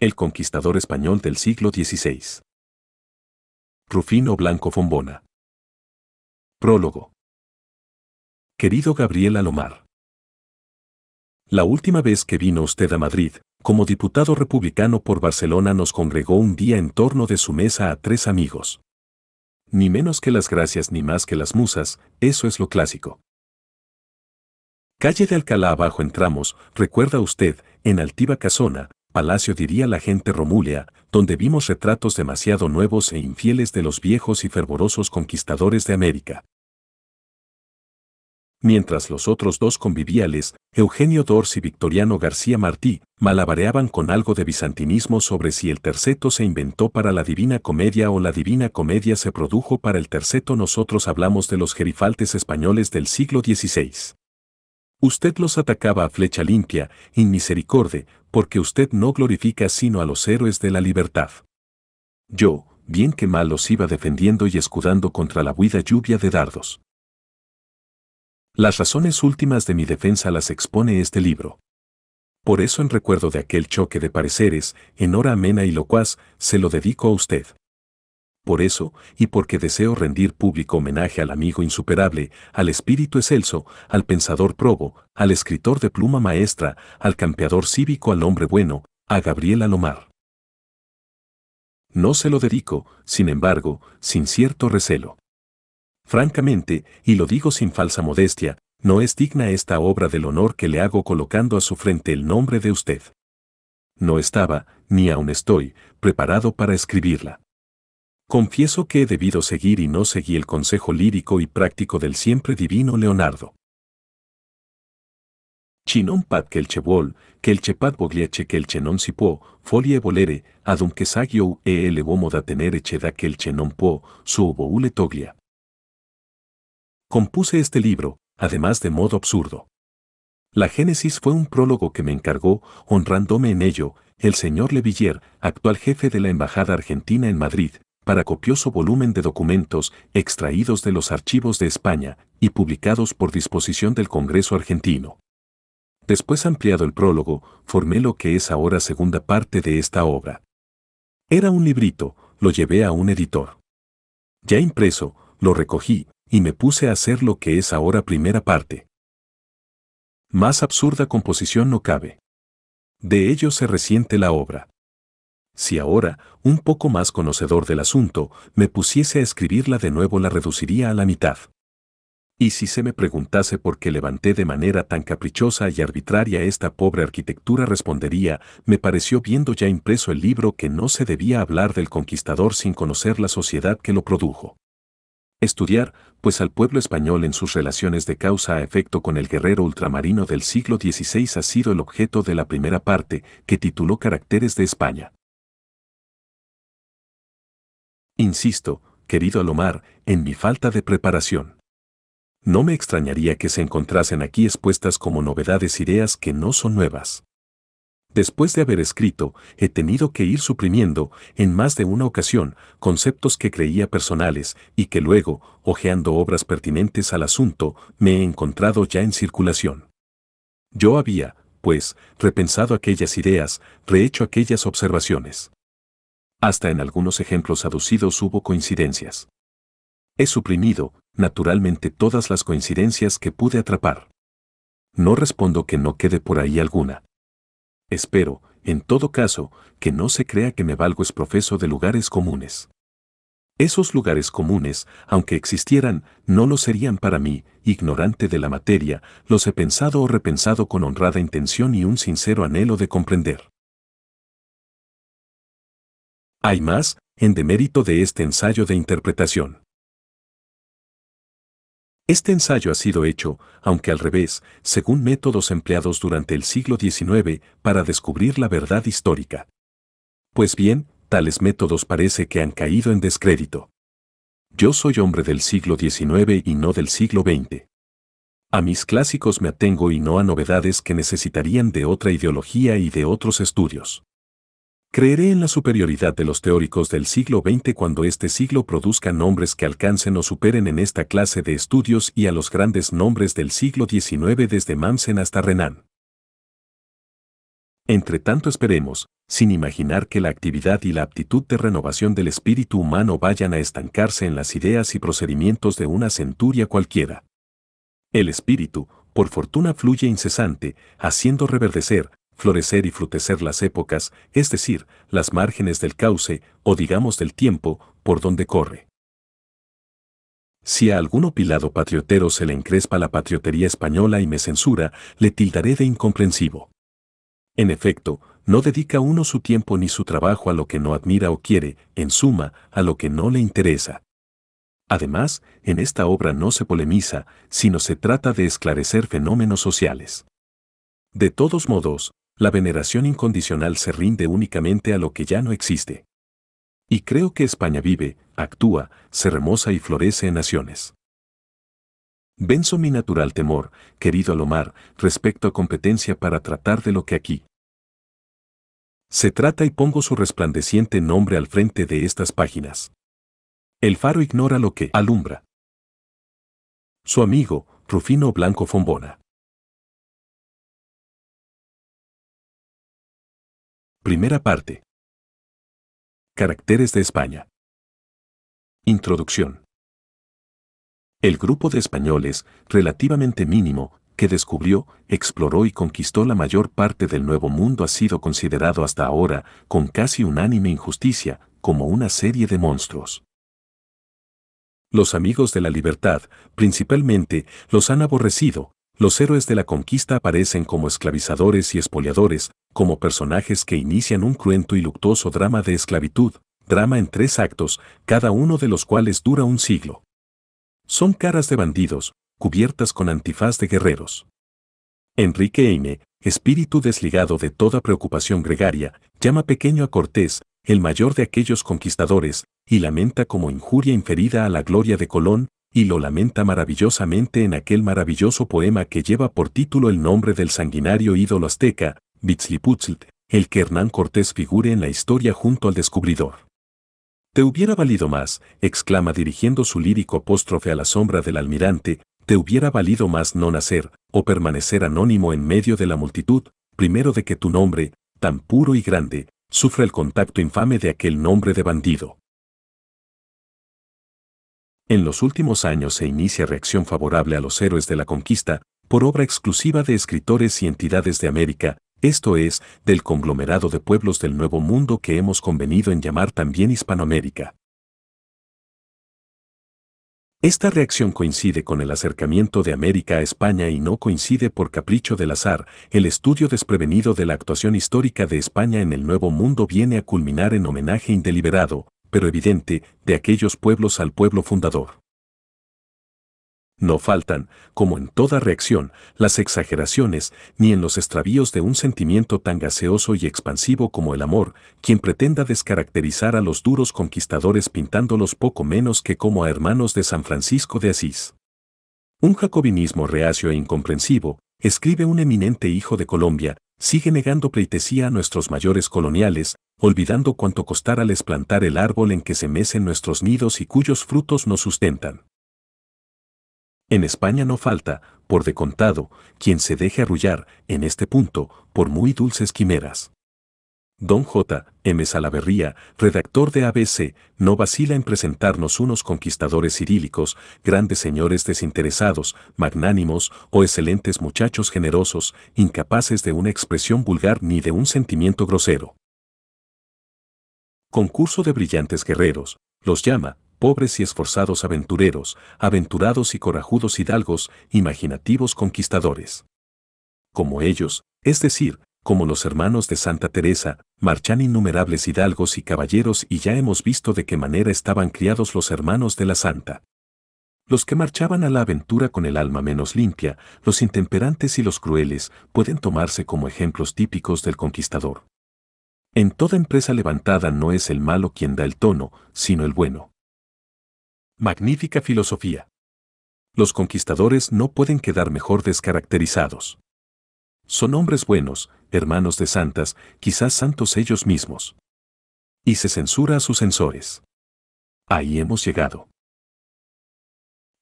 El conquistador español del siglo XVI. Rufino Blanco Fombona. Prólogo. Querido Gabriel Alomar. La última vez que vino usted a Madrid, como diputado republicano por Barcelona nos congregó un día en torno de su mesa a tres amigos. Ni menos que las gracias ni más que las musas, eso es lo clásico. Calle de Alcalá abajo entramos, recuerda usted, en altiva casona, palacio diría la gente romúlea, donde vimos retratos demasiado nuevos e infieles de los viejos y fervorosos conquistadores de América. Mientras los otros dos conviviales, Eugenio Dors y Victoriano García Martí, malabareaban con algo de bizantinismo sobre si el terceto se inventó para la Divina Comedia o la Divina Comedia se produjo para el terceto nosotros hablamos de los gerifaltes españoles del siglo XVI. Usted los atacaba a flecha limpia, misericordia, porque usted no glorifica sino a los héroes de la libertad. Yo, bien que mal los iba defendiendo y escudando contra la huida lluvia de dardos. Las razones últimas de mi defensa las expone este libro. Por eso en recuerdo de aquel choque de pareceres, en hora amena y locuaz, se lo dedico a usted. Por eso, y porque deseo rendir público homenaje al amigo insuperable, al espíritu excelso, al pensador probo, al escritor de pluma maestra, al campeador cívico, al hombre bueno, a Gabriel Alomar. No se lo dedico, sin embargo, sin cierto recelo. Francamente, y lo digo sin falsa modestia, no es digna esta obra del honor que le hago colocando a su frente el nombre de usted. No estaba, ni aún estoy, preparado para escribirla. Confieso que he debido seguir y no seguí el consejo lírico y práctico del siempre divino Leonardo. Chinon pat que el chebol, que el chepat bogliache que el chenon po, folie volere, adum que sagio e ele da tenere cheda que el chenon po, su boule toglia. Compuse este libro, además de modo absurdo. La Génesis fue un prólogo que me encargó, honrándome en ello, el señor Leviller, actual jefe de la Embajada Argentina en Madrid, para copioso volumen de documentos extraídos de los archivos de España y publicados por disposición del Congreso argentino. Después ampliado el prólogo, formé lo que es ahora segunda parte de esta obra. Era un librito, lo llevé a un editor. Ya impreso, lo recogí, y me puse a hacer lo que es ahora primera parte. Más absurda composición no cabe. De ello se resiente la obra. Si ahora, un poco más conocedor del asunto, me pusiese a escribirla de nuevo la reduciría a la mitad. Y si se me preguntase por qué levanté de manera tan caprichosa y arbitraria esta pobre arquitectura, respondería, me pareció viendo ya impreso el libro que no se debía hablar del conquistador sin conocer la sociedad que lo produjo. Estudiar, pues al pueblo español en sus relaciones de causa a efecto con el guerrero ultramarino del siglo XVI ha sido el objeto de la primera parte, que tituló Caracteres de España. Insisto, querido Alomar, en mi falta de preparación. No me extrañaría que se encontrasen aquí expuestas como novedades ideas que no son nuevas. Después de haber escrito, he tenido que ir suprimiendo, en más de una ocasión, conceptos que creía personales y que luego, hojeando obras pertinentes al asunto, me he encontrado ya en circulación. Yo había, pues, repensado aquellas ideas, rehecho aquellas observaciones. Hasta en algunos ejemplos aducidos hubo coincidencias. He suprimido, naturalmente, todas las coincidencias que pude atrapar. No respondo que no quede por ahí alguna. Espero, en todo caso, que no se crea que me valgo es profeso de lugares comunes. Esos lugares comunes, aunque existieran, no lo serían para mí, ignorante de la materia, los he pensado o repensado con honrada intención y un sincero anhelo de comprender. Hay más, en demérito de este ensayo de interpretación. Este ensayo ha sido hecho, aunque al revés, según métodos empleados durante el siglo XIX para descubrir la verdad histórica. Pues bien, tales métodos parece que han caído en descrédito. Yo soy hombre del siglo XIX y no del siglo XX. A mis clásicos me atengo y no a novedades que necesitarían de otra ideología y de otros estudios. Creeré en la superioridad de los teóricos del siglo XX cuando este siglo produzca nombres que alcancen o superen en esta clase de estudios y a los grandes nombres del siglo XIX desde Mansen hasta Renan. Entre tanto esperemos, sin imaginar que la actividad y la aptitud de renovación del espíritu humano vayan a estancarse en las ideas y procedimientos de una centuria cualquiera. El espíritu, por fortuna, fluye incesante, haciendo reverdecer, florecer y frutecer las épocas, es decir, las márgenes del cauce, o digamos del tiempo, por donde corre. Si a algún opilado patriotero se le encrespa la patriotería española y me censura, le tildaré de incomprensivo. En efecto, no dedica uno su tiempo ni su trabajo a lo que no admira o quiere, en suma, a lo que no le interesa. Además, en esta obra no se polemiza, sino se trata de esclarecer fenómenos sociales. De todos modos, la veneración incondicional se rinde únicamente a lo que ya no existe. Y creo que España vive, actúa, se remoza y florece en naciones. Venzo mi natural temor, querido Alomar, respecto a competencia para tratar de lo que aquí se trata y pongo su resplandeciente nombre al frente de estas páginas. El faro ignora lo que alumbra. Su amigo, Rufino Blanco Fombona. Primera parte. Caracteres de España. Introducción. El grupo de españoles, relativamente mínimo, que descubrió, exploró y conquistó la mayor parte del Nuevo Mundo ha sido considerado hasta ahora, con casi unánime injusticia, como una serie de monstruos. Los amigos de la libertad, principalmente, los han aborrecido, los héroes de la conquista aparecen como esclavizadores y espoliadores, como personajes que inician un cruento y luctuoso drama de esclavitud, drama en tres actos, cada uno de los cuales dura un siglo. Son caras de bandidos, cubiertas con antifaz de guerreros. Enrique Eine, espíritu desligado de toda preocupación gregaria, llama pequeño a Cortés, el mayor de aquellos conquistadores, y lamenta como injuria inferida a la gloria de Colón, y lo lamenta maravillosamente en aquel maravilloso poema que lleva por título el nombre del sanguinario ídolo azteca, Vitzliputzl, el que Hernán Cortés figure en la historia junto al descubridor. Te hubiera valido más, exclama dirigiendo su lírico apóstrofe a la sombra del almirante, te hubiera valido más no nacer, o permanecer anónimo en medio de la multitud, primero de que tu nombre, tan puro y grande, sufra el contacto infame de aquel nombre de bandido. En los últimos años se inicia reacción favorable a los héroes de la conquista, por obra exclusiva de escritores y entidades de América, esto es, del conglomerado de pueblos del Nuevo Mundo que hemos convenido en llamar también Hispanoamérica. Esta reacción coincide con el acercamiento de América a España y no coincide por capricho del azar. El estudio desprevenido de la actuación histórica de España en el Nuevo Mundo viene a culminar en homenaje indeliberado, pero evidente, de aquellos pueblos al pueblo fundador. No faltan, como en toda reacción, las exageraciones, ni en los extravíos de un sentimiento tan gaseoso y expansivo como el amor, quien pretenda descaracterizar a los duros conquistadores pintándolos poco menos que como a hermanos de San Francisco de Asís. Un jacobinismo reacio e incomprensivo, escribe un eminente hijo de Colombia, sigue negando pleitesía a nuestros mayores coloniales, olvidando cuánto costara les plantar el árbol en que se mecen nuestros nidos y cuyos frutos nos sustentan. En España no falta, por de contado, quien se deje arrullar, en este punto, por muy dulces quimeras. Don J. M. Salaverría, redactor de ABC, no vacila en presentarnos unos conquistadores idílicos, grandes señores desinteresados, magnánimos o excelentes muchachos generosos, incapaces de una expresión vulgar ni de un sentimiento grosero. Concurso de brillantes guerreros, los llama, pobres y esforzados aventureros, aventurados y corajudos hidalgos, imaginativos conquistadores. Como ellos, es decir, como los hermanos de Santa Teresa, marchan innumerables hidalgos y caballeros y ya hemos visto de qué manera estaban criados los hermanos de la Santa. Los que marchaban a la aventura con el alma menos limpia, los intemperantes y los crueles, pueden tomarse como ejemplos típicos del conquistador. En toda empresa levantada no es el malo quien da el tono, sino el bueno. Magnífica filosofía. Los conquistadores no pueden quedar mejor descaracterizados. Son hombres buenos, hermanos de santas, quizás santos ellos mismos. Y se censura a sus censores. Ahí hemos llegado.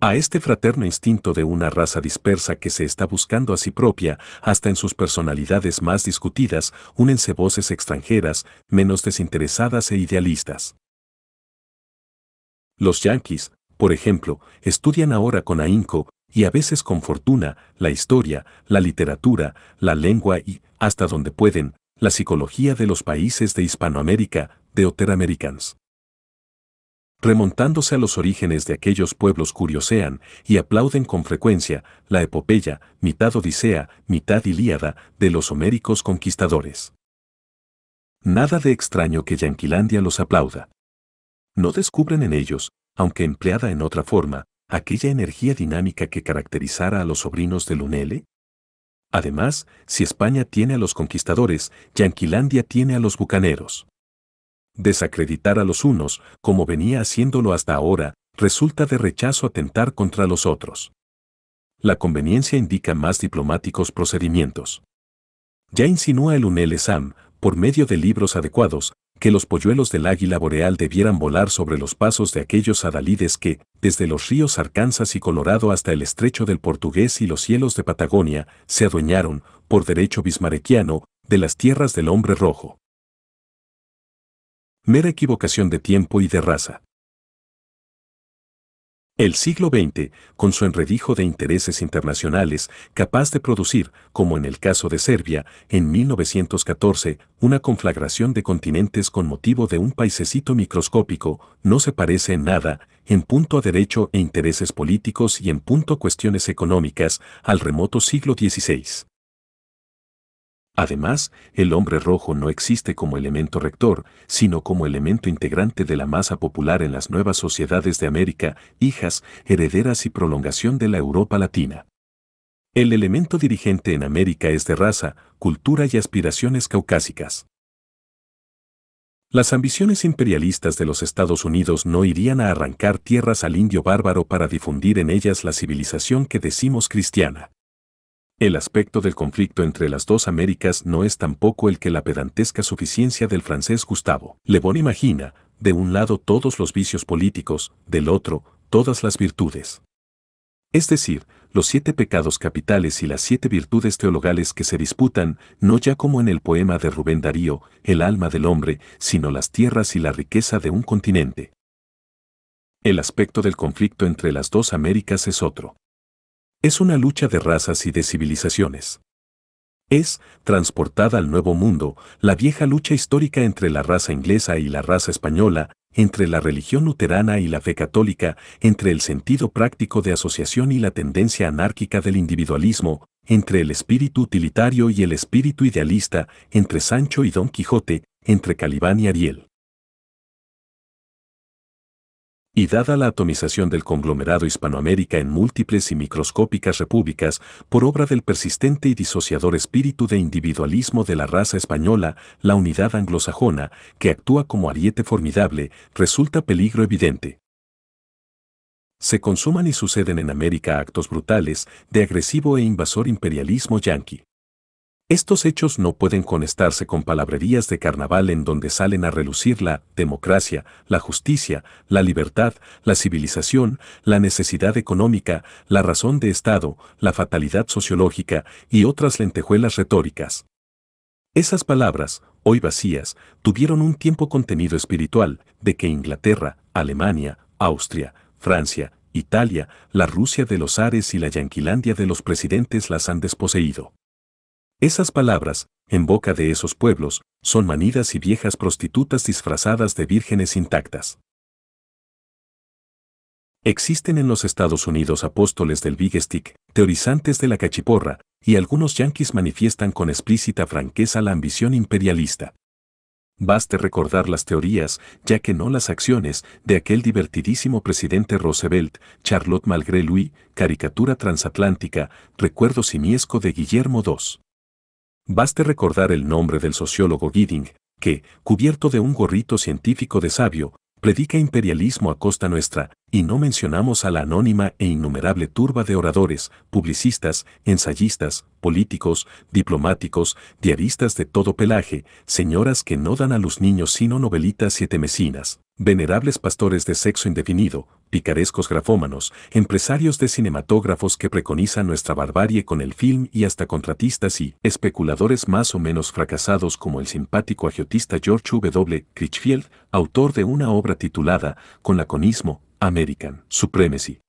A este fraterno instinto de una raza dispersa que se está buscando a sí propia, hasta en sus personalidades más discutidas, únense voces extranjeras, menos desinteresadas e idealistas. Los yanquis, por ejemplo, estudian ahora con ahínco, y a veces con fortuna, la historia, la literatura, la lengua y, hasta donde pueden, la psicología de los países de Hispanoamérica, de Oteramericans remontándose a los orígenes de aquellos pueblos curiosean y aplauden con frecuencia la epopeya, mitad Odisea, mitad Ilíada, de los homéricos conquistadores. Nada de extraño que Yanquilandia los aplauda. No descubren en ellos, aunque empleada en otra forma, aquella energía dinámica que caracterizara a los sobrinos de Lunele? Además, si España tiene a los conquistadores, Yanquilandia tiene a los bucaneros. Desacreditar a los unos, como venía haciéndolo hasta ahora, resulta de rechazo atentar contra los otros. La conveniencia indica más diplomáticos procedimientos. Ya insinúa el UNEL Sam, por medio de libros adecuados, que los polluelos del águila boreal debieran volar sobre los pasos de aquellos adalides que, desde los ríos Arkansas y Colorado hasta el estrecho del Portugués y los cielos de Patagonia, se adueñaron, por derecho bismarequiano, de las tierras del hombre rojo mera equivocación de tiempo y de raza. El siglo XX, con su enredijo de intereses internacionales, capaz de producir, como en el caso de Serbia, en 1914, una conflagración de continentes con motivo de un paisecito microscópico, no se parece en nada, en punto a derecho e intereses políticos y en punto a cuestiones económicas, al remoto siglo XVI. Además, el hombre rojo no existe como elemento rector, sino como elemento integrante de la masa popular en las nuevas sociedades de América, hijas, herederas y prolongación de la Europa latina. El elemento dirigente en América es de raza, cultura y aspiraciones caucásicas. Las ambiciones imperialistas de los Estados Unidos no irían a arrancar tierras al indio bárbaro para difundir en ellas la civilización que decimos cristiana. El aspecto del conflicto entre las dos Américas no es tampoco el que la pedantesca suficiencia del francés Gustavo Le Bon imagina, de un lado todos los vicios políticos, del otro, todas las virtudes. Es decir, los siete pecados capitales y las siete virtudes teologales que se disputan, no ya como en el poema de Rubén Darío, el alma del hombre, sino las tierras y la riqueza de un continente. El aspecto del conflicto entre las dos Américas es otro. Es una lucha de razas y de civilizaciones. Es, transportada al nuevo mundo, la vieja lucha histórica entre la raza inglesa y la raza española, entre la religión luterana y la fe católica, entre el sentido práctico de asociación y la tendencia anárquica del individualismo, entre el espíritu utilitario y el espíritu idealista, entre Sancho y Don Quijote, entre Calibán y Ariel. Y dada la atomización del conglomerado Hispanoamérica en múltiples y microscópicas repúblicas, por obra del persistente y disociador espíritu de individualismo de la raza española, la unidad anglosajona, que actúa como ariete formidable, resulta peligro evidente. Se consuman y suceden en América actos brutales de agresivo e invasor imperialismo yanqui. Estos hechos no pueden conestarse con palabrerías de carnaval en donde salen a relucir la democracia, la justicia, la libertad, la civilización, la necesidad económica, la razón de Estado, la fatalidad sociológica y otras lentejuelas retóricas. Esas palabras, hoy vacías, tuvieron un tiempo contenido espiritual de que Inglaterra, Alemania, Austria, Francia, Italia, la Rusia de los Ares y la Yanquilandia de los presidentes las han desposeído. Esas palabras, en boca de esos pueblos, son manidas y viejas prostitutas disfrazadas de vírgenes intactas. Existen en los Estados Unidos apóstoles del Big Stick, teorizantes de la cachiporra, y algunos yanquis manifiestan con explícita franqueza la ambición imperialista. Baste recordar las teorías, ya que no las acciones, de aquel divertidísimo presidente Roosevelt, Charlotte Malgré Louis, caricatura transatlántica, recuerdo simiesco de Guillermo II. Baste recordar el nombre del sociólogo Gidding, que, cubierto de un gorrito científico de sabio, predica imperialismo a costa nuestra, y no mencionamos a la anónima e innumerable turba de oradores, publicistas, ensayistas, políticos, diplomáticos, diaristas de todo pelaje, señoras que no dan a los niños sino novelitas siete mesinas, venerables pastores de sexo indefinido, picarescos grafómanos, empresarios de cinematógrafos que preconizan nuestra barbarie con el film y hasta contratistas y especuladores más o menos fracasados como el simpático agiotista George W. Critchfield, autor de una obra titulada, con laconismo, American Supremacy.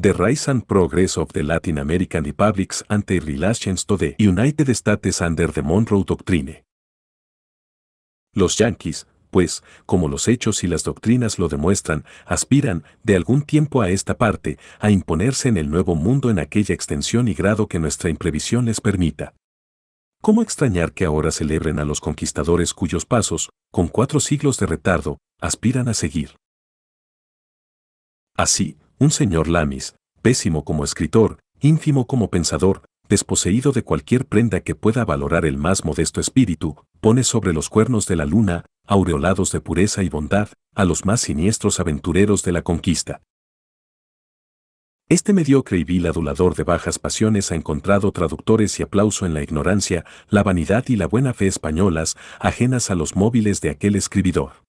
The Rise and Progress of the Latin American Republics Ante Relations to the United States Under the Monroe Doctrine. Los yanquis, pues, como los hechos y las doctrinas lo demuestran, aspiran, de algún tiempo a esta parte, a imponerse en el nuevo mundo en aquella extensión y grado que nuestra imprevisión les permita. ¿Cómo extrañar que ahora celebren a los conquistadores cuyos pasos, con cuatro siglos de retardo, aspiran a seguir? Así, un señor Lamis, pésimo como escritor, ínfimo como pensador, desposeído de cualquier prenda que pueda valorar el más modesto espíritu, pone sobre los cuernos de la luna, aureolados de pureza y bondad, a los más siniestros aventureros de la conquista. Este mediocre y vil adulador de bajas pasiones ha encontrado traductores y aplauso en la ignorancia, la vanidad y la buena fe españolas, ajenas a los móviles de aquel escribidor.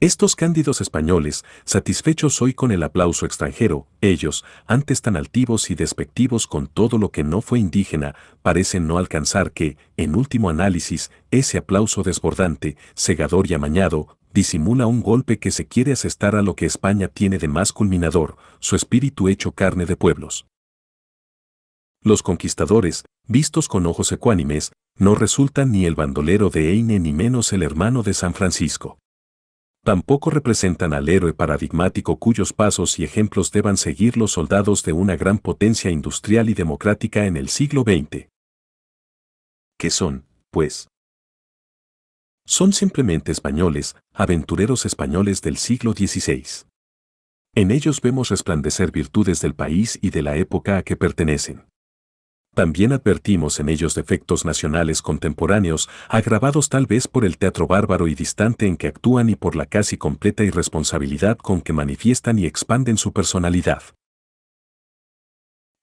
Estos cándidos españoles, satisfechos hoy con el aplauso extranjero, ellos, antes tan altivos y despectivos con todo lo que no fue indígena, parecen no alcanzar que, en último análisis, ese aplauso desbordante, cegador y amañado, disimula un golpe que se quiere asestar a lo que España tiene de más culminador, su espíritu hecho carne de pueblos. Los conquistadores, vistos con ojos ecuánimes, no resultan ni el bandolero de Eine ni menos el hermano de San Francisco tampoco representan al héroe paradigmático cuyos pasos y ejemplos deban seguir los soldados de una gran potencia industrial y democrática en el siglo XX. ¿Qué son, pues? Son simplemente españoles, aventureros españoles del siglo XVI. En ellos vemos resplandecer virtudes del país y de la época a que pertenecen. También advertimos en ellos defectos nacionales contemporáneos, agravados tal vez por el teatro bárbaro y distante en que actúan y por la casi completa irresponsabilidad con que manifiestan y expanden su personalidad.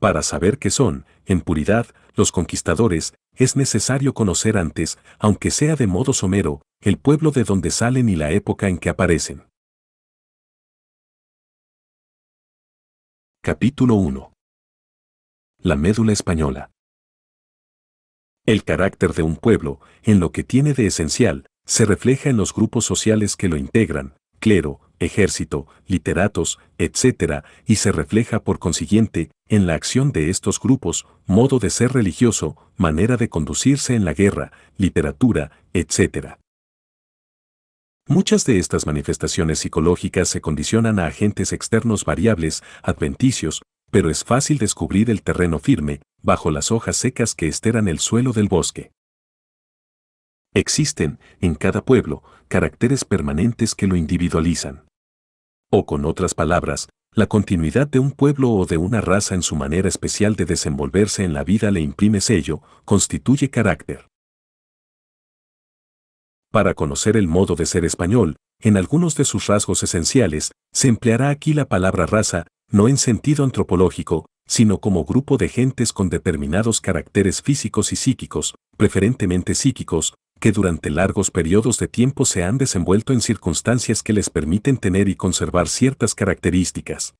Para saber qué son, en puridad, los conquistadores, es necesario conocer antes, aunque sea de modo somero, el pueblo de donde salen y la época en que aparecen. Capítulo 1 la médula española. El carácter de un pueblo, en lo que tiene de esencial, se refleja en los grupos sociales que lo integran, clero, ejército, literatos, etc., y se refleja por consiguiente en la acción de estos grupos, modo de ser religioso, manera de conducirse en la guerra, literatura, etc. Muchas de estas manifestaciones psicológicas se condicionan a agentes externos variables, adventicios, pero es fácil descubrir el terreno firme, bajo las hojas secas que esteran el suelo del bosque. Existen, en cada pueblo, caracteres permanentes que lo individualizan. O con otras palabras, la continuidad de un pueblo o de una raza en su manera especial de desenvolverse en la vida le imprime sello, constituye carácter. Para conocer el modo de ser español, en algunos de sus rasgos esenciales, se empleará aquí la palabra raza, no en sentido antropológico, sino como grupo de gentes con determinados caracteres físicos y psíquicos, preferentemente psíquicos, que durante largos periodos de tiempo se han desenvuelto en circunstancias que les permiten tener y conservar ciertas características.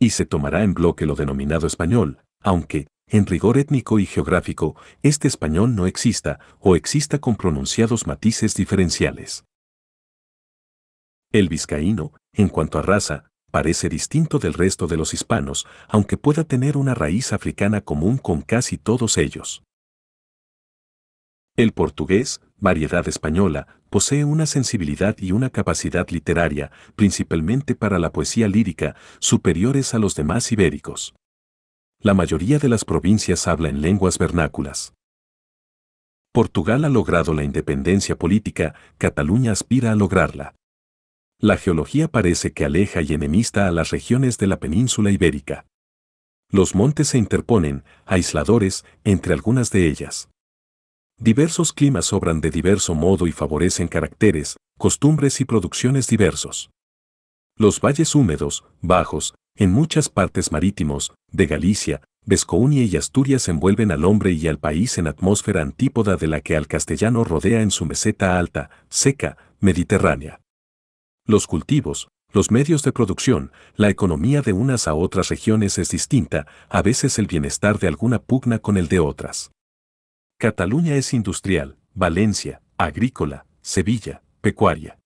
Y se tomará en bloque lo denominado español, aunque, en rigor étnico y geográfico, este español no exista o exista con pronunciados matices diferenciales. El vizcaíno, en cuanto a raza, parece distinto del resto de los hispanos, aunque pueda tener una raíz africana común con casi todos ellos. El portugués, variedad española, posee una sensibilidad y una capacidad literaria, principalmente para la poesía lírica, superiores a los demás ibéricos. La mayoría de las provincias habla en lenguas vernáculas. Portugal ha logrado la independencia política, Cataluña aspira a lograrla. La geología parece que aleja y enemista a las regiones de la península ibérica. Los montes se interponen, aisladores, entre algunas de ellas. Diversos climas obran de diverso modo y favorecen caracteres, costumbres y producciones diversos. Los valles húmedos, bajos, en muchas partes marítimos, de Galicia, Vescounia y Asturias envuelven al hombre y al país en atmósfera antípoda de la que al castellano rodea en su meseta alta, seca, mediterránea. Los cultivos, los medios de producción, la economía de unas a otras regiones es distinta, a veces el bienestar de alguna pugna con el de otras. Cataluña es industrial, Valencia, agrícola, Sevilla, pecuaria.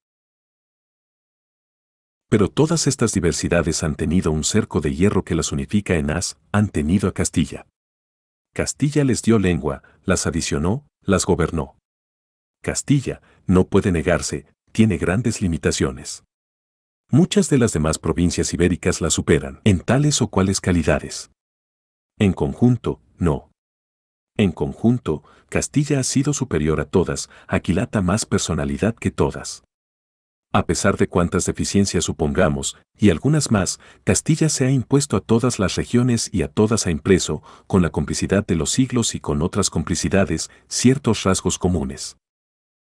Pero todas estas diversidades han tenido un cerco de hierro que las unifica en as, han tenido a Castilla. Castilla les dio lengua, las adicionó, las gobernó. Castilla, no puede negarse, tiene grandes limitaciones. Muchas de las demás provincias ibéricas la superan en tales o cuales calidades. En conjunto, no. En conjunto, Castilla ha sido superior a todas, aquilata más personalidad que todas. A pesar de cuantas deficiencias supongamos, y algunas más, Castilla se ha impuesto a todas las regiones y a todas ha impreso, con la complicidad de los siglos y con otras complicidades, ciertos rasgos comunes.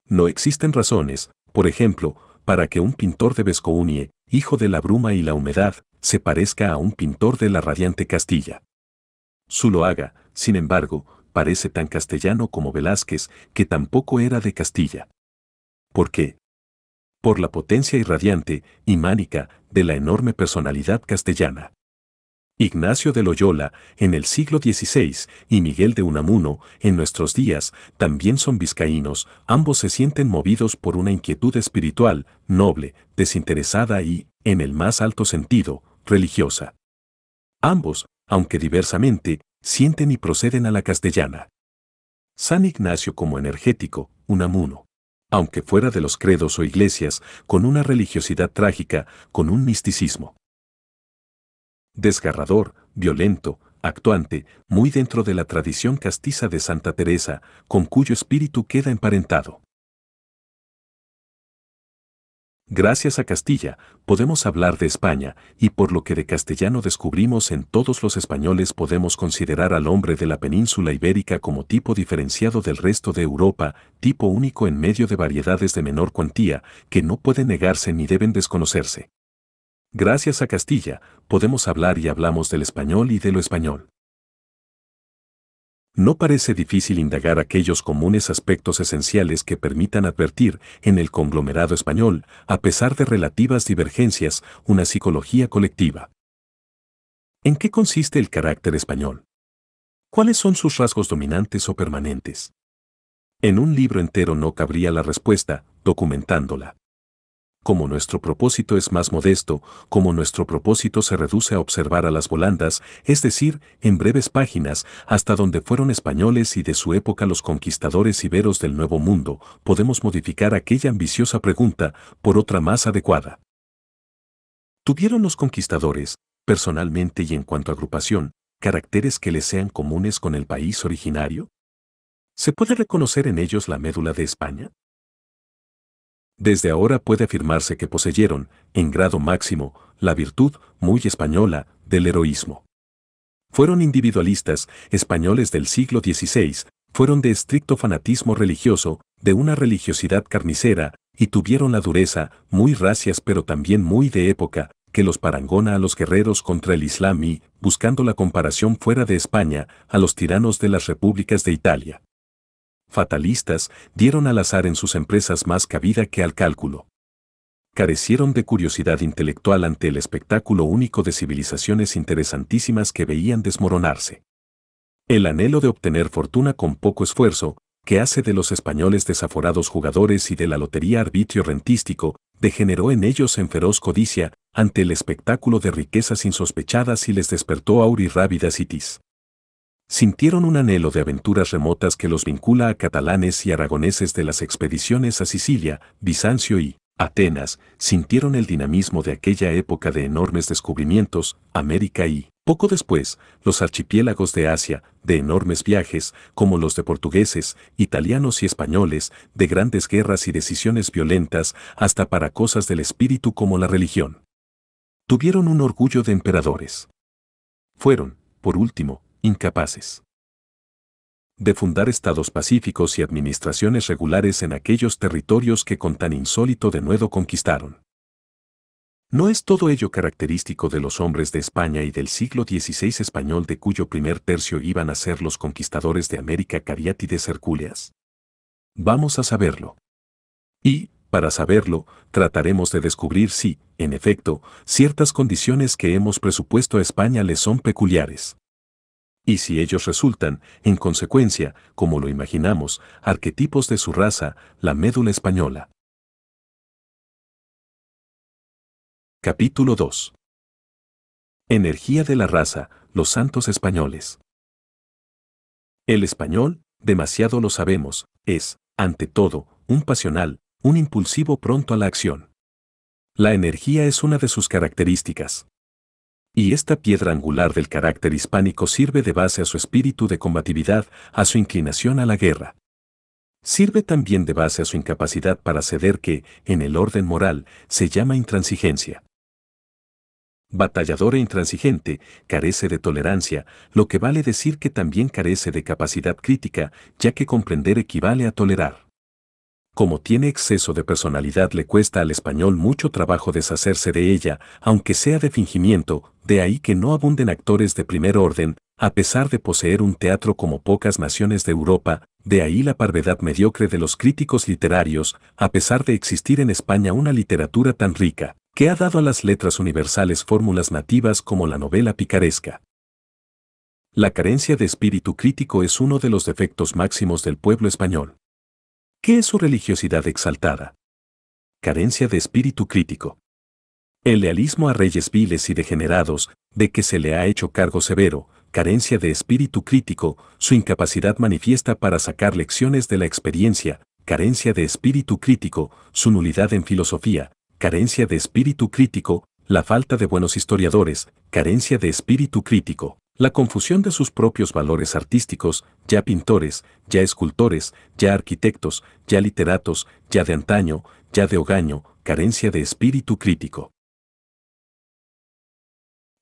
No existen razones, por ejemplo, para que un pintor de Vescounie, hijo de la bruma y la humedad, se parezca a un pintor de la radiante Castilla. Su lo haga, sin embargo, parece tan castellano como Velázquez, que tampoco era de Castilla. ¿Por qué? por la potencia irradiante y mánica de la enorme personalidad castellana. Ignacio de Loyola, en el siglo XVI, y Miguel de Unamuno, en nuestros días, también son vizcaínos, ambos se sienten movidos por una inquietud espiritual, noble, desinteresada y, en el más alto sentido, religiosa. Ambos, aunque diversamente, sienten y proceden a la castellana. San Ignacio como energético, Unamuno aunque fuera de los credos o iglesias, con una religiosidad trágica, con un misticismo. Desgarrador, violento, actuante, muy dentro de la tradición castiza de Santa Teresa, con cuyo espíritu queda emparentado. Gracias a Castilla, podemos hablar de España, y por lo que de castellano descubrimos en todos los españoles podemos considerar al hombre de la península ibérica como tipo diferenciado del resto de Europa, tipo único en medio de variedades de menor cuantía, que no pueden negarse ni deben desconocerse. Gracias a Castilla, podemos hablar y hablamos del español y de lo español. No parece difícil indagar aquellos comunes aspectos esenciales que permitan advertir, en el conglomerado español, a pesar de relativas divergencias, una psicología colectiva. ¿En qué consiste el carácter español? ¿Cuáles son sus rasgos dominantes o permanentes? En un libro entero no cabría la respuesta, documentándola como nuestro propósito es más modesto, como nuestro propósito se reduce a observar a las volandas, es decir, en breves páginas, hasta donde fueron españoles y de su época los conquistadores iberos del Nuevo Mundo, podemos modificar aquella ambiciosa pregunta por otra más adecuada. ¿Tuvieron los conquistadores, personalmente y en cuanto a agrupación, caracteres que les sean comunes con el país originario? ¿Se puede reconocer en ellos la médula de España? Desde ahora puede afirmarse que poseyeron, en grado máximo, la virtud, muy española, del heroísmo. Fueron individualistas, españoles del siglo XVI, fueron de estricto fanatismo religioso, de una religiosidad carnicera, y tuvieron la dureza, muy racias pero también muy de época, que los parangona a los guerreros contra el Islam y, buscando la comparación fuera de España, a los tiranos de las repúblicas de Italia fatalistas, dieron al azar en sus empresas más cabida que al cálculo. Carecieron de curiosidad intelectual ante el espectáculo único de civilizaciones interesantísimas que veían desmoronarse. El anhelo de obtener fortuna con poco esfuerzo, que hace de los españoles desaforados jugadores y de la lotería arbitrio rentístico, degeneró en ellos en feroz codicia ante el espectáculo de riquezas insospechadas y les despertó aurirrávidas itis sintieron un anhelo de aventuras remotas que los vincula a catalanes y aragoneses de las expediciones a Sicilia, Bizancio y Atenas, sintieron el dinamismo de aquella época de enormes descubrimientos, América y, poco después, los archipiélagos de Asia, de enormes viajes, como los de portugueses, italianos y españoles, de grandes guerras y decisiones violentas, hasta para cosas del espíritu como la religión. Tuvieron un orgullo de emperadores. Fueron, por último, incapaces de fundar estados pacíficos y administraciones regulares en aquellos territorios que con tan insólito denuedo conquistaron. ¿No es todo ello característico de los hombres de España y del siglo XVI español de cuyo primer tercio iban a ser los conquistadores de América Cariátides Hercúleas? Vamos a saberlo. Y, Para saberlo, trataremos de descubrir si, en efecto, ciertas condiciones que hemos presupuesto a España les son peculiares. Y si ellos resultan, en consecuencia, como lo imaginamos, arquetipos de su raza, la médula española. Capítulo 2. Energía de la raza, los santos españoles. El español, demasiado lo sabemos, es, ante todo, un pasional, un impulsivo pronto a la acción. La energía es una de sus características. Y esta piedra angular del carácter hispánico sirve de base a su espíritu de combatividad, a su inclinación a la guerra. Sirve también de base a su incapacidad para ceder que, en el orden moral, se llama intransigencia batallador e intransigente, carece de tolerancia, lo que vale decir que también carece de capacidad crítica, ya que comprender equivale a tolerar. Como tiene exceso de personalidad le cuesta al español mucho trabajo deshacerse de ella, aunque sea de fingimiento, de ahí que no abunden actores de primer orden, a pesar de poseer un teatro como pocas naciones de Europa, de ahí la parvedad mediocre de los críticos literarios, a pesar de existir en España una literatura tan rica, que ha dado a las letras universales fórmulas nativas como la novela picaresca. La carencia de espíritu crítico es uno de los defectos máximos del pueblo español. ¿Qué es su religiosidad exaltada? Carencia de espíritu crítico. El lealismo a reyes viles y degenerados, de que se le ha hecho cargo severo, carencia de espíritu crítico, su incapacidad manifiesta para sacar lecciones de la experiencia, carencia de espíritu crítico, su nulidad en filosofía, carencia de espíritu crítico, la falta de buenos historiadores, carencia de espíritu crítico, la confusión de sus propios valores artísticos, ya pintores, ya escultores, ya arquitectos, ya literatos, ya de antaño, ya de hogaño, carencia de espíritu crítico.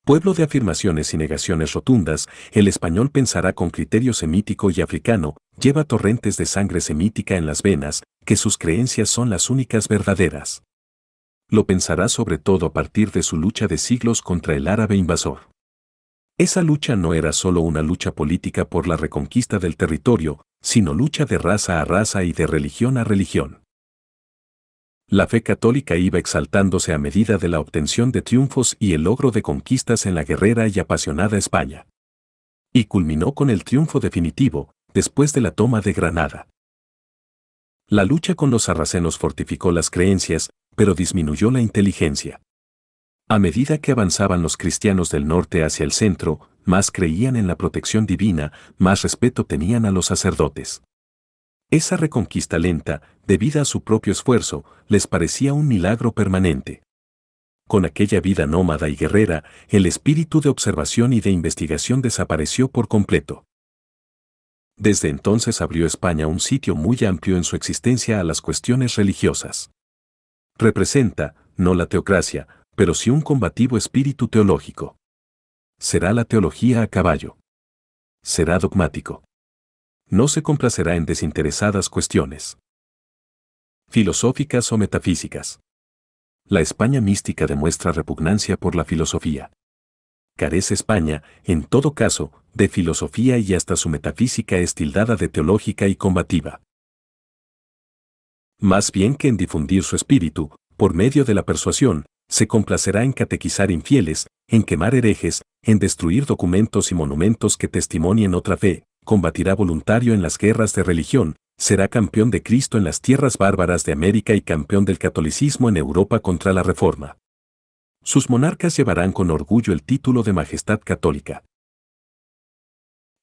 Pueblo de afirmaciones y negaciones rotundas, el español pensará con criterio semítico y africano, lleva torrentes de sangre semítica en las venas, que sus creencias son las únicas verdaderas lo pensará sobre todo a partir de su lucha de siglos contra el árabe invasor. Esa lucha no era solo una lucha política por la reconquista del territorio, sino lucha de raza a raza y de religión a religión. La fe católica iba exaltándose a medida de la obtención de triunfos y el logro de conquistas en la guerrera y apasionada España. Y culminó con el triunfo definitivo, después de la toma de Granada. La lucha con los sarracenos fortificó las creencias, pero disminuyó la inteligencia. A medida que avanzaban los cristianos del norte hacia el centro, más creían en la protección divina, más respeto tenían a los sacerdotes. Esa reconquista lenta, debida a su propio esfuerzo, les parecía un milagro permanente. Con aquella vida nómada y guerrera, el espíritu de observación y de investigación desapareció por completo. Desde entonces abrió España un sitio muy amplio en su existencia a las cuestiones religiosas. Representa, no la teocracia, pero sí un combativo espíritu teológico. Será la teología a caballo. Será dogmático. No se complacerá en desinteresadas cuestiones. Filosóficas o metafísicas. La España mística demuestra repugnancia por la filosofía. Carece España, en todo caso, de filosofía y hasta su metafísica es tildada de teológica y combativa más bien que en difundir su espíritu, por medio de la persuasión, se complacerá en catequizar infieles, en quemar herejes, en destruir documentos y monumentos que testimonien otra fe, combatirá voluntario en las guerras de religión, será campeón de Cristo en las tierras bárbaras de América y campeón del catolicismo en Europa contra la Reforma. Sus monarcas llevarán con orgullo el título de Majestad Católica.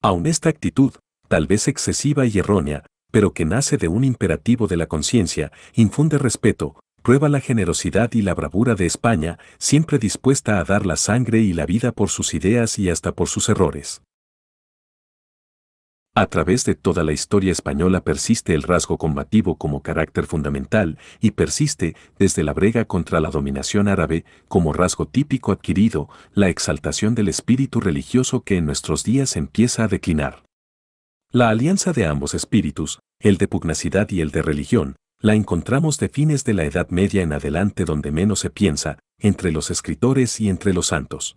Aun esta actitud, tal vez excesiva y errónea, pero que nace de un imperativo de la conciencia, infunde respeto, prueba la generosidad y la bravura de España, siempre dispuesta a dar la sangre y la vida por sus ideas y hasta por sus errores. A través de toda la historia española persiste el rasgo combativo como carácter fundamental y persiste, desde la brega contra la dominación árabe, como rasgo típico adquirido, la exaltación del espíritu religioso que en nuestros días empieza a declinar. La alianza de ambos espíritus, el de pugnacidad y el de religión, la encontramos de fines de la Edad Media en adelante donde menos se piensa, entre los escritores y entre los santos.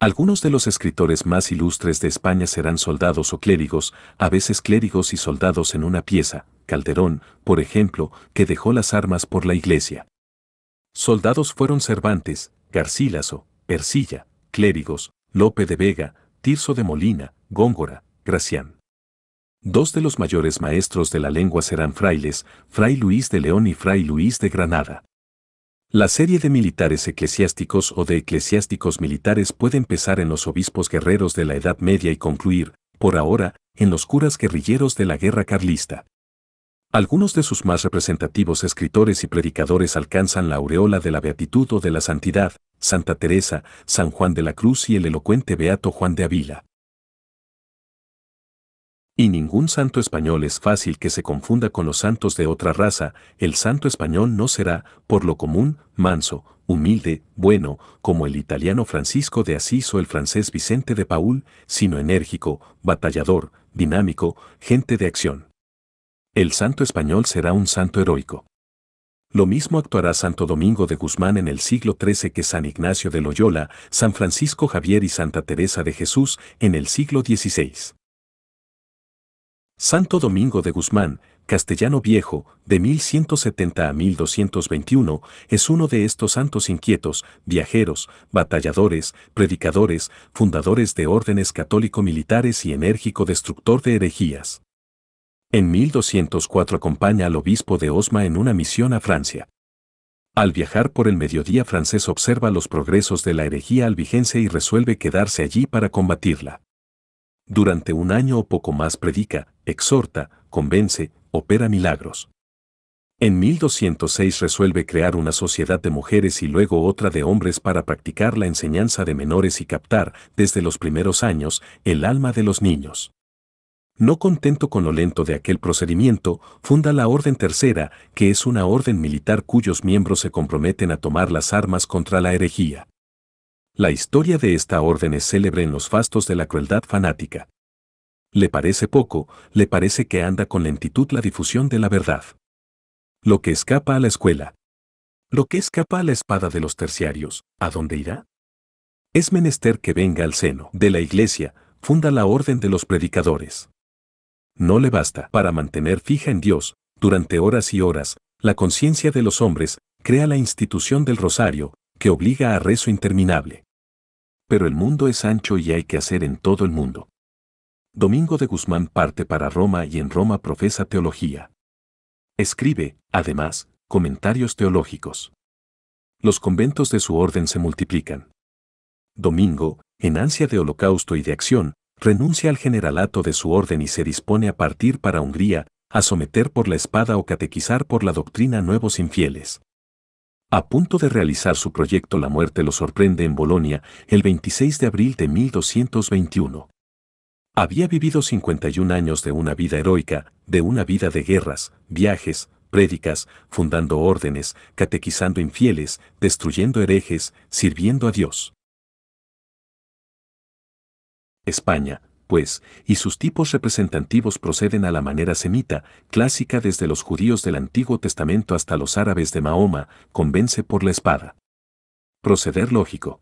Algunos de los escritores más ilustres de España serán soldados o clérigos, a veces clérigos y soldados en una pieza, Calderón, por ejemplo, que dejó las armas por la iglesia. Soldados fueron Cervantes, Garcilaso, Ercilla, clérigos, Lope de Vega, Tirso de Molina, Góngora, Gracián. Dos de los mayores maestros de la lengua serán frailes, Fray Luis de León y Fray Luis de Granada. La serie de militares eclesiásticos o de eclesiásticos militares puede empezar en los obispos guerreros de la Edad Media y concluir, por ahora, en los curas guerrilleros de la Guerra Carlista. Algunos de sus más representativos escritores y predicadores alcanzan la aureola de la beatitud o de la santidad, Santa Teresa, San Juan de la Cruz y el elocuente beato Juan de Avila. Y ningún santo español es fácil que se confunda con los santos de otra raza, el santo español no será, por lo común, manso, humilde, bueno, como el italiano Francisco de Asís o el francés Vicente de Paul, sino enérgico, batallador, dinámico, gente de acción. El santo español será un santo heroico. Lo mismo actuará Santo Domingo de Guzmán en el siglo XIII que San Ignacio de Loyola, San Francisco Javier y Santa Teresa de Jesús en el siglo XVI. Santo Domingo de Guzmán, castellano viejo, de 1170 a 1221, es uno de estos santos inquietos, viajeros, batalladores, predicadores, fundadores de órdenes católico-militares y enérgico destructor de herejías. En 1204 acompaña al obispo de Osma en una misión a Francia. Al viajar por el mediodía francés observa los progresos de la herejía albigense y resuelve quedarse allí para combatirla. Durante un año o poco más predica, exhorta, convence, opera milagros. En 1206 resuelve crear una sociedad de mujeres y luego otra de hombres para practicar la enseñanza de menores y captar, desde los primeros años, el alma de los niños. No contento con lo lento de aquel procedimiento, funda la Orden Tercera, que es una orden militar cuyos miembros se comprometen a tomar las armas contra la herejía. La historia de esta orden es célebre en los fastos de la crueldad fanática. Le parece poco, le parece que anda con lentitud la difusión de la verdad. Lo que escapa a la escuela. Lo que escapa a la espada de los terciarios, ¿a dónde irá? Es menester que venga al seno de la iglesia, funda la orden de los predicadores. No le basta para mantener fija en Dios, durante horas y horas, la conciencia de los hombres, crea la institución del rosario, que obliga a rezo interminable. Pero el mundo es ancho y hay que hacer en todo el mundo. Domingo de Guzmán parte para Roma y en Roma profesa teología. Escribe, además, comentarios teológicos. Los conventos de su orden se multiplican. Domingo, en ansia de holocausto y de acción, renuncia al generalato de su orden y se dispone a partir para Hungría, a someter por la espada o catequizar por la doctrina nuevos infieles. A punto de realizar su proyecto La muerte lo sorprende en Bolonia el 26 de abril de 1221. Había vivido 51 años de una vida heroica, de una vida de guerras, viajes, prédicas, fundando órdenes, catequizando infieles, destruyendo herejes, sirviendo a Dios. España, pues, y sus tipos representativos proceden a la manera semita, clásica desde los judíos del Antiguo Testamento hasta los árabes de Mahoma, convence por la espada. Proceder lógico.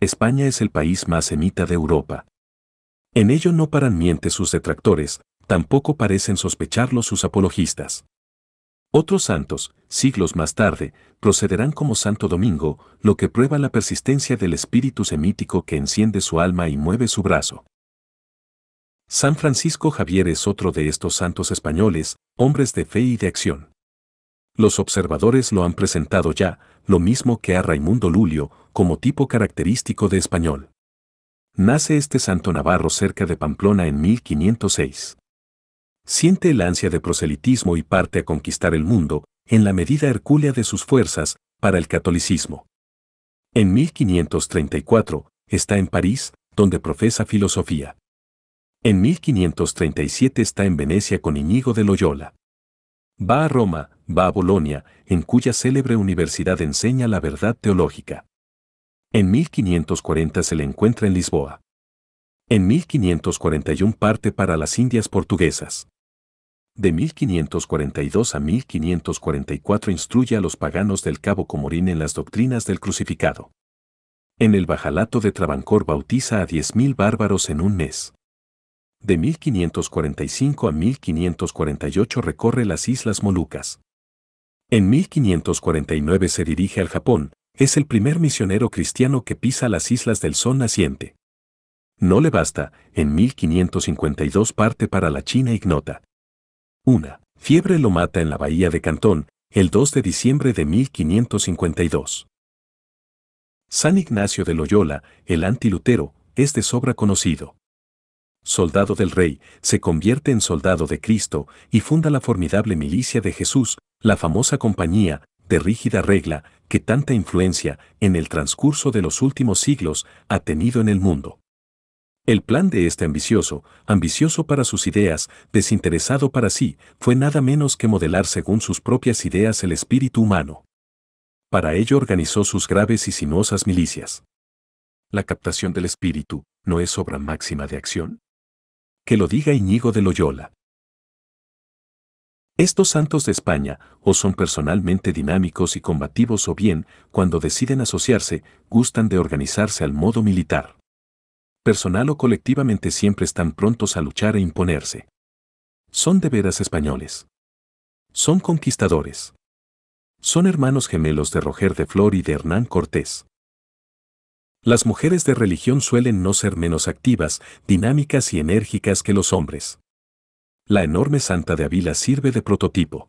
España es el país más semita de Europa. En ello no paran mientes sus detractores, tampoco parecen sospecharlo sus apologistas. Otros santos, siglos más tarde, procederán como Santo Domingo, lo que prueba la persistencia del espíritu semítico que enciende su alma y mueve su brazo. San Francisco Javier es otro de estos santos españoles, hombres de fe y de acción. Los observadores lo han presentado ya, lo mismo que a Raimundo Lulio, como tipo característico de español. Nace este santo navarro cerca de Pamplona en 1506. Siente el ansia de proselitismo y parte a conquistar el mundo, en la medida hercúlea de sus fuerzas, para el catolicismo. En 1534, está en París, donde profesa filosofía. En 1537 está en Venecia con Iñigo de Loyola. Va a Roma, va a Bolonia, en cuya célebre universidad enseña la verdad teológica. En 1540 se le encuentra en Lisboa. En 1541 parte para las Indias portuguesas. De 1542 a 1544 instruye a los paganos del Cabo Comorín en las doctrinas del crucificado. En el Bajalato de Travancore bautiza a 10.000 bárbaros en un mes. De 1545 a 1548 recorre las Islas Molucas. En 1549 se dirige al Japón, es el primer misionero cristiano que pisa las Islas del Sol Naciente. No le basta, en 1552 parte para la China ignota. Una fiebre lo mata en la bahía de Cantón, el 2 de diciembre de 1552. San Ignacio de Loyola, el antilutero, es de sobra conocido. Soldado del Rey, se convierte en soldado de Cristo y funda la formidable milicia de Jesús, la famosa compañía, de rígida regla, que tanta influencia, en el transcurso de los últimos siglos, ha tenido en el mundo. El plan de este ambicioso, ambicioso para sus ideas, desinteresado para sí, fue nada menos que modelar según sus propias ideas el espíritu humano. Para ello organizó sus graves y sinuosas milicias. La captación del espíritu, ¿no es obra máxima de acción? Que lo diga Iñigo de Loyola. Estos santos de España, o son personalmente dinámicos y combativos o bien, cuando deciden asociarse, gustan de organizarse al modo militar personal o colectivamente siempre están prontos a luchar e imponerse. Son de veras españoles. Son conquistadores. Son hermanos gemelos de Roger de Flor y de Hernán Cortés. Las mujeres de religión suelen no ser menos activas, dinámicas y enérgicas que los hombres. La enorme Santa de Avila sirve de prototipo.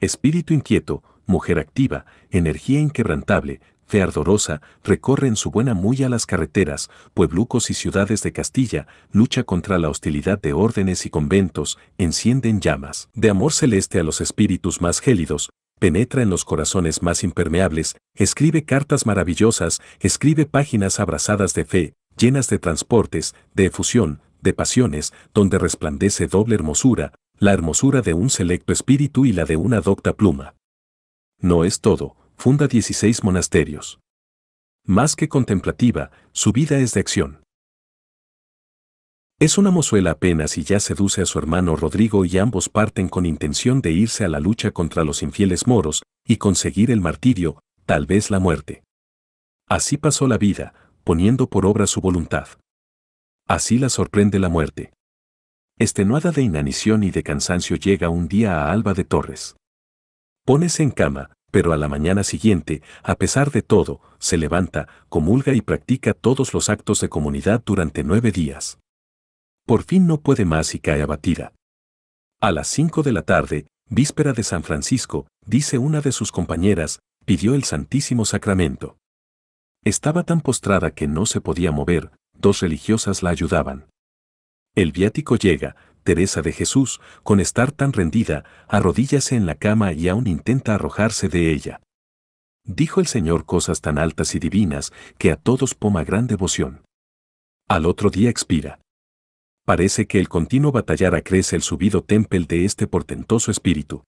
Espíritu inquieto, mujer activa, energía inquebrantable, fe ardorosa, recorre en su buena muy a las carreteras, pueblucos y ciudades de Castilla, lucha contra la hostilidad de órdenes y conventos, enciende en llamas de amor celeste a los espíritus más gélidos, penetra en los corazones más impermeables, escribe cartas maravillosas, escribe páginas abrazadas de fe, llenas de transportes, de efusión, de pasiones, donde resplandece doble hermosura, la hermosura de un selecto espíritu y la de una docta pluma. No es todo, funda 16 monasterios. Más que contemplativa, su vida es de acción. Es una mozuela apenas y ya seduce a su hermano Rodrigo y ambos parten con intención de irse a la lucha contra los infieles moros y conseguir el martirio, tal vez la muerte. Así pasó la vida, poniendo por obra su voluntad. Así la sorprende la muerte. Estenuada de inanición y de cansancio llega un día a Alba de Torres. Pónese en cama, pero a la mañana siguiente, a pesar de todo, se levanta, comulga y practica todos los actos de comunidad durante nueve días. Por fin no puede más y cae abatida. A las cinco de la tarde, víspera de San Francisco, dice una de sus compañeras, pidió el Santísimo Sacramento. Estaba tan postrada que no se podía mover, dos religiosas la ayudaban. El viático llega, Teresa de Jesús, con estar tan rendida, arrodíllase en la cama y aún intenta arrojarse de ella. Dijo el Señor cosas tan altas y divinas que a todos poma gran devoción. Al otro día expira. Parece que el continuo batallar acrece el subido tempel de este portentoso espíritu.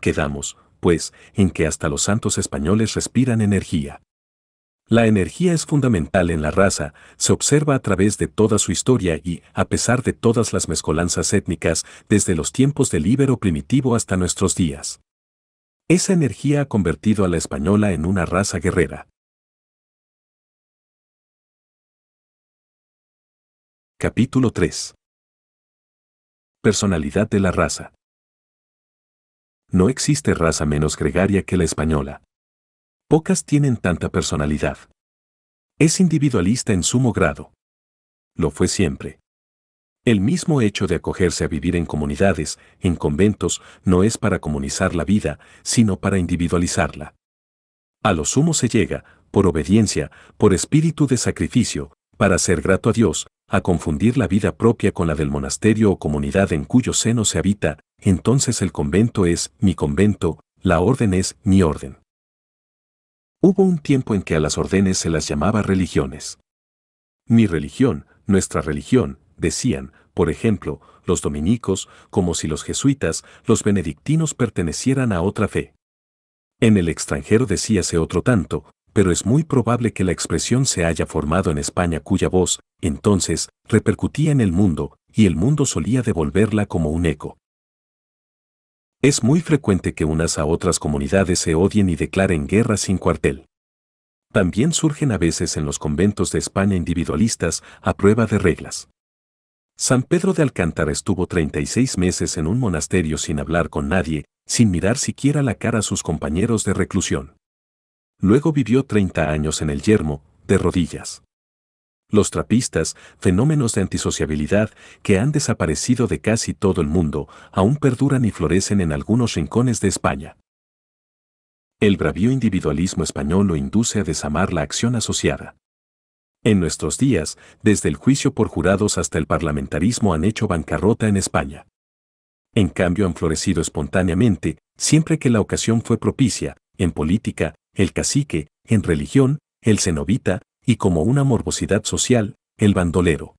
Quedamos, pues, en que hasta los santos españoles respiran energía. La energía es fundamental en la raza, se observa a través de toda su historia y, a pesar de todas las mezcolanzas étnicas, desde los tiempos del íbero primitivo hasta nuestros días. Esa energía ha convertido a la española en una raza guerrera. Capítulo 3 Personalidad de la raza. No existe raza menos gregaria que la española. Pocas tienen tanta personalidad. Es individualista en sumo grado. Lo fue siempre. El mismo hecho de acogerse a vivir en comunidades, en conventos, no es para comunizar la vida, sino para individualizarla. A lo sumo se llega, por obediencia, por espíritu de sacrificio, para ser grato a Dios, a confundir la vida propia con la del monasterio o comunidad en cuyo seno se habita, entonces el convento es mi convento, la orden es mi orden. Hubo un tiempo en que a las órdenes se las llamaba religiones. Mi religión, nuestra religión, decían, por ejemplo, los dominicos, como si los jesuitas, los benedictinos pertenecieran a otra fe. En el extranjero decíase otro tanto, pero es muy probable que la expresión se haya formado en España cuya voz, entonces, repercutía en el mundo, y el mundo solía devolverla como un eco. Es muy frecuente que unas a otras comunidades se odien y declaren guerra sin cuartel. También surgen a veces en los conventos de España individualistas a prueba de reglas. San Pedro de Alcántara estuvo 36 meses en un monasterio sin hablar con nadie, sin mirar siquiera la cara a sus compañeros de reclusión. Luego vivió 30 años en el yermo, de rodillas. Los trapistas, fenómenos de antisociabilidad que han desaparecido de casi todo el mundo, aún perduran y florecen en algunos rincones de España. El bravío individualismo español lo induce a desamar la acción asociada. En nuestros días, desde el juicio por jurados hasta el parlamentarismo han hecho bancarrota en España. En cambio han florecido espontáneamente, siempre que la ocasión fue propicia, en política, el cacique, en religión, el cenobita, y como una morbosidad social, el bandolero.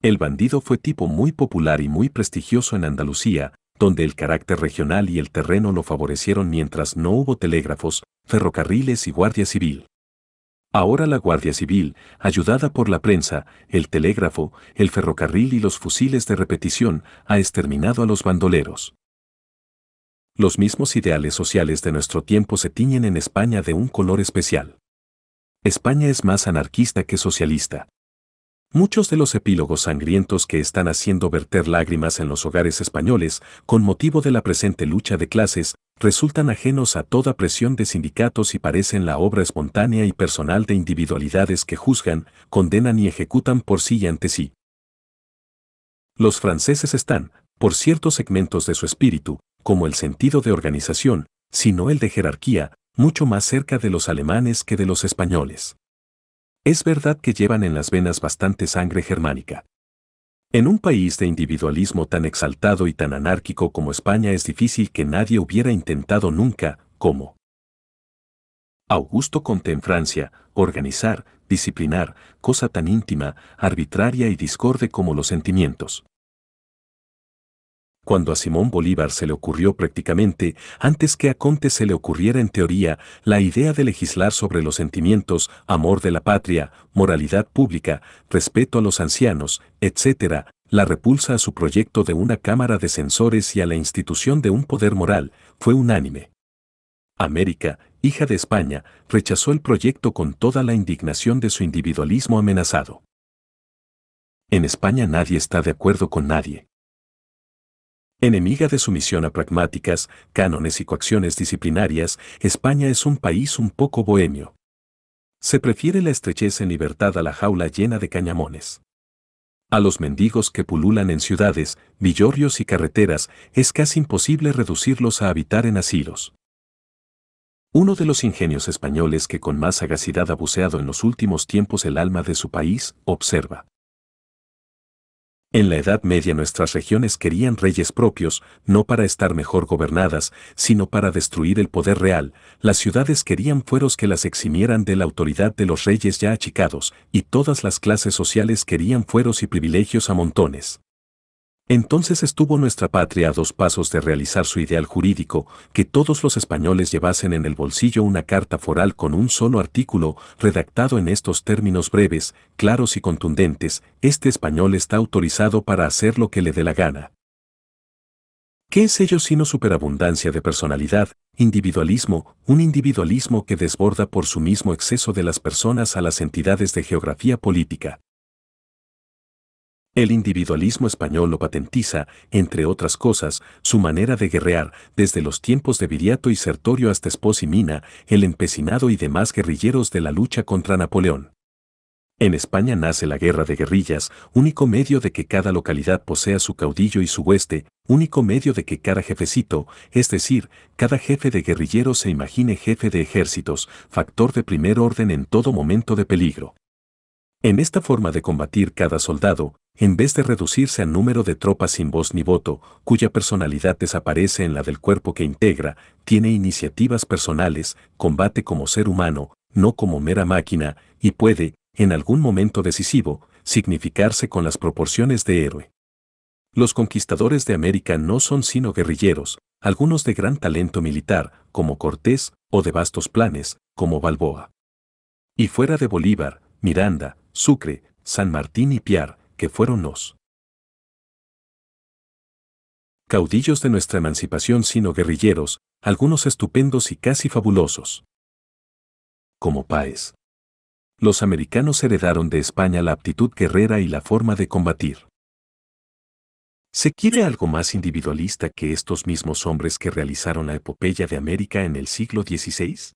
El bandido fue tipo muy popular y muy prestigioso en Andalucía, donde el carácter regional y el terreno lo favorecieron mientras no hubo telégrafos, ferrocarriles y guardia civil. Ahora la Guardia Civil, ayudada por la prensa, el telégrafo, el ferrocarril y los fusiles de repetición, ha exterminado a los bandoleros. Los mismos ideales sociales de nuestro tiempo se tiñen en España de un color especial. España es más anarquista que socialista. Muchos de los epílogos sangrientos que están haciendo verter lágrimas en los hogares españoles, con motivo de la presente lucha de clases, resultan ajenos a toda presión de sindicatos y parecen la obra espontánea y personal de individualidades que juzgan, condenan y ejecutan por sí y ante sí. Los franceses están, por ciertos segmentos de su espíritu, como el sentido de organización, sino el de jerarquía, mucho más cerca de los alemanes que de los españoles. Es verdad que llevan en las venas bastante sangre germánica. En un país de individualismo tan exaltado y tan anárquico como España es difícil que nadie hubiera intentado nunca, como Augusto Comte en Francia, organizar, disciplinar, cosa tan íntima, arbitraria y discorde como los sentimientos. Cuando a Simón Bolívar se le ocurrió prácticamente, antes que a Conte se le ocurriera en teoría, la idea de legislar sobre los sentimientos, amor de la patria, moralidad pública, respeto a los ancianos, etc., la repulsa a su proyecto de una Cámara de Censores y a la institución de un poder moral, fue unánime. América, hija de España, rechazó el proyecto con toda la indignación de su individualismo amenazado. En España nadie está de acuerdo con nadie. Enemiga de sumisión a pragmáticas, cánones y coacciones disciplinarias, España es un país un poco bohemio. Se prefiere la estrechez en libertad a la jaula llena de cañamones. A los mendigos que pululan en ciudades, villorrios y carreteras, es casi imposible reducirlos a habitar en asilos. Uno de los ingenios españoles que con más sagacidad ha buceado en los últimos tiempos el alma de su país, observa. En la Edad Media nuestras regiones querían reyes propios, no para estar mejor gobernadas, sino para destruir el poder real. Las ciudades querían fueros que las eximieran de la autoridad de los reyes ya achicados, y todas las clases sociales querían fueros y privilegios a montones. Entonces estuvo nuestra patria a dos pasos de realizar su ideal jurídico, que todos los españoles llevasen en el bolsillo una carta foral con un solo artículo, redactado en estos términos breves, claros y contundentes, este español está autorizado para hacer lo que le dé la gana. ¿Qué es ello sino superabundancia de personalidad, individualismo, un individualismo que desborda por su mismo exceso de las personas a las entidades de geografía política? El individualismo español lo patentiza, entre otras cosas, su manera de guerrear, desde los tiempos de Viriato y Sertorio hasta Espos y Mina, el empecinado y demás guerrilleros de la lucha contra Napoleón. En España nace la guerra de guerrillas, único medio de que cada localidad posea su caudillo y su hueste, único medio de que cada jefecito, es decir, cada jefe de guerrilleros se imagine jefe de ejércitos, factor de primer orden en todo momento de peligro. En esta forma de combatir cada soldado, en vez de reducirse al número de tropas sin voz ni voto, cuya personalidad desaparece en la del cuerpo que integra, tiene iniciativas personales, combate como ser humano, no como mera máquina, y puede, en algún momento decisivo, significarse con las proporciones de héroe. Los conquistadores de América no son sino guerrilleros, algunos de gran talento militar, como Cortés, o de vastos planes, como Balboa. Y fuera de Bolívar, Miranda, Sucre, San Martín y Piar, que fueron los caudillos de nuestra emancipación sino guerrilleros, algunos estupendos y casi fabulosos. como Páez. Los americanos heredaron de España la aptitud guerrera y la forma de combatir. ¿Se quiere algo más individualista que estos mismos hombres que realizaron la epopeya de América en el siglo XVI?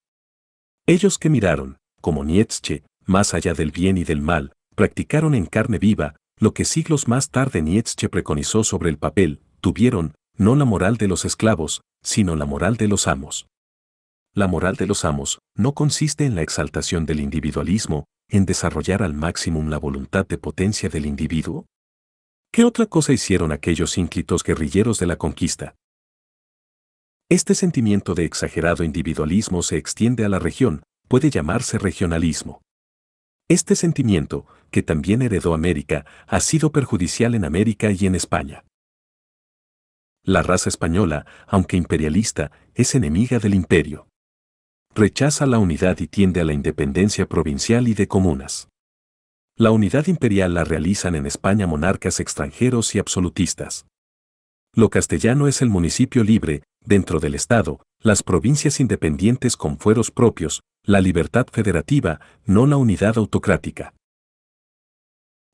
Ellos que miraron, como Nietzsche, más allá del bien y del mal, practicaron en carne viva, lo que siglos más tarde Nietzsche preconizó sobre el papel, tuvieron, no la moral de los esclavos, sino la moral de los amos. La moral de los amos no consiste en la exaltación del individualismo, en desarrollar al máximo la voluntad de potencia del individuo. ¿Qué otra cosa hicieron aquellos ínclitos guerrilleros de la conquista? Este sentimiento de exagerado individualismo se extiende a la región, puede llamarse regionalismo. Este sentimiento, que también heredó América, ha sido perjudicial en América y en España. La raza española, aunque imperialista, es enemiga del imperio rechaza la unidad y tiende a la independencia provincial y de comunas. La unidad imperial la realizan en España monarcas extranjeros y absolutistas. Lo castellano es el municipio libre, dentro del Estado, las provincias independientes con fueros propios, la libertad federativa, no la unidad autocrática.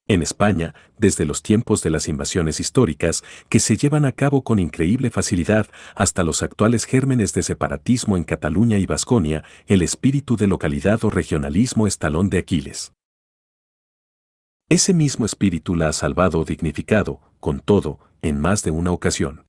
En España, desde los tiempos de las invasiones históricas, que se llevan a cabo con increíble facilidad, hasta los actuales gérmenes de separatismo en Cataluña y Vasconia, el espíritu de localidad o regionalismo es talón de Aquiles. Ese mismo espíritu la ha salvado o dignificado, con todo, en más de una ocasión.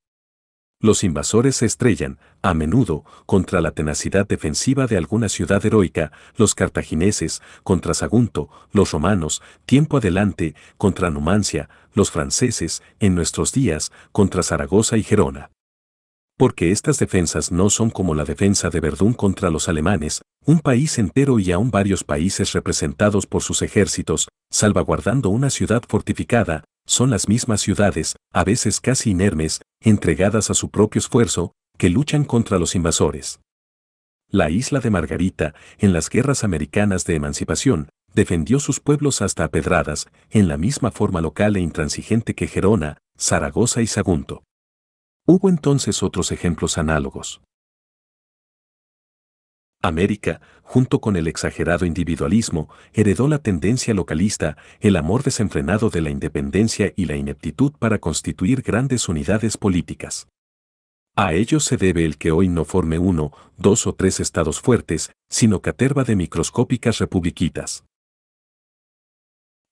Los invasores se estrellan, a menudo, contra la tenacidad defensiva de alguna ciudad heroica, los cartagineses, contra Sagunto, los romanos, tiempo adelante, contra Numancia, los franceses, en nuestros días, contra Zaragoza y Gerona. Porque estas defensas no son como la defensa de Verdún contra los alemanes, un país entero y aún varios países representados por sus ejércitos, salvaguardando una ciudad fortificada, son las mismas ciudades, a veces casi inermes, entregadas a su propio esfuerzo, que luchan contra los invasores. La isla de Margarita, en las guerras americanas de emancipación, defendió sus pueblos hasta a pedradas, en la misma forma local e intransigente que Gerona, Zaragoza y Sagunto. Hubo entonces otros ejemplos análogos. América, junto con el exagerado individualismo, heredó la tendencia localista, el amor desenfrenado de la independencia y la ineptitud para constituir grandes unidades políticas. A ello se debe el que hoy no forme uno, dos o tres estados fuertes, sino caterva de microscópicas republiquitas.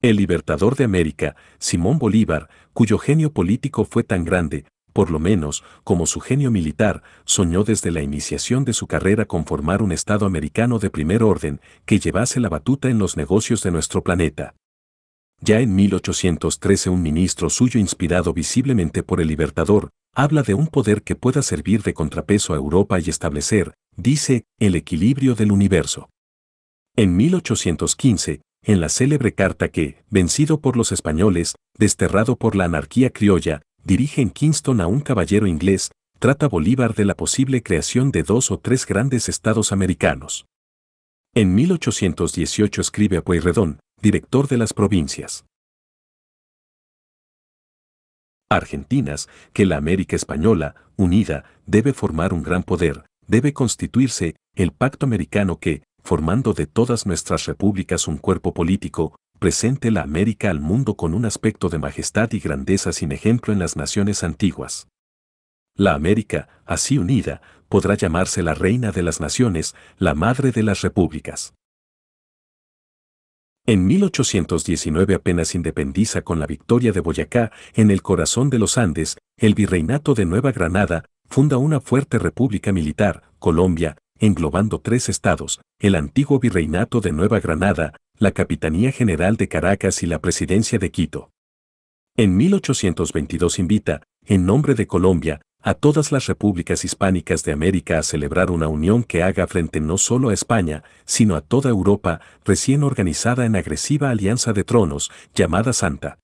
El libertador de América, Simón Bolívar, cuyo genio político fue tan grande, por lo menos, como su genio militar, soñó desde la iniciación de su carrera con formar un Estado americano de primer orden que llevase la batuta en los negocios de nuestro planeta. Ya en 1813 un ministro suyo inspirado visiblemente por el Libertador, habla de un poder que pueda servir de contrapeso a Europa y establecer, dice, el equilibrio del universo. En 1815, en la célebre carta que, vencido por los españoles, desterrado por la anarquía criolla, dirige en Kingston a un caballero inglés, trata Bolívar de la posible creación de dos o tres grandes estados americanos. En 1818 escribe a Pueyrredón, director de las provincias argentinas, que la América española, unida, debe formar un gran poder, debe constituirse el pacto americano que, formando de todas nuestras repúblicas un cuerpo político, presente la América al mundo con un aspecto de majestad y grandeza sin ejemplo en las naciones antiguas. La América, así unida, podrá llamarse la reina de las naciones, la madre de las repúblicas. En 1819 apenas independiza con la victoria de Boyacá en el corazón de los Andes, el virreinato de Nueva Granada funda una fuerte república militar, Colombia, englobando tres estados, el antiguo virreinato de Nueva Granada, la Capitanía General de Caracas y la Presidencia de Quito. En 1822 invita, en nombre de Colombia, a todas las repúblicas hispánicas de América a celebrar una unión que haga frente no solo a España, sino a toda Europa, recién organizada en agresiva alianza de tronos, llamada Santa.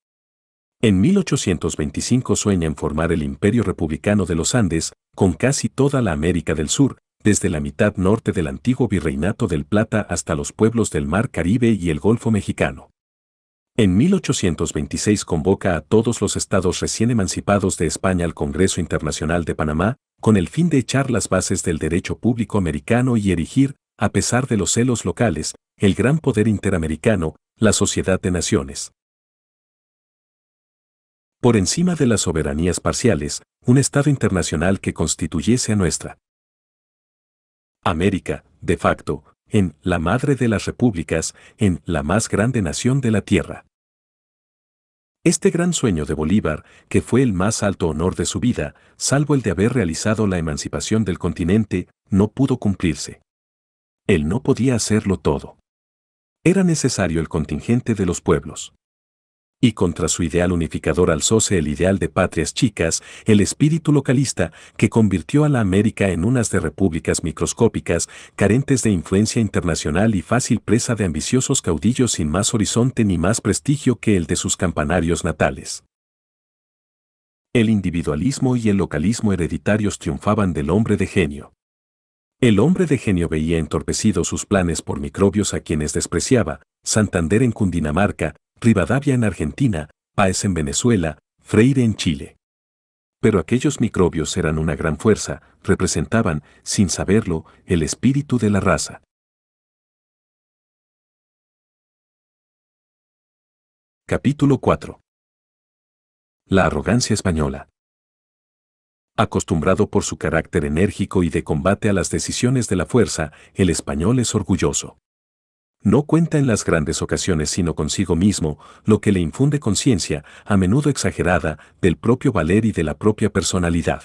En 1825 sueña en formar el Imperio Republicano de los Andes, con casi toda la América del Sur, desde la mitad norte del antiguo Virreinato del Plata hasta los pueblos del Mar Caribe y el Golfo Mexicano. En 1826 convoca a todos los estados recién emancipados de España al Congreso Internacional de Panamá, con el fin de echar las bases del derecho público americano y erigir, a pesar de los celos locales, el gran poder interamericano, la sociedad de naciones. Por encima de las soberanías parciales, un Estado internacional que constituyese a nuestra América, de facto, en la madre de las repúblicas, en la más grande nación de la Tierra. Este gran sueño de Bolívar, que fue el más alto honor de su vida, salvo el de haber realizado la emancipación del continente, no pudo cumplirse. Él no podía hacerlo todo. Era necesario el contingente de los pueblos y contra su ideal unificador alzóse el ideal de patrias chicas, el espíritu localista que convirtió a la América en unas de repúblicas microscópicas, carentes de influencia internacional y fácil presa de ambiciosos caudillos sin más horizonte ni más prestigio que el de sus campanarios natales. El individualismo y el localismo hereditarios triunfaban del hombre de genio. El hombre de genio veía entorpecidos sus planes por microbios a quienes despreciaba, Santander en Cundinamarca, Rivadavia en Argentina, Páez en Venezuela, Freire en Chile. Pero aquellos microbios eran una gran fuerza, representaban, sin saberlo, el espíritu de la raza. Capítulo 4 La arrogancia española. Acostumbrado por su carácter enérgico y de combate a las decisiones de la fuerza, el español es orgulloso no cuenta en las grandes ocasiones sino consigo mismo, lo que le infunde conciencia, a menudo exagerada, del propio valer y de la propia personalidad.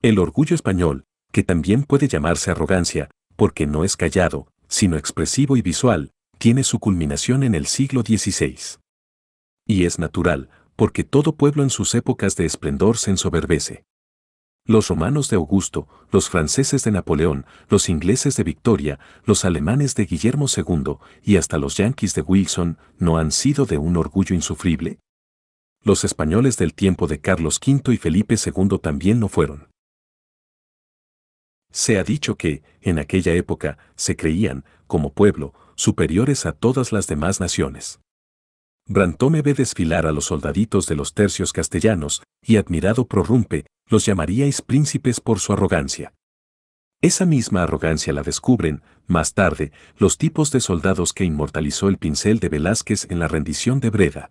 El orgullo español, que también puede llamarse arrogancia, porque no es callado, sino expresivo y visual, tiene su culminación en el siglo XVI. Y es natural, porque todo pueblo en sus épocas de esplendor se ensoberbece. Los romanos de Augusto, los franceses de Napoleón, los ingleses de Victoria, los alemanes de Guillermo II y hasta los yanquis de Wilson no han sido de un orgullo insufrible. Los españoles del tiempo de Carlos V y Felipe II también lo fueron. Se ha dicho que, en aquella época, se creían, como pueblo, superiores a todas las demás naciones. Brantome ve desfilar a los soldaditos de los tercios castellanos, y admirado prorrumpe, los llamaríais príncipes por su arrogancia. Esa misma arrogancia la descubren, más tarde, los tipos de soldados que inmortalizó el pincel de Velázquez en la rendición de Breda.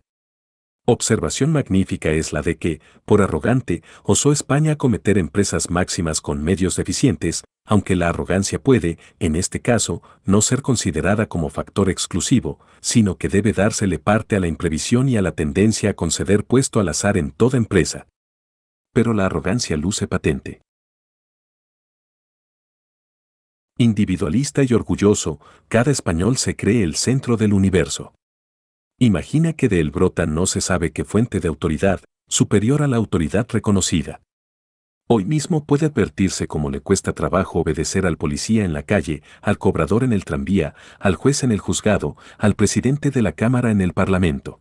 Observación magnífica es la de que, por arrogante, osó España cometer empresas máximas con medios deficientes, aunque la arrogancia puede, en este caso, no ser considerada como factor exclusivo, sino que debe dársele parte a la imprevisión y a la tendencia a conceder puesto al azar en toda empresa pero la arrogancia luce patente. Individualista y orgulloso, cada español se cree el centro del universo. Imagina que de él brota no se sabe qué fuente de autoridad, superior a la autoridad reconocida. Hoy mismo puede advertirse cómo le cuesta trabajo obedecer al policía en la calle, al cobrador en el tranvía, al juez en el juzgado, al presidente de la Cámara en el Parlamento.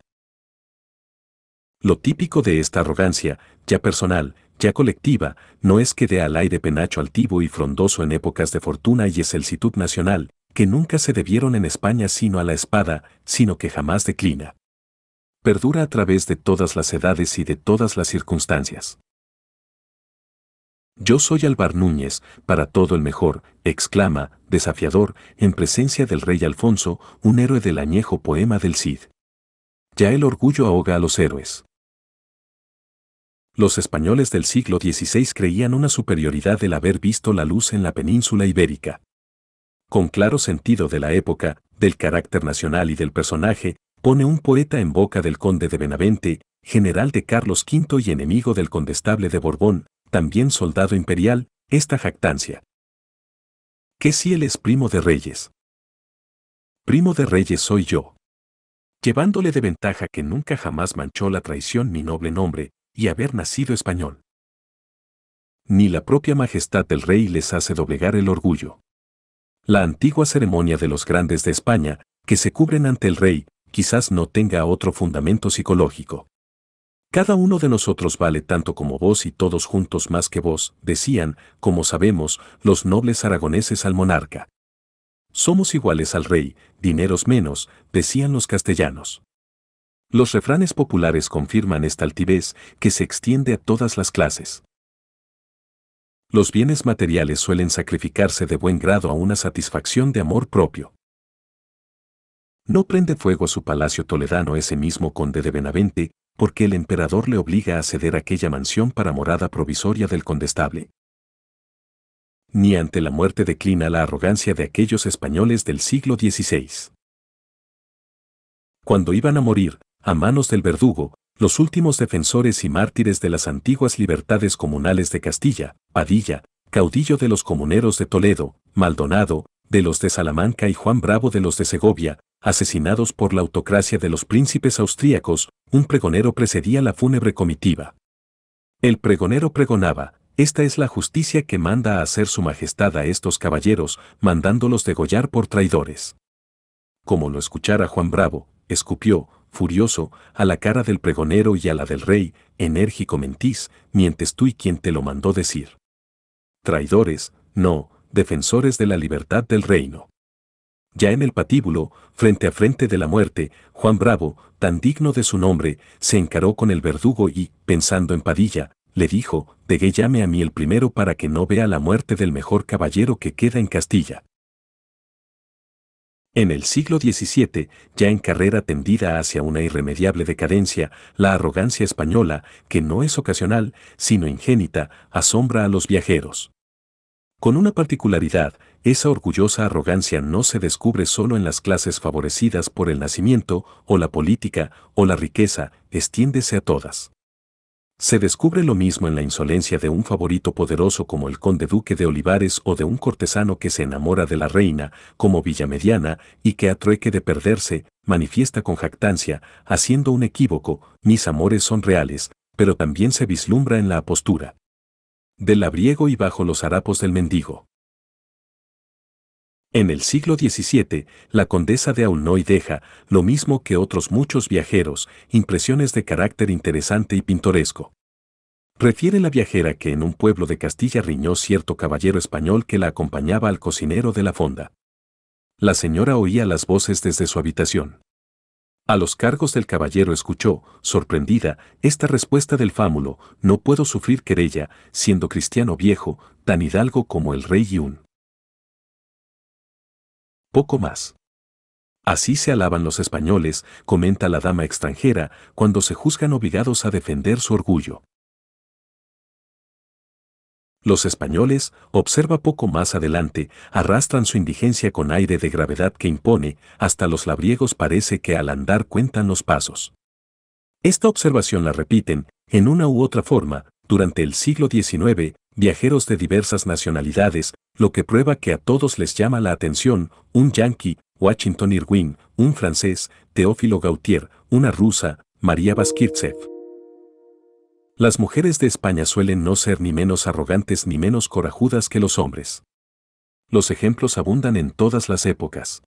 Lo típico de esta arrogancia, ya personal, ya colectiva, no es que dé al aire penacho altivo y frondoso en épocas de fortuna y excelsitud nacional, que nunca se debieron en España sino a la espada, sino que jamás declina. Perdura a través de todas las edades y de todas las circunstancias. Yo soy Alvar Núñez, para todo el mejor, exclama, desafiador, en presencia del rey Alfonso, un héroe del añejo poema del Cid. Ya el orgullo ahoga a los héroes. Los españoles del siglo XVI creían una superioridad del haber visto la luz en la península ibérica. Con claro sentido de la época, del carácter nacional y del personaje, pone un poeta en boca del conde de Benavente, general de Carlos V y enemigo del condestable de Borbón, también soldado imperial, esta jactancia. ¿Qué si él es primo de reyes? Primo de reyes soy yo. Llevándole de ventaja que nunca jamás manchó la traición mi noble nombre, y haber nacido español. Ni la propia majestad del rey les hace doblegar el orgullo. La antigua ceremonia de los grandes de España, que se cubren ante el rey, quizás no tenga otro fundamento psicológico. Cada uno de nosotros vale tanto como vos y todos juntos más que vos, decían, como sabemos, los nobles aragoneses al monarca. Somos iguales al rey, dineros menos, decían los castellanos. Los refranes populares confirman esta altivez que se extiende a todas las clases. Los bienes materiales suelen sacrificarse de buen grado a una satisfacción de amor propio. No prende fuego a su palacio toledano ese mismo conde de Benavente, porque el emperador le obliga a ceder aquella mansión para morada provisoria del condestable. Ni ante la muerte declina la arrogancia de aquellos españoles del siglo XVI. Cuando iban a morir, a manos del verdugo, los últimos defensores y mártires de las antiguas libertades comunales de Castilla, Padilla, caudillo de los comuneros de Toledo, Maldonado, de los de Salamanca y Juan Bravo de los de Segovia, asesinados por la autocracia de los príncipes austríacos, un pregonero precedía la fúnebre comitiva. El pregonero pregonaba, esta es la justicia que manda a hacer su majestad a estos caballeros, mandándolos degollar por traidores. Como lo escuchara Juan Bravo, escupió, furioso, a la cara del pregonero y a la del rey, enérgico mentís, mientes tú y quien te lo mandó decir. Traidores, no, defensores de la libertad del reino. Ya en el patíbulo, frente a frente de la muerte, Juan Bravo, tan digno de su nombre, se encaró con el verdugo y, pensando en Padilla, le dijo, llame a mí el primero para que no vea la muerte del mejor caballero que queda en Castilla. En el siglo XVII, ya en carrera tendida hacia una irremediable decadencia, la arrogancia española, que no es ocasional, sino ingénita, asombra a los viajeros. Con una particularidad, esa orgullosa arrogancia no se descubre solo en las clases favorecidas por el nacimiento, o la política, o la riqueza, extiéndese a todas. Se descubre lo mismo en la insolencia de un favorito poderoso como el conde duque de Olivares o de un cortesano que se enamora de la reina, como Villamediana, y que a trueque de perderse, manifiesta con jactancia, haciendo un equívoco, mis amores son reales, pero también se vislumbra en la apostura. Del labriego y bajo los harapos del mendigo. En el siglo XVII, la condesa de Aulnoy deja, lo mismo que otros muchos viajeros, impresiones de carácter interesante y pintoresco. Refiere la viajera que en un pueblo de Castilla riñó cierto caballero español que la acompañaba al cocinero de la fonda. La señora oía las voces desde su habitación. A los cargos del caballero escuchó, sorprendida, esta respuesta del fámulo, no puedo sufrir querella, siendo cristiano viejo, tan hidalgo como el rey Yun poco más. Así se alaban los españoles, comenta la dama extranjera, cuando se juzgan obligados a defender su orgullo. Los españoles, observa poco más adelante, arrastran su indigencia con aire de gravedad que impone, hasta los labriegos parece que al andar cuentan los pasos. Esta observación la repiten, en una u otra forma, durante el siglo XIX, viajeros de diversas nacionalidades, lo que prueba que a todos les llama la atención, un yanqui, Washington Irwin, un francés, Teófilo Gautier, una rusa, María Baskirtsev. Las mujeres de España suelen no ser ni menos arrogantes ni menos corajudas que los hombres. Los ejemplos abundan en todas las épocas.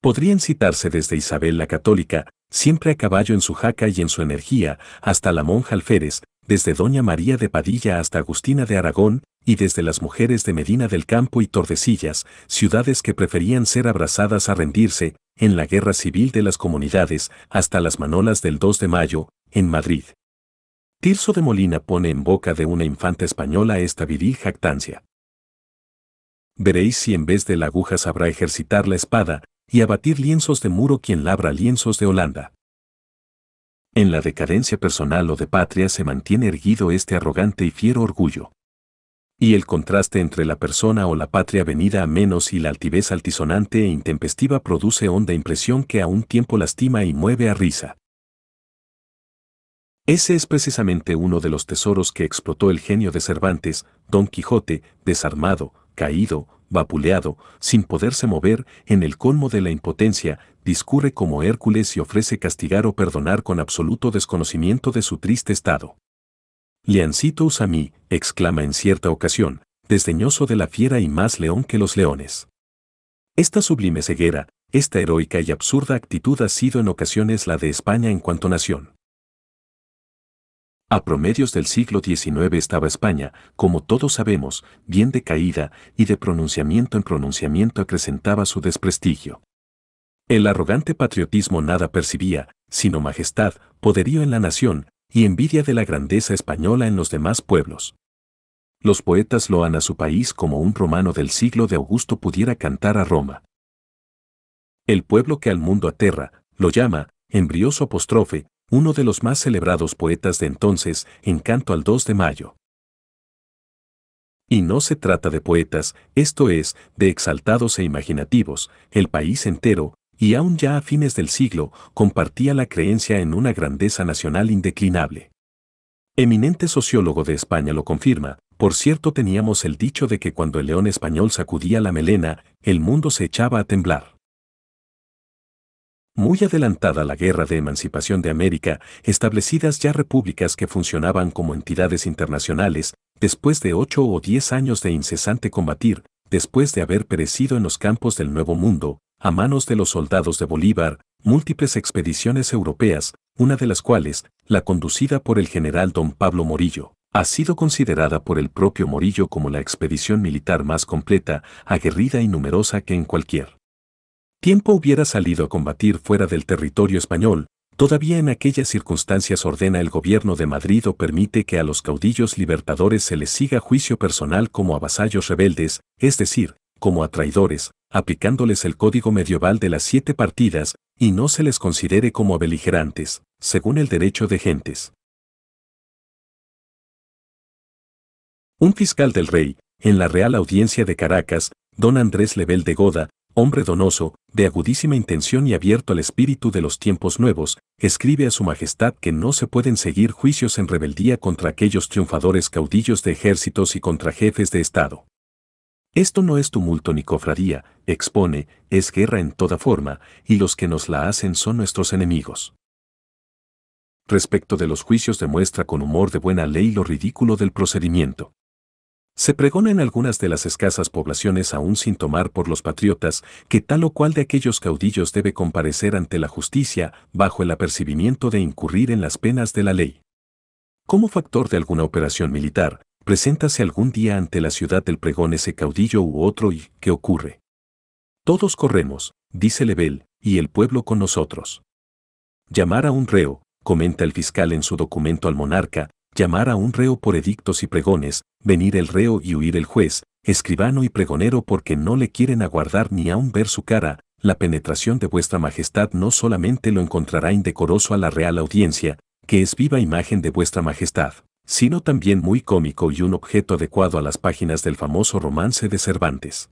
Podrían citarse desde Isabel la Católica, siempre a caballo en su jaca y en su energía, hasta la monja alférez, desde Doña María de Padilla hasta Agustina de Aragón, y desde las mujeres de Medina del Campo y Tordesillas, ciudades que preferían ser abrazadas a rendirse, en la guerra civil de las comunidades, hasta las manolas del 2 de mayo, en Madrid. Tirso de Molina pone en boca de una infanta española esta viril jactancia. Veréis si en vez de la aguja sabrá ejercitar la espada, y abatir lienzos de muro quien labra lienzos de Holanda. En la decadencia personal o de patria se mantiene erguido este arrogante y fiero orgullo. Y el contraste entre la persona o la patria venida a menos y la altivez altisonante e intempestiva produce honda impresión que a un tiempo lastima y mueve a risa. Ese es precisamente uno de los tesoros que explotó el genio de Cervantes, Don Quijote, desarmado, caído, vapuleado, sin poderse mover, en el colmo de la impotencia, discurre como Hércules y ofrece castigar o perdonar con absoluto desconocimiento de su triste estado. Leancito a mí, exclama en cierta ocasión, desdeñoso de la fiera y más león que los leones. Esta sublime ceguera, esta heroica y absurda actitud ha sido en ocasiones la de España en cuanto nación. A promedios del siglo XIX estaba España, como todos sabemos, bien decaída y de pronunciamiento en pronunciamiento acrecentaba su desprestigio. El arrogante patriotismo nada percibía, sino majestad, poderío en la nación y envidia de la grandeza española en los demás pueblos. Los poetas loan a su país como un romano del siglo de Augusto pudiera cantar a Roma. El pueblo que al mundo aterra, lo llama, embrioso apóstrofe, uno de los más celebrados poetas de entonces, en canto al 2 de mayo. Y no se trata de poetas, esto es, de exaltados e imaginativos, el país entero, y aún ya a fines del siglo, compartía la creencia en una grandeza nacional indeclinable. Eminente sociólogo de España lo confirma, por cierto teníamos el dicho de que cuando el león español sacudía la melena, el mundo se echaba a temblar. Muy adelantada la guerra de emancipación de América, establecidas ya repúblicas que funcionaban como entidades internacionales, después de ocho o diez años de incesante combatir, después de haber perecido en los campos del Nuevo Mundo, a manos de los soldados de Bolívar, múltiples expediciones europeas, una de las cuales, la conducida por el general don Pablo Morillo, ha sido considerada por el propio Morillo como la expedición militar más completa, aguerrida y numerosa que en cualquier tiempo hubiera salido a combatir fuera del territorio español, todavía en aquellas circunstancias ordena el gobierno de Madrid o permite que a los caudillos libertadores se les siga juicio personal como a vasallos rebeldes, es decir, como a traidores, aplicándoles el código medieval de las siete partidas, y no se les considere como a beligerantes, según el derecho de gentes. Un fiscal del rey, en la Real Audiencia de Caracas, don Andrés Lebel de Goda, hombre donoso, de agudísima intención y abierto al espíritu de los tiempos nuevos, escribe a su majestad que no se pueden seguir juicios en rebeldía contra aquellos triunfadores caudillos de ejércitos y contra jefes de Estado. Esto no es tumulto ni cofradía, expone, es guerra en toda forma, y los que nos la hacen son nuestros enemigos. Respecto de los juicios demuestra con humor de buena ley lo ridículo del procedimiento. Se pregona en algunas de las escasas poblaciones aún sin tomar por los patriotas que tal o cual de aquellos caudillos debe comparecer ante la justicia bajo el apercibimiento de incurrir en las penas de la ley. Como factor de alguna operación militar, preséntase algún día ante la ciudad del pregón ese caudillo u otro y ¿qué ocurre? Todos corremos, dice Lebel, y el pueblo con nosotros. Llamar a un reo, comenta el fiscal en su documento al monarca, llamar a un reo por edictos y pregones, venir el reo y huir el juez, escribano y pregonero porque no le quieren aguardar ni aun ver su cara, la penetración de vuestra majestad no solamente lo encontrará indecoroso a la real audiencia, que es viva imagen de vuestra majestad, sino también muy cómico y un objeto adecuado a las páginas del famoso romance de Cervantes.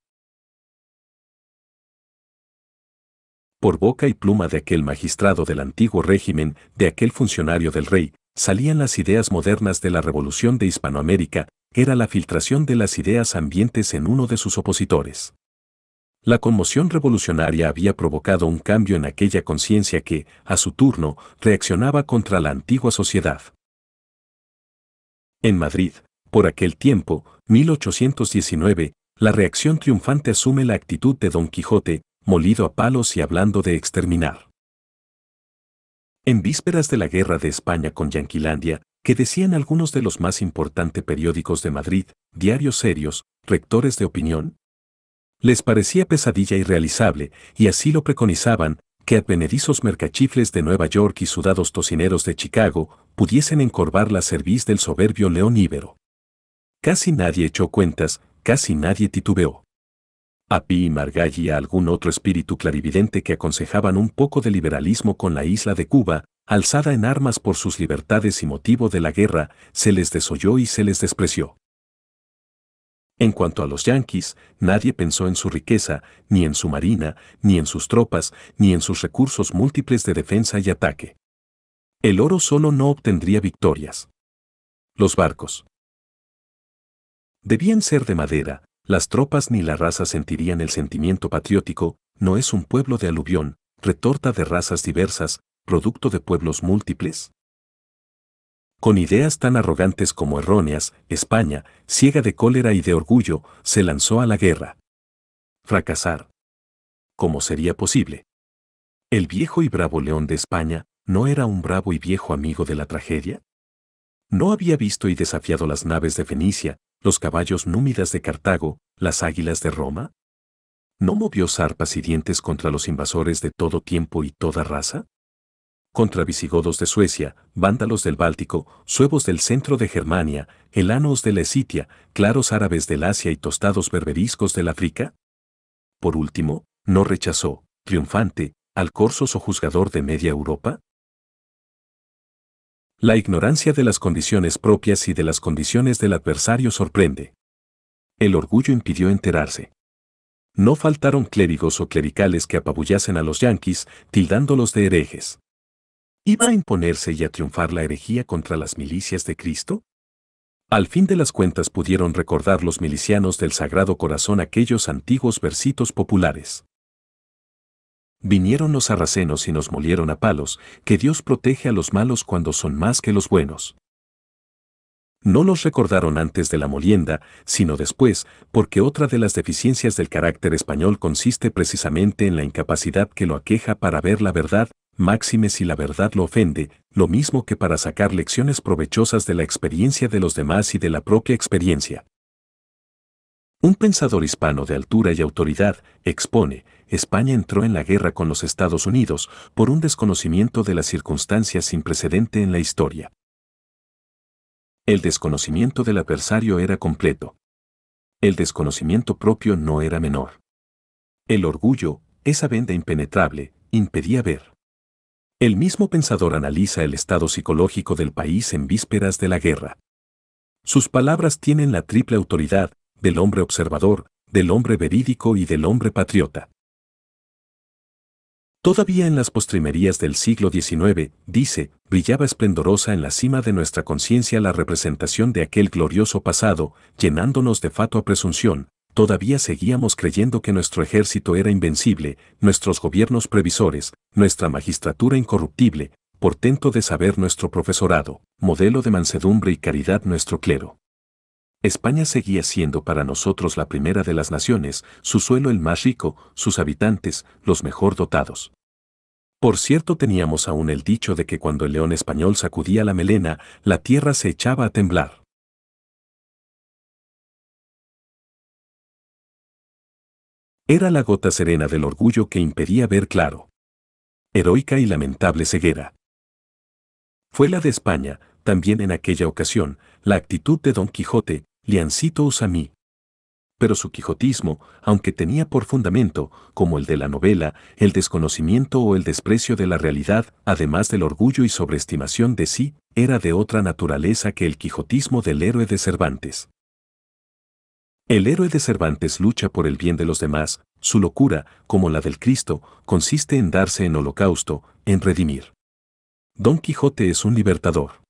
Por boca y pluma de aquel magistrado del antiguo régimen, de aquel funcionario del rey, salían las ideas modernas de la revolución de Hispanoamérica, era la filtración de las ideas ambientes en uno de sus opositores. La conmoción revolucionaria había provocado un cambio en aquella conciencia que, a su turno, reaccionaba contra la antigua sociedad. En Madrid, por aquel tiempo, 1819, la reacción triunfante asume la actitud de Don Quijote, molido a palos y hablando de exterminar. En vísperas de la guerra de España con Yanquilandia, que decían algunos de los más importantes periódicos de Madrid, diarios serios, rectores de opinión, les parecía pesadilla irrealizable, y así lo preconizaban, que advenedizos mercachifles de Nueva York y sudados tocineros de Chicago pudiesen encorvar la cerviz del soberbio león íbero. Casi nadie echó cuentas, casi nadie titubeó. A Pi y Margall y a algún otro espíritu clarividente que aconsejaban un poco de liberalismo con la isla de Cuba, alzada en armas por sus libertades y motivo de la guerra, se les desoyó y se les despreció. En cuanto a los yanquis, nadie pensó en su riqueza, ni en su marina, ni en sus tropas, ni en sus recursos múltiples de defensa y ataque. El oro solo no obtendría victorias. Los barcos. Debían ser de madera, las tropas ni la raza sentirían el sentimiento patriótico, no es un pueblo de aluvión, retorta de razas diversas, producto de pueblos múltiples. Con ideas tan arrogantes como erróneas, España, ciega de cólera y de orgullo, se lanzó a la guerra. Fracasar. ¿Cómo sería posible? ¿El viejo y bravo león de España no era un bravo y viejo amigo de la tragedia? ¿No había visto y desafiado las naves de Fenicia, los caballos númidas de Cartago, las águilas de Roma? ¿No movió zarpas y dientes contra los invasores de todo tiempo y toda raza? contra visigodos de Suecia, vándalos del Báltico, suevos del centro de Germania, elanos de la Escitia, claros árabes del Asia y tostados berberiscos del África? Por último, ¿no rechazó, triunfante, al corso juzgador de media Europa? La ignorancia de las condiciones propias y de las condiciones del adversario sorprende. El orgullo impidió enterarse. No faltaron clérigos o clericales que apabullasen a los yanquis, tildándolos de herejes. ¿Iba a imponerse y a triunfar la herejía contra las milicias de Cristo? Al fin de las cuentas pudieron recordar los milicianos del Sagrado Corazón aquellos antiguos versitos populares. Vinieron los sarracenos y nos molieron a palos, que Dios protege a los malos cuando son más que los buenos. No los recordaron antes de la molienda, sino después, porque otra de las deficiencias del carácter español consiste precisamente en la incapacidad que lo aqueja para ver la verdad, máxime si la verdad lo ofende, lo mismo que para sacar lecciones provechosas de la experiencia de los demás y de la propia experiencia. Un pensador hispano de altura y autoridad expone, España entró en la guerra con los Estados Unidos por un desconocimiento de las circunstancias sin precedente en la historia. El desconocimiento del adversario era completo. El desconocimiento propio no era menor. El orgullo, esa venda impenetrable, impedía ver. El mismo pensador analiza el estado psicológico del país en vísperas de la guerra. Sus palabras tienen la triple autoridad, del hombre observador, del hombre verídico y del hombre patriota. Todavía en las postrimerías del siglo XIX, dice, brillaba esplendorosa en la cima de nuestra conciencia la representación de aquel glorioso pasado, llenándonos de fatua presunción, todavía seguíamos creyendo que nuestro ejército era invencible, nuestros gobiernos previsores, nuestra magistratura incorruptible, portento de saber nuestro profesorado, modelo de mansedumbre y caridad nuestro clero. España seguía siendo para nosotros la primera de las naciones, su suelo el más rico, sus habitantes los mejor dotados. Por cierto teníamos aún el dicho de que cuando el león español sacudía la melena, la tierra se echaba a temblar. Era la gota serena del orgullo que impedía ver claro. Heroica y lamentable ceguera. Fue la de España, también en aquella ocasión, la actitud de Don Quijote, Liancito Usamí. Pero su quijotismo, aunque tenía por fundamento, como el de la novela, el desconocimiento o el desprecio de la realidad, además del orgullo y sobreestimación de sí, era de otra naturaleza que el quijotismo del héroe de Cervantes. El héroe de Cervantes lucha por el bien de los demás, su locura, como la del Cristo, consiste en darse en holocausto, en redimir. Don Quijote es un libertador.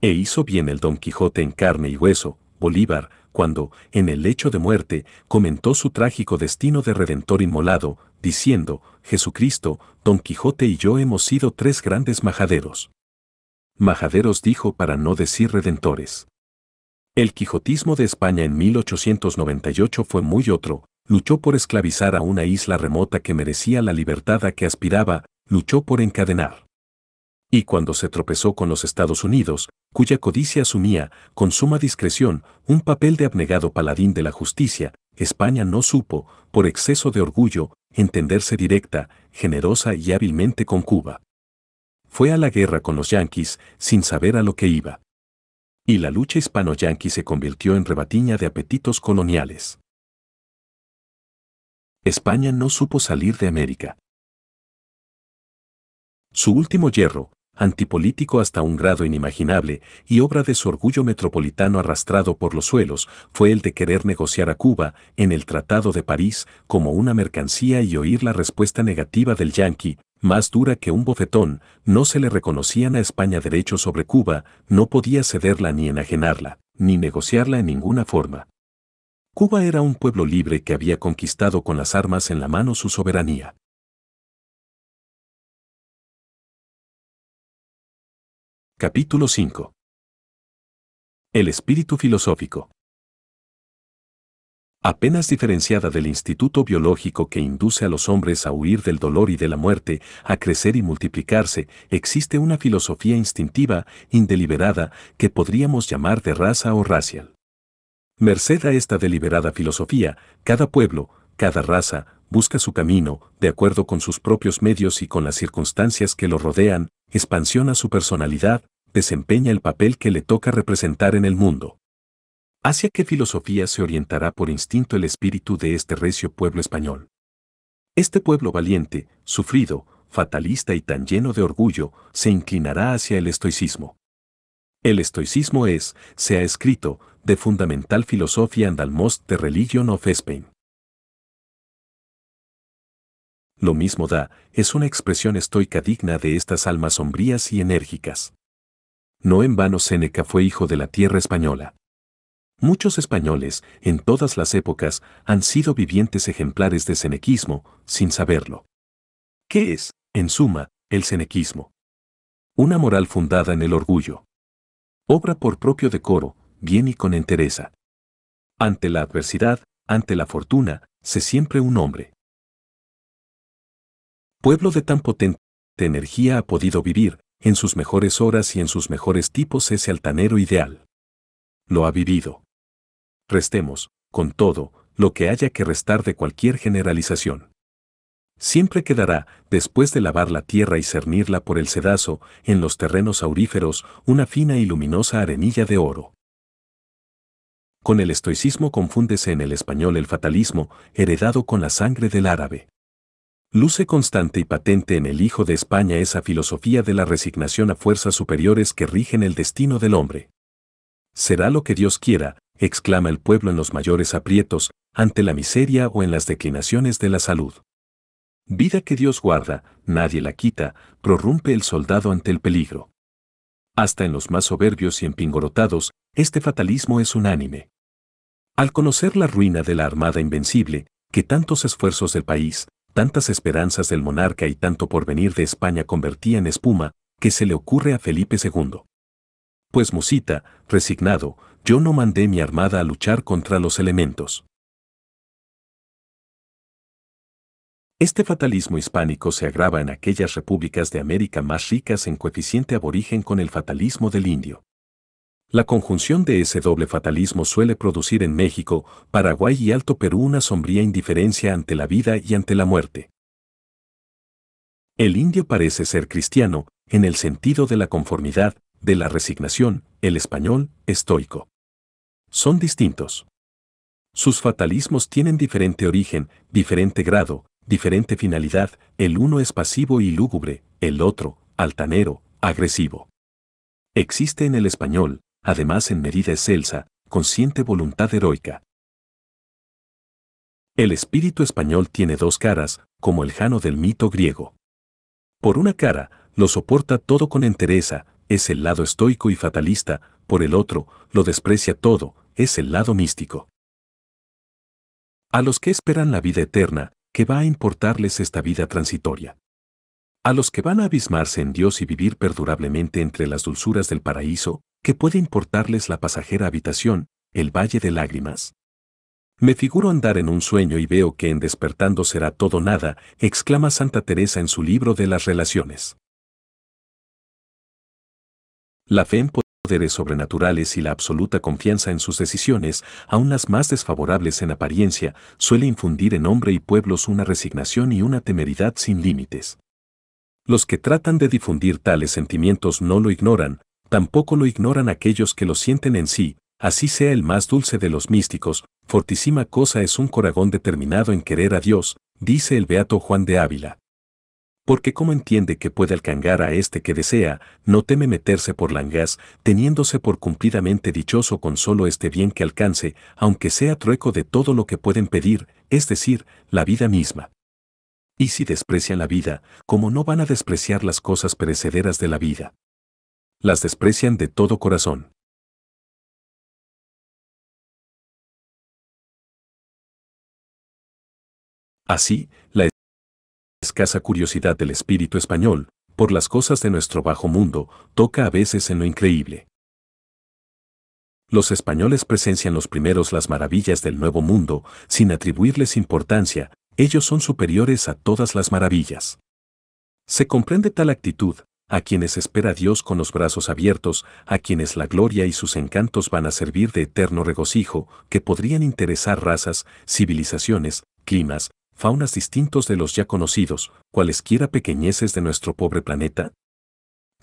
E hizo bien el Don Quijote en carne y hueso, Bolívar, cuando, en el lecho de muerte, comentó su trágico destino de redentor inmolado, diciendo, Jesucristo, Don Quijote y yo hemos sido tres grandes majaderos. Majaderos dijo para no decir redentores. El quijotismo de España en 1898 fue muy otro, luchó por esclavizar a una isla remota que merecía la libertad a que aspiraba, luchó por encadenar. Y cuando se tropezó con los Estados Unidos, cuya codicia asumía, con suma discreción, un papel de abnegado paladín de la justicia, España no supo, por exceso de orgullo, entenderse directa, generosa y hábilmente con Cuba. Fue a la guerra con los yanquis, sin saber a lo que iba. Y la lucha hispano-yanqui se convirtió en rebatiña de apetitos coloniales. España no supo salir de América. Su último hierro, antipolítico hasta un grado inimaginable y obra de su orgullo metropolitano arrastrado por los suelos, fue el de querer negociar a Cuba en el Tratado de París como una mercancía y oír la respuesta negativa del yanqui, más dura que un bofetón, no se le reconocían a España derechos sobre Cuba, no podía cederla ni enajenarla, ni negociarla en ninguna forma. Cuba era un pueblo libre que había conquistado con las armas en la mano su soberanía. Capítulo 5 El espíritu filosófico Apenas diferenciada del instituto biológico que induce a los hombres a huir del dolor y de la muerte, a crecer y multiplicarse, existe una filosofía instintiva, indeliberada, que podríamos llamar de raza o racial. Merced a esta deliberada filosofía, cada pueblo, cada raza busca su camino, de acuerdo con sus propios medios y con las circunstancias que lo rodean, expansiona su personalidad, desempeña el papel que le toca representar en el mundo. ¿Hacia qué filosofía se orientará por instinto el espíritu de este recio pueblo español? Este pueblo valiente, sufrido, fatalista y tan lleno de orgullo, se inclinará hacia el estoicismo. El estoicismo es, se ha escrito, de fundamental filosofía and almost the religion of Spain. Lo mismo da, es una expresión estoica digna de estas almas sombrías y enérgicas. No en vano Séneca fue hijo de la tierra española. Muchos españoles, en todas las épocas, han sido vivientes ejemplares de senequismo, sin saberlo. ¿Qué es, en suma, el senequismo? Una moral fundada en el orgullo. Obra por propio decoro, bien y con entereza. Ante la adversidad, ante la fortuna, se siempre un hombre. Pueblo de tan potente energía ha podido vivir, en sus mejores horas y en sus mejores tipos ese altanero ideal. Lo ha vivido. Restemos, con todo, lo que haya que restar de cualquier generalización. Siempre quedará, después de lavar la tierra y cernirla por el sedazo, en los terrenos auríferos, una fina y luminosa arenilla de oro. Con el estoicismo confúndese en el español el fatalismo, heredado con la sangre del árabe. Luce constante y patente en el Hijo de España esa filosofía de la resignación a fuerzas superiores que rigen el destino del hombre. Será lo que Dios quiera, exclama el pueblo en los mayores aprietos, ante la miseria o en las declinaciones de la salud. Vida que Dios guarda, nadie la quita, prorrumpe el soldado ante el peligro. Hasta en los más soberbios y empingorotados, este fatalismo es unánime. Al conocer la ruina de la Armada Invencible, que tantos esfuerzos del país, tantas esperanzas del monarca y tanto porvenir de España convertía en espuma, que se le ocurre a Felipe II. Pues Musita, resignado, yo no mandé mi armada a luchar contra los elementos. Este fatalismo hispánico se agrava en aquellas repúblicas de América más ricas en coeficiente aborigen con el fatalismo del indio. La conjunción de ese doble fatalismo suele producir en México, Paraguay y Alto Perú una sombría indiferencia ante la vida y ante la muerte. El indio parece ser cristiano, en el sentido de la conformidad, de la resignación, el español, estoico. Son distintos. Sus fatalismos tienen diferente origen, diferente grado, diferente finalidad, el uno es pasivo y lúgubre, el otro, altanero, agresivo. Existe en el español, además en medida excelsa, consciente voluntad heroica. El espíritu español tiene dos caras, como el jano del mito griego. Por una cara, lo soporta todo con entereza, es el lado estoico y fatalista, por el otro, lo desprecia todo, es el lado místico. A los que esperan la vida eterna, ¿qué va a importarles esta vida transitoria? A los que van a abismarse en Dios y vivir perdurablemente entre las dulzuras del paraíso, ¿qué puede importarles la pasajera habitación, el valle de lágrimas? Me figuro andar en un sueño y veo que en despertando será todo nada, exclama Santa Teresa en su libro de las relaciones. La fe en poderes sobrenaturales y la absoluta confianza en sus decisiones, aun las más desfavorables en apariencia, suele infundir en hombre y pueblos una resignación y una temeridad sin límites. Los que tratan de difundir tales sentimientos no lo ignoran, tampoco lo ignoran aquellos que lo sienten en sí, así sea el más dulce de los místicos, fortísima cosa es un coragón determinado en querer a Dios, dice el beato Juan de Ávila. Porque como entiende que puede alcangar a este que desea, no teme meterse por langas, teniéndose por cumplidamente dichoso con solo este bien que alcance, aunque sea trueco de todo lo que pueden pedir, es decir, la vida misma. Y si desprecian la vida, ¿cómo no van a despreciar las cosas perecederas de la vida? Las desprecian de todo corazón. Así, la escasa curiosidad del espíritu español, por las cosas de nuestro bajo mundo, toca a veces en lo increíble. Los españoles presencian los primeros las maravillas del nuevo mundo, sin atribuirles importancia, ellos son superiores a todas las maravillas. Se comprende tal actitud, a quienes espera Dios con los brazos abiertos, a quienes la gloria y sus encantos van a servir de eterno regocijo, que podrían interesar razas, civilizaciones, climas, faunas distintos de los ya conocidos, cualesquiera pequeñeces de nuestro pobre planeta?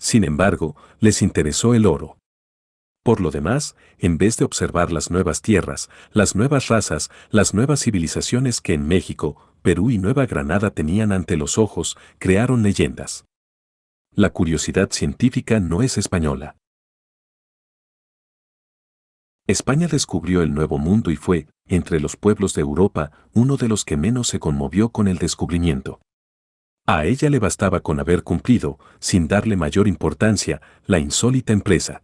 Sin embargo, les interesó el oro. Por lo demás, en vez de observar las nuevas tierras, las nuevas razas, las nuevas civilizaciones que en México, Perú y Nueva Granada tenían ante los ojos, crearon leyendas. La curiosidad científica no es española. España descubrió el Nuevo Mundo y fue, entre los pueblos de Europa, uno de los que menos se conmovió con el descubrimiento. A ella le bastaba con haber cumplido, sin darle mayor importancia, la insólita empresa.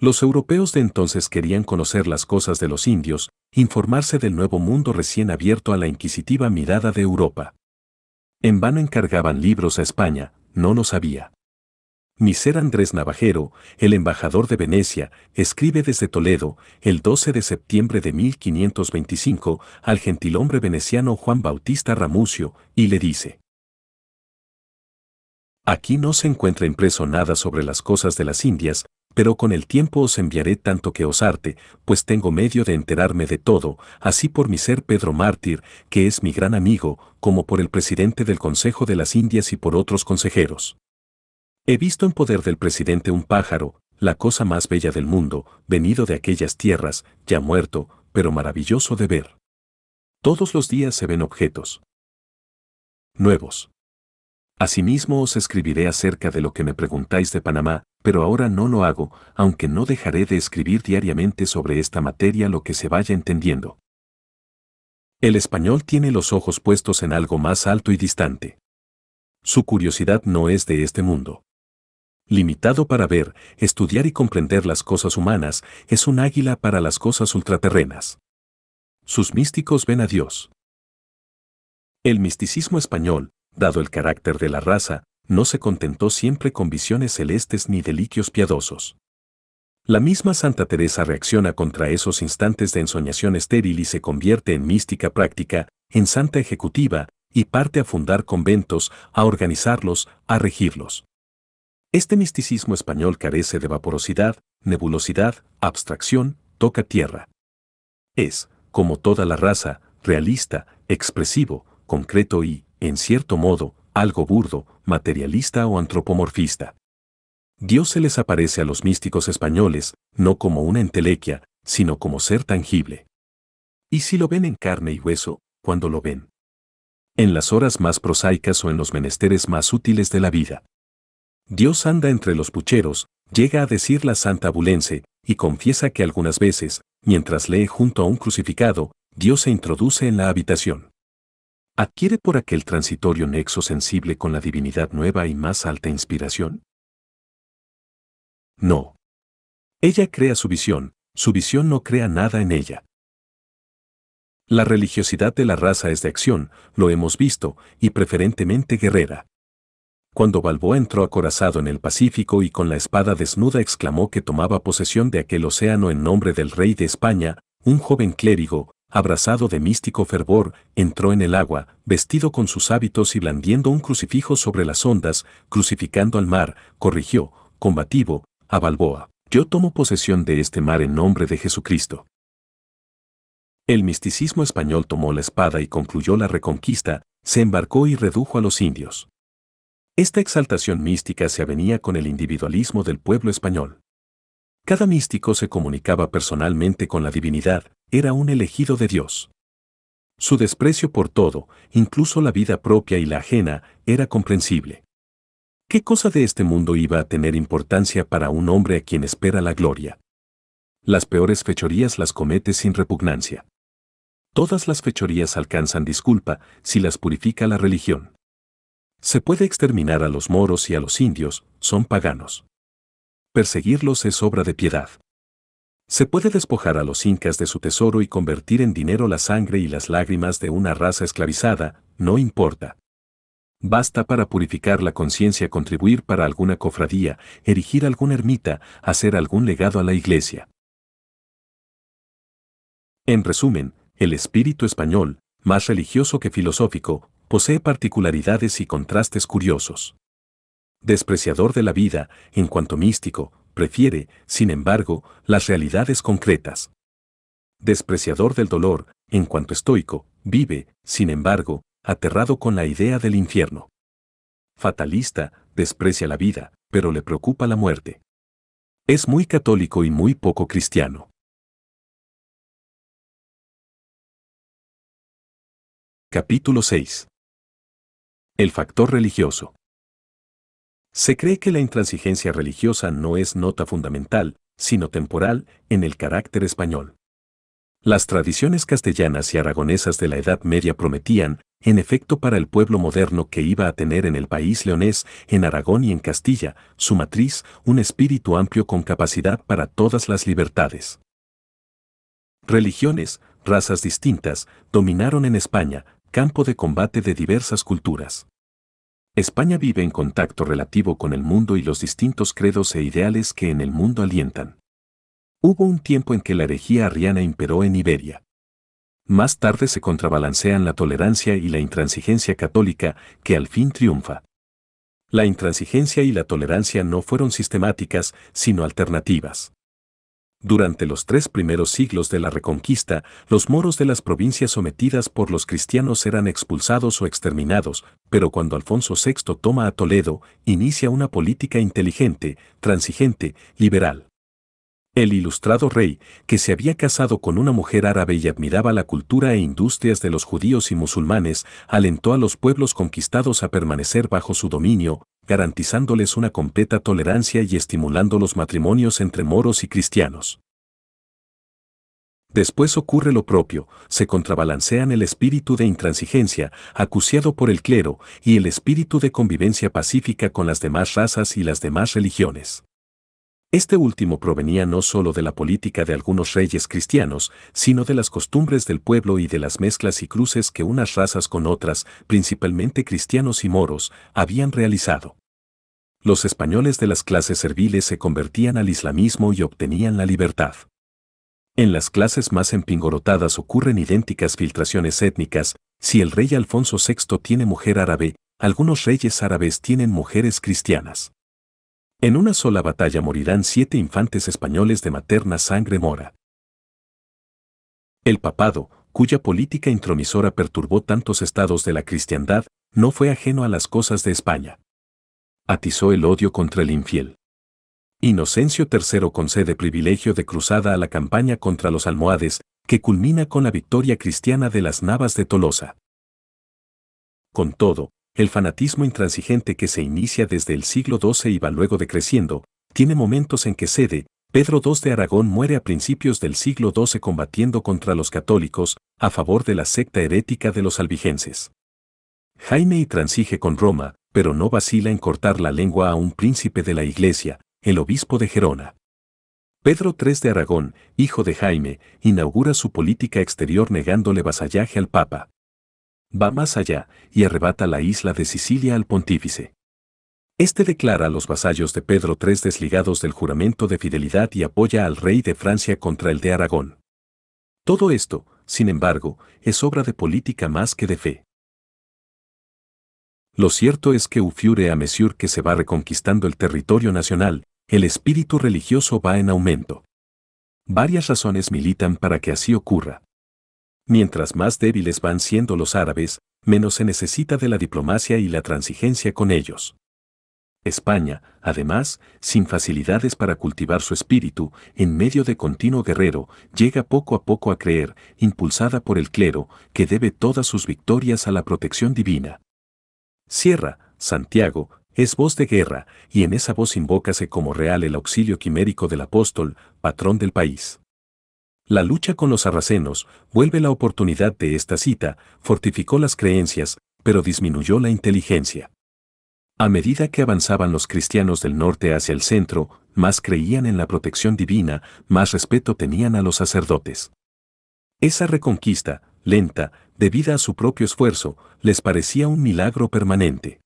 Los europeos de entonces querían conocer las cosas de los indios, informarse del nuevo mundo recién abierto a la inquisitiva mirada de Europa. En vano encargaban libros a España, no lo sabía. Miser Andrés Navajero, el embajador de Venecia, escribe desde Toledo, el 12 de septiembre de 1525, al gentilhombre veneciano Juan Bautista Ramucio, y le dice, Aquí no se encuentra impreso nada sobre las cosas de las Indias, pero con el tiempo os enviaré tanto que os arte, pues tengo medio de enterarme de todo, así por mi ser Pedro Mártir, que es mi gran amigo, como por el presidente del Consejo de las Indias y por otros consejeros. He visto en poder del presidente un pájaro, la cosa más bella del mundo, venido de aquellas tierras, ya muerto, pero maravilloso de ver. Todos los días se ven objetos nuevos. Asimismo os escribiré acerca de lo que me preguntáis de Panamá, pero ahora no lo hago, aunque no dejaré de escribir diariamente sobre esta materia lo que se vaya entendiendo. El español tiene los ojos puestos en algo más alto y distante. Su curiosidad no es de este mundo. Limitado para ver, estudiar y comprender las cosas humanas, es un águila para las cosas ultraterrenas. Sus místicos ven a Dios. El misticismo español, dado el carácter de la raza, no se contentó siempre con visiones celestes ni deliquios piadosos. La misma Santa Teresa reacciona contra esos instantes de ensoñación estéril y se convierte en mística práctica, en santa ejecutiva, y parte a fundar conventos, a organizarlos, a regirlos. Este misticismo español carece de vaporosidad, nebulosidad, abstracción, toca tierra. Es, como toda la raza, realista, expresivo, concreto y, en cierto modo, algo burdo, materialista o antropomorfista. Dios se les aparece a los místicos españoles, no como una entelequia, sino como ser tangible. ¿Y si lo ven en carne y hueso, cuando lo ven? En las horas más prosaicas o en los menesteres más útiles de la vida. Dios anda entre los pucheros, llega a decir la Santa Abulense, y confiesa que algunas veces, mientras lee junto a un crucificado, Dios se introduce en la habitación adquiere por aquel transitorio nexo sensible con la divinidad nueva y más alta inspiración? No. Ella crea su visión, su visión no crea nada en ella. La religiosidad de la raza es de acción, lo hemos visto, y preferentemente guerrera. Cuando Balboa entró acorazado en el Pacífico y con la espada desnuda exclamó que tomaba posesión de aquel océano en nombre del rey de España, un joven clérigo, abrazado de místico fervor, entró en el agua, vestido con sus hábitos y blandiendo un crucifijo sobre las ondas, crucificando al mar, corrigió, combativo, a Balboa. Yo tomo posesión de este mar en nombre de Jesucristo. El misticismo español tomó la espada y concluyó la reconquista, se embarcó y redujo a los indios. Esta exaltación mística se avenía con el individualismo del pueblo español. Cada místico se comunicaba personalmente con la divinidad, era un elegido de Dios. Su desprecio por todo, incluso la vida propia y la ajena, era comprensible. ¿Qué cosa de este mundo iba a tener importancia para un hombre a quien espera la gloria? Las peores fechorías las comete sin repugnancia. Todas las fechorías alcanzan disculpa si las purifica la religión. Se puede exterminar a los moros y a los indios, son paganos perseguirlos es obra de piedad. Se puede despojar a los incas de su tesoro y convertir en dinero la sangre y las lágrimas de una raza esclavizada, no importa. Basta para purificar la conciencia contribuir para alguna cofradía, erigir alguna ermita, hacer algún legado a la iglesia. En resumen, el espíritu español, más religioso que filosófico, posee particularidades y contrastes curiosos despreciador de la vida, en cuanto místico, prefiere, sin embargo, las realidades concretas. Despreciador del dolor, en cuanto estoico, vive, sin embargo, aterrado con la idea del infierno. Fatalista, desprecia la vida, pero le preocupa la muerte. Es muy católico y muy poco cristiano. Capítulo 6. El factor religioso. Se cree que la intransigencia religiosa no es nota fundamental, sino temporal, en el carácter español. Las tradiciones castellanas y aragonesas de la Edad Media prometían, en efecto para el pueblo moderno que iba a tener en el país leonés, en Aragón y en Castilla, su matriz, un espíritu amplio con capacidad para todas las libertades. Religiones, razas distintas, dominaron en España, campo de combate de diversas culturas. España vive en contacto relativo con el mundo y los distintos credos e ideales que en el mundo alientan. Hubo un tiempo en que la herejía arriana imperó en Iberia. Más tarde se contrabalancean la tolerancia y la intransigencia católica, que al fin triunfa. La intransigencia y la tolerancia no fueron sistemáticas, sino alternativas. Durante los tres primeros siglos de la Reconquista, los moros de las provincias sometidas por los cristianos eran expulsados o exterminados, pero cuando Alfonso VI toma a Toledo, inicia una política inteligente, transigente, liberal. El ilustrado rey, que se había casado con una mujer árabe y admiraba la cultura e industrias de los judíos y musulmanes, alentó a los pueblos conquistados a permanecer bajo su dominio, garantizándoles una completa tolerancia y estimulando los matrimonios entre moros y cristianos. Después ocurre lo propio, se contrabalancean el espíritu de intransigencia, acuciado por el clero, y el espíritu de convivencia pacífica con las demás razas y las demás religiones. Este último provenía no solo de la política de algunos reyes cristianos, sino de las costumbres del pueblo y de las mezclas y cruces que unas razas con otras, principalmente cristianos y moros, habían realizado. Los españoles de las clases serviles se convertían al islamismo y obtenían la libertad. En las clases más empingorotadas ocurren idénticas filtraciones étnicas, si el rey Alfonso VI tiene mujer árabe, algunos reyes árabes tienen mujeres cristianas. En una sola batalla morirán siete infantes españoles de materna sangre mora. El papado, cuya política intromisora perturbó tantos estados de la cristiandad, no fue ajeno a las cosas de España. Atizó el odio contra el infiel. Inocencio III concede privilegio de cruzada a la campaña contra los almohades, que culmina con la victoria cristiana de las Navas de Tolosa. Con todo, el fanatismo intransigente que se inicia desde el siglo XII y va luego decreciendo, tiene momentos en que cede, Pedro II de Aragón muere a principios del siglo XII combatiendo contra los católicos, a favor de la secta herética de los albigenses. Jaime y transige con Roma, pero no vacila en cortar la lengua a un príncipe de la iglesia, el obispo de Gerona. Pedro III de Aragón, hijo de Jaime, inaugura su política exterior negándole vasallaje al Papa va más allá y arrebata la isla de Sicilia al pontífice. Este declara a los vasallos de Pedro III desligados del juramento de fidelidad y apoya al rey de Francia contra el de Aragón. Todo esto, sin embargo, es obra de política más que de fe. Lo cierto es que Ufiure a mesure que se va reconquistando el territorio nacional, el espíritu religioso va en aumento. Varias razones militan para que así ocurra. Mientras más débiles van siendo los árabes, menos se necesita de la diplomacia y la transigencia con ellos. España, además, sin facilidades para cultivar su espíritu, en medio de continuo guerrero, llega poco a poco a creer, impulsada por el clero, que debe todas sus victorias a la protección divina. Sierra, Santiago, es voz de guerra, y en esa voz invócase como real el auxilio quimérico del apóstol, patrón del país. La lucha con los sarracenos vuelve la oportunidad de esta cita, fortificó las creencias, pero disminuyó la inteligencia. A medida que avanzaban los cristianos del norte hacia el centro, más creían en la protección divina, más respeto tenían a los sacerdotes. Esa reconquista, lenta, debida a su propio esfuerzo, les parecía un milagro permanente.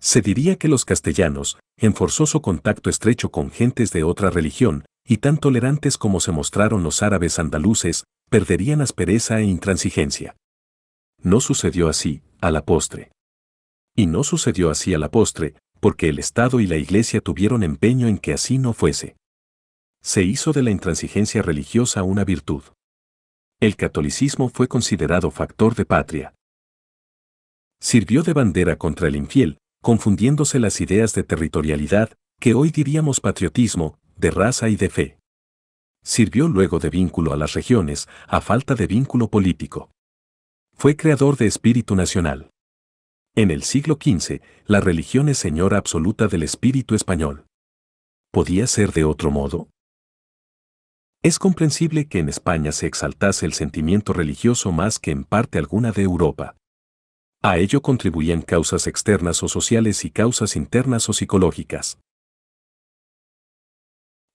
Se diría que los castellanos, en forzoso contacto estrecho con gentes de otra religión, y tan tolerantes como se mostraron los árabes andaluces, perderían aspereza e intransigencia. No sucedió así, a la postre. Y no sucedió así a la postre, porque el Estado y la Iglesia tuvieron empeño en que así no fuese. Se hizo de la intransigencia religiosa una virtud. El catolicismo fue considerado factor de patria. Sirvió de bandera contra el infiel, confundiéndose las ideas de territorialidad, que hoy diríamos patriotismo, de raza y de fe. Sirvió luego de vínculo a las regiones, a falta de vínculo político. Fue creador de espíritu nacional. En el siglo XV, la religión es señora absoluta del espíritu español. ¿Podía ser de otro modo? Es comprensible que en España se exaltase el sentimiento religioso más que en parte alguna de Europa. A ello contribuían causas externas o sociales y causas internas o psicológicas.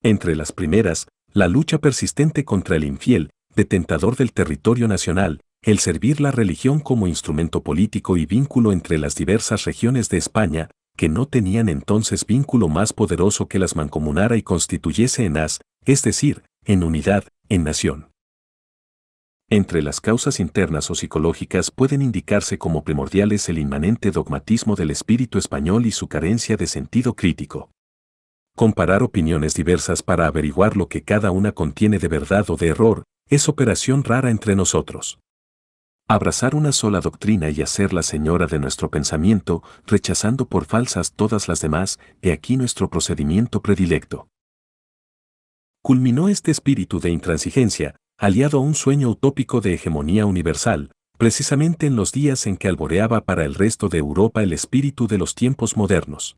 Entre las primeras, la lucha persistente contra el infiel, detentador del territorio nacional, el servir la religión como instrumento político y vínculo entre las diversas regiones de España, que no tenían entonces vínculo más poderoso que las mancomunara y constituyese en as, es decir, en unidad, en nación. Entre las causas internas o psicológicas pueden indicarse como primordiales el inmanente dogmatismo del espíritu español y su carencia de sentido crítico. Comparar opiniones diversas para averiguar lo que cada una contiene de verdad o de error, es operación rara entre nosotros. Abrazar una sola doctrina y hacerla señora de nuestro pensamiento, rechazando por falsas todas las demás, he aquí nuestro procedimiento predilecto. Culminó este espíritu de intransigencia, aliado a un sueño utópico de hegemonía universal, precisamente en los días en que alboreaba para el resto de Europa el espíritu de los tiempos modernos.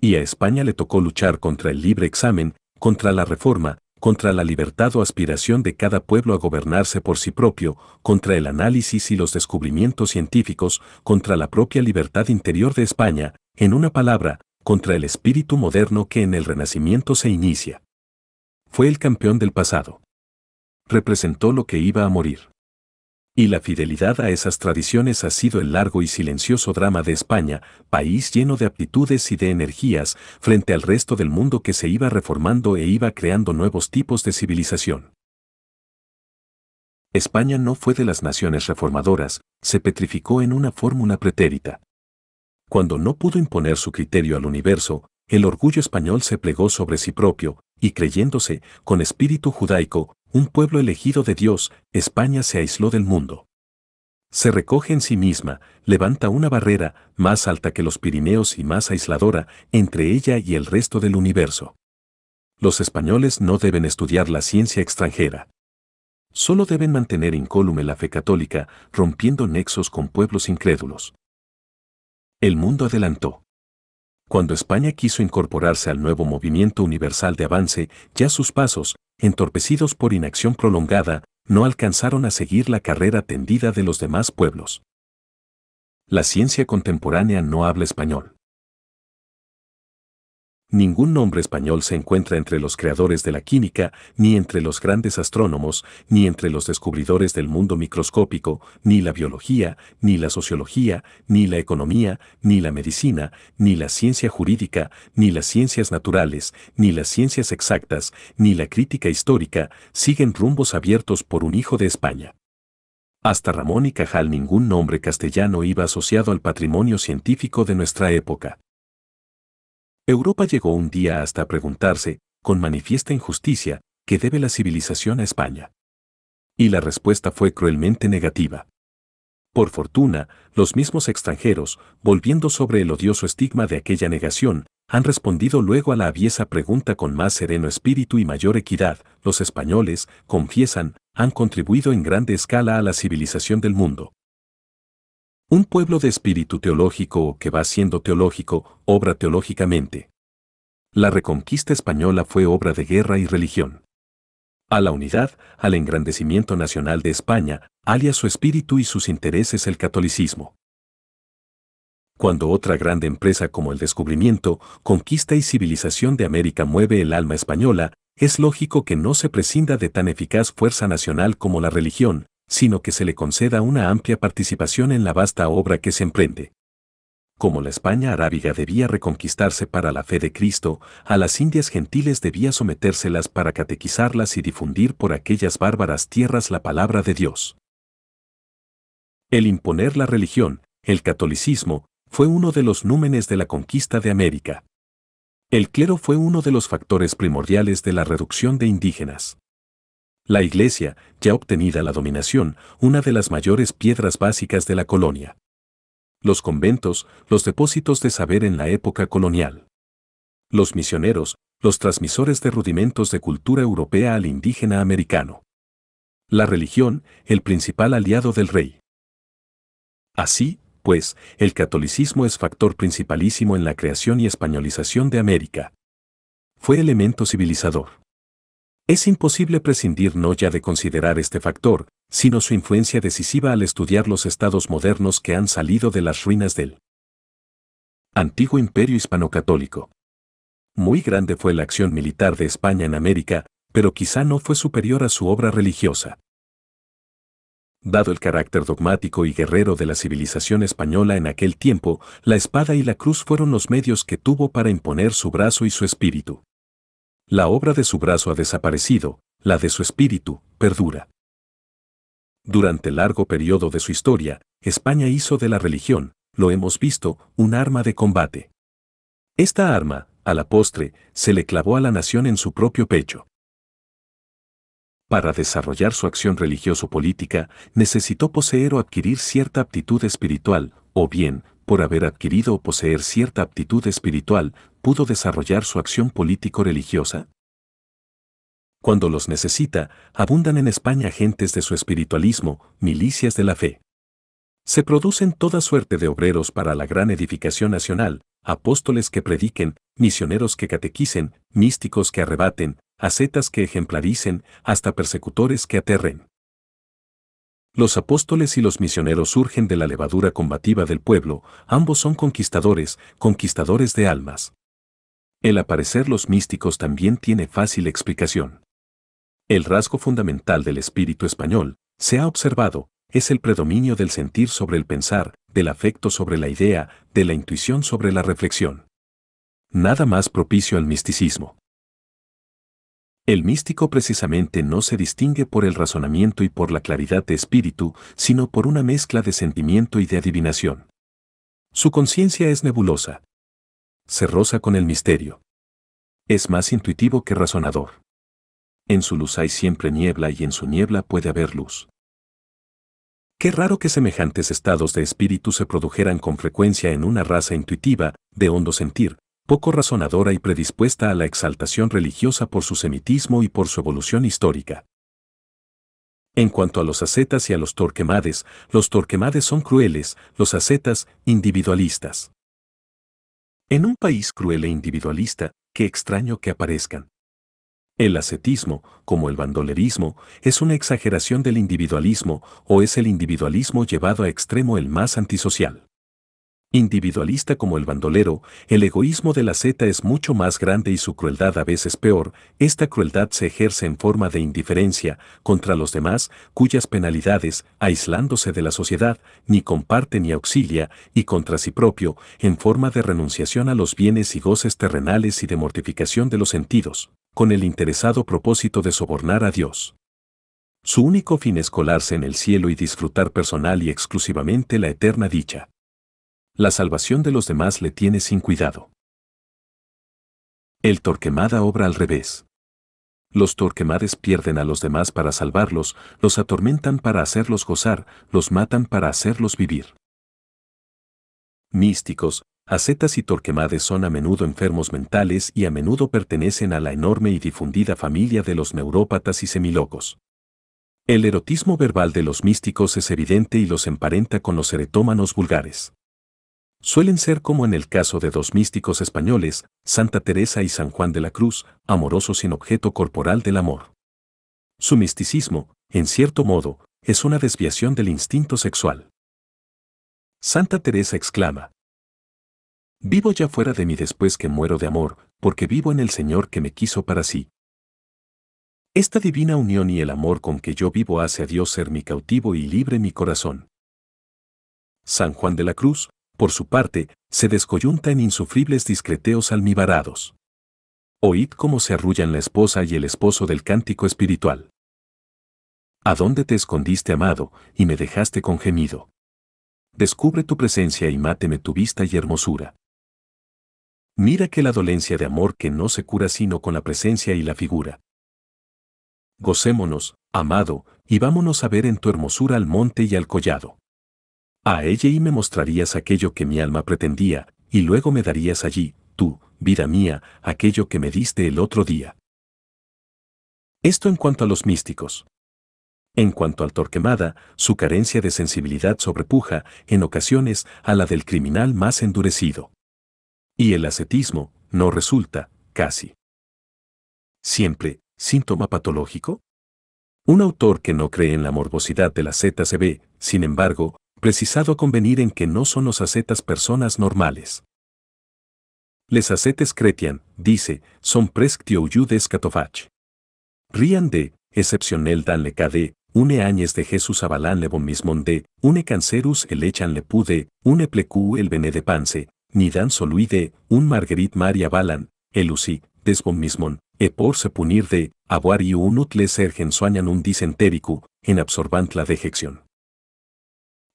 Y a España le tocó luchar contra el libre examen, contra la reforma, contra la libertad o aspiración de cada pueblo a gobernarse por sí propio, contra el análisis y los descubrimientos científicos, contra la propia libertad interior de España, en una palabra, contra el espíritu moderno que en el Renacimiento se inicia. Fue el campeón del pasado. Representó lo que iba a morir y la fidelidad a esas tradiciones ha sido el largo y silencioso drama de España, país lleno de aptitudes y de energías, frente al resto del mundo que se iba reformando e iba creando nuevos tipos de civilización. España no fue de las naciones reformadoras, se petrificó en una fórmula pretérita. Cuando no pudo imponer su criterio al universo, el orgullo español se plegó sobre sí propio, y creyéndose, con espíritu judaico, un pueblo elegido de Dios, España se aisló del mundo. Se recoge en sí misma, levanta una barrera más alta que los Pirineos y más aisladora entre ella y el resto del universo. Los españoles no deben estudiar la ciencia extranjera. Solo deben mantener incólume la fe católica, rompiendo nexos con pueblos incrédulos. El mundo adelantó. Cuando España quiso incorporarse al nuevo movimiento universal de avance, ya sus pasos, entorpecidos por inacción prolongada, no alcanzaron a seguir la carrera tendida de los demás pueblos. La ciencia contemporánea no habla español. Ningún nombre español se encuentra entre los creadores de la química, ni entre los grandes astrónomos, ni entre los descubridores del mundo microscópico, ni la biología, ni la sociología, ni la economía, ni la medicina, ni la ciencia jurídica, ni las ciencias naturales, ni las ciencias exactas, ni la crítica histórica, siguen rumbos abiertos por un hijo de España. Hasta Ramón y Cajal ningún nombre castellano iba asociado al patrimonio científico de nuestra época. Europa llegó un día hasta preguntarse, con manifiesta injusticia, ¿qué debe la civilización a España? Y la respuesta fue cruelmente negativa. Por fortuna, los mismos extranjeros, volviendo sobre el odioso estigma de aquella negación, han respondido luego a la aviesa pregunta con más sereno espíritu y mayor equidad. Los españoles, confiesan, han contribuido en grande escala a la civilización del mundo. Un pueblo de espíritu teológico que va siendo teológico, obra teológicamente. La reconquista española fue obra de guerra y religión. A la unidad, al engrandecimiento nacional de España, alia su espíritu y sus intereses el catolicismo. Cuando otra grande empresa como el descubrimiento, conquista y civilización de América mueve el alma española, es lógico que no se prescinda de tan eficaz fuerza nacional como la religión, sino que se le conceda una amplia participación en la vasta obra que se emprende. Como la España arábiga debía reconquistarse para la fe de Cristo, a las Indias gentiles debía sometérselas para catequizarlas y difundir por aquellas bárbaras tierras la palabra de Dios. El imponer la religión, el catolicismo, fue uno de los númenes de la conquista de América. El clero fue uno de los factores primordiales de la reducción de indígenas. La Iglesia, ya obtenida la dominación, una de las mayores piedras básicas de la colonia. Los conventos, los depósitos de saber en la época colonial. Los misioneros, los transmisores de rudimentos de cultura europea al indígena americano. La religión, el principal aliado del rey. Así, pues, el catolicismo es factor principalísimo en la creación y españolización de América. Fue elemento civilizador. Es imposible prescindir no ya de considerar este factor, sino su influencia decisiva al estudiar los estados modernos que han salido de las ruinas del antiguo imperio hispano-católico. Muy grande fue la acción militar de España en América, pero quizá no fue superior a su obra religiosa. Dado el carácter dogmático y guerrero de la civilización española en aquel tiempo, la espada y la cruz fueron los medios que tuvo para imponer su brazo y su espíritu. La obra de su brazo ha desaparecido, la de su espíritu perdura. Durante largo periodo de su historia, España hizo de la religión, lo hemos visto, un arma de combate. Esta arma, a la postre, se le clavó a la nación en su propio pecho. Para desarrollar su acción religioso-política, necesitó poseer o adquirir cierta aptitud espiritual, o bien, por haber adquirido o poseer cierta aptitud espiritual, pudo desarrollar su acción político-religiosa? Cuando los necesita, abundan en España agentes de su espiritualismo, milicias de la fe. Se producen toda suerte de obreros para la gran edificación nacional, apóstoles que prediquen, misioneros que catequicen, místicos que arrebaten, ascetas que ejemplaricen, hasta persecutores que aterren. Los apóstoles y los misioneros surgen de la levadura combativa del pueblo, ambos son conquistadores, conquistadores de almas. El aparecer los místicos también tiene fácil explicación. El rasgo fundamental del espíritu español, se ha observado, es el predominio del sentir sobre el pensar, del afecto sobre la idea, de la intuición sobre la reflexión. Nada más propicio al misticismo. El místico precisamente no se distingue por el razonamiento y por la claridad de espíritu, sino por una mezcla de sentimiento y de adivinación. Su conciencia es nebulosa. Se roza con el misterio. Es más intuitivo que razonador. En su luz hay siempre niebla y en su niebla puede haber luz. Qué raro que semejantes estados de espíritu se produjeran con frecuencia en una raza intuitiva, de hondo sentir, poco razonadora y predispuesta a la exaltación religiosa por su semitismo y por su evolución histórica. En cuanto a los ascetas y a los torquemades, los torquemades son crueles, los ascetas, individualistas. En un país cruel e individualista, qué extraño que aparezcan. El ascetismo, como el bandolerismo, es una exageración del individualismo o es el individualismo llevado a extremo el más antisocial. Individualista como el bandolero, el egoísmo de la zeta es mucho más grande y su crueldad a veces peor, esta crueldad se ejerce en forma de indiferencia contra los demás, cuyas penalidades, aislándose de la sociedad, ni comparte ni auxilia, y contra sí propio, en forma de renunciación a los bienes y goces terrenales y de mortificación de los sentidos, con el interesado propósito de sobornar a Dios. Su único fin es colarse en el cielo y disfrutar personal y exclusivamente la eterna dicha la salvación de los demás le tiene sin cuidado. El Torquemada obra al revés. Los Torquemades pierden a los demás para salvarlos, los atormentan para hacerlos gozar, los matan para hacerlos vivir. Místicos, ascetas y Torquemades son a menudo enfermos mentales y a menudo pertenecen a la enorme y difundida familia de los neurópatas y semilocos. El erotismo verbal de los místicos es evidente y los emparenta con los eretómanos vulgares suelen ser como en el caso de dos místicos españoles, Santa Teresa y San Juan de la Cruz, amorosos sin objeto corporal del amor. Su misticismo, en cierto modo, es una desviación del instinto sexual. Santa Teresa exclama, Vivo ya fuera de mí después que muero de amor, porque vivo en el Señor que me quiso para sí. Esta divina unión y el amor con que yo vivo hace a Dios ser mi cautivo y libre mi corazón. San Juan de la Cruz, por su parte, se descoyunta en insufribles discreteos almibarados. Oíd cómo se arrullan la esposa y el esposo del cántico espiritual. ¿A dónde te escondiste, amado, y me dejaste con gemido? Descubre tu presencia y máteme tu vista y hermosura. Mira que la dolencia de amor que no se cura sino con la presencia y la figura. gocémonos, amado, y vámonos a ver en tu hermosura al monte y al collado. A ella y me mostrarías aquello que mi alma pretendía, y luego me darías allí, tú, vida mía, aquello que me diste el otro día. Esto en cuanto a los místicos. En cuanto al Torquemada, su carencia de sensibilidad sobrepuja, en ocasiones, a la del criminal más endurecido. Y el ascetismo, no resulta, casi. Siempre, síntoma patológico? Un autor que no cree en la morbosidad de la ZCB, sin embargo, precisado convenir en que no son los ascetas personas normales. Les ascetes cretian, dice, son presctio judes catofach. Rían de, excepcionel dan le cade, une añes de Jesús abalán le de, une cancerus el echan le pude, une plecú el bene de panse, ni dan soluide, un marguerit maria balan, elusi, desbon mismon, e por se punir de, y un utle sergen suañan un disentéricu, en absorbant la dejección.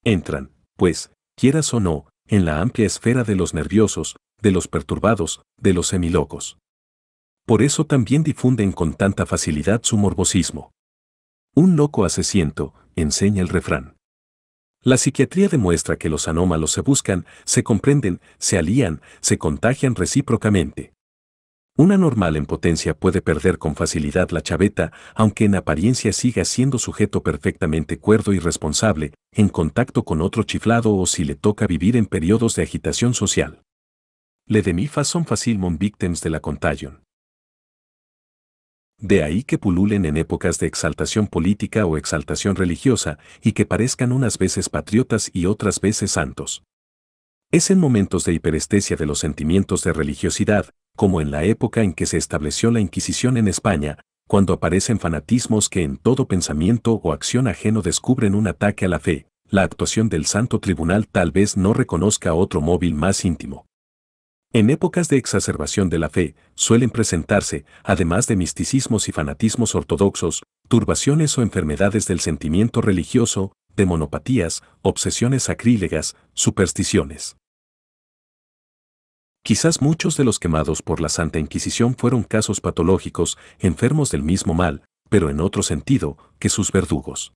Entran, pues, quieras o no, en la amplia esfera de los nerviosos, de los perturbados, de los semilocos. Por eso también difunden con tanta facilidad su morbosismo. Un loco hace ciento, enseña el refrán. La psiquiatría demuestra que los anómalos se buscan, se comprenden, se alían, se contagian recíprocamente. Una normal en potencia puede perder con facilidad la chaveta, aunque en apariencia siga siendo sujeto perfectamente cuerdo y responsable, en contacto con otro chiflado o si le toca vivir en periodos de agitación social. Le demifas son facilmon victims de la contagion. De ahí que pululen en épocas de exaltación política o exaltación religiosa y que parezcan unas veces patriotas y otras veces santos. Es en momentos de hiperestesia de los sentimientos de religiosidad, como en la época en que se estableció la Inquisición en España, cuando aparecen fanatismos que en todo pensamiento o acción ajeno descubren un ataque a la fe, la actuación del Santo Tribunal tal vez no reconozca otro móvil más íntimo. En épocas de exacerbación de la fe, suelen presentarse, además de misticismos y fanatismos ortodoxos, turbaciones o enfermedades del sentimiento religioso, de monopatías, obsesiones sacrílegas, supersticiones. Quizás muchos de los quemados por la Santa Inquisición fueron casos patológicos, enfermos del mismo mal, pero en otro sentido, que sus verdugos.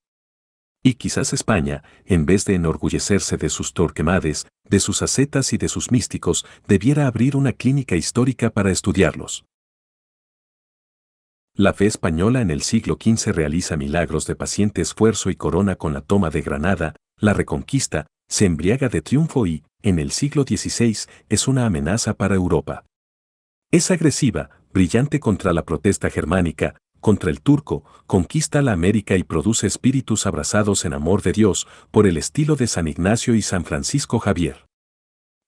Y quizás España, en vez de enorgullecerse de sus torquemades, de sus ascetas y de sus místicos, debiera abrir una clínica histórica para estudiarlos. La fe española en el siglo XV realiza milagros de paciente esfuerzo y corona con la toma de Granada, la reconquista, se embriaga de triunfo y, en el siglo XVI, es una amenaza para Europa. Es agresiva, brillante contra la protesta germánica, contra el turco, conquista la América y produce espíritus abrazados en amor de Dios, por el estilo de San Ignacio y San Francisco Javier.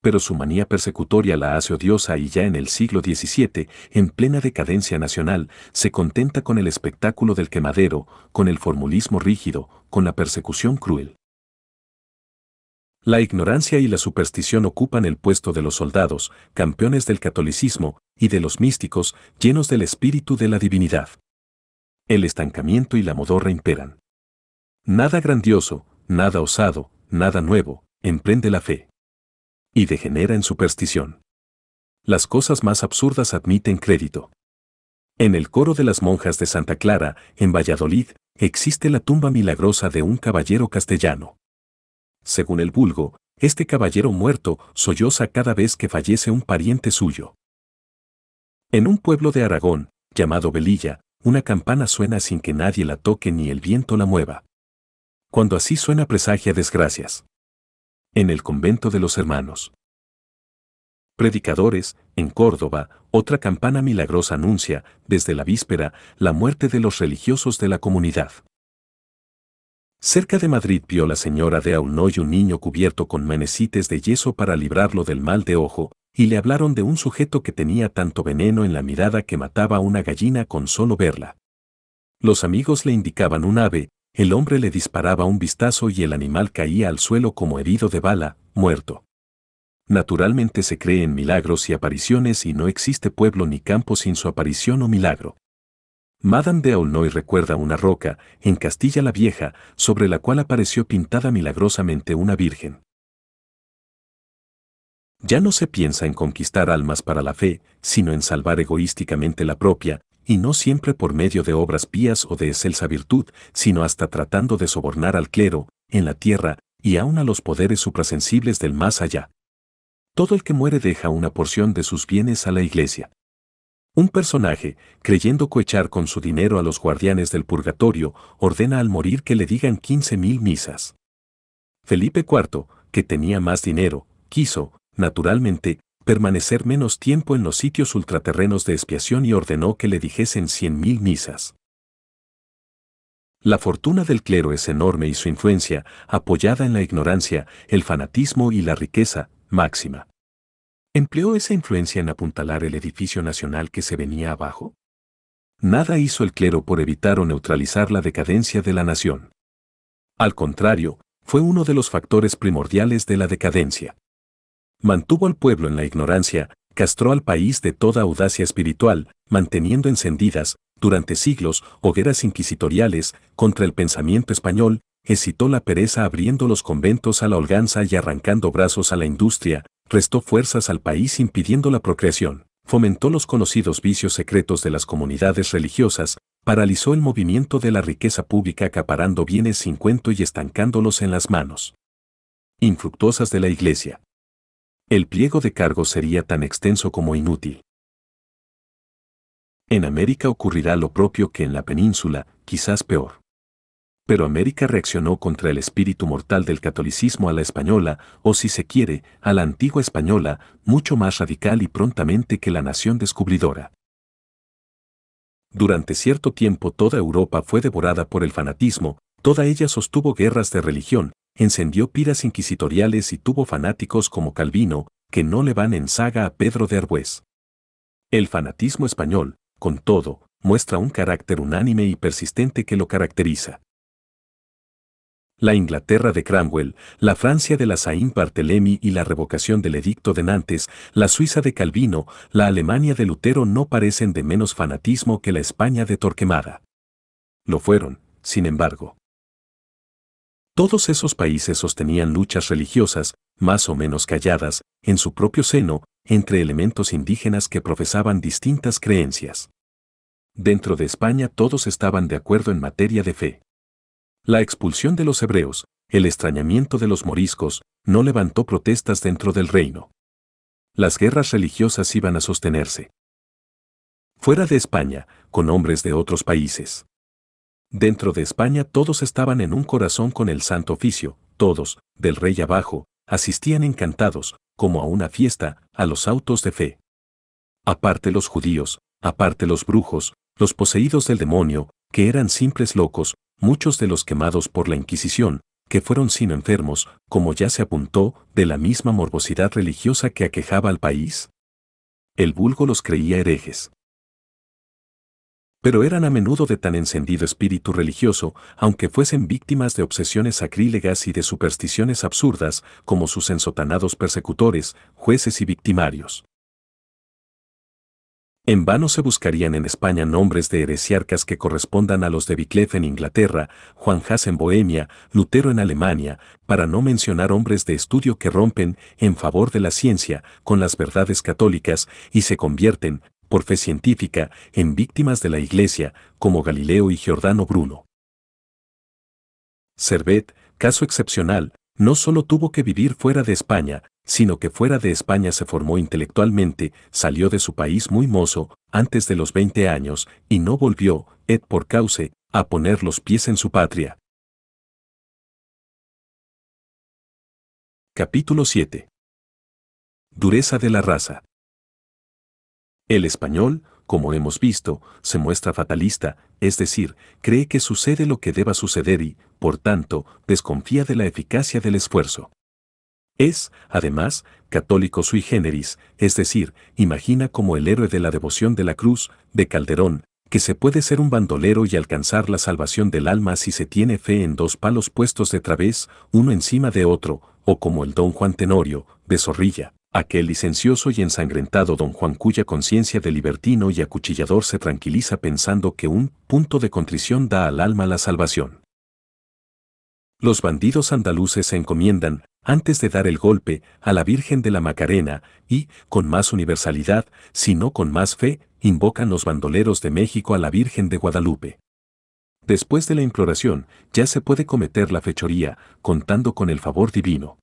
Pero su manía persecutoria la hace odiosa y ya en el siglo XVII, en plena decadencia nacional, se contenta con el espectáculo del quemadero, con el formulismo rígido, con la persecución cruel. La ignorancia y la superstición ocupan el puesto de los soldados, campeones del catolicismo, y de los místicos, llenos del espíritu de la divinidad el estancamiento y la modorra imperan. Nada grandioso, nada osado, nada nuevo, emprende la fe. Y degenera en superstición. Las cosas más absurdas admiten crédito. En el coro de las monjas de Santa Clara, en Valladolid, existe la tumba milagrosa de un caballero castellano. Según el vulgo, este caballero muerto solloza cada vez que fallece un pariente suyo. En un pueblo de Aragón, llamado Velilla, una campana suena sin que nadie la toque ni el viento la mueva. Cuando así suena presagia desgracias. En el convento de los hermanos. Predicadores, en Córdoba, otra campana milagrosa anuncia, desde la víspera, la muerte de los religiosos de la comunidad. Cerca de Madrid vio la señora de Aunoy un niño cubierto con menecites de yeso para librarlo del mal de ojo, y le hablaron de un sujeto que tenía tanto veneno en la mirada que mataba a una gallina con solo verla. Los amigos le indicaban un ave, el hombre le disparaba un vistazo y el animal caía al suelo como herido de bala, muerto. Naturalmente se cree en milagros y apariciones y no existe pueblo ni campo sin su aparición o milagro. Madame de Aulnoy recuerda una roca, en Castilla la Vieja, sobre la cual apareció pintada milagrosamente una virgen. Ya no se piensa en conquistar almas para la fe, sino en salvar egoísticamente la propia, y no siempre por medio de obras pías o de excelsa virtud, sino hasta tratando de sobornar al clero, en la tierra, y aun a los poderes suprasensibles del más allá. Todo el que muere deja una porción de sus bienes a la iglesia. Un personaje, creyendo cohechar con su dinero a los guardianes del purgatorio, ordena al morir que le digan 15 mil misas. Felipe IV, que tenía más dinero, quiso, naturalmente, permanecer menos tiempo en los sitios ultraterrenos de expiación y ordenó que le dijesen cien mil misas. La fortuna del clero es enorme y su influencia, apoyada en la ignorancia, el fanatismo y la riqueza, máxima. ¿Empleó esa influencia en apuntalar el edificio nacional que se venía abajo? Nada hizo el clero por evitar o neutralizar la decadencia de la nación. Al contrario, fue uno de los factores primordiales de la decadencia. Mantuvo al pueblo en la ignorancia, castró al país de toda audacia espiritual, manteniendo encendidas, durante siglos, hogueras inquisitoriales contra el pensamiento español, excitó la pereza abriendo los conventos a la holganza y arrancando brazos a la industria, restó fuerzas al país impidiendo la procreación, fomentó los conocidos vicios secretos de las comunidades religiosas, paralizó el movimiento de la riqueza pública acaparando bienes sin cuento y estancándolos en las manos infructuosas de la Iglesia. El pliego de cargos sería tan extenso como inútil. En América ocurrirá lo propio que en la península, quizás peor. Pero América reaccionó contra el espíritu mortal del catolicismo a la española, o si se quiere, a la antigua española, mucho más radical y prontamente que la nación descubridora. Durante cierto tiempo toda Europa fue devorada por el fanatismo, toda ella sostuvo guerras de religión, encendió piras inquisitoriales y tuvo fanáticos como Calvino, que no le van en saga a Pedro de Arbués. El fanatismo español, con todo, muestra un carácter unánime y persistente que lo caracteriza. La Inglaterra de Cromwell, la Francia de la Saint Barthélemy y la revocación del Edicto de Nantes, la Suiza de Calvino, la Alemania de Lutero no parecen de menos fanatismo que la España de Torquemada. Lo fueron, sin embargo. Todos esos países sostenían luchas religiosas, más o menos calladas, en su propio seno, entre elementos indígenas que profesaban distintas creencias. Dentro de España todos estaban de acuerdo en materia de fe. La expulsión de los hebreos, el extrañamiento de los moriscos, no levantó protestas dentro del reino. Las guerras religiosas iban a sostenerse. Fuera de España, con hombres de otros países. Dentro de España todos estaban en un corazón con el santo oficio, todos, del rey abajo, asistían encantados, como a una fiesta, a los autos de fe. Aparte los judíos, aparte los brujos, los poseídos del demonio, que eran simples locos, muchos de los quemados por la Inquisición, que fueron sin enfermos, como ya se apuntó, de la misma morbosidad religiosa que aquejaba al país. El vulgo los creía herejes. Pero eran a menudo de tan encendido espíritu religioso, aunque fuesen víctimas de obsesiones sacrílegas y de supersticiones absurdas, como sus ensotanados persecutores, jueces y victimarios. En vano se buscarían en España nombres de heresiarcas que correspondan a los de Wycliffe en Inglaterra, Juan Haas en Bohemia, Lutero en Alemania, para no mencionar hombres de estudio que rompen, en favor de la ciencia, con las verdades católicas y se convierten, por fe científica, en víctimas de la Iglesia, como Galileo y Giordano Bruno. Servet, caso excepcional, no solo tuvo que vivir fuera de España, sino que fuera de España se formó intelectualmente, salió de su país muy mozo, antes de los 20 años, y no volvió, et por cause, a poner los pies en su patria. Capítulo 7 Dureza de la raza. El español, como hemos visto, se muestra fatalista, es decir, cree que sucede lo que deba suceder y, por tanto, desconfía de la eficacia del esfuerzo. Es, además, católico sui generis, es decir, imagina como el héroe de la devoción de la cruz, de Calderón, que se puede ser un bandolero y alcanzar la salvación del alma si se tiene fe en dos palos puestos de través, uno encima de otro, o como el don Juan Tenorio, de Zorrilla, aquel licencioso y ensangrentado don Juan cuya conciencia de libertino y acuchillador se tranquiliza pensando que un punto de contrición da al alma la salvación. Los bandidos andaluces se encomiendan, antes de dar el golpe, a la Virgen de la Macarena y, con más universalidad, si no con más fe, invocan los bandoleros de México a la Virgen de Guadalupe. Después de la imploración, ya se puede cometer la fechoría, contando con el favor divino.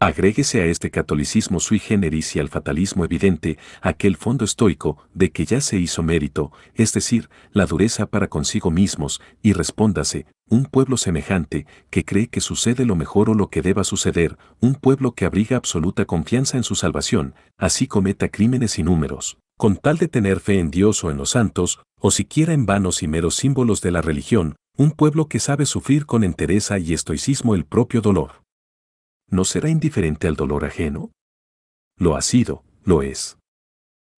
Agréguese a este catolicismo sui generis y al fatalismo evidente aquel fondo estoico de que ya se hizo mérito, es decir, la dureza para consigo mismos, y respóndase, un pueblo semejante que cree que sucede lo mejor o lo que deba suceder, un pueblo que abriga absoluta confianza en su salvación, así cometa crímenes inúmeros, con tal de tener fe en Dios o en los santos, o siquiera en vanos y meros símbolos de la religión, un pueblo que sabe sufrir con entereza y estoicismo el propio dolor. ¿No será indiferente al dolor ajeno? Lo ha sido, lo es.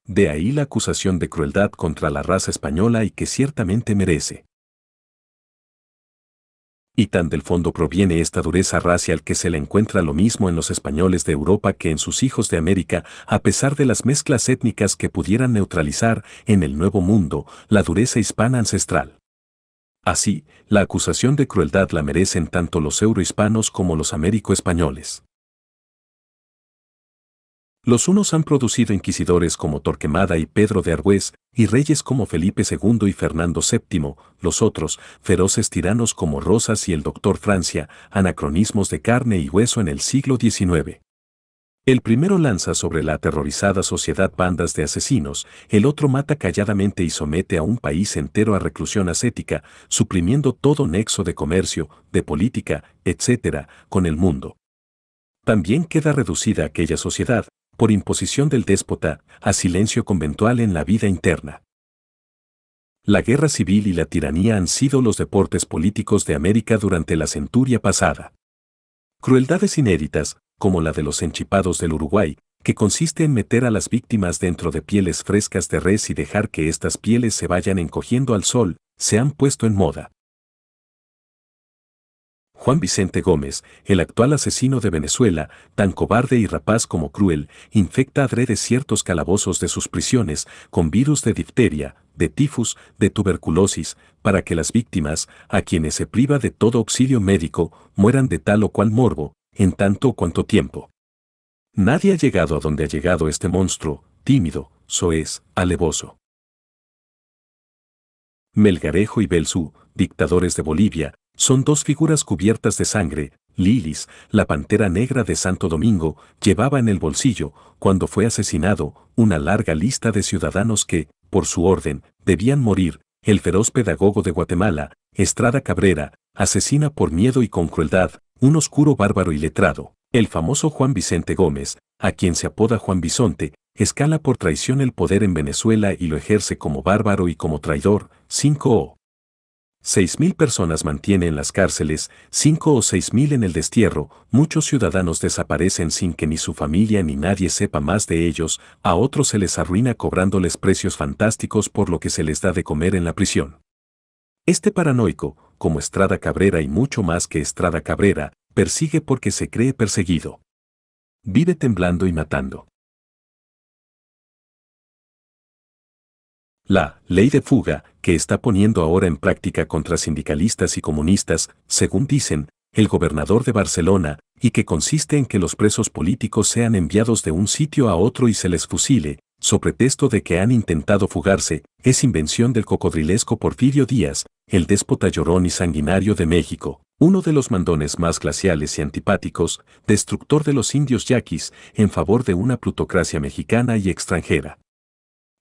De ahí la acusación de crueldad contra la raza española y que ciertamente merece. Y tan del fondo proviene esta dureza racial que se le encuentra lo mismo en los españoles de Europa que en sus hijos de América, a pesar de las mezclas étnicas que pudieran neutralizar en el Nuevo Mundo la dureza hispana ancestral. Así, la acusación de crueldad la merecen tanto los eurohispanos como los américo-españoles. Los unos han producido inquisidores como Torquemada y Pedro de Argüez, y reyes como Felipe II y Fernando VII, los otros, feroces tiranos como Rosas y el doctor Francia, anacronismos de carne y hueso en el siglo XIX. El primero lanza sobre la aterrorizada sociedad bandas de asesinos, el otro mata calladamente y somete a un país entero a reclusión ascética, suprimiendo todo nexo de comercio, de política, etc., con el mundo. También queda reducida aquella sociedad, por imposición del déspota, a silencio conventual en la vida interna. La guerra civil y la tiranía han sido los deportes políticos de América durante la centuria pasada. Crueldades inéditas, como la de los enchipados del Uruguay, que consiste en meter a las víctimas dentro de pieles frescas de res y dejar que estas pieles se vayan encogiendo al sol, se han puesto en moda. Juan Vicente Gómez, el actual asesino de Venezuela, tan cobarde y rapaz como cruel, infecta adrede ciertos calabozos de sus prisiones con virus de difteria, de tifus, de tuberculosis, para que las víctimas, a quienes se priva de todo auxilio médico, mueran de tal o cual morbo, en tanto cuanto tiempo. Nadie ha llegado a donde ha llegado este monstruo, tímido, soez, alevoso. Melgarejo y Belzú, dictadores de Bolivia, son dos figuras cubiertas de sangre. Lilis, la pantera negra de Santo Domingo, llevaba en el bolsillo, cuando fue asesinado, una larga lista de ciudadanos que, por su orden, debían morir. El feroz pedagogo de Guatemala, Estrada Cabrera, asesina por miedo y con crueldad, un oscuro bárbaro y letrado. El famoso Juan Vicente Gómez, a quien se apoda Juan Bisonte, escala por traición el poder en Venezuela y lo ejerce como bárbaro y como traidor. 5 o 6 mil personas mantiene en las cárceles, 5 o 6 mil en el destierro, muchos ciudadanos desaparecen sin que ni su familia ni nadie sepa más de ellos, a otros se les arruina cobrándoles precios fantásticos por lo que se les da de comer en la prisión. Este paranoico, como Estrada Cabrera y mucho más que Estrada Cabrera, persigue porque se cree perseguido. Vive temblando y matando. La ley de fuga, que está poniendo ahora en práctica contra sindicalistas y comunistas, según dicen, el gobernador de Barcelona, y que consiste en que los presos políticos sean enviados de un sitio a otro y se les fusile, so pretexto de que han intentado fugarse, es invención del cocodrilesco Porfirio Díaz, el déspota llorón y sanguinario de México, uno de los mandones más glaciales y antipáticos, destructor de los indios yaquis, en favor de una plutocracia mexicana y extranjera.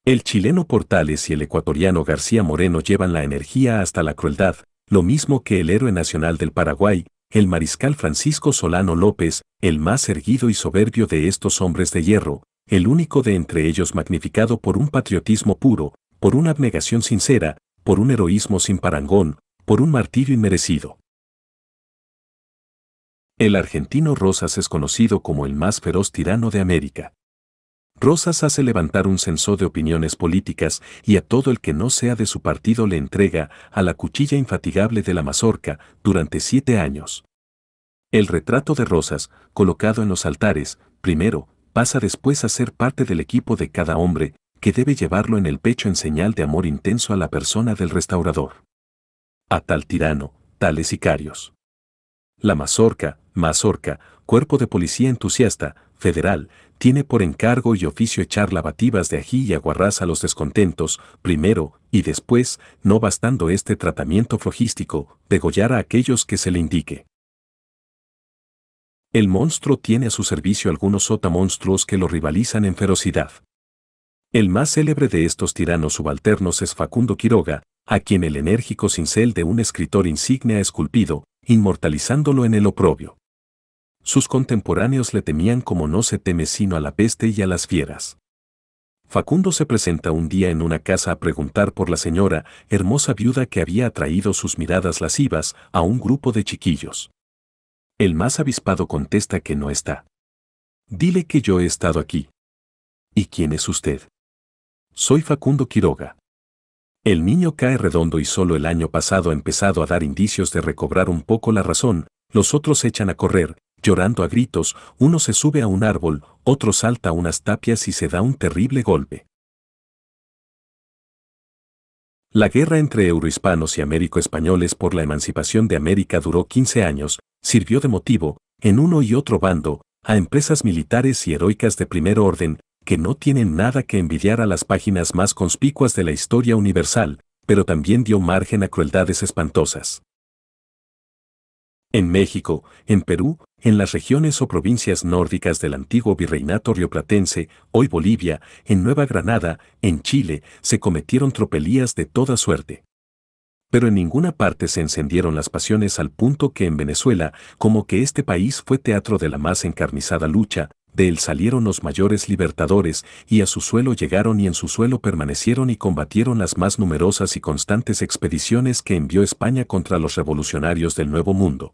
El chileno Portales y el ecuatoriano García Moreno llevan la energía hasta la crueldad, lo mismo que el héroe nacional del Paraguay, el mariscal Francisco Solano López, el más erguido y soberbio de estos hombres de hierro, el único de entre ellos magnificado por un patriotismo puro, por una abnegación sincera, por un heroísmo sin parangón, por un martirio inmerecido. El argentino Rosas es conocido como el más feroz tirano de América. Rosas hace levantar un censo de opiniones políticas y a todo el que no sea de su partido le entrega a la cuchilla infatigable de la mazorca durante siete años. El retrato de Rosas, colocado en los altares, primero, pasa después a ser parte del equipo de cada hombre, que debe llevarlo en el pecho en señal de amor intenso a la persona del restaurador. A tal tirano, tales sicarios. La Mazorca, Mazorca, Cuerpo de Policía Entusiasta, Federal, tiene por encargo y oficio echar lavativas de ají y aguarrás a los descontentos, primero, y después, no bastando este tratamiento flogístico, degollar a aquellos que se le indique. El monstruo tiene a su servicio algunos sotamonstruos que lo rivalizan en ferocidad. El más célebre de estos tiranos subalternos es Facundo Quiroga, a quien el enérgico cincel de un escritor insigne ha esculpido, inmortalizándolo en el oprobio. Sus contemporáneos le temían como no se teme sino a la peste y a las fieras. Facundo se presenta un día en una casa a preguntar por la señora, hermosa viuda que había atraído sus miradas lascivas a un grupo de chiquillos. El más avispado contesta que no está. Dile que yo he estado aquí. ¿Y quién es usted? Soy Facundo Quiroga. El niño cae redondo y solo el año pasado ha empezado a dar indicios de recobrar un poco la razón, los otros echan a correr, llorando a gritos, uno se sube a un árbol, otro salta a unas tapias y se da un terrible golpe. La guerra entre eurohispanos y américo-españoles por la emancipación de América duró 15 años, sirvió de motivo, en uno y otro bando, a empresas militares y heroicas de primer orden, que no tienen nada que envidiar a las páginas más conspicuas de la historia universal, pero también dio margen a crueldades espantosas. En México, en Perú, en las regiones o provincias nórdicas del antiguo virreinato rioplatense, hoy Bolivia, en Nueva Granada, en Chile, se cometieron tropelías de toda suerte. Pero en ninguna parte se encendieron las pasiones al punto que en Venezuela, como que este país fue teatro de la más encarnizada lucha, de él salieron los mayores libertadores, y a su suelo llegaron y en su suelo permanecieron y combatieron las más numerosas y constantes expediciones que envió España contra los revolucionarios del Nuevo Mundo.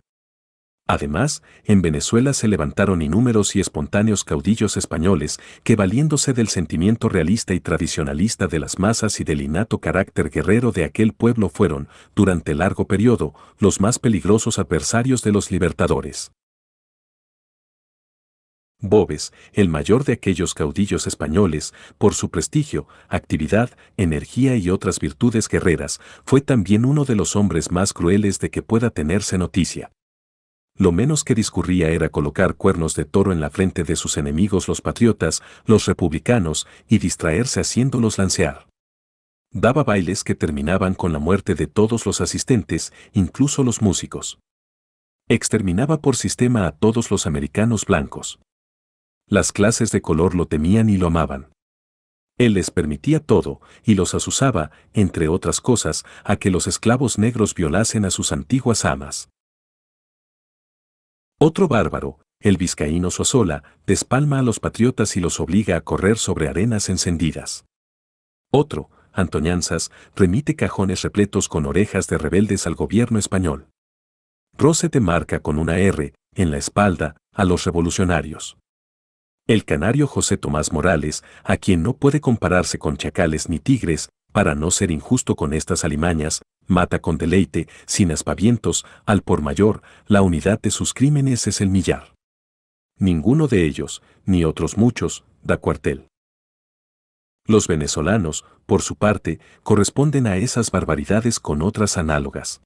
Además, en Venezuela se levantaron inúmeros y espontáneos caudillos españoles que valiéndose del sentimiento realista y tradicionalista de las masas y del innato carácter guerrero de aquel pueblo fueron, durante largo periodo, los más peligrosos adversarios de los libertadores. Bobes, el mayor de aquellos caudillos españoles, por su prestigio, actividad, energía y otras virtudes guerreras, fue también uno de los hombres más crueles de que pueda tenerse noticia lo menos que discurría era colocar cuernos de toro en la frente de sus enemigos los patriotas, los republicanos, y distraerse haciéndolos lancear. Daba bailes que terminaban con la muerte de todos los asistentes, incluso los músicos. Exterminaba por sistema a todos los americanos blancos. Las clases de color lo temían y lo amaban. Él les permitía todo, y los asusaba, entre otras cosas, a que los esclavos negros violasen a sus antiguas amas. Otro bárbaro, el vizcaíno Sosola, despalma a los patriotas y los obliga a correr sobre arenas encendidas. Otro, Antoñanzas, remite cajones repletos con orejas de rebeldes al gobierno español. Rosete marca con una R, en la espalda, a los revolucionarios. El canario José Tomás Morales, a quien no puede compararse con chacales ni tigres, para no ser injusto con estas alimañas, mata con deleite, sin aspavientos, al por mayor, la unidad de sus crímenes es el millar. Ninguno de ellos, ni otros muchos, da cuartel. Los venezolanos, por su parte, corresponden a esas barbaridades con otras análogas.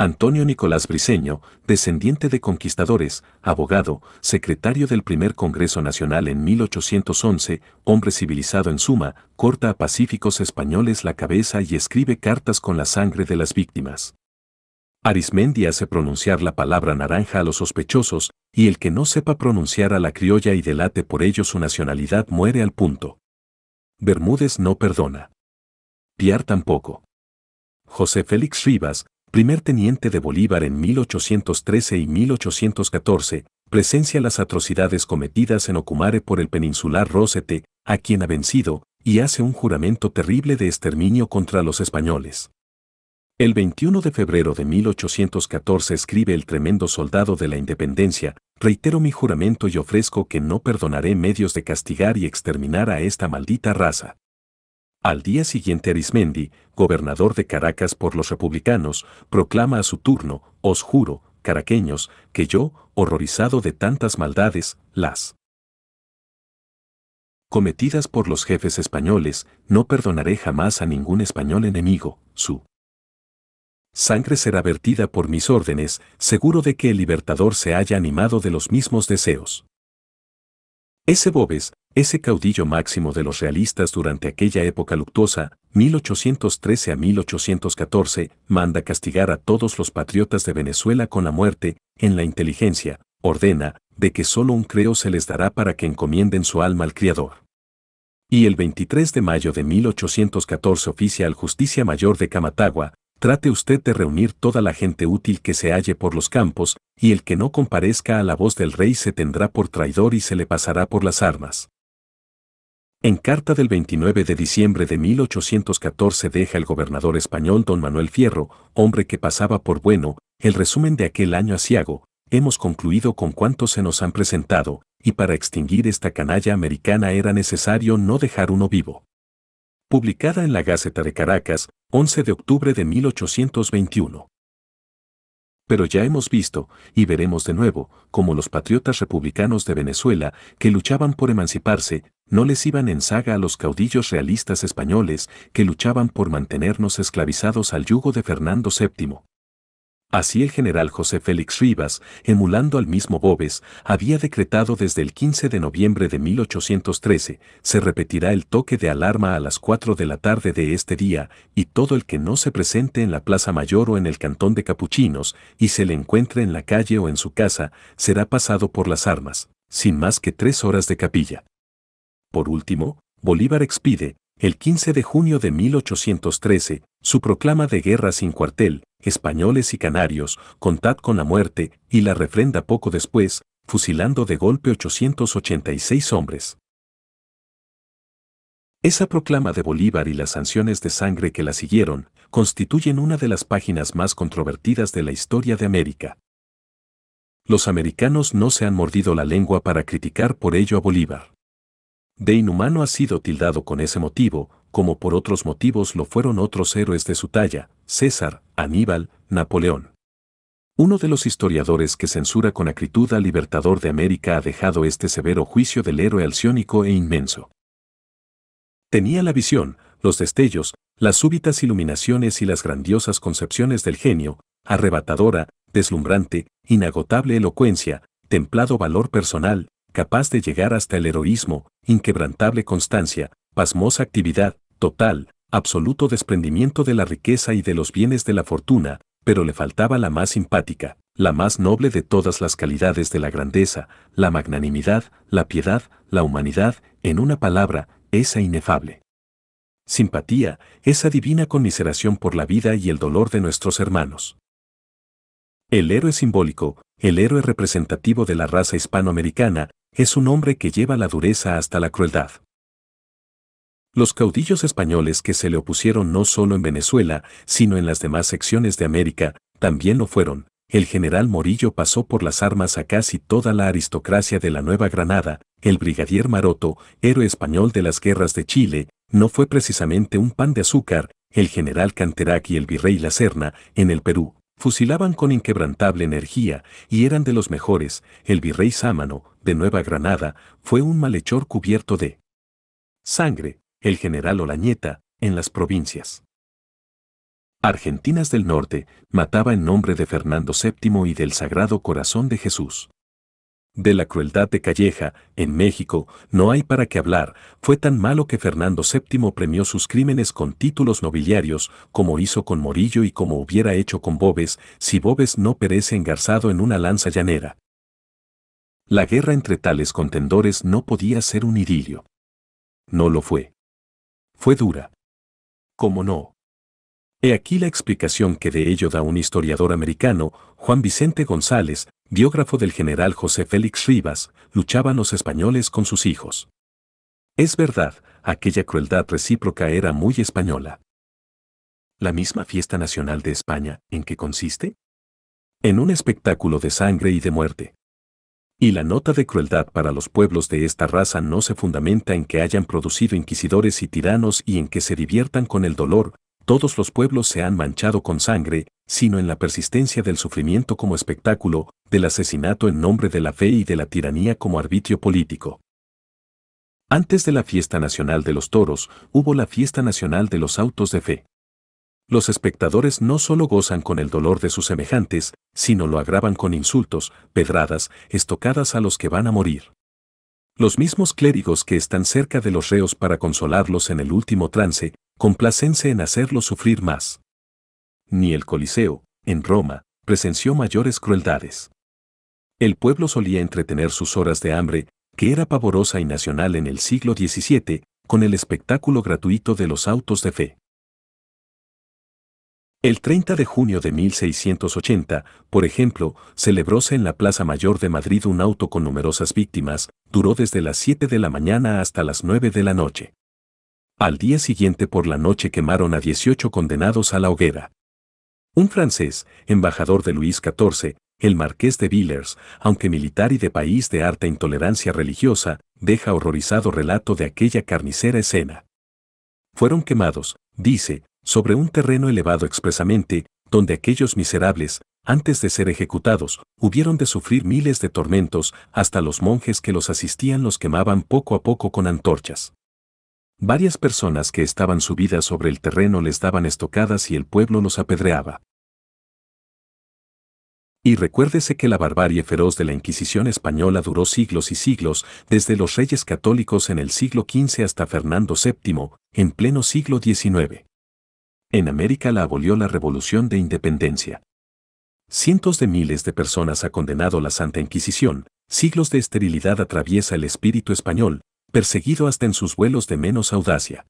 Antonio Nicolás Briceño, descendiente de conquistadores, abogado, secretario del primer Congreso Nacional en 1811, hombre civilizado en suma, corta a pacíficos españoles la cabeza y escribe cartas con la sangre de las víctimas. Arismendi hace pronunciar la palabra naranja a los sospechosos, y el que no sepa pronunciar a la criolla y delate por ello su nacionalidad muere al punto. Bermúdez no perdona. Piar tampoco. José Félix Rivas, primer teniente de Bolívar en 1813 y 1814, presencia las atrocidades cometidas en Ocumare por el peninsular Rosete, a quien ha vencido, y hace un juramento terrible de exterminio contra los españoles. El 21 de febrero de 1814 escribe el tremendo soldado de la independencia, reitero mi juramento y ofrezco que no perdonaré medios de castigar y exterminar a esta maldita raza. Al día siguiente Arismendi, gobernador de Caracas por los republicanos, proclama a su turno, os juro, caraqueños, que yo, horrorizado de tantas maldades, las cometidas por los jefes españoles, no perdonaré jamás a ningún español enemigo, su Sangre será vertida por mis órdenes, seguro de que el libertador se haya animado de los mismos deseos. Ese Bobes, ese caudillo máximo de los realistas durante aquella época luctuosa, 1813 a 1814, manda castigar a todos los patriotas de Venezuela con la muerte, en la inteligencia, ordena, de que solo un creo se les dará para que encomienden su alma al Criador. Y el 23 de mayo de 1814 oficia al Justicia Mayor de Camatagua, trate usted de reunir toda la gente útil que se halle por los campos, y el que no comparezca a la voz del rey se tendrá por traidor y se le pasará por las armas. En carta del 29 de diciembre de 1814 deja el gobernador español don Manuel Fierro, hombre que pasaba por bueno, el resumen de aquel año asiago, hemos concluido con cuantos se nos han presentado, y para extinguir esta canalla americana era necesario no dejar uno vivo publicada en la Gaceta de Caracas, 11 de octubre de 1821. Pero ya hemos visto, y veremos de nuevo, cómo los patriotas republicanos de Venezuela, que luchaban por emanciparse, no les iban en saga a los caudillos realistas españoles, que luchaban por mantenernos esclavizados al yugo de Fernando VII, Así el general José Félix Rivas, emulando al mismo Bobes, había decretado desde el 15 de noviembre de 1813, se repetirá el toque de alarma a las 4 de la tarde de este día, y todo el que no se presente en la Plaza Mayor o en el Cantón de Capuchinos, y se le encuentre en la calle o en su casa, será pasado por las armas, sin más que tres horas de capilla. Por último, Bolívar expide, el 15 de junio de 1813, su proclama de guerra sin cuartel, españoles y canarios, contad con la muerte, y la refrenda poco después, fusilando de golpe 886 hombres. Esa proclama de Bolívar y las sanciones de sangre que la siguieron, constituyen una de las páginas más controvertidas de la historia de América. Los americanos no se han mordido la lengua para criticar por ello a Bolívar. De inhumano ha sido tildado con ese motivo, como por otros motivos lo fueron otros héroes de su talla, César, Aníbal, Napoleón. Uno de los historiadores que censura con acritud al libertador de América ha dejado este severo juicio del héroe alciónico e inmenso. Tenía la visión, los destellos, las súbitas iluminaciones y las grandiosas concepciones del genio, arrebatadora, deslumbrante, inagotable elocuencia, templado valor personal, capaz de llegar hasta el heroísmo, inquebrantable constancia, pasmosa actividad, total, absoluto desprendimiento de la riqueza y de los bienes de la fortuna, pero le faltaba la más simpática, la más noble de todas las calidades de la grandeza, la magnanimidad, la piedad, la humanidad, en una palabra, esa inefable. Simpatía, esa divina conmiseración por la vida y el dolor de nuestros hermanos. El héroe simbólico, el héroe representativo de la raza hispanoamericana, es un hombre que lleva la dureza hasta la crueldad. Los caudillos españoles que se le opusieron no solo en Venezuela, sino en las demás secciones de América, también lo fueron. El general Morillo pasó por las armas a casi toda la aristocracia de la Nueva Granada, el brigadier Maroto, héroe español de las guerras de Chile, no fue precisamente un pan de azúcar, el general Canterac y el virrey La Serna, en el Perú, fusilaban con inquebrantable energía y eran de los mejores, el virrey Sámano, de Nueva Granada, fue un malhechor cubierto de sangre, el general Olañeta, en las provincias. Argentinas del Norte, mataba en nombre de Fernando VII y del Sagrado Corazón de Jesús. De la crueldad de Calleja, en México, no hay para qué hablar, fue tan malo que Fernando VII premió sus crímenes con títulos nobiliarios, como hizo con Morillo y como hubiera hecho con Bobes, si Bobes no perece engarzado en una lanza llanera. La guerra entre tales contendores no podía ser un idilio. No lo fue. Fue dura. ¿Cómo no? He aquí la explicación que de ello da un historiador americano, Juan Vicente González, biógrafo del general José Félix Rivas, luchaban los españoles con sus hijos. Es verdad, aquella crueldad recíproca era muy española. ¿La misma fiesta nacional de España, en qué consiste? En un espectáculo de sangre y de muerte. Y la nota de crueldad para los pueblos de esta raza no se fundamenta en que hayan producido inquisidores y tiranos y en que se diviertan con el dolor, todos los pueblos se han manchado con sangre, sino en la persistencia del sufrimiento como espectáculo, del asesinato en nombre de la fe y de la tiranía como arbitrio político. Antes de la fiesta nacional de los toros, hubo la fiesta nacional de los autos de fe. Los espectadores no solo gozan con el dolor de sus semejantes, sino lo agravan con insultos, pedradas, estocadas a los que van a morir. Los mismos clérigos que están cerca de los reos para consolarlos en el último trance, complacense en hacerlos sufrir más. Ni el Coliseo, en Roma, presenció mayores crueldades. El pueblo solía entretener sus horas de hambre, que era pavorosa y nacional en el siglo XVII, con el espectáculo gratuito de los autos de fe. El 30 de junio de 1680, por ejemplo, celebróse en la Plaza Mayor de Madrid un auto con numerosas víctimas, duró desde las 7 de la mañana hasta las 9 de la noche. Al día siguiente por la noche quemaron a 18 condenados a la hoguera. Un francés, embajador de Luis XIV, el marqués de Villers, aunque militar y de país de harta intolerancia religiosa, deja horrorizado relato de aquella carnicera escena. Fueron quemados, dice, sobre un terreno elevado expresamente, donde aquellos miserables, antes de ser ejecutados, hubieron de sufrir miles de tormentos, hasta los monjes que los asistían los quemaban poco a poco con antorchas. Varias personas que estaban subidas sobre el terreno les daban estocadas y el pueblo los apedreaba. Y recuérdese que la barbarie feroz de la Inquisición española duró siglos y siglos, desde los reyes católicos en el siglo XV hasta Fernando VII, en pleno siglo XIX. En América la abolió la Revolución de Independencia. Cientos de miles de personas ha condenado la Santa Inquisición, siglos de esterilidad atraviesa el espíritu español, perseguido hasta en sus vuelos de menos audacia.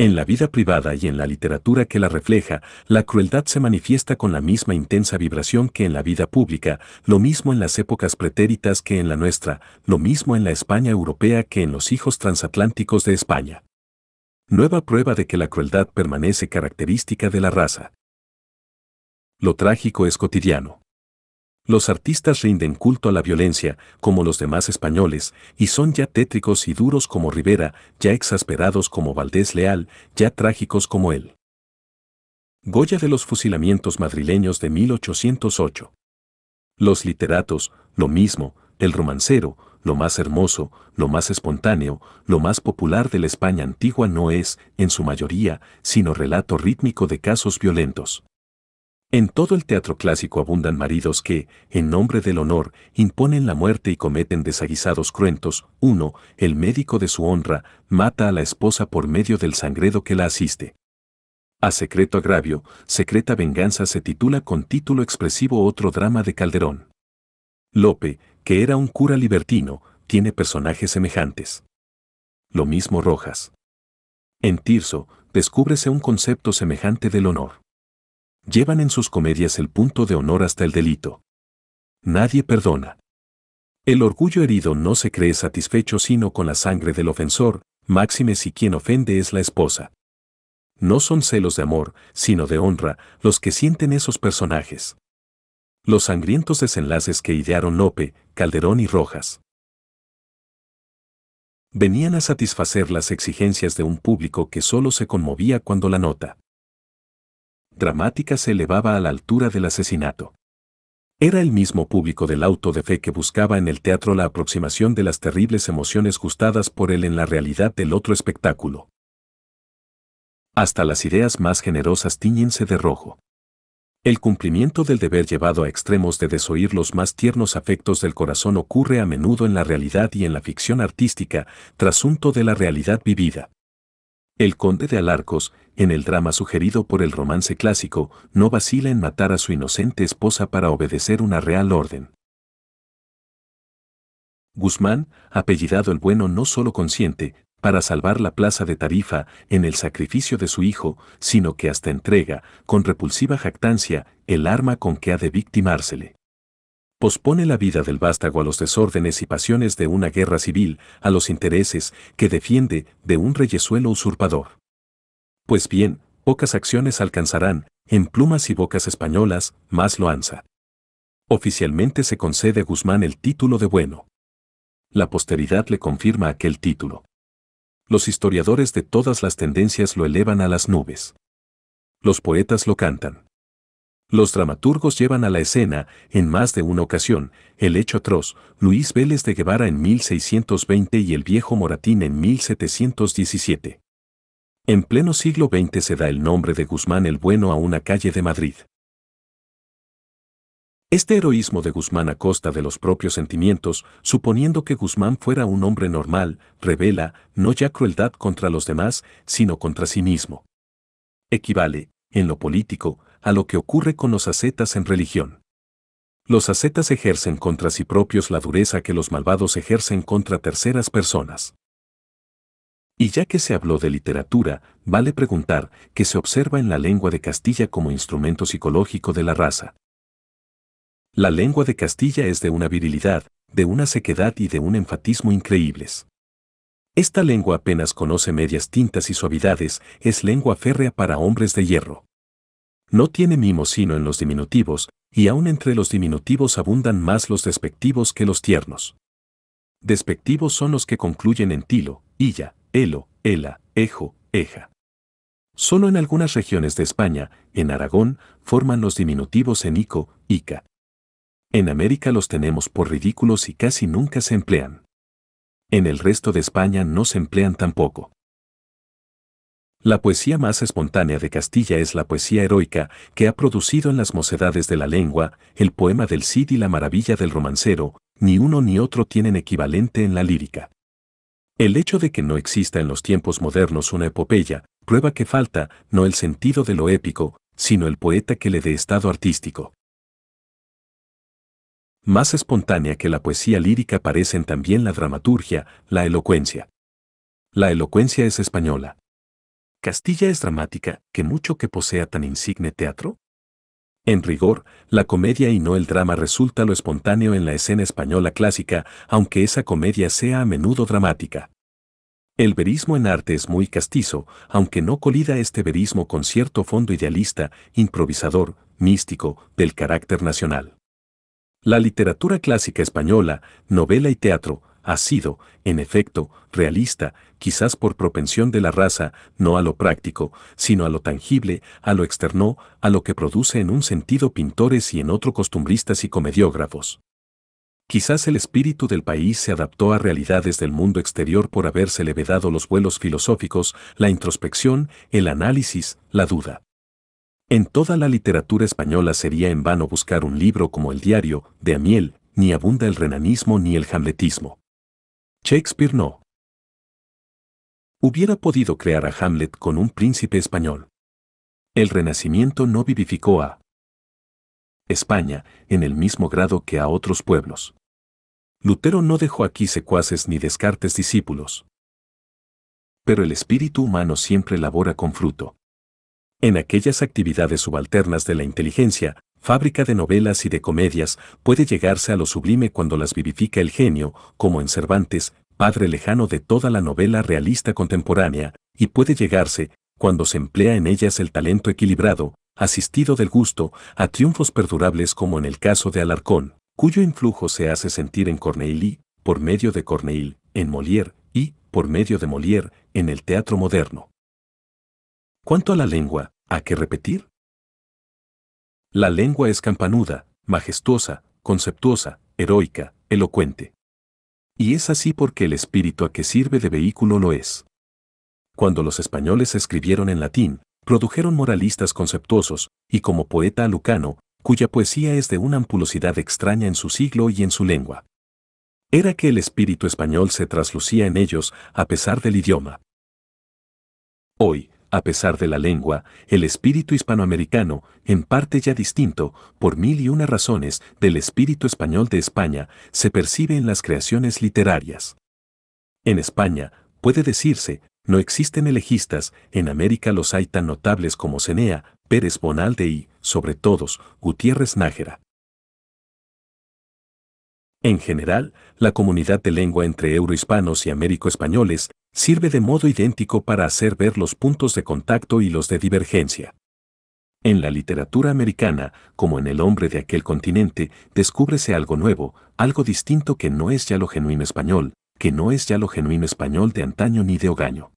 En la vida privada y en la literatura que la refleja, la crueldad se manifiesta con la misma intensa vibración que en la vida pública, lo mismo en las épocas pretéritas que en la nuestra, lo mismo en la España europea que en los hijos transatlánticos de España nueva prueba de que la crueldad permanece característica de la raza. Lo trágico es cotidiano. Los artistas rinden culto a la violencia, como los demás españoles, y son ya tétricos y duros como Rivera, ya exasperados como Valdés Leal, ya trágicos como él. Goya de los fusilamientos madrileños de 1808. Los literatos, lo mismo, el romancero, lo más hermoso, lo más espontáneo, lo más popular de la España antigua no es, en su mayoría, sino relato rítmico de casos violentos. En todo el teatro clásico abundan maridos que, en nombre del honor, imponen la muerte y cometen desaguisados cruentos. Uno, el médico de su honra, mata a la esposa por medio del sangredo que la asiste. A secreto agravio, secreta venganza se titula con título expresivo otro drama de Calderón. Lope, que era un cura libertino, tiene personajes semejantes. Lo mismo Rojas. En Tirso, descúbrese un concepto semejante del honor. Llevan en sus comedias el punto de honor hasta el delito. Nadie perdona. El orgullo herido no se cree satisfecho sino con la sangre del ofensor, máxime si quien ofende es la esposa. No son celos de amor, sino de honra, los que sienten esos personajes los sangrientos desenlaces que idearon Lope, Calderón y Rojas. Venían a satisfacer las exigencias de un público que solo se conmovía cuando la nota dramática se elevaba a la altura del asesinato. Era el mismo público del auto de fe que buscaba en el teatro la aproximación de las terribles emociones gustadas por él en la realidad del otro espectáculo. Hasta las ideas más generosas tiñense de rojo. El cumplimiento del deber llevado a extremos de desoír los más tiernos afectos del corazón ocurre a menudo en la realidad y en la ficción artística, trasunto de la realidad vivida. El conde de Alarcos, en el drama sugerido por el romance clásico, no vacila en matar a su inocente esposa para obedecer una real orden. Guzmán, apellidado el bueno no solo consciente, para salvar la plaza de Tarifa en el sacrificio de su hijo, sino que hasta entrega, con repulsiva jactancia, el arma con que ha de victimársele. Pospone la vida del vástago a los desórdenes y pasiones de una guerra civil, a los intereses que defiende de un reyesuelo usurpador. Pues bien, pocas acciones alcanzarán, en plumas y bocas españolas, más loanza. Oficialmente se concede a Guzmán el título de bueno. La posteridad le confirma aquel título los historiadores de todas las tendencias lo elevan a las nubes. Los poetas lo cantan. Los dramaturgos llevan a la escena, en más de una ocasión, el hecho atroz, Luis Vélez de Guevara en 1620 y el viejo Moratín en 1717. En pleno siglo XX se da el nombre de Guzmán el Bueno a una calle de Madrid. Este heroísmo de Guzmán a costa de los propios sentimientos, suponiendo que Guzmán fuera un hombre normal, revela no ya crueldad contra los demás, sino contra sí mismo. Equivale, en lo político, a lo que ocurre con los ascetas en religión. Los ascetas ejercen contra sí propios la dureza que los malvados ejercen contra terceras personas. Y ya que se habló de literatura, vale preguntar qué se observa en la lengua de Castilla como instrumento psicológico de la raza. La lengua de Castilla es de una virilidad, de una sequedad y de un enfatismo increíbles. Esta lengua apenas conoce medias tintas y suavidades, es lengua férrea para hombres de hierro. No tiene mimo sino en los diminutivos, y aún entre los diminutivos abundan más los despectivos que los tiernos. Despectivos son los que concluyen en tilo, illa, elo, ela, ejo, eja. Solo en algunas regiones de España, en Aragón, forman los diminutivos en ico, ica. En América los tenemos por ridículos y casi nunca se emplean. En el resto de España no se emplean tampoco. La poesía más espontánea de Castilla es la poesía heroica que ha producido en las mocedades de la lengua, el poema del Cid y la maravilla del romancero, ni uno ni otro tienen equivalente en la lírica. El hecho de que no exista en los tiempos modernos una epopeya, prueba que falta no el sentido de lo épico, sino el poeta que le dé estado artístico. Más espontánea que la poesía lírica parecen también la dramaturgia, la elocuencia. La elocuencia es española. ¿Castilla es dramática, que mucho que posea tan insigne teatro? En rigor, la comedia y no el drama resulta lo espontáneo en la escena española clásica, aunque esa comedia sea a menudo dramática. El verismo en arte es muy castizo, aunque no colida este verismo con cierto fondo idealista, improvisador, místico, del carácter nacional. La literatura clásica española, novela y teatro, ha sido, en efecto, realista, quizás por propensión de la raza, no a lo práctico, sino a lo tangible, a lo externo, a lo que produce en un sentido pintores y en otro costumbristas y comediógrafos. Quizás el espíritu del país se adaptó a realidades del mundo exterior por habérsele vedado los vuelos filosóficos, la introspección, el análisis, la duda. En toda la literatura española sería en vano buscar un libro como el diario de Amiel, ni abunda el renanismo ni el hamletismo. Shakespeare no hubiera podido crear a Hamlet con un príncipe español. El Renacimiento no vivificó a España en el mismo grado que a otros pueblos. Lutero no dejó aquí secuaces ni descartes discípulos. Pero el espíritu humano siempre labora con fruto. En aquellas actividades subalternas de la inteligencia, fábrica de novelas y de comedias, puede llegarse a lo sublime cuando las vivifica el genio, como en Cervantes, padre lejano de toda la novela realista contemporánea, y puede llegarse, cuando se emplea en ellas el talento equilibrado, asistido del gusto, a triunfos perdurables como en el caso de Alarcón, cuyo influjo se hace sentir en Corneille, por medio de Corneille, en Molière, y, por medio de Molière, en el teatro moderno. Cuanto a la lengua, ¿a qué repetir? La lengua es campanuda, majestuosa, conceptuosa, heroica, elocuente. Y es así porque el espíritu a que sirve de vehículo lo es. Cuando los españoles escribieron en latín, produjeron moralistas conceptuosos, y como poeta alucano, cuya poesía es de una ampulosidad extraña en su siglo y en su lengua. Era que el espíritu español se traslucía en ellos a pesar del idioma. Hoy, a pesar de la lengua, el espíritu hispanoamericano, en parte ya distinto, por mil y una razones, del espíritu español de España, se percibe en las creaciones literarias. En España, puede decirse, no existen elegistas, en América los hay tan notables como Cenea, Pérez Bonalde y, sobre todos, Gutiérrez Nájera. En general, la comunidad de lengua entre eurohispanos y américo-españoles sirve de modo idéntico para hacer ver los puntos de contacto y los de divergencia. En la literatura americana, como en el hombre de aquel continente, descúbrese algo nuevo, algo distinto que no es ya lo genuino español, que no es ya lo genuino español de antaño ni de hogaño.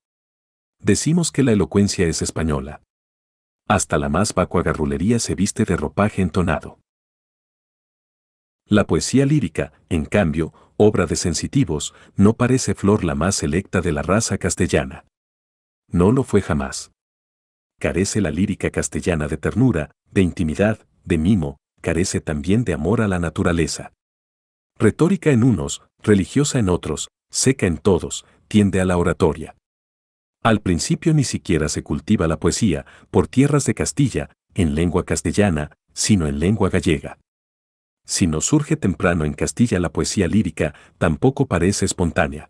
Decimos que la elocuencia es española. Hasta la más vacua garrulería se viste de ropaje entonado. La poesía lírica, en cambio, obra de sensitivos, no parece flor la más selecta de la raza castellana. no lo fue jamás. Carece la lírica castellana de ternura, de intimidad, de mimo, carece también de amor a la naturaleza. Retórica en unos, religiosa en otros, seca en todos, tiende a la oratoria. Al principio ni siquiera se cultiva la poesía, por tierras de Castilla, en lengua castellana, sino en lengua gallega. Si no surge temprano en Castilla la poesía lírica, tampoco parece espontánea.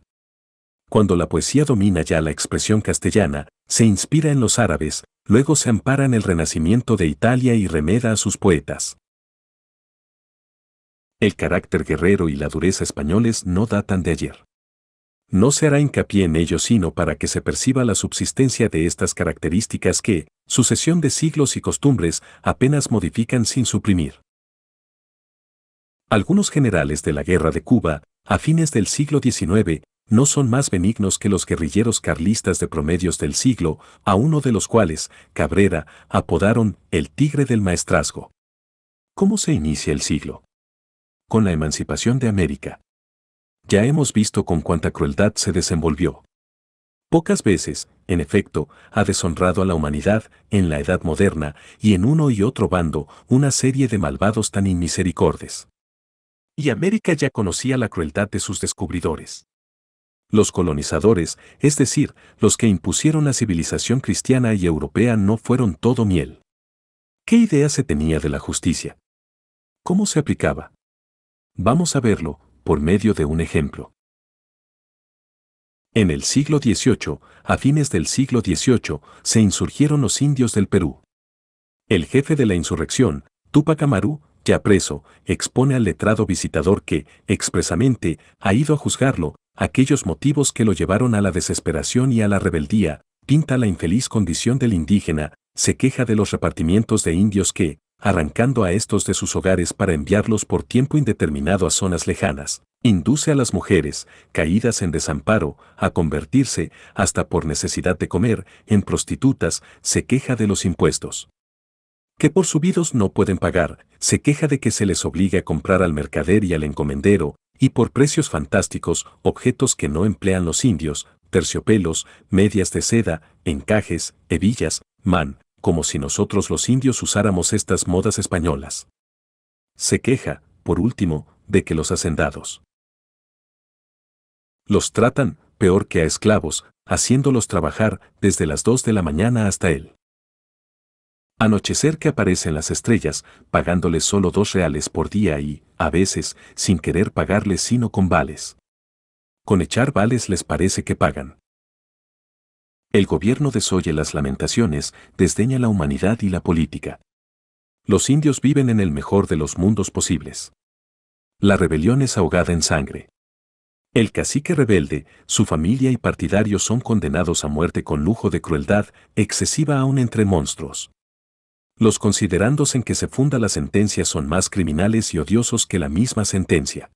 Cuando la poesía domina ya la expresión castellana, se inspira en los árabes, luego se ampara en el renacimiento de Italia y remeda a sus poetas. El carácter guerrero y la dureza españoles no datan de ayer. No se hará hincapié en ello sino para que se perciba la subsistencia de estas características que, sucesión de siglos y costumbres, apenas modifican sin suprimir. Algunos generales de la guerra de Cuba, a fines del siglo XIX, no son más benignos que los guerrilleros carlistas de promedios del siglo, a uno de los cuales, Cabrera, apodaron el tigre del maestrazgo. ¿Cómo se inicia el siglo? Con la emancipación de América. Ya hemos visto con cuánta crueldad se desenvolvió. Pocas veces, en efecto, ha deshonrado a la humanidad, en la edad moderna, y en uno y otro bando, una serie de malvados tan inmisericordes. Y América ya conocía la crueldad de sus descubridores. Los colonizadores, es decir, los que impusieron la civilización cristiana y europea no fueron todo miel. ¿Qué idea se tenía de la justicia? ¿Cómo se aplicaba? Vamos a verlo, por medio de un ejemplo. En el siglo XVIII, a fines del siglo XVIII, se insurgieron los indios del Perú. El jefe de la insurrección, Tupac Amaru, ya preso, expone al letrado visitador que, expresamente, ha ido a juzgarlo, aquellos motivos que lo llevaron a la desesperación y a la rebeldía, pinta la infeliz condición del indígena, se queja de los repartimientos de indios que, arrancando a estos de sus hogares para enviarlos por tiempo indeterminado a zonas lejanas, induce a las mujeres, caídas en desamparo, a convertirse, hasta por necesidad de comer, en prostitutas, se queja de los impuestos que por subidos no pueden pagar, se queja de que se les obligue a comprar al mercader y al encomendero, y por precios fantásticos, objetos que no emplean los indios, terciopelos, medias de seda, encajes, hebillas, man, como si nosotros los indios usáramos estas modas españolas. Se queja, por último, de que los hacendados los tratan, peor que a esclavos, haciéndolos trabajar desde las dos de la mañana hasta él. Anochecer que aparecen las estrellas, pagándoles solo dos reales por día y, a veces, sin querer pagarles sino con vales. Con echar vales les parece que pagan. El gobierno desoye las lamentaciones, desdeña la humanidad y la política. Los indios viven en el mejor de los mundos posibles. La rebelión es ahogada en sangre. El cacique rebelde, su familia y partidarios son condenados a muerte con lujo de crueldad excesiva aún entre monstruos. Los considerandos en que se funda la sentencia son más criminales y odiosos que la misma sentencia.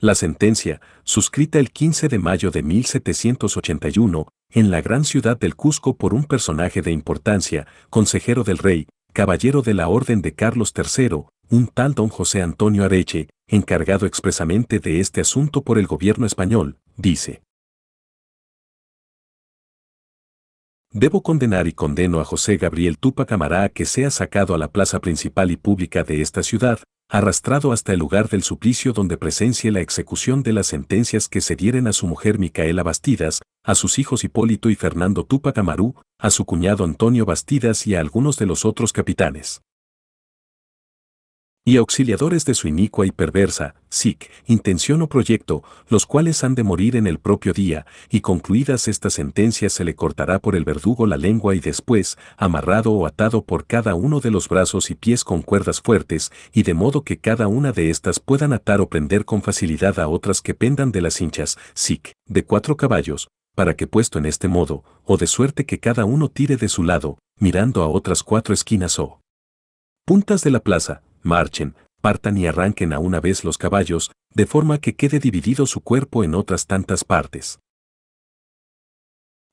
La sentencia, suscrita el 15 de mayo de 1781, en la gran ciudad del Cusco por un personaje de importancia, consejero del rey, caballero de la Orden de Carlos III, un tal don José Antonio Areche, encargado expresamente de este asunto por el gobierno español, dice. Debo condenar y condeno a José Gabriel Tupac Amará a que sea sacado a la plaza principal y pública de esta ciudad, arrastrado hasta el lugar del suplicio donde presencie la ejecución de las sentencias que se dieren a su mujer Micaela Bastidas, a sus hijos Hipólito y Fernando Tupac Amarú, a su cuñado Antonio Bastidas y a algunos de los otros capitanes y auxiliadores de su inicua y perversa, SIC, intención o proyecto, los cuales han de morir en el propio día, y concluidas estas sentencias se le cortará por el verdugo la lengua y después, amarrado o atado por cada uno de los brazos y pies con cuerdas fuertes, y de modo que cada una de estas puedan atar o prender con facilidad a otras que pendan de las hinchas, SIC, de cuatro caballos, para que puesto en este modo, o de suerte que cada uno tire de su lado, mirando a otras cuatro esquinas o puntas de la plaza, marchen, partan y arranquen a una vez los caballos, de forma que quede dividido su cuerpo en otras tantas partes.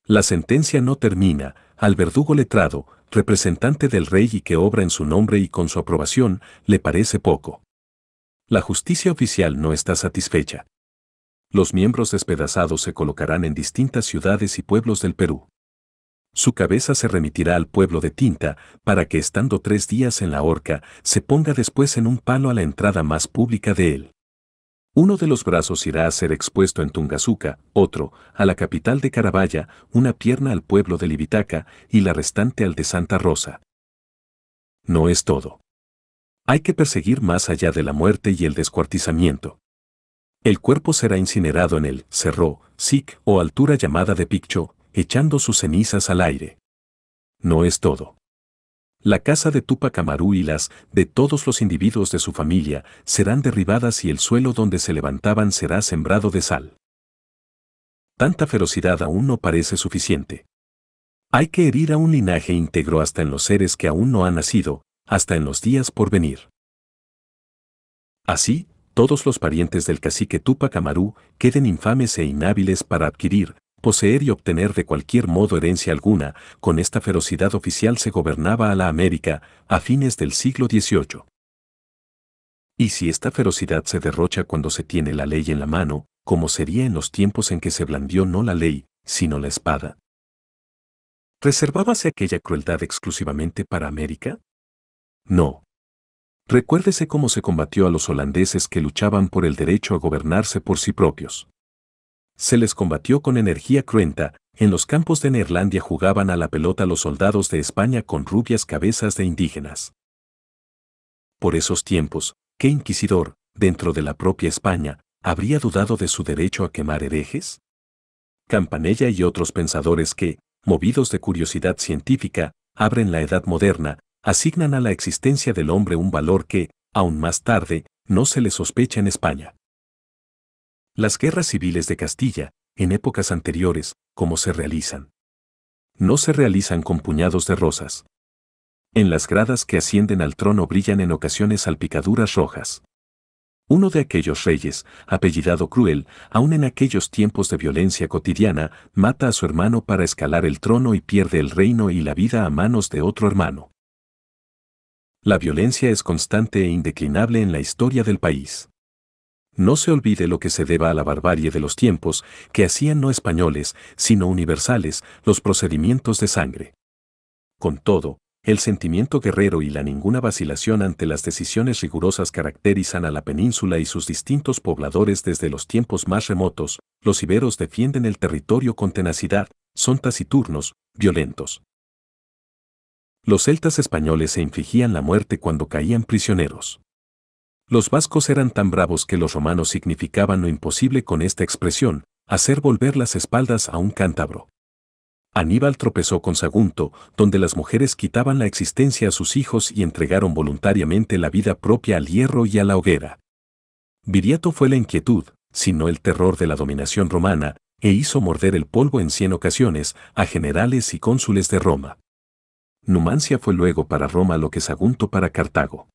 La sentencia no termina, al verdugo letrado, representante del rey y que obra en su nombre y con su aprobación, le parece poco. La justicia oficial no está satisfecha. Los miembros despedazados se colocarán en distintas ciudades y pueblos del Perú. Su cabeza se remitirá al pueblo de Tinta, para que estando tres días en la horca, se ponga después en un palo a la entrada más pública de él. Uno de los brazos irá a ser expuesto en Tungazuca, otro, a la capital de Carabaya, una pierna al pueblo de Libitaca y la restante al de Santa Rosa. No es todo. Hay que perseguir más allá de la muerte y el descuartizamiento. El cuerpo será incinerado en el cerro, sic o altura llamada de Piccho, echando sus cenizas al aire. No es todo. La casa de Tupac Amaru y las de todos los individuos de su familia serán derribadas y el suelo donde se levantaban será sembrado de sal. Tanta ferocidad aún no parece suficiente. Hay que herir a un linaje íntegro hasta en los seres que aún no han nacido, hasta en los días por venir. Así, todos los parientes del cacique Tupac Amaru queden infames e inhábiles para adquirir, poseer y obtener de cualquier modo herencia alguna, con esta ferocidad oficial se gobernaba a la América a fines del siglo XVIII. Y si esta ferocidad se derrocha cuando se tiene la ley en la mano, como sería en los tiempos en que se blandió no la ley, sino la espada? ¿Reservábase aquella crueldad exclusivamente para América? No. Recuérdese cómo se combatió a los holandeses que luchaban por el derecho a gobernarse por sí propios se les combatió con energía cruenta, en los campos de Neerlandia jugaban a la pelota los soldados de España con rubias cabezas de indígenas. Por esos tiempos, ¿qué inquisidor, dentro de la propia España, habría dudado de su derecho a quemar herejes? Campanella y otros pensadores que, movidos de curiosidad científica, abren la edad moderna, asignan a la existencia del hombre un valor que, aún más tarde, no se le sospecha en España. Las guerras civiles de Castilla, en épocas anteriores, ¿cómo se realizan? No se realizan con puñados de rosas. En las gradas que ascienden al trono brillan en ocasiones salpicaduras rojas. Uno de aquellos reyes, apellidado Cruel, aun en aquellos tiempos de violencia cotidiana, mata a su hermano para escalar el trono y pierde el reino y la vida a manos de otro hermano. La violencia es constante e indeclinable en la historia del país. No se olvide lo que se deba a la barbarie de los tiempos, que hacían no españoles, sino universales, los procedimientos de sangre. Con todo, el sentimiento guerrero y la ninguna vacilación ante las decisiones rigurosas caracterizan a la península y sus distintos pobladores desde los tiempos más remotos, los iberos defienden el territorio con tenacidad, son taciturnos, violentos. Los celtas españoles se infligían la muerte cuando caían prisioneros. Los vascos eran tan bravos que los romanos significaban lo imposible con esta expresión, hacer volver las espaldas a un cántabro. Aníbal tropezó con Sagunto, donde las mujeres quitaban la existencia a sus hijos y entregaron voluntariamente la vida propia al hierro y a la hoguera. Viriato fue la inquietud, sino el terror de la dominación romana, e hizo morder el polvo en cien ocasiones a generales y cónsules de Roma. Numancia fue luego para Roma lo que Sagunto para Cartago.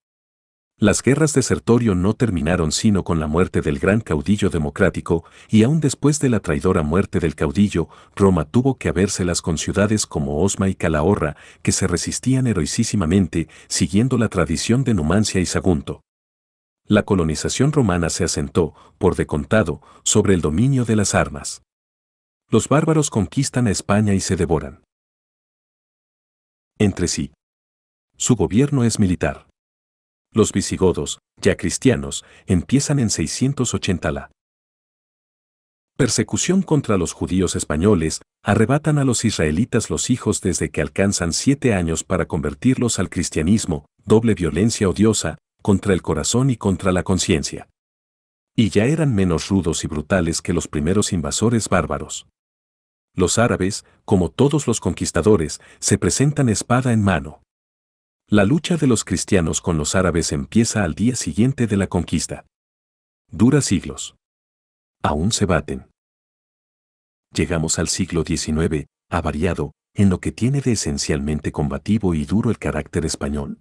Las guerras de Sertorio no terminaron sino con la muerte del gran caudillo democrático, y aún después de la traidora muerte del caudillo, Roma tuvo que habérselas con ciudades como Osma y Calahorra, que se resistían heroicísimamente, siguiendo la tradición de Numancia y Sagunto. La colonización romana se asentó, por de contado, sobre el dominio de las armas. Los bárbaros conquistan a España y se devoran. Entre sí. Su gobierno es militar. Los visigodos, ya cristianos, empiezan en 680 la persecución contra los judíos españoles, arrebatan a los israelitas los hijos desde que alcanzan siete años para convertirlos al cristianismo, doble violencia odiosa, contra el corazón y contra la conciencia. Y ya eran menos rudos y brutales que los primeros invasores bárbaros. Los árabes, como todos los conquistadores, se presentan espada en mano. La lucha de los cristianos con los árabes empieza al día siguiente de la conquista. Dura siglos. Aún se baten. Llegamos al siglo XIX, avariado, en lo que tiene de esencialmente combativo y duro el carácter español.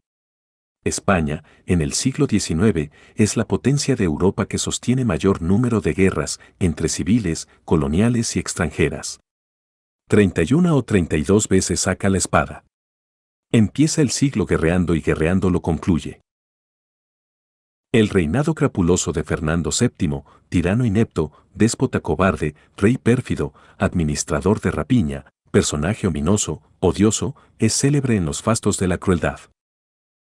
España, en el siglo XIX, es la potencia de Europa que sostiene mayor número de guerras entre civiles, coloniales y extranjeras. 31 o 32 veces saca la espada. Empieza el siglo guerreando y guerreando lo concluye. El reinado crapuloso de Fernando VII, tirano inepto, déspota cobarde, rey pérfido, administrador de rapiña, personaje ominoso, odioso, es célebre en los fastos de la crueldad.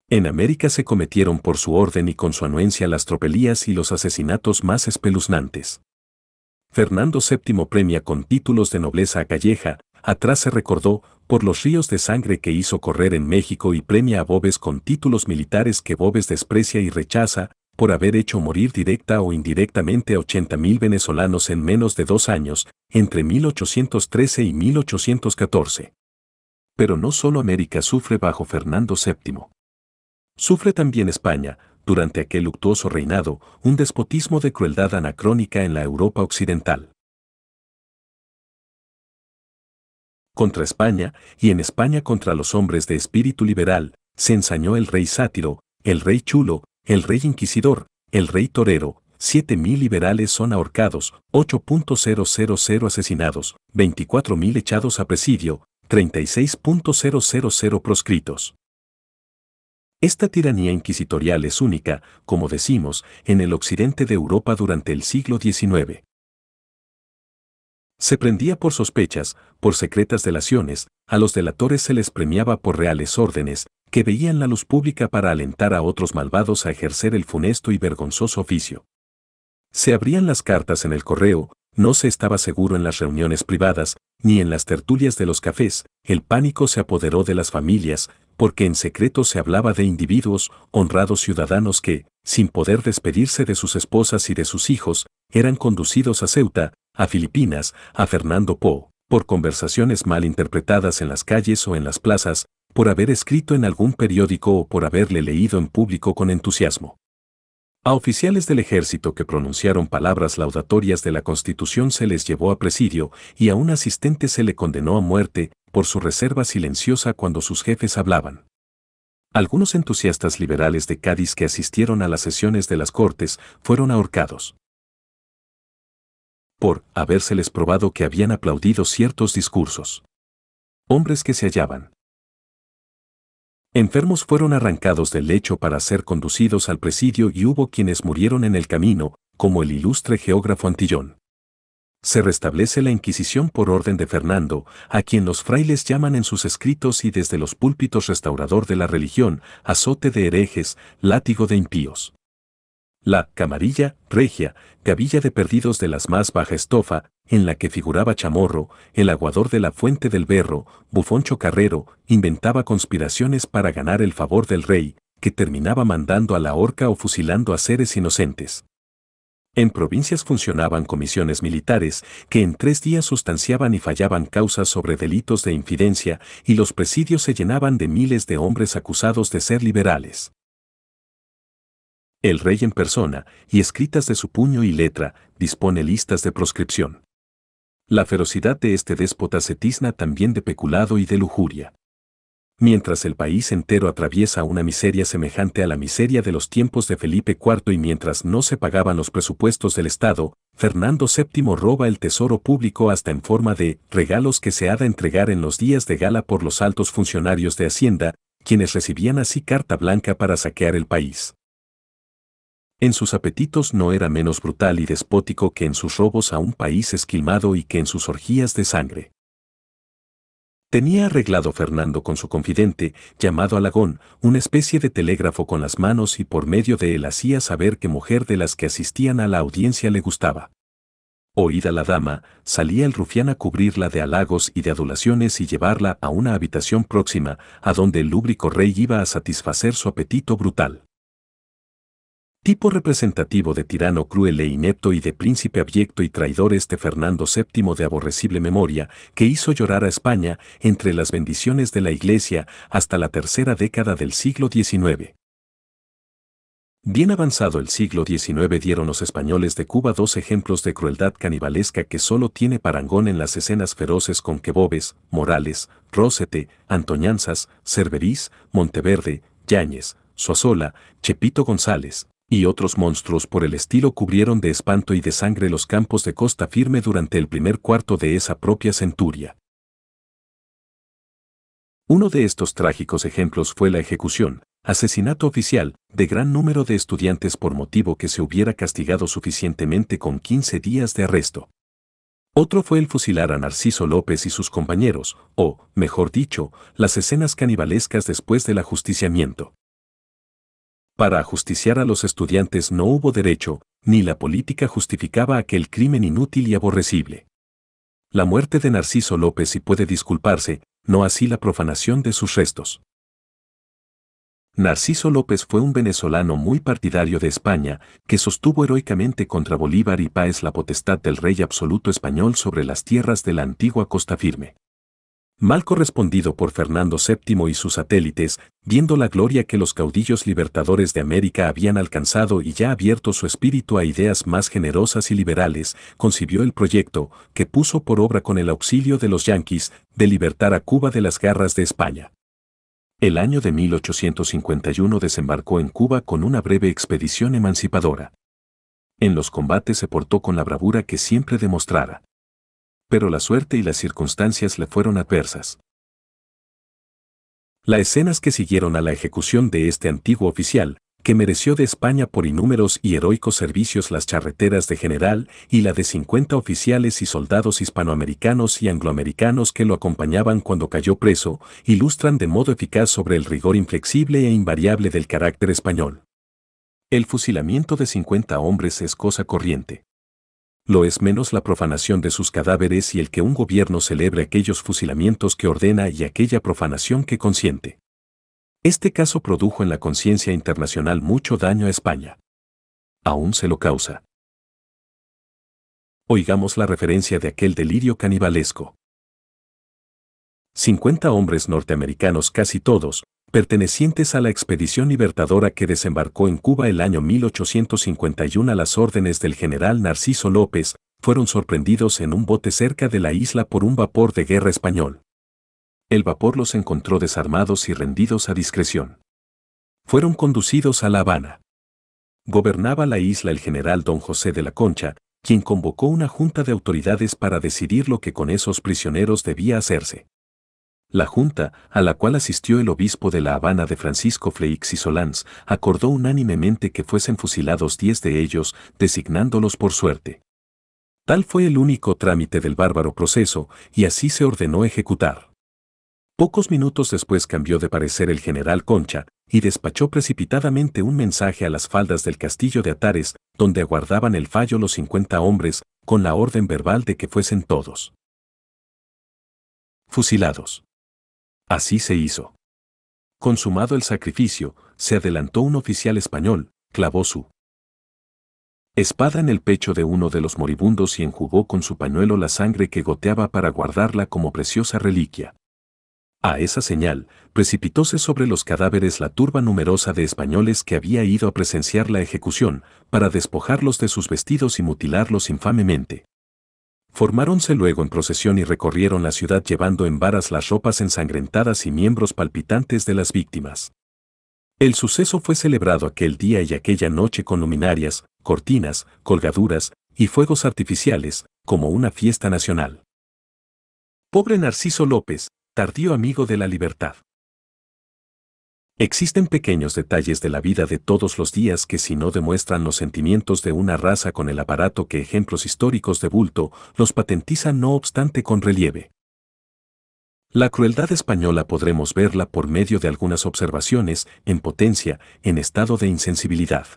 En América se cometieron por su orden y con su anuencia las tropelías y los asesinatos más espeluznantes. Fernando VII premia con títulos de nobleza a Calleja, atrás se recordó, por los ríos de sangre que hizo correr en México y premia a Bobes con títulos militares que Bobes desprecia y rechaza, por haber hecho morir directa o indirectamente a 80.000 venezolanos en menos de dos años, entre 1813 y 1814. Pero no solo América sufre bajo Fernando VII. Sufre también España, durante aquel luctuoso reinado, un despotismo de crueldad anacrónica en la Europa occidental. Contra España, y en España contra los hombres de espíritu liberal, se ensañó el rey sátiro, el rey chulo, el rey inquisidor, el rey torero, 7.000 liberales son ahorcados, 8.000 asesinados, 24.000 echados a presidio, 36.000 proscritos. Esta tiranía inquisitorial es única, como decimos, en el occidente de Europa durante el siglo XIX. Se prendía por sospechas, por secretas delaciones, a los delatores se les premiaba por reales órdenes, que veían la luz pública para alentar a otros malvados a ejercer el funesto y vergonzoso oficio. Se abrían las cartas en el correo, no se estaba seguro en las reuniones privadas, ni en las tertulias de los cafés, el pánico se apoderó de las familias, porque en secreto se hablaba de individuos, honrados ciudadanos que, sin poder despedirse de sus esposas y de sus hijos, eran conducidos a Ceuta, a Filipinas, a Fernando Po, por conversaciones mal interpretadas en las calles o en las plazas, por haber escrito en algún periódico o por haberle leído en público con entusiasmo. A oficiales del ejército que pronunciaron palabras laudatorias de la Constitución se les llevó a presidio y a un asistente se le condenó a muerte por su reserva silenciosa cuando sus jefes hablaban. Algunos entusiastas liberales de Cádiz que asistieron a las sesiones de las Cortes fueron ahorcados. Por habérseles probado que habían aplaudido ciertos discursos. Hombres que se hallaban. Enfermos fueron arrancados del lecho para ser conducidos al presidio y hubo quienes murieron en el camino, como el ilustre geógrafo Antillón se restablece la Inquisición por orden de Fernando, a quien los frailes llaman en sus escritos y desde los púlpitos restaurador de la religión, azote de herejes, látigo de impíos. La camarilla, regia, gavilla de perdidos de las más baja estofa, en la que figuraba Chamorro, el aguador de la fuente del berro, bufón chocarrero, inventaba conspiraciones para ganar el favor del rey, que terminaba mandando a la horca o fusilando a seres inocentes. En provincias funcionaban comisiones militares que en tres días sustanciaban y fallaban causas sobre delitos de infidencia y los presidios se llenaban de miles de hombres acusados de ser liberales. El rey en persona, y escritas de su puño y letra, dispone listas de proscripción. La ferocidad de este déspota se tizna también de peculado y de lujuria. Mientras el país entero atraviesa una miseria semejante a la miseria de los tiempos de Felipe IV y mientras no se pagaban los presupuestos del Estado, Fernando VII roba el tesoro público hasta en forma de regalos que se ha de entregar en los días de gala por los altos funcionarios de Hacienda, quienes recibían así carta blanca para saquear el país. En sus apetitos no era menos brutal y despótico que en sus robos a un país esquilmado y que en sus orgías de sangre. Tenía arreglado Fernando con su confidente, llamado Alagón, una especie de telégrafo con las manos y por medio de él hacía saber que mujer de las que asistían a la audiencia le gustaba. Oída la dama, salía el rufián a cubrirla de halagos y de adulaciones y llevarla a una habitación próxima, a donde el lúbrico rey iba a satisfacer su apetito brutal. Tipo representativo de tirano cruel e inepto y de príncipe abyecto y traidor este Fernando VII de aborrecible memoria, que hizo llorar a España entre las bendiciones de la Iglesia hasta la tercera década del siglo XIX. Bien avanzado el siglo XIX dieron los españoles de Cuba dos ejemplos de crueldad canibalesca que solo tiene parangón en las escenas feroces con que Bobes, Morales, Rosete, Antoñanzas, Cerverís, Monteverde, Yáñez, Suazola, Chepito González, y otros monstruos por el estilo cubrieron de espanto y de sangre los campos de costa firme durante el primer cuarto de esa propia centuria. Uno de estos trágicos ejemplos fue la ejecución, asesinato oficial, de gran número de estudiantes por motivo que se hubiera castigado suficientemente con 15 días de arresto. Otro fue el fusilar a Narciso López y sus compañeros, o, mejor dicho, las escenas canibalescas después del ajusticiamiento. Para ajusticiar a los estudiantes no hubo derecho, ni la política justificaba aquel crimen inútil y aborrecible. La muerte de Narciso López sí puede disculparse, no así la profanación de sus restos. Narciso López fue un venezolano muy partidario de España, que sostuvo heroicamente contra Bolívar y Páez la potestad del rey absoluto español sobre las tierras de la antigua Costa Firme. Mal correspondido por Fernando VII y sus satélites, viendo la gloria que los caudillos libertadores de América habían alcanzado y ya abierto su espíritu a ideas más generosas y liberales, concibió el proyecto, que puso por obra con el auxilio de los yanquis, de libertar a Cuba de las garras de España. El año de 1851 desembarcó en Cuba con una breve expedición emancipadora. En los combates se portó con la bravura que siempre demostrara. Pero la suerte y las circunstancias le fueron adversas. Las escenas que siguieron a la ejecución de este antiguo oficial, que mereció de España por inúmeros y heroicos servicios las charreteras de general y la de 50 oficiales y soldados hispanoamericanos y angloamericanos que lo acompañaban cuando cayó preso, ilustran de modo eficaz sobre el rigor inflexible e invariable del carácter español. El fusilamiento de 50 hombres es cosa corriente. Lo es menos la profanación de sus cadáveres y el que un gobierno celebre aquellos fusilamientos que ordena y aquella profanación que consiente. Este caso produjo en la conciencia internacional mucho daño a España. Aún se lo causa. Oigamos la referencia de aquel delirio canibalesco. 50 hombres norteamericanos casi todos, pertenecientes a la expedición libertadora que desembarcó en Cuba el año 1851 a las órdenes del general Narciso López, fueron sorprendidos en un bote cerca de la isla por un vapor de guerra español el vapor los encontró desarmados y rendidos a discreción. Fueron conducidos a La Habana. Gobernaba la isla el general don José de la Concha, quien convocó una junta de autoridades para decidir lo que con esos prisioneros debía hacerse. La junta, a la cual asistió el obispo de La Habana de Francisco Fleix y Solans, acordó unánimemente que fuesen fusilados diez de ellos, designándolos por suerte. Tal fue el único trámite del bárbaro proceso, y así se ordenó ejecutar. Pocos minutos después cambió de parecer el general Concha y despachó precipitadamente un mensaje a las faldas del castillo de Atares, donde aguardaban el fallo los 50 hombres, con la orden verbal de que fuesen todos fusilados. Así se hizo. Consumado el sacrificio, se adelantó un oficial español, clavó su espada en el pecho de uno de los moribundos y enjugó con su pañuelo la sangre que goteaba para guardarla como preciosa reliquia. A esa señal, precipitóse sobre los cadáveres la turba numerosa de españoles que había ido a presenciar la ejecución, para despojarlos de sus vestidos y mutilarlos infamemente. Formáronse luego en procesión y recorrieron la ciudad llevando en varas las ropas ensangrentadas y miembros palpitantes de las víctimas. El suceso fue celebrado aquel día y aquella noche con luminarias, cortinas, colgaduras y fuegos artificiales, como una fiesta nacional. Pobre Narciso López, tardío amigo de la libertad. Existen pequeños detalles de la vida de todos los días que si no demuestran los sentimientos de una raza con el aparato que ejemplos históricos de bulto los patentizan no obstante con relieve. La crueldad española podremos verla por medio de algunas observaciones, en potencia, en estado de insensibilidad.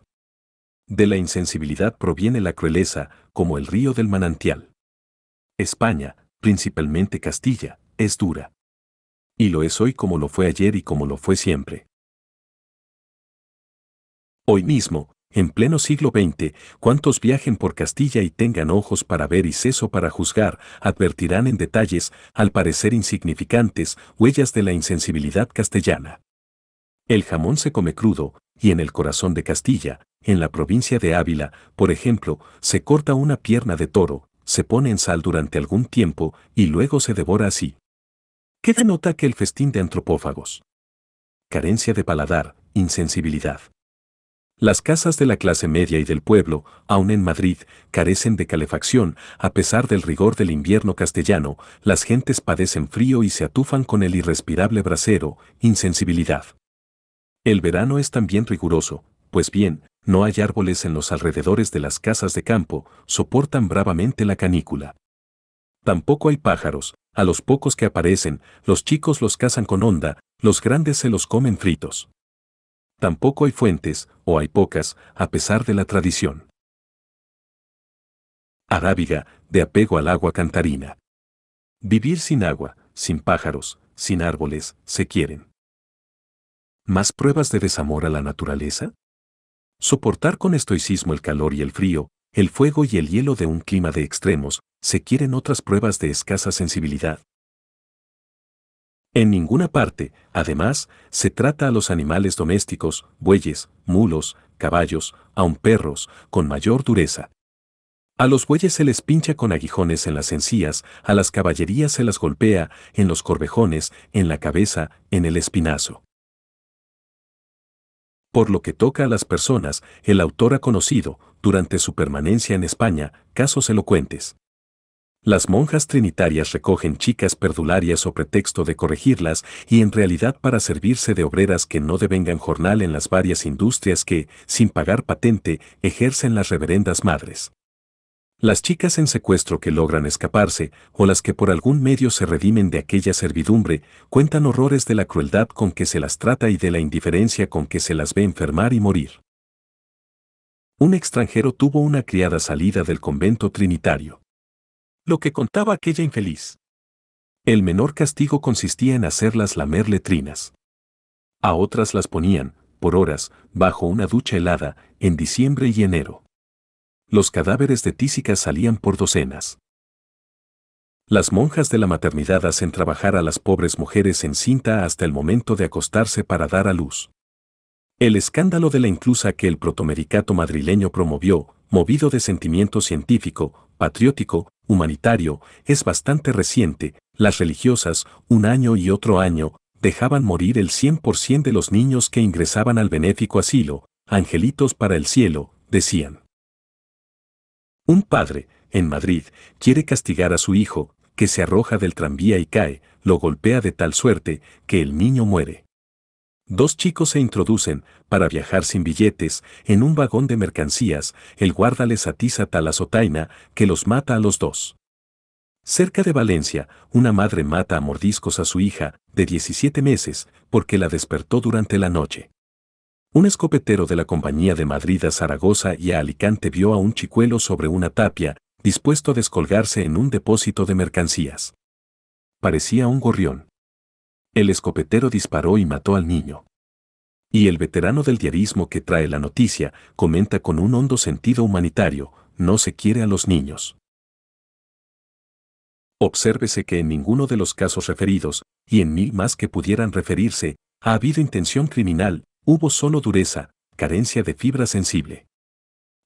De la insensibilidad proviene la crueleza, como el río del manantial. España, principalmente Castilla, es dura y lo es hoy como lo fue ayer y como lo fue siempre. Hoy mismo, en pleno siglo XX, cuantos viajen por Castilla y tengan ojos para ver y seso para juzgar, advertirán en detalles, al parecer insignificantes, huellas de la insensibilidad castellana. El jamón se come crudo, y en el corazón de Castilla, en la provincia de Ávila, por ejemplo, se corta una pierna de toro, se pone en sal durante algún tiempo y luego se devora así. ¿Qué denota que el festín de antropófagos? Carencia de paladar, insensibilidad. Las casas de la clase media y del pueblo, aun en Madrid, carecen de calefacción, a pesar del rigor del invierno castellano, las gentes padecen frío y se atufan con el irrespirable brasero, insensibilidad. El verano es también riguroso, pues bien, no hay árboles en los alrededores de las casas de campo, soportan bravamente la canícula. Tampoco hay pájaros, a los pocos que aparecen, los chicos los cazan con onda, los grandes se los comen fritos. Tampoco hay fuentes, o hay pocas, a pesar de la tradición. Arábiga, de apego al agua cantarina. Vivir sin agua, sin pájaros, sin árboles, se quieren. ¿Más pruebas de desamor a la naturaleza? Soportar con estoicismo el calor y el frío, el fuego y el hielo de un clima de extremos, se quieren otras pruebas de escasa sensibilidad. En ninguna parte, además, se trata a los animales domésticos, bueyes, mulos, caballos, aun perros, con mayor dureza. A los bueyes se les pincha con aguijones en las encías, a las caballerías se las golpea, en los corvejones, en la cabeza, en el espinazo. Por lo que toca a las personas, el autor ha conocido, durante su permanencia en España, casos elocuentes. Las monjas trinitarias recogen chicas perdularias o pretexto de corregirlas y en realidad para servirse de obreras que no devengan jornal en las varias industrias que, sin pagar patente, ejercen las reverendas madres. Las chicas en secuestro que logran escaparse, o las que por algún medio se redimen de aquella servidumbre, cuentan horrores de la crueldad con que se las trata y de la indiferencia con que se las ve enfermar y morir. Un extranjero tuvo una criada salida del convento trinitario. Lo que contaba aquella infeliz. El menor castigo consistía en hacerlas lamer letrinas. A otras las ponían, por horas, bajo una ducha helada, en diciembre y enero los cadáveres de tísicas salían por docenas. Las monjas de la maternidad hacen trabajar a las pobres mujeres en cinta hasta el momento de acostarse para dar a luz. El escándalo de la inclusa que el protomedicato madrileño promovió, movido de sentimiento científico, patriótico, humanitario, es bastante reciente. Las religiosas, un año y otro año, dejaban morir el 100% de los niños que ingresaban al benéfico asilo, angelitos para el cielo, decían. Un padre, en Madrid, quiere castigar a su hijo, que se arroja del tranvía y cae, lo golpea de tal suerte que el niño muere. Dos chicos se introducen, para viajar sin billetes, en un vagón de mercancías, el guarda les atiza tal azotaina que los mata a los dos. Cerca de Valencia, una madre mata a mordiscos a su hija, de 17 meses, porque la despertó durante la noche. Un escopetero de la Compañía de Madrid a Zaragoza y a Alicante vio a un chicuelo sobre una tapia, dispuesto a descolgarse en un depósito de mercancías. Parecía un gorrión. El escopetero disparó y mató al niño. Y el veterano del diarismo que trae la noticia comenta con un hondo sentido humanitario, no se quiere a los niños. Obsérvese que en ninguno de los casos referidos, y en mil más que pudieran referirse, ha habido intención criminal, Hubo solo dureza, carencia de fibra sensible.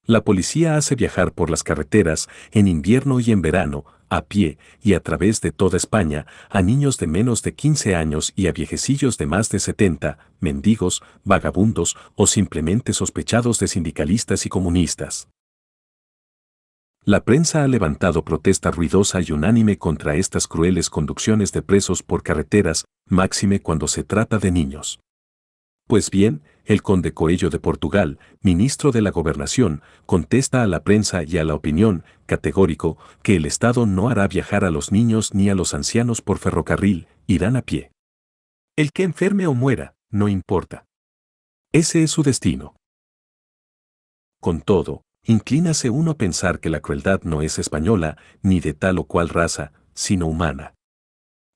La policía hace viajar por las carreteras, en invierno y en verano, a pie y a través de toda España, a niños de menos de 15 años y a viejecillos de más de 70, mendigos, vagabundos o simplemente sospechados de sindicalistas y comunistas. La prensa ha levantado protesta ruidosa y unánime contra estas crueles conducciones de presos por carreteras, máxime cuando se trata de niños. Pues bien, el conde Coello de Portugal, ministro de la Gobernación, contesta a la prensa y a la opinión, categórico, que el Estado no hará viajar a los niños ni a los ancianos por ferrocarril, irán a pie. El que enferme o muera, no importa. Ese es su destino. Con todo, inclínase uno a pensar que la crueldad no es española, ni de tal o cual raza, sino humana.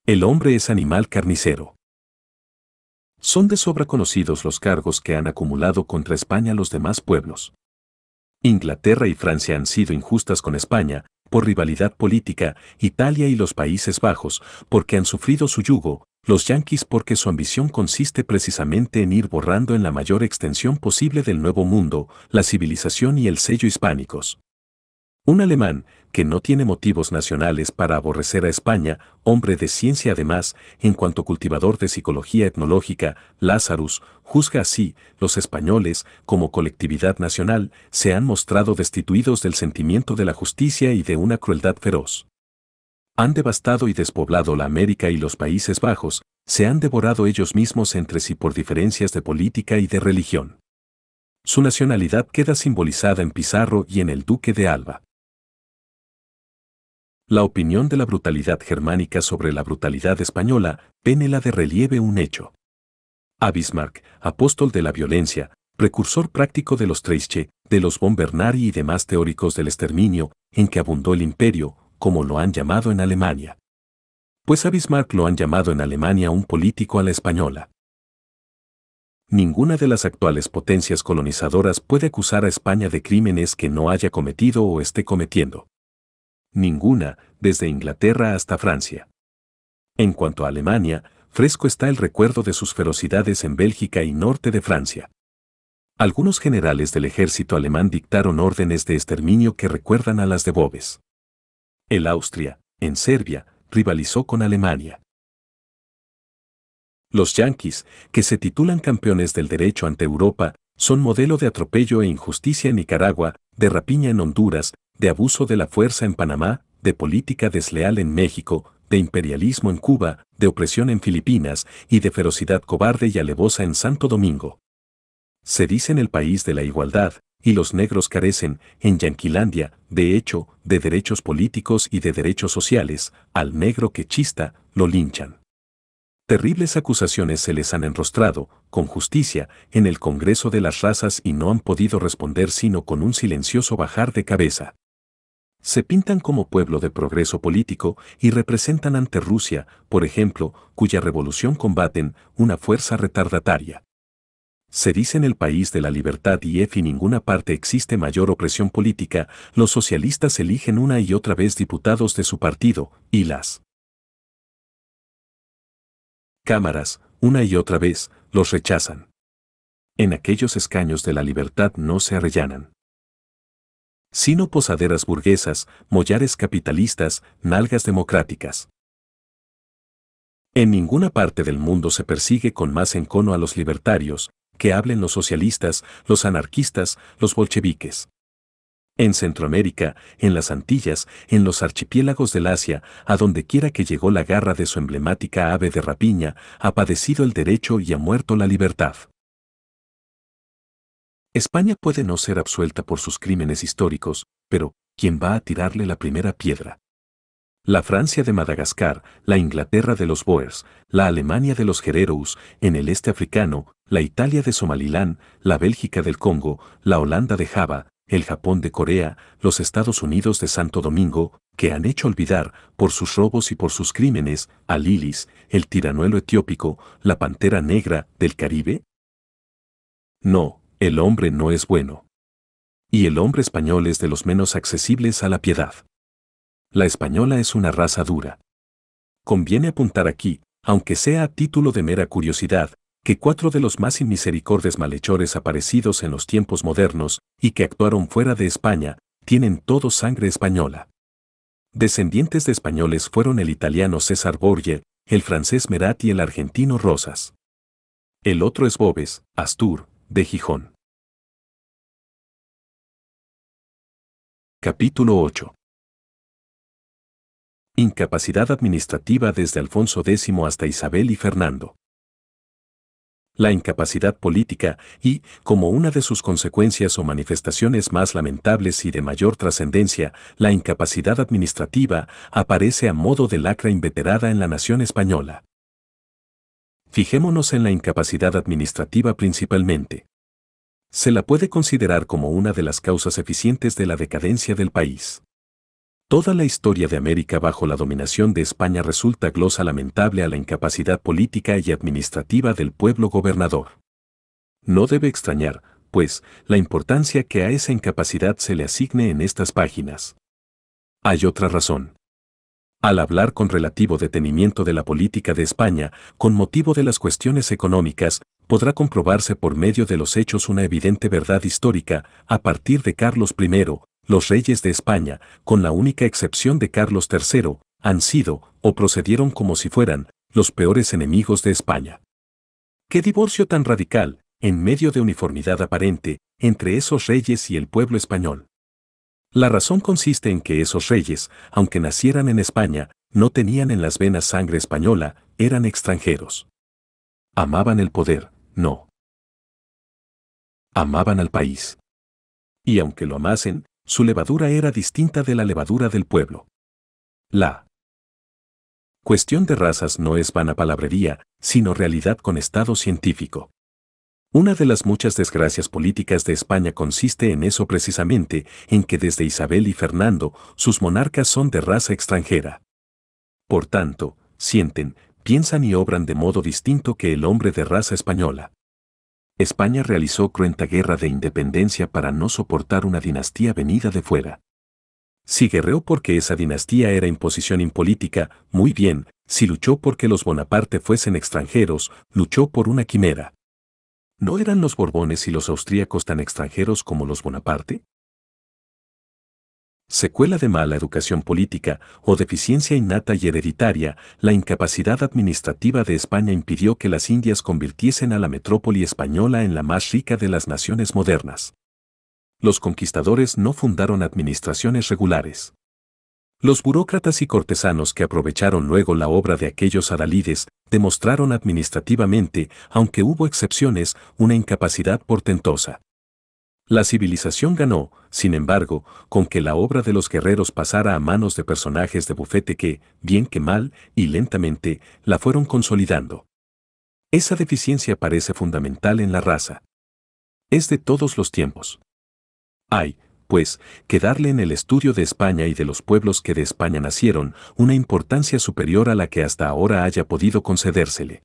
El hombre es animal carnicero. Son de sobra conocidos los cargos que han acumulado contra España los demás pueblos. Inglaterra y Francia han sido injustas con España, por rivalidad política, Italia y los Países Bajos, porque han sufrido su yugo, los yanquis porque su ambición consiste precisamente en ir borrando en la mayor extensión posible del Nuevo Mundo la civilización y el sello hispánicos. Un alemán, que no tiene motivos nacionales para aborrecer a España, hombre de ciencia además, en cuanto cultivador de psicología etnológica, Lazarus, juzga así, los españoles, como colectividad nacional, se han mostrado destituidos del sentimiento de la justicia y de una crueldad feroz. Han devastado y despoblado la América y los Países Bajos, se han devorado ellos mismos entre sí por diferencias de política y de religión. Su nacionalidad queda simbolizada en Pizarro y en el Duque de Alba. La opinión de la brutalidad germánica sobre la brutalidad española la de relieve un hecho. A Bismarck, apóstol de la violencia, precursor práctico de los Treitschke, de los von Bernari y demás teóricos del exterminio, en que abundó el imperio, como lo han llamado en Alemania. Pues a Bismarck lo han llamado en Alemania un político a la española. Ninguna de las actuales potencias colonizadoras puede acusar a España de crímenes que no haya cometido o esté cometiendo. Ninguna, desde Inglaterra hasta Francia. En cuanto a Alemania, fresco está el recuerdo de sus ferocidades en Bélgica y norte de Francia. Algunos generales del ejército alemán dictaron órdenes de exterminio que recuerdan a las de Bobes. El Austria, en Serbia, rivalizó con Alemania. Los yanquis, que se titulan campeones del derecho ante Europa, son modelo de atropello e injusticia en Nicaragua, de rapiña en Honduras, de abuso de la fuerza en Panamá, de política desleal en México, de imperialismo en Cuba, de opresión en Filipinas y de ferocidad cobarde y alevosa en Santo Domingo. Se dice en el país de la igualdad, y los negros carecen, en Yanquilandia, de hecho, de derechos políticos y de derechos sociales, al negro que chista, lo linchan. Terribles acusaciones se les han enrostrado, con justicia, en el Congreso de las Razas y no han podido responder sino con un silencioso bajar de cabeza. Se pintan como pueblo de progreso político y representan ante Rusia, por ejemplo, cuya revolución combaten, una fuerza retardataria. Se dice en el país de la libertad y en ninguna parte existe mayor opresión política, los socialistas eligen una y otra vez diputados de su partido, y las cámaras, una y otra vez, los rechazan. En aquellos escaños de la libertad no se arrellanan. Sino posaderas burguesas, mollares capitalistas, nalgas democráticas. En ninguna parte del mundo se persigue con más encono a los libertarios, que hablen los socialistas, los anarquistas, los bolcheviques. En Centroamérica, en las Antillas, en los archipiélagos del Asia, a donde quiera que llegó la garra de su emblemática ave de rapiña, ha padecido el derecho y ha muerto la libertad. España puede no ser absuelta por sus crímenes históricos, pero, ¿quién va a tirarle la primera piedra? La Francia de Madagascar, la Inglaterra de los Boers, la Alemania de los Gererous, en el este africano, la Italia de Somalilán, la Bélgica del Congo, la Holanda de Java, el Japón de Corea, los Estados Unidos de Santo Domingo, que han hecho olvidar, por sus robos y por sus crímenes, a Lilis, el tiranuelo etiópico, la pantera negra del Caribe? No, el hombre no es bueno. Y el hombre español es de los menos accesibles a la piedad. La española es una raza dura. Conviene apuntar aquí, aunque sea a título de mera curiosidad, que cuatro de los más inmisericordes malhechores aparecidos en los tiempos modernos y que actuaron fuera de España, tienen todo sangre española. Descendientes de españoles fueron el italiano César Borgia, el francés Merat y el argentino Rosas. El otro es Bobes, Astur, de Gijón. Capítulo 8 Incapacidad administrativa desde Alfonso X hasta Isabel y Fernando la incapacidad política y, como una de sus consecuencias o manifestaciones más lamentables y de mayor trascendencia, la incapacidad administrativa, aparece a modo de lacra inveterada en la nación española. Fijémonos en la incapacidad administrativa principalmente. Se la puede considerar como una de las causas eficientes de la decadencia del país. Toda la historia de América bajo la dominación de España resulta glosa lamentable a la incapacidad política y administrativa del pueblo gobernador. No debe extrañar, pues, la importancia que a esa incapacidad se le asigne en estas páginas. Hay otra razón. Al hablar con relativo detenimiento de la política de España, con motivo de las cuestiones económicas, podrá comprobarse por medio de los hechos una evidente verdad histórica, a partir de Carlos I, los reyes de España, con la única excepción de Carlos III, han sido, o procedieron como si fueran, los peores enemigos de España. ¿Qué divorcio tan radical, en medio de uniformidad aparente, entre esos reyes y el pueblo español? La razón consiste en que esos reyes, aunque nacieran en España, no tenían en las venas sangre española, eran extranjeros. Amaban el poder, no. Amaban al país. Y aunque lo amasen, su levadura era distinta de la levadura del pueblo. La cuestión de razas no es vana palabrería, sino realidad con estado científico. Una de las muchas desgracias políticas de España consiste en eso precisamente, en que desde Isabel y Fernando, sus monarcas son de raza extranjera. Por tanto, sienten, piensan y obran de modo distinto que el hombre de raza española. España realizó cruenta guerra de independencia para no soportar una dinastía venida de fuera. Si guerreó porque esa dinastía era imposición impolítica, muy bien, si luchó porque los Bonaparte fuesen extranjeros, luchó por una quimera. ¿No eran los Borbones y los austríacos tan extranjeros como los Bonaparte? Secuela de mala educación política o deficiencia innata y hereditaria, la incapacidad administrativa de España impidió que las Indias convirtiesen a la metrópoli española en la más rica de las naciones modernas. Los conquistadores no fundaron administraciones regulares. Los burócratas y cortesanos que aprovecharon luego la obra de aquellos adalides demostraron administrativamente, aunque hubo excepciones, una incapacidad portentosa. La civilización ganó, sin embargo, con que la obra de los guerreros pasara a manos de personajes de bufete que, bien que mal y lentamente, la fueron consolidando. Esa deficiencia parece fundamental en la raza. Es de todos los tiempos. Hay, pues, que darle en el estudio de España y de los pueblos que de España nacieron una importancia superior a la que hasta ahora haya podido concedérsele.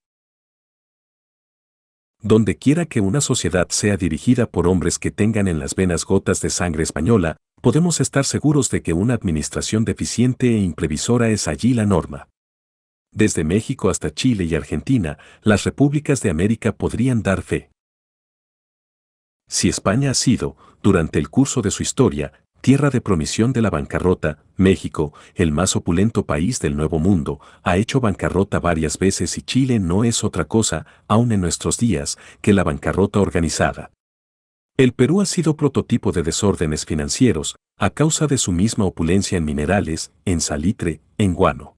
Donde quiera que una sociedad sea dirigida por hombres que tengan en las venas gotas de sangre española, podemos estar seguros de que una administración deficiente e imprevisora es allí la norma. Desde México hasta Chile y Argentina, las repúblicas de América podrían dar fe. Si España ha sido, durante el curso de su historia, tierra de promisión de la bancarrota, México, el más opulento país del Nuevo Mundo, ha hecho bancarrota varias veces y Chile no es otra cosa, aún en nuestros días, que la bancarrota organizada. El Perú ha sido prototipo de desórdenes financieros, a causa de su misma opulencia en minerales, en salitre, en guano.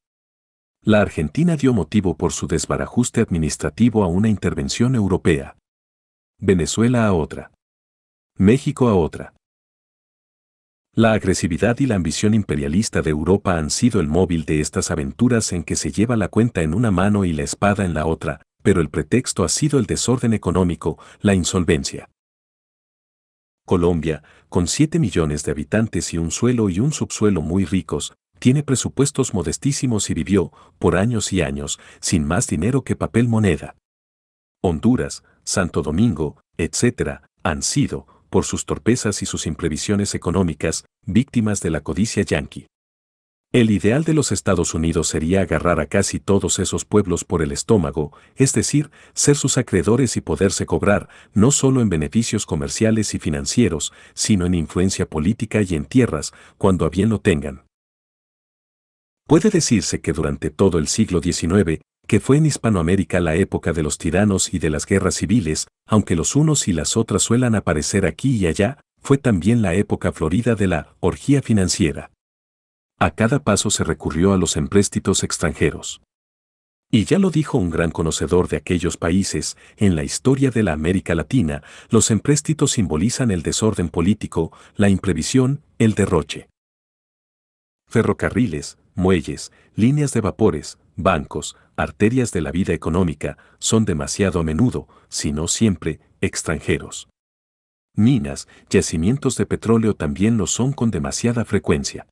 La Argentina dio motivo por su desbarajuste administrativo a una intervención europea. Venezuela a otra. México a otra. La agresividad y la ambición imperialista de Europa han sido el móvil de estas aventuras en que se lleva la cuenta en una mano y la espada en la otra, pero el pretexto ha sido el desorden económico, la insolvencia. Colombia, con 7 millones de habitantes y un suelo y un subsuelo muy ricos, tiene presupuestos modestísimos y vivió, por años y años, sin más dinero que papel moneda. Honduras, Santo Domingo, etc., han sido, por sus torpezas y sus imprevisiones económicas, víctimas de la codicia yanqui. El ideal de los Estados Unidos sería agarrar a casi todos esos pueblos por el estómago, es decir, ser sus acreedores y poderse cobrar, no solo en beneficios comerciales y financieros, sino en influencia política y en tierras, cuando a bien lo tengan. Puede decirse que durante todo el siglo XIX, que fue en Hispanoamérica la época de los tiranos y de las guerras civiles, aunque los unos y las otras suelan aparecer aquí y allá, fue también la época florida de la orgía financiera. A cada paso se recurrió a los empréstitos extranjeros. Y ya lo dijo un gran conocedor de aquellos países, en la historia de la América Latina, los empréstitos simbolizan el desorden político, la imprevisión, el derroche. Ferrocarriles, muelles, líneas de vapores, bancos, arterias de la vida económica, son demasiado a menudo, si no siempre, extranjeros. Minas, yacimientos de petróleo también lo son con demasiada frecuencia.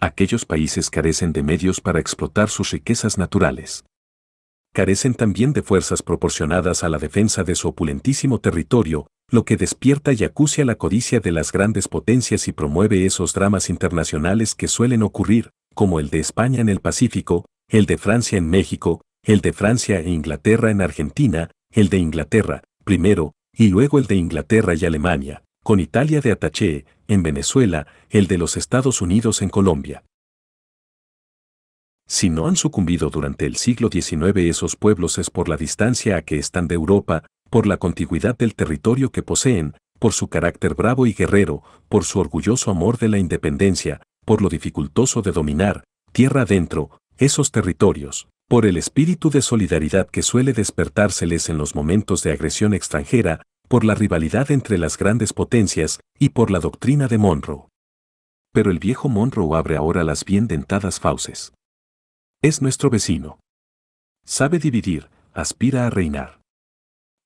Aquellos países carecen de medios para explotar sus riquezas naturales. Carecen también de fuerzas proporcionadas a la defensa de su opulentísimo territorio, lo que despierta y acucia la codicia de las grandes potencias y promueve esos dramas internacionales que suelen ocurrir, como el de España en el Pacífico, el de Francia en México, el de Francia e Inglaterra en Argentina, el de Inglaterra, primero, y luego el de Inglaterra y Alemania, con Italia de Ataché, en Venezuela, el de los Estados Unidos en Colombia. Si no han sucumbido durante el siglo XIX esos pueblos es por la distancia a que están de Europa, por la contigüidad del territorio que poseen, por su carácter bravo y guerrero, por su orgulloso amor de la independencia, por lo dificultoso de dominar, tierra adentro, esos territorios, por el espíritu de solidaridad que suele despertárseles en los momentos de agresión extranjera, por la rivalidad entre las grandes potencias y por la doctrina de Monroe. Pero el viejo Monroe abre ahora las bien dentadas fauces. Es nuestro vecino. Sabe dividir, aspira a reinar.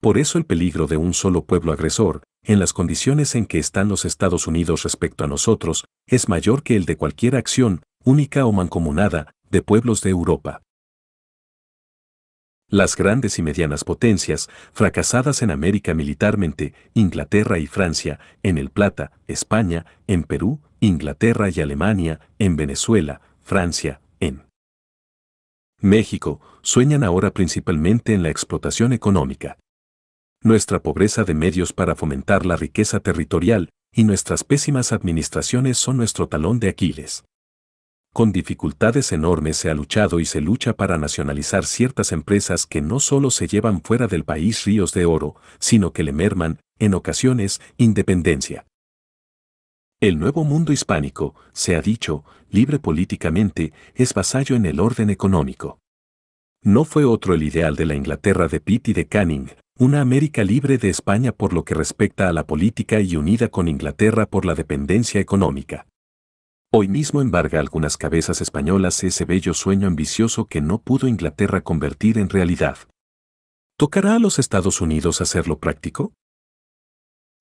Por eso el peligro de un solo pueblo agresor, en las condiciones en que están los Estados Unidos respecto a nosotros, es mayor que el de cualquier acción, única o mancomunada, de pueblos de Europa. Las grandes y medianas potencias, fracasadas en América militarmente, Inglaterra y Francia, en el Plata, España, en Perú, Inglaterra y Alemania, en Venezuela, Francia, en México, sueñan ahora principalmente en la explotación económica. Nuestra pobreza de medios para fomentar la riqueza territorial y nuestras pésimas administraciones son nuestro talón de Aquiles. Con dificultades enormes se ha luchado y se lucha para nacionalizar ciertas empresas que no solo se llevan fuera del país ríos de oro, sino que le merman, en ocasiones, independencia. El nuevo mundo hispánico, se ha dicho, libre políticamente, es vasallo en el orden económico. No fue otro el ideal de la Inglaterra de Pitt y de Canning, una América libre de España por lo que respecta a la política y unida con Inglaterra por la dependencia económica. Hoy mismo embarga algunas cabezas españolas ese bello sueño ambicioso que no pudo Inglaterra convertir en realidad. ¿Tocará a los Estados Unidos hacerlo práctico?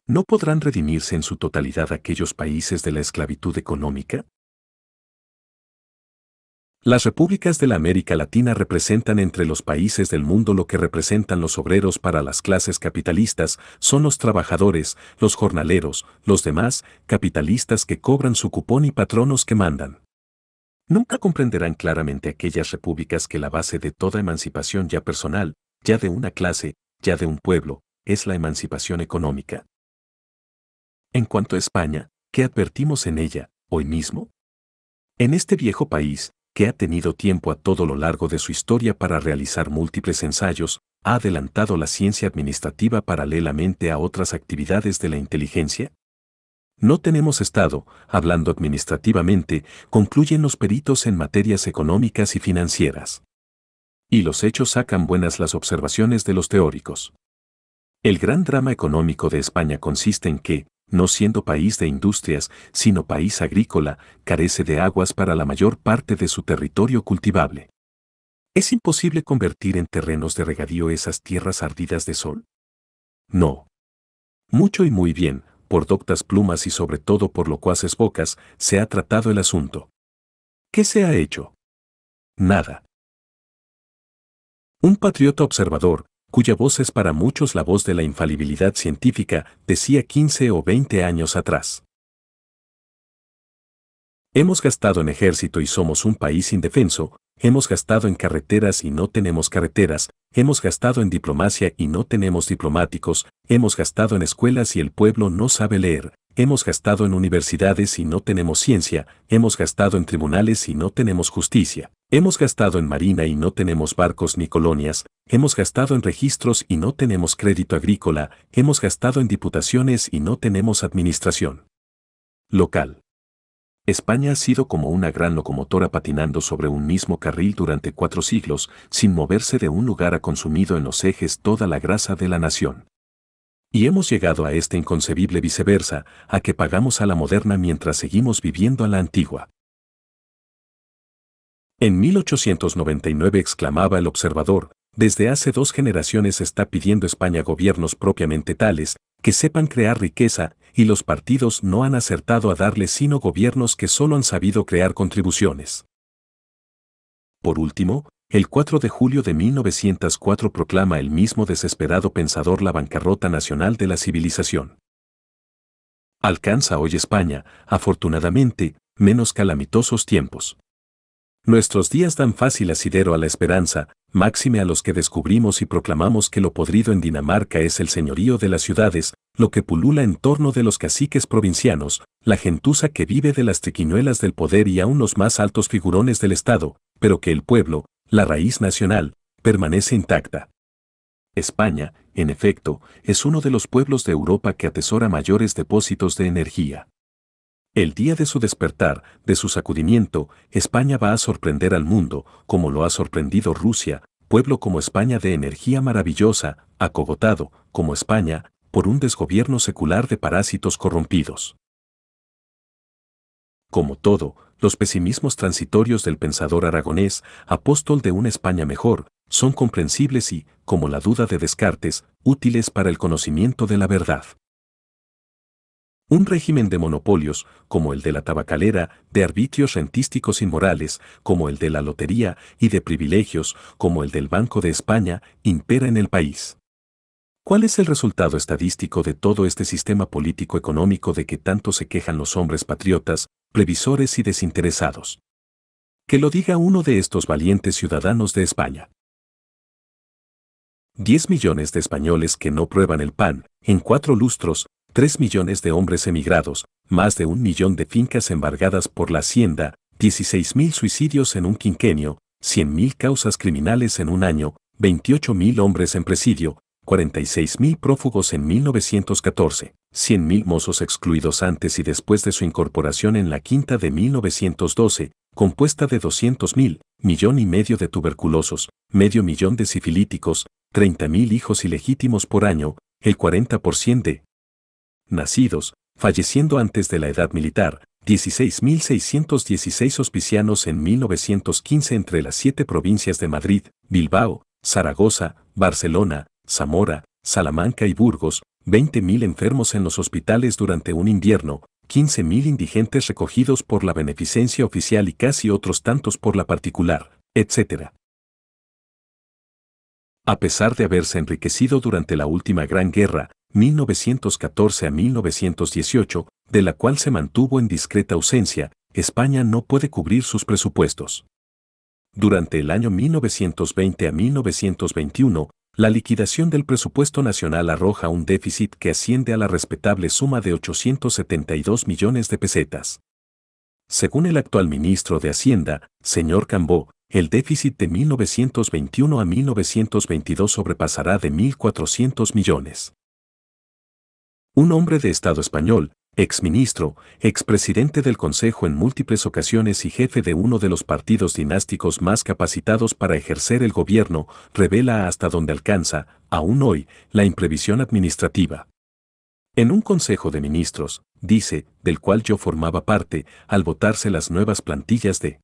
¿No podrán redimirse en su totalidad aquellos países de la esclavitud económica? Las repúblicas de la América Latina representan entre los países del mundo lo que representan los obreros para las clases capitalistas, son los trabajadores, los jornaleros, los demás, capitalistas que cobran su cupón y patronos que mandan. Nunca comprenderán claramente aquellas repúblicas que la base de toda emancipación ya personal, ya de una clase, ya de un pueblo, es la emancipación económica. En cuanto a España, ¿qué advertimos en ella, hoy mismo? En este viejo país, que ha tenido tiempo a todo lo largo de su historia para realizar múltiples ensayos, ha adelantado la ciencia administrativa paralelamente a otras actividades de la inteligencia? No tenemos Estado, hablando administrativamente, concluyen los peritos en materias económicas y financieras. Y los hechos sacan buenas las observaciones de los teóricos. El gran drama económico de España consiste en que, no siendo país de industrias, sino país agrícola, carece de aguas para la mayor parte de su territorio cultivable. ¿Es imposible convertir en terrenos de regadío esas tierras ardidas de sol? No. Mucho y muy bien, por doctas plumas y sobre todo por locuaces bocas, se ha tratado el asunto. ¿Qué se ha hecho? Nada. Un patriota observador, cuya voz es para muchos la voz de la infalibilidad científica, decía 15 o 20 años atrás. Hemos gastado en ejército y somos un país indefenso, hemos gastado en carreteras y no tenemos carreteras, hemos gastado en diplomacia y no tenemos diplomáticos, hemos gastado en escuelas y el pueblo no sabe leer, hemos gastado en universidades y no tenemos ciencia, hemos gastado en tribunales y no tenemos justicia. Hemos gastado en marina y no tenemos barcos ni colonias, hemos gastado en registros y no tenemos crédito agrícola, hemos gastado en diputaciones y no tenemos administración local. España ha sido como una gran locomotora patinando sobre un mismo carril durante cuatro siglos, sin moverse de un lugar ha consumido en los ejes toda la grasa de la nación. Y hemos llegado a este inconcebible viceversa, a que pagamos a la moderna mientras seguimos viviendo a la antigua. En 1899 exclamaba el observador, desde hace dos generaciones está pidiendo España gobiernos propiamente tales, que sepan crear riqueza, y los partidos no han acertado a darle sino gobiernos que solo han sabido crear contribuciones. Por último, el 4 de julio de 1904 proclama el mismo desesperado pensador la bancarrota nacional de la civilización. Alcanza hoy España, afortunadamente, menos calamitosos tiempos. Nuestros días dan fácil asidero a la esperanza, máxime a los que descubrimos y proclamamos que lo podrido en Dinamarca es el señorío de las ciudades, lo que pulula en torno de los caciques provincianos, la gentuza que vive de las triquiñuelas del poder y aún los más altos figurones del Estado, pero que el pueblo, la raíz nacional, permanece intacta. España, en efecto, es uno de los pueblos de Europa que atesora mayores depósitos de energía. El día de su despertar, de su sacudimiento, España va a sorprender al mundo, como lo ha sorprendido Rusia, pueblo como España de energía maravillosa, acogotado, como España, por un desgobierno secular de parásitos corrompidos. Como todo, los pesimismos transitorios del pensador aragonés, apóstol de una España mejor, son comprensibles y, como la duda de Descartes, útiles para el conocimiento de la verdad. Un régimen de monopolios, como el de la tabacalera, de arbitrios rentísticos inmorales, como el de la lotería, y de privilegios, como el del Banco de España, impera en el país. ¿Cuál es el resultado estadístico de todo este sistema político-económico de que tanto se quejan los hombres patriotas, previsores y desinteresados? Que lo diga uno de estos valientes ciudadanos de España. 10 millones de españoles que no prueban el pan, en cuatro lustros, 3 millones de hombres emigrados, más de un millón de fincas embargadas por la hacienda, 16 mil suicidios en un quinquenio, 100 mil causas criminales en un año, 28 mil hombres en presidio, 46 mil prófugos en 1914, 100 mil mozos excluidos antes y después de su incorporación en la quinta de 1912, compuesta de 200 mil, millón y medio de tuberculosos, medio millón de sifilíticos, 30 mil hijos ilegítimos por año, el 40% de nacidos, falleciendo antes de la edad militar, 16.616 hospicianos en 1915 entre las siete provincias de Madrid, Bilbao, Zaragoza, Barcelona, Zamora, Salamanca y Burgos, 20.000 enfermos en los hospitales durante un invierno, 15.000 indigentes recogidos por la beneficencia oficial y casi otros tantos por la particular, etc. A pesar de haberse enriquecido durante la última Gran Guerra, 1914 a 1918, de la cual se mantuvo en discreta ausencia, España no puede cubrir sus presupuestos. Durante el año 1920 a 1921, la liquidación del presupuesto nacional arroja un déficit que asciende a la respetable suma de 872 millones de pesetas. Según el actual ministro de Hacienda, señor Cambó, el déficit de 1921 a 1922 sobrepasará de 1.400 millones. Un hombre de Estado español, exministro, expresidente del Consejo en múltiples ocasiones y jefe de uno de los partidos dinásticos más capacitados para ejercer el gobierno, revela hasta dónde alcanza, aún hoy, la imprevisión administrativa. En un Consejo de Ministros, dice, del cual yo formaba parte, al votarse las nuevas plantillas de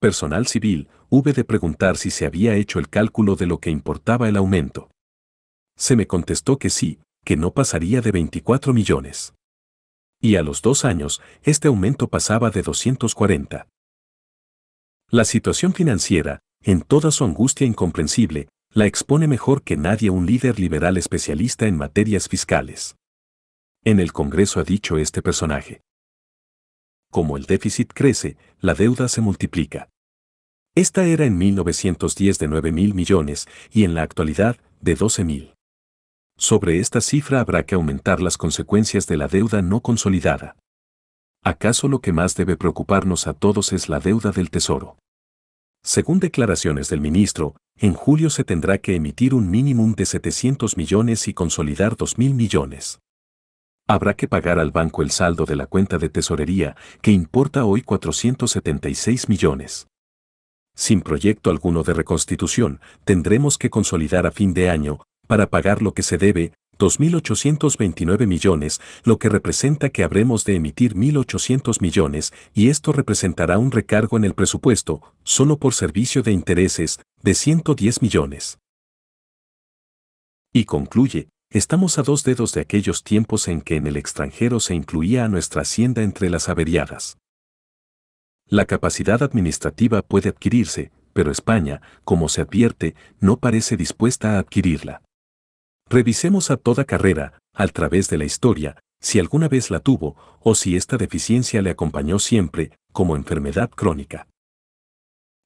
personal civil, hube de preguntar si se había hecho el cálculo de lo que importaba el aumento. Se me contestó que sí, que no pasaría de 24 millones. Y a los dos años, este aumento pasaba de 240. La situación financiera, en toda su angustia incomprensible, la expone mejor que nadie un líder liberal especialista en materias fiscales. En el Congreso ha dicho este personaje. Como el déficit crece, la deuda se multiplica. Esta era en 1910 de 9 mil millones y en la actualidad de 12 mil. Sobre esta cifra habrá que aumentar las consecuencias de la deuda no consolidada. ¿Acaso lo que más debe preocuparnos a todos es la deuda del Tesoro? Según declaraciones del ministro, en julio se tendrá que emitir un mínimo de 700 millones y consolidar 2.000 millones. Habrá que pagar al banco el saldo de la cuenta de tesorería, que importa hoy 476 millones. Sin proyecto alguno de reconstitución, tendremos que consolidar a fin de año, para pagar lo que se debe, 2.829 millones, lo que representa que habremos de emitir 1.800 millones, y esto representará un recargo en el presupuesto, solo por servicio de intereses, de 110 millones. Y concluye, estamos a dos dedos de aquellos tiempos en que en el extranjero se incluía a nuestra hacienda entre las averiadas. La capacidad administrativa puede adquirirse, pero España, como se advierte, no parece dispuesta a adquirirla. Revisemos a toda carrera, al través de la historia, si alguna vez la tuvo o si esta deficiencia le acompañó siempre, como enfermedad crónica.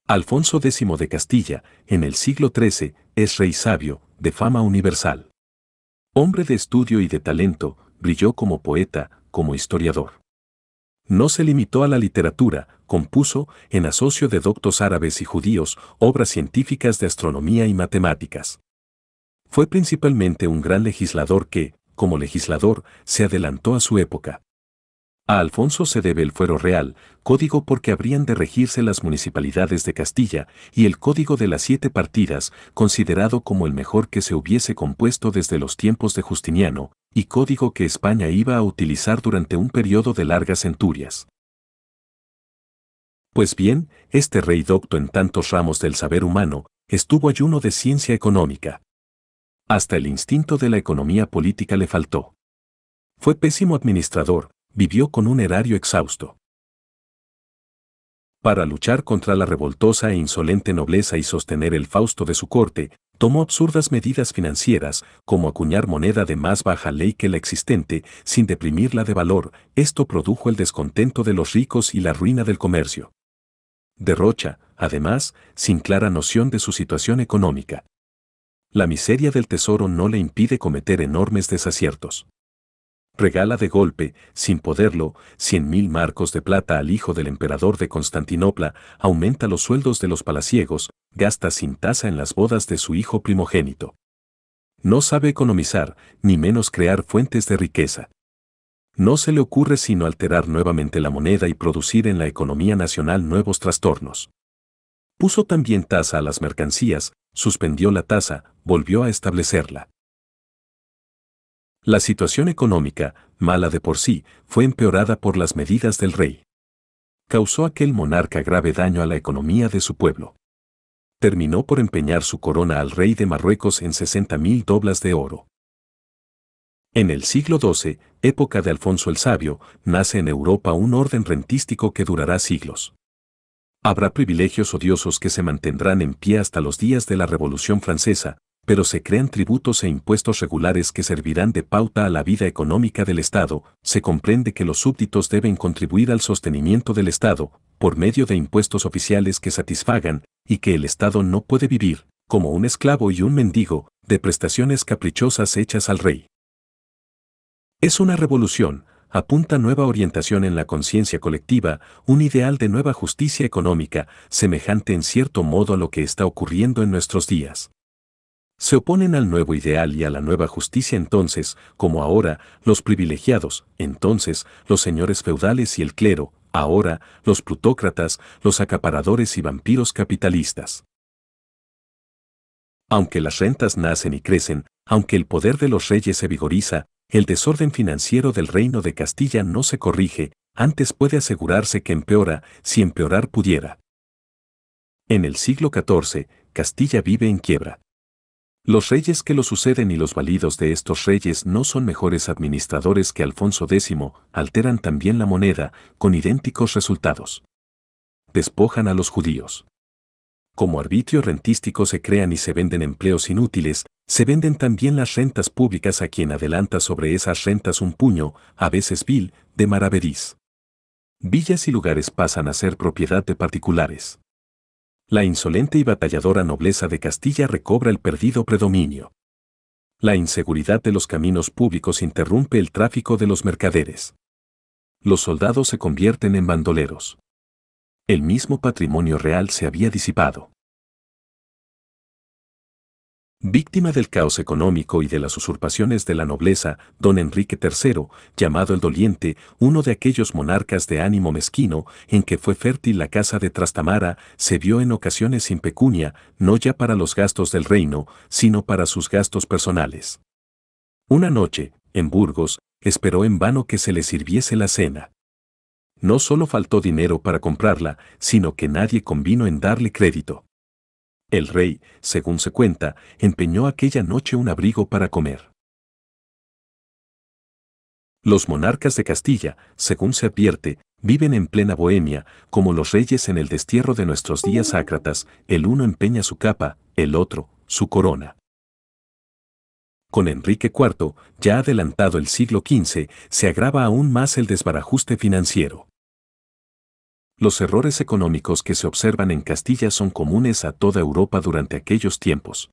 Alfonso X de Castilla, en el siglo XIII, es rey sabio, de fama universal. Hombre de estudio y de talento, brilló como poeta, como historiador. No se limitó a la literatura, compuso, en asocio de doctos árabes y judíos, obras científicas de astronomía y matemáticas. Fue principalmente un gran legislador que, como legislador, se adelantó a su época. A Alfonso se debe el fuero real, código porque habrían de regirse las municipalidades de Castilla, y el código de las siete partidas, considerado como el mejor que se hubiese compuesto desde los tiempos de Justiniano, y código que España iba a utilizar durante un periodo de largas centurias. Pues bien, este rey docto en tantos ramos del saber humano, estuvo ayuno de ciencia económica. Hasta el instinto de la economía política le faltó. Fue pésimo administrador, vivió con un erario exhausto. Para luchar contra la revoltosa e insolente nobleza y sostener el fausto de su corte, tomó absurdas medidas financieras, como acuñar moneda de más baja ley que la existente, sin deprimirla de valor, esto produjo el descontento de los ricos y la ruina del comercio. Derrocha, además, sin clara noción de su situación económica. La miseria del tesoro no le impide cometer enormes desaciertos regala de golpe, sin poderlo, cien mil marcos de plata al hijo del emperador de Constantinopla, aumenta los sueldos de los palaciegos, gasta sin tasa en las bodas de su hijo primogénito. No sabe economizar, ni menos crear fuentes de riqueza. No se le ocurre sino alterar nuevamente la moneda y producir en la economía nacional nuevos trastornos. Puso también tasa a las mercancías, suspendió la tasa, volvió a establecerla. La situación económica, mala de por sí, fue empeorada por las medidas del rey. Causó aquel monarca grave daño a la economía de su pueblo. Terminó por empeñar su corona al rey de Marruecos en 60 mil doblas de oro. En el siglo XII, época de Alfonso el Sabio, nace en Europa un orden rentístico que durará siglos. Habrá privilegios odiosos que se mantendrán en pie hasta los días de la Revolución Francesa, pero se crean tributos e impuestos regulares que servirán de pauta a la vida económica del Estado, se comprende que los súbditos deben contribuir al sostenimiento del Estado, por medio de impuestos oficiales que satisfagan, y que el Estado no puede vivir, como un esclavo y un mendigo, de prestaciones caprichosas hechas al rey. Es una revolución, apunta nueva orientación en la conciencia colectiva, un ideal de nueva justicia económica, semejante en cierto modo a lo que está ocurriendo en nuestros días. Se oponen al nuevo ideal y a la nueva justicia entonces, como ahora, los privilegiados, entonces, los señores feudales y el clero, ahora, los plutócratas, los acaparadores y vampiros capitalistas. Aunque las rentas nacen y crecen, aunque el poder de los reyes se vigoriza, el desorden financiero del reino de Castilla no se corrige, antes puede asegurarse que empeora, si empeorar pudiera. En el siglo XIV, Castilla vive en quiebra. Los reyes que lo suceden y los validos de estos reyes no son mejores administradores que Alfonso X, alteran también la moneda, con idénticos resultados. Despojan a los judíos. Como arbitrio rentístico se crean y se venden empleos inútiles, se venden también las rentas públicas a quien adelanta sobre esas rentas un puño, a veces vil, de maravedís. Villas y lugares pasan a ser propiedad de particulares la insolente y batalladora nobleza de Castilla recobra el perdido predominio. La inseguridad de los caminos públicos interrumpe el tráfico de los mercaderes. Los soldados se convierten en bandoleros. El mismo patrimonio real se había disipado. Víctima del caos económico y de las usurpaciones de la nobleza, don Enrique III, llamado el Doliente, uno de aquellos monarcas de ánimo mezquino, en que fue fértil la casa de Trastamara, se vio en ocasiones sin pecunia, no ya para los gastos del reino, sino para sus gastos personales. Una noche, en Burgos, esperó en vano que se le sirviese la cena. No solo faltó dinero para comprarla, sino que nadie convino en darle crédito. El rey, según se cuenta, empeñó aquella noche un abrigo para comer. Los monarcas de Castilla, según se advierte, viven en plena bohemia, como los reyes en el destierro de nuestros días ácratas, el uno empeña su capa, el otro, su corona. Con Enrique IV, ya adelantado el siglo XV, se agrava aún más el desbarajuste financiero. Los errores económicos que se observan en Castilla son comunes a toda Europa durante aquellos tiempos.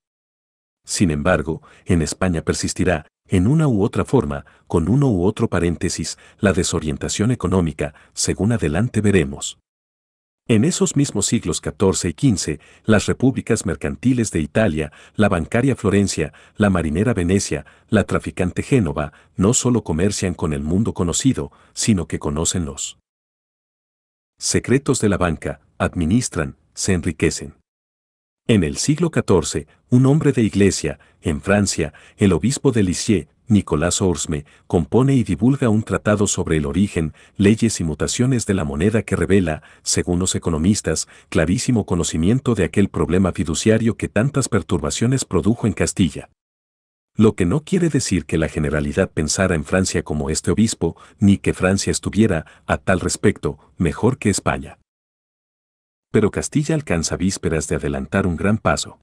Sin embargo, en España persistirá, en una u otra forma, con uno u otro paréntesis, la desorientación económica, según adelante veremos. En esos mismos siglos XIV y XV, las repúblicas mercantiles de Italia, la bancaria Florencia, la marinera Venecia, la traficante Génova, no solo comercian con el mundo conocido, sino que conocen los secretos de la banca, administran, se enriquecen. En el siglo XIV, un hombre de iglesia, en Francia, el obispo de Lisieux, Nicolás Orsme, compone y divulga un tratado sobre el origen, leyes y mutaciones de la moneda que revela, según los economistas, clarísimo conocimiento de aquel problema fiduciario que tantas perturbaciones produjo en Castilla. Lo que no quiere decir que la generalidad pensara en Francia como este obispo, ni que Francia estuviera, a tal respecto, mejor que España. Pero Castilla alcanza vísperas de adelantar un gran paso.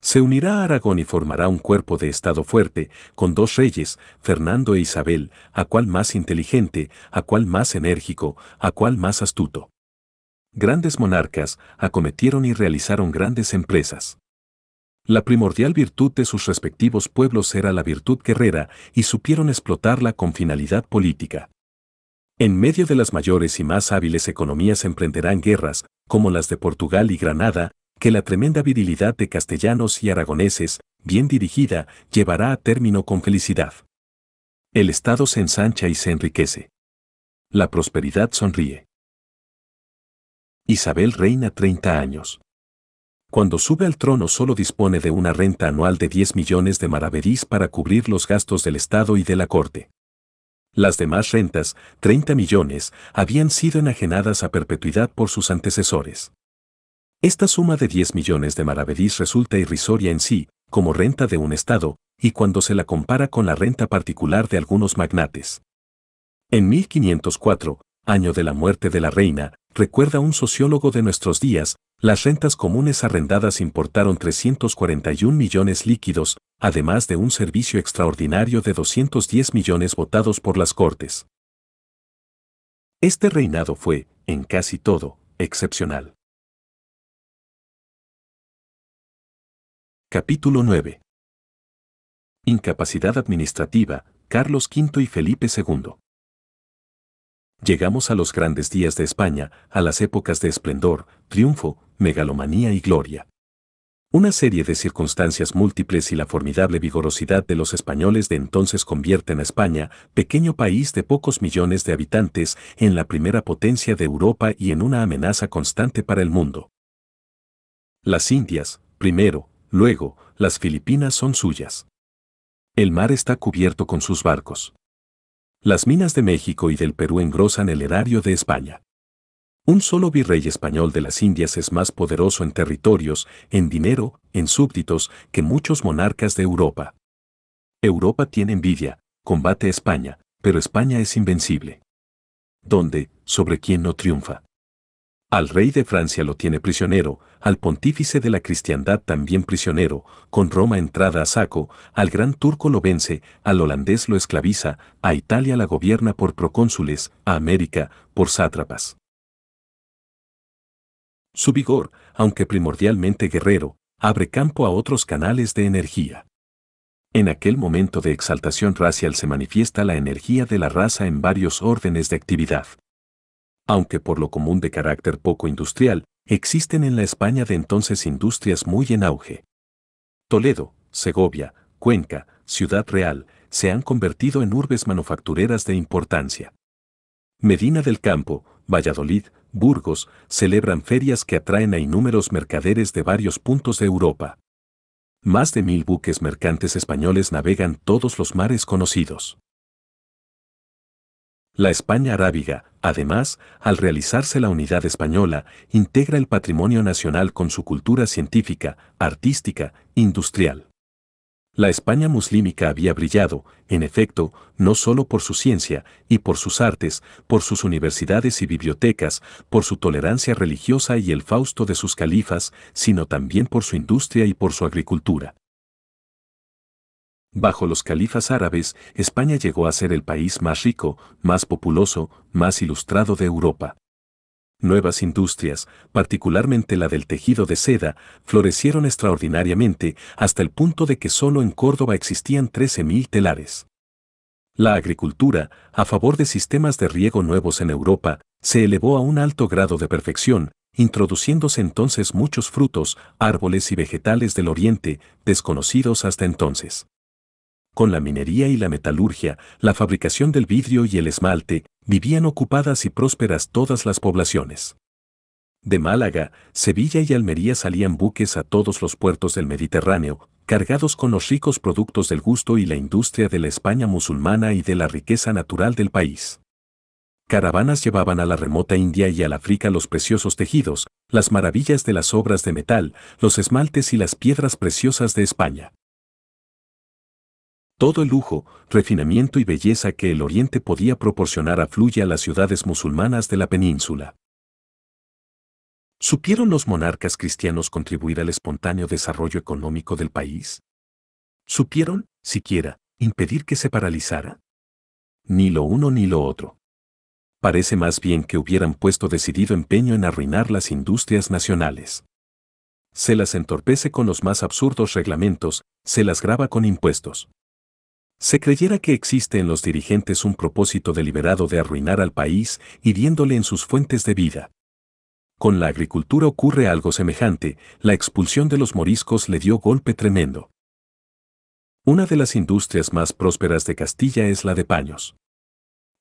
Se unirá a Aragón y formará un cuerpo de Estado fuerte, con dos reyes, Fernando e Isabel, a cual más inteligente, a cual más enérgico, a cual más astuto. Grandes monarcas acometieron y realizaron grandes empresas. La primordial virtud de sus respectivos pueblos era la virtud guerrera y supieron explotarla con finalidad política. En medio de las mayores y más hábiles economías emprenderán guerras, como las de Portugal y Granada, que la tremenda virilidad de castellanos y aragoneses, bien dirigida, llevará a término con felicidad. El Estado se ensancha y se enriquece. La prosperidad sonríe. Isabel reina 30 años. Cuando sube al trono solo dispone de una renta anual de 10 millones de maravedís para cubrir los gastos del Estado y de la corte. Las demás rentas, 30 millones, habían sido enajenadas a perpetuidad por sus antecesores. Esta suma de 10 millones de maravedís resulta irrisoria en sí, como renta de un Estado, y cuando se la compara con la renta particular de algunos magnates. En 1504, año de la muerte de la reina, recuerda un sociólogo de nuestros días, las rentas comunes arrendadas importaron 341 millones líquidos, además de un servicio extraordinario de 210 millones votados por las Cortes. Este reinado fue, en casi todo, excepcional. Capítulo 9. Incapacidad administrativa, Carlos V y Felipe II. Llegamos a los grandes días de España, a las épocas de esplendor, triunfo, megalomanía y gloria. Una serie de circunstancias múltiples y la formidable vigorosidad de los españoles de entonces convierten a España, pequeño país de pocos millones de habitantes, en la primera potencia de Europa y en una amenaza constante para el mundo. Las Indias, primero, Luego, las Filipinas son suyas. El mar está cubierto con sus barcos. Las minas de México y del Perú engrosan el erario de España. Un solo virrey español de las Indias es más poderoso en territorios, en dinero, en súbditos, que muchos monarcas de Europa. Europa tiene envidia, combate a España, pero España es invencible. ¿Dónde, sobre quién no triunfa? Al rey de Francia lo tiene prisionero, al pontífice de la cristiandad también prisionero, con Roma entrada a saco, al gran turco lo vence, al holandés lo esclaviza, a Italia la gobierna por procónsules, a América por sátrapas. Su vigor, aunque primordialmente guerrero, abre campo a otros canales de energía. En aquel momento de exaltación racial se manifiesta la energía de la raza en varios órdenes de actividad aunque por lo común de carácter poco industrial, existen en la España de entonces industrias muy en auge. Toledo, Segovia, Cuenca, Ciudad Real, se han convertido en urbes manufactureras de importancia. Medina del Campo, Valladolid, Burgos, celebran ferias que atraen a innúmeros mercaderes de varios puntos de Europa. Más de mil buques mercantes españoles navegan todos los mares conocidos. La España arábiga, además, al realizarse la unidad española, integra el patrimonio nacional con su cultura científica, artística, industrial. La España muslímica había brillado, en efecto, no solo por su ciencia y por sus artes, por sus universidades y bibliotecas, por su tolerancia religiosa y el fausto de sus califas, sino también por su industria y por su agricultura. Bajo los califas árabes, España llegó a ser el país más rico, más populoso, más ilustrado de Europa. Nuevas industrias, particularmente la del tejido de seda, florecieron extraordinariamente hasta el punto de que solo en Córdoba existían 13.000 telares. La agricultura, a favor de sistemas de riego nuevos en Europa, se elevó a un alto grado de perfección, introduciéndose entonces muchos frutos, árboles y vegetales del oriente, desconocidos hasta entonces. Con la minería y la metalurgia, la fabricación del vidrio y el esmalte, vivían ocupadas y prósperas todas las poblaciones. De Málaga, Sevilla y Almería salían buques a todos los puertos del Mediterráneo, cargados con los ricos productos del gusto y la industria de la España musulmana y de la riqueza natural del país. Caravanas llevaban a la remota India y al África los preciosos tejidos, las maravillas de las obras de metal, los esmaltes y las piedras preciosas de España. Todo el lujo, refinamiento y belleza que el Oriente podía proporcionar afluye a las ciudades musulmanas de la península. ¿Supieron los monarcas cristianos contribuir al espontáneo desarrollo económico del país? ¿Supieron, siquiera, impedir que se paralizara? Ni lo uno ni lo otro. Parece más bien que hubieran puesto decidido empeño en arruinar las industrias nacionales. Se las entorpece con los más absurdos reglamentos, se las graba con impuestos. Se creyera que existe en los dirigentes un propósito deliberado de arruinar al país, hiriéndole en sus fuentes de vida. Con la agricultura ocurre algo semejante, la expulsión de los moriscos le dio golpe tremendo. Una de las industrias más prósperas de Castilla es la de paños.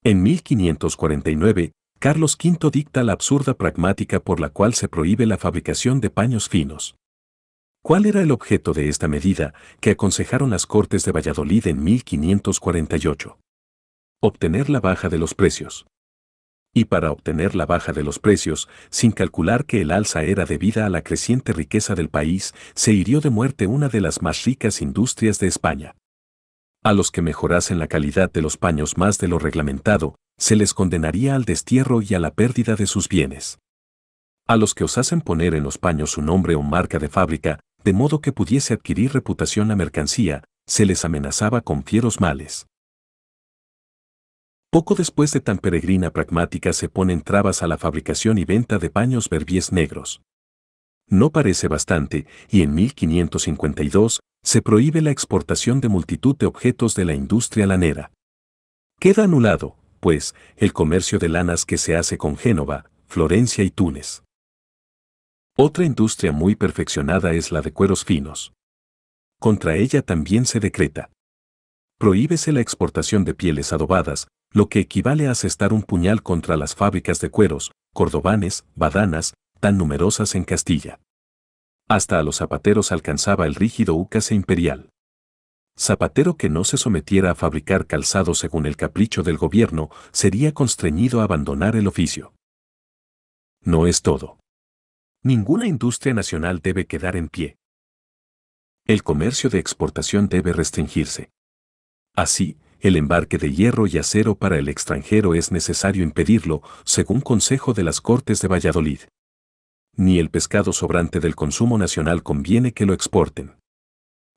En 1549, Carlos V dicta la absurda pragmática por la cual se prohíbe la fabricación de paños finos. ¿Cuál era el objeto de esta medida que aconsejaron las Cortes de Valladolid en 1548? Obtener la baja de los precios y para obtener la baja de los precios, sin calcular que el alza era debida a la creciente riqueza del país, se hirió de muerte una de las más ricas industrias de España. A los que mejorasen la calidad de los paños más de lo reglamentado, se les condenaría al destierro y a la pérdida de sus bienes. A los que osasen poner en los paños su nombre o marca de fábrica, de modo que pudiese adquirir reputación la mercancía, se les amenazaba con fieros males. Poco después de tan peregrina pragmática se ponen trabas a la fabricación y venta de paños verbies negros. No parece bastante, y en 1552 se prohíbe la exportación de multitud de objetos de la industria lanera. Queda anulado, pues, el comercio de lanas que se hace con Génova, Florencia y Túnez. Otra industria muy perfeccionada es la de cueros finos. Contra ella también se decreta. Prohíbese la exportación de pieles adobadas, lo que equivale a asestar un puñal contra las fábricas de cueros, cordobanes, badanas, tan numerosas en Castilla. Hasta a los zapateros alcanzaba el rígido úcase imperial. Zapatero que no se sometiera a fabricar calzado según el capricho del gobierno sería constreñido a abandonar el oficio. No es todo. Ninguna industria nacional debe quedar en pie. El comercio de exportación debe restringirse. Así, el embarque de hierro y acero para el extranjero es necesario impedirlo, según consejo de las Cortes de Valladolid. Ni el pescado sobrante del consumo nacional conviene que lo exporten.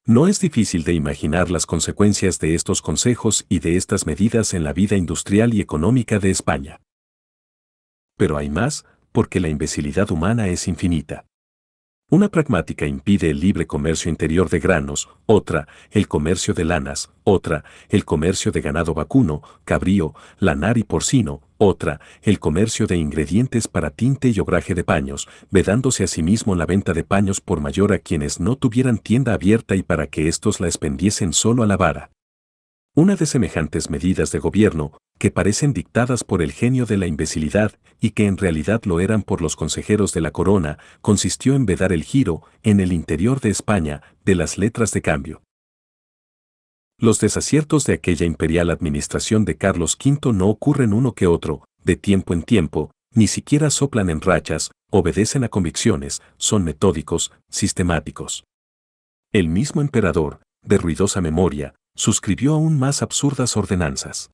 No es difícil de imaginar las consecuencias de estos consejos y de estas medidas en la vida industrial y económica de España. Pero hay más, porque la imbecilidad humana es infinita. Una pragmática impide el libre comercio interior de granos, otra, el comercio de lanas, otra, el comercio de ganado vacuno, cabrío, lanar y porcino, otra, el comercio de ingredientes para tinte y obraje de paños, vedándose asimismo la venta de paños por mayor a quienes no tuvieran tienda abierta y para que éstos la expendiesen solo a la vara. Una de semejantes medidas de gobierno, que parecen dictadas por el genio de la imbecilidad y que en realidad lo eran por los consejeros de la corona, consistió en vedar el giro, en el interior de España, de las letras de cambio. Los desaciertos de aquella imperial administración de Carlos V no ocurren uno que otro, de tiempo en tiempo, ni siquiera soplan en rachas, obedecen a convicciones, son metódicos, sistemáticos. El mismo emperador, de ruidosa memoria, suscribió aún más absurdas ordenanzas.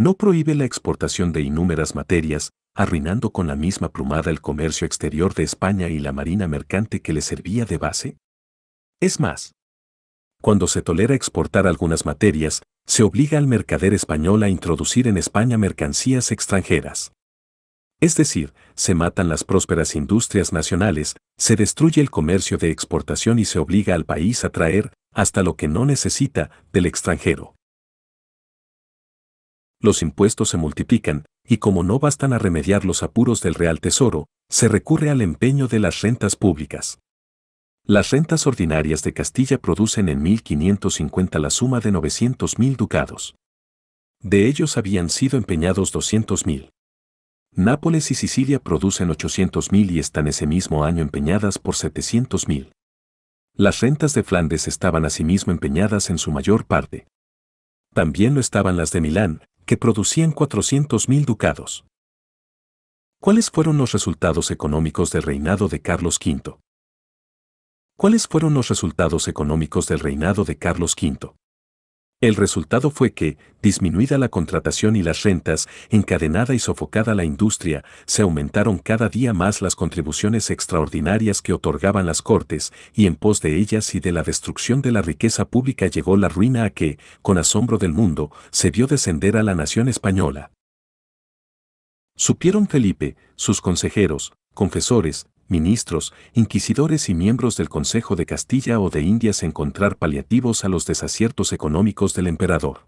No prohíbe la exportación de innúmeras materias, arruinando con la misma plumada el comercio exterior de España y la marina mercante que le servía de base. Es más, cuando se tolera exportar algunas materias, se obliga al mercader español a introducir en España mercancías extranjeras. Es decir, se matan las prósperas industrias nacionales, se destruye el comercio de exportación y se obliga al país a traer, hasta lo que no necesita, del extranjero. Los impuestos se multiplican, y como no bastan a remediar los apuros del Real Tesoro, se recurre al empeño de las rentas públicas. Las rentas ordinarias de Castilla producen en 1550 la suma de 900.000 ducados. De ellos habían sido empeñados 200.000. Nápoles y Sicilia producen 800.000 y están ese mismo año empeñadas por 700.000. Las rentas de Flandes estaban asimismo empeñadas en su mayor parte. También lo estaban las de Milán, que producían 400.000 ducados. ¿Cuáles fueron los resultados económicos del reinado de Carlos V? ¿Cuáles fueron los resultados económicos del reinado de Carlos V? El resultado fue que, disminuida la contratación y las rentas, encadenada y sofocada la industria, se aumentaron cada día más las contribuciones extraordinarias que otorgaban las cortes, y en pos de ellas y de la destrucción de la riqueza pública llegó la ruina a que, con asombro del mundo, se vio descender a la nación española. Supieron Felipe, sus consejeros, confesores, ministros, inquisidores y miembros del Consejo de Castilla o de Indias encontrar paliativos a los desaciertos económicos del emperador.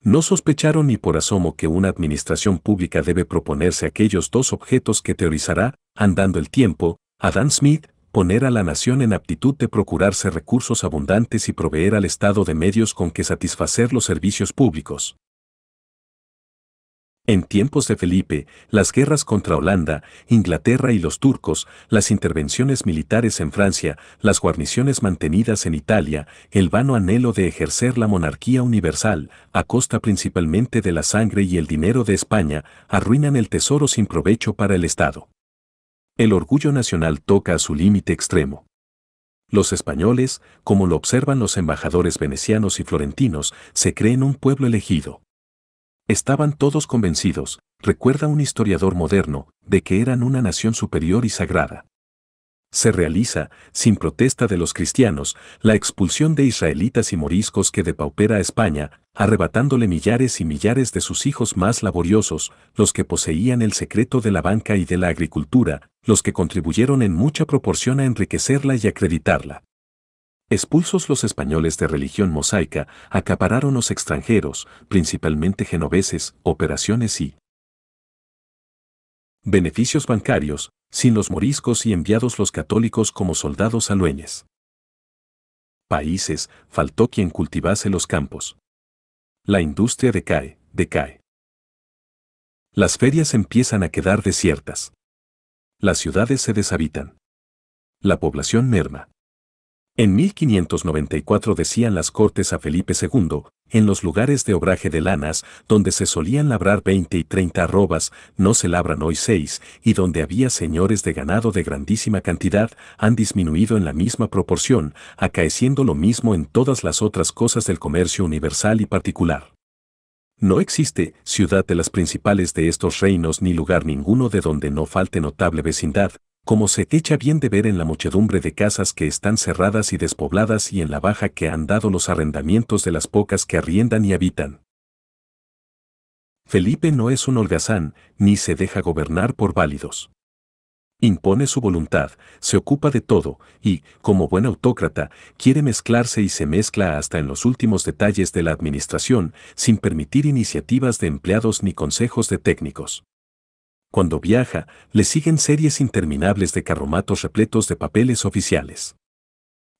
No sospecharon ni por asomo que una administración pública debe proponerse aquellos dos objetos que teorizará, andando el tiempo, Adam Smith, poner a la nación en aptitud de procurarse recursos abundantes y proveer al Estado de medios con que satisfacer los servicios públicos. En tiempos de Felipe, las guerras contra Holanda, Inglaterra y los turcos, las intervenciones militares en Francia, las guarniciones mantenidas en Italia, el vano anhelo de ejercer la monarquía universal, a costa principalmente de la sangre y el dinero de España, arruinan el tesoro sin provecho para el Estado. El orgullo nacional toca a su límite extremo. Los españoles, como lo observan los embajadores venecianos y florentinos, se creen un pueblo elegido. Estaban todos convencidos, recuerda un historiador moderno, de que eran una nación superior y sagrada. Se realiza, sin protesta de los cristianos, la expulsión de israelitas y moriscos que depaupera a España, arrebatándole millares y millares de sus hijos más laboriosos, los que poseían el secreto de la banca y de la agricultura, los que contribuyeron en mucha proporción a enriquecerla y acreditarla. Expulsos los españoles de religión mosaica, acapararon los extranjeros, principalmente genoveses, operaciones y beneficios bancarios, sin los moriscos y enviados los católicos como soldados alueñes. Países, faltó quien cultivase los campos. La industria decae, decae. Las ferias empiezan a quedar desiertas. Las ciudades se deshabitan. La población merma. En 1594 decían las cortes a Felipe II, en los lugares de obraje de lanas, donde se solían labrar 20 y 30 arrobas, no se labran hoy seis, y donde había señores de ganado de grandísima cantidad, han disminuido en la misma proporción, acaeciendo lo mismo en todas las otras cosas del comercio universal y particular. No existe ciudad de las principales de estos reinos ni lugar ninguno de donde no falte notable vecindad, como se echa bien de ver en la muchedumbre de casas que están cerradas y despobladas y en la baja que han dado los arrendamientos de las pocas que arriendan y habitan. Felipe no es un holgazán, ni se deja gobernar por válidos. Impone su voluntad, se ocupa de todo, y, como buen autócrata, quiere mezclarse y se mezcla hasta en los últimos detalles de la administración, sin permitir iniciativas de empleados ni consejos de técnicos. Cuando viaja, le siguen series interminables de carromatos repletos de papeles oficiales.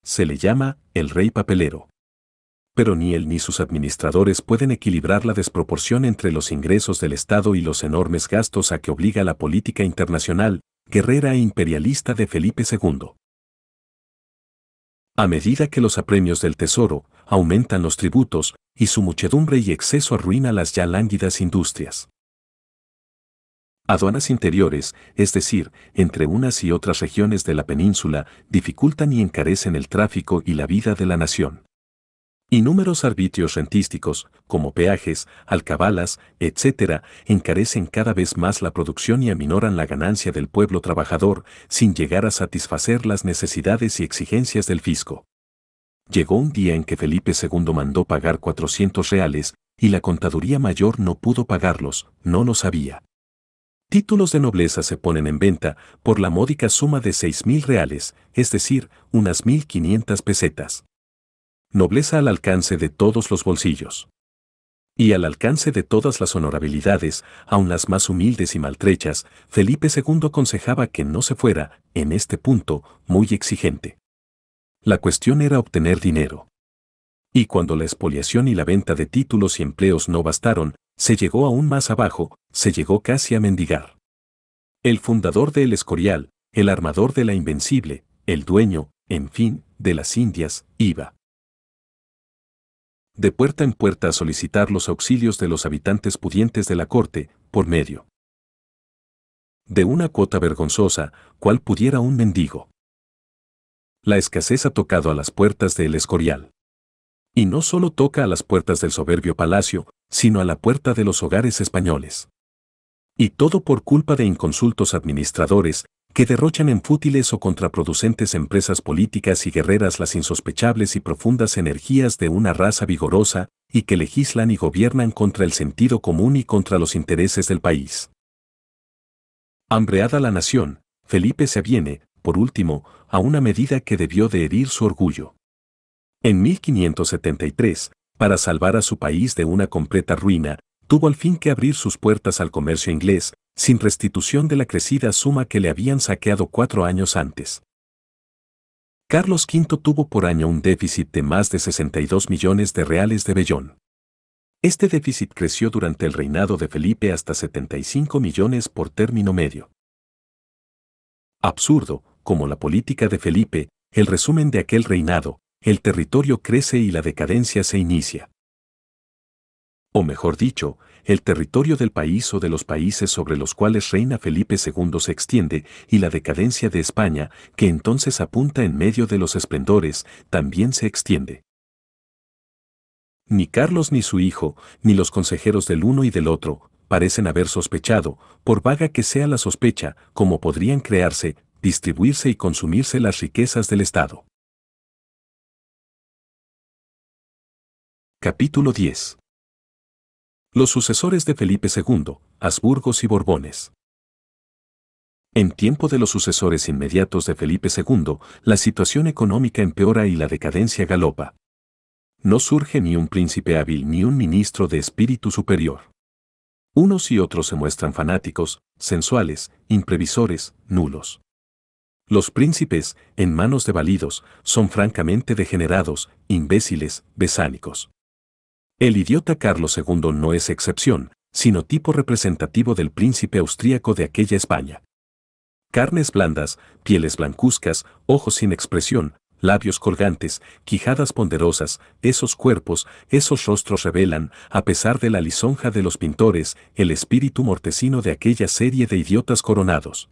Se le llama el rey papelero. Pero ni él ni sus administradores pueden equilibrar la desproporción entre los ingresos del Estado y los enormes gastos a que obliga la política internacional, guerrera e imperialista de Felipe II. A medida que los apremios del tesoro aumentan los tributos, y su muchedumbre y exceso arruina las ya lánguidas industrias. Aduanas interiores, es decir, entre unas y otras regiones de la península, dificultan y encarecen el tráfico y la vida de la nación. Inúmeros arbitrios rentísticos, como peajes, alcabalas, etc., encarecen cada vez más la producción y aminoran la ganancia del pueblo trabajador, sin llegar a satisfacer las necesidades y exigencias del fisco. Llegó un día en que Felipe II mandó pagar 400 reales, y la contaduría mayor no pudo pagarlos, no lo sabía. Títulos de nobleza se ponen en venta por la módica suma de seis mil reales, es decir, unas mil quinientas pesetas. Nobleza al alcance de todos los bolsillos. Y al alcance de todas las honorabilidades, aun las más humildes y maltrechas, Felipe II aconsejaba que no se fuera, en este punto, muy exigente. La cuestión era obtener dinero. Y cuando la expoliación y la venta de títulos y empleos no bastaron, se llegó aún más abajo, se llegó casi a mendigar. El fundador de El Escorial, el armador de la Invencible, el dueño, en fin, de las Indias, iba de puerta en puerta a solicitar los auxilios de los habitantes pudientes de la corte, por medio de una cuota vergonzosa, cual pudiera un mendigo. La escasez ha tocado a las puertas del Escorial. Y no solo toca a las puertas del soberbio palacio, sino a la puerta de los hogares españoles. Y todo por culpa de inconsultos administradores, que derrochan en fútiles o contraproducentes empresas políticas y guerreras las insospechables y profundas energías de una raza vigorosa, y que legislan y gobiernan contra el sentido común y contra los intereses del país. Hambreada la nación, Felipe se aviene, por último, a una medida que debió de herir su orgullo. En 1573, para salvar a su país de una completa ruina, tuvo al fin que abrir sus puertas al comercio inglés, sin restitución de la crecida suma que le habían saqueado cuatro años antes. Carlos V tuvo por año un déficit de más de 62 millones de reales de vellón. Este déficit creció durante el reinado de Felipe hasta 75 millones por término medio. Absurdo, como la política de Felipe, el resumen de aquel reinado, el territorio crece y la decadencia se inicia. O mejor dicho, el territorio del país o de los países sobre los cuales reina Felipe II se extiende y la decadencia de España, que entonces apunta en medio de los esplendores, también se extiende. Ni Carlos ni su hijo, ni los consejeros del uno y del otro, parecen haber sospechado, por vaga que sea la sospecha, cómo podrían crearse, distribuirse y consumirse las riquezas del Estado. Capítulo 10 los sucesores de Felipe II, Habsburgos y Borbones. En tiempo de los sucesores inmediatos de Felipe II, la situación económica empeora y la decadencia galopa. No surge ni un príncipe hábil ni un ministro de espíritu superior. Unos y otros se muestran fanáticos, sensuales, imprevisores, nulos. Los príncipes, en manos de validos, son francamente degenerados, imbéciles, besánicos. El idiota Carlos II no es excepción, sino tipo representativo del príncipe austríaco de aquella España. Carnes blandas, pieles blancuzcas, ojos sin expresión, labios colgantes, quijadas ponderosas, esos cuerpos, esos rostros revelan, a pesar de la lisonja de los pintores, el espíritu mortecino de aquella serie de idiotas coronados.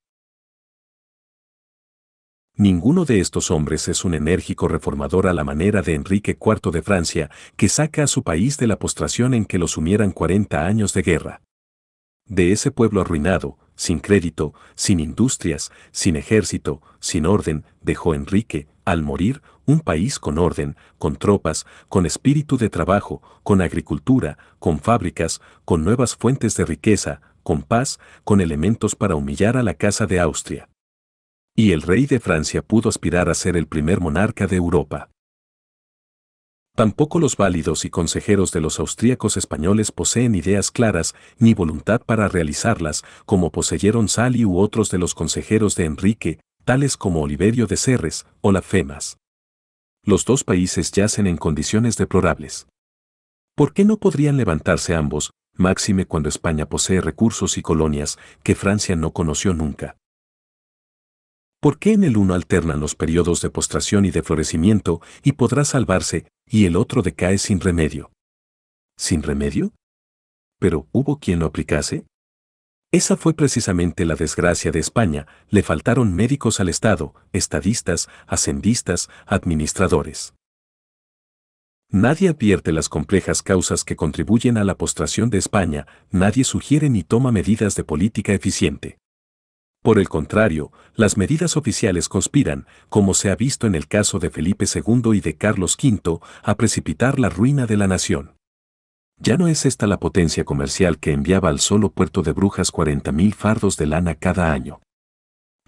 Ninguno de estos hombres es un enérgico reformador a la manera de Enrique IV de Francia, que saca a su país de la postración en que lo sumieran 40 años de guerra. De ese pueblo arruinado, sin crédito, sin industrias, sin ejército, sin orden, dejó Enrique, al morir, un país con orden, con tropas, con espíritu de trabajo, con agricultura, con fábricas, con nuevas fuentes de riqueza, con paz, con elementos para humillar a la Casa de Austria y el rey de Francia pudo aspirar a ser el primer monarca de Europa. Tampoco los válidos y consejeros de los austríacos españoles poseen ideas claras ni voluntad para realizarlas, como poseyeron Sali u otros de los consejeros de Enrique, tales como Oliverio de Serres o la Femas. Los dos países yacen en condiciones deplorables. ¿Por qué no podrían levantarse ambos, máxime cuando España posee recursos y colonias que Francia no conoció nunca? ¿Por qué en el uno alternan los periodos de postración y de florecimiento y podrá salvarse, y el otro decae sin remedio? ¿Sin remedio? ¿Pero hubo quien lo aplicase? Esa fue precisamente la desgracia de España, le faltaron médicos al Estado, estadistas, ascendistas, administradores. Nadie advierte las complejas causas que contribuyen a la postración de España, nadie sugiere ni toma medidas de política eficiente. Por el contrario, las medidas oficiales conspiran, como se ha visto en el caso de Felipe II y de Carlos V, a precipitar la ruina de la nación. Ya no es esta la potencia comercial que enviaba al solo puerto de Brujas 40.000 fardos de lana cada año.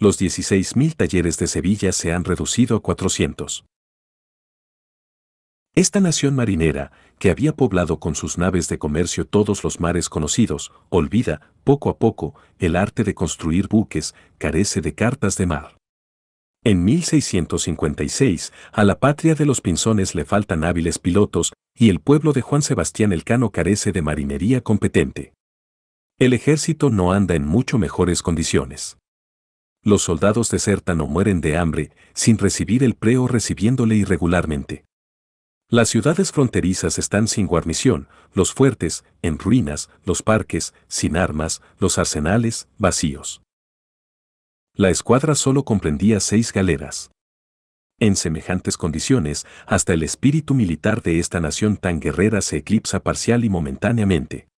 Los 16.000 talleres de Sevilla se han reducido a 400. Esta nación marinera, que había poblado con sus naves de comercio todos los mares conocidos, olvida, poco a poco, el arte de construir buques, carece de cartas de mar. En 1656, a la patria de los pinzones le faltan hábiles pilotos, y el pueblo de Juan Sebastián Elcano carece de marinería competente. El ejército no anda en mucho mejores condiciones. Los soldados desertan o mueren de hambre, sin recibir el preo recibiéndole irregularmente. Las ciudades fronterizas están sin guarnición, los fuertes, en ruinas, los parques, sin armas, los arsenales, vacíos. La escuadra solo comprendía seis galeras. En semejantes condiciones, hasta el espíritu militar de esta nación tan guerrera se eclipsa parcial y momentáneamente.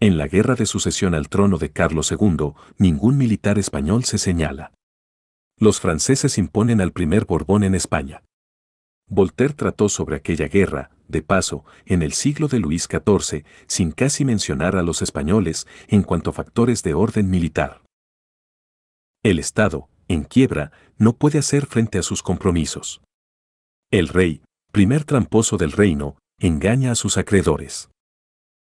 En la guerra de sucesión al trono de Carlos II, ningún militar español se señala. Los franceses imponen al primer Borbón en España. Voltaire trató sobre aquella guerra, de paso, en el siglo de Luis XIV, sin casi mencionar a los españoles en cuanto a factores de orden militar. El Estado, en quiebra, no puede hacer frente a sus compromisos. El rey, primer tramposo del reino, engaña a sus acreedores.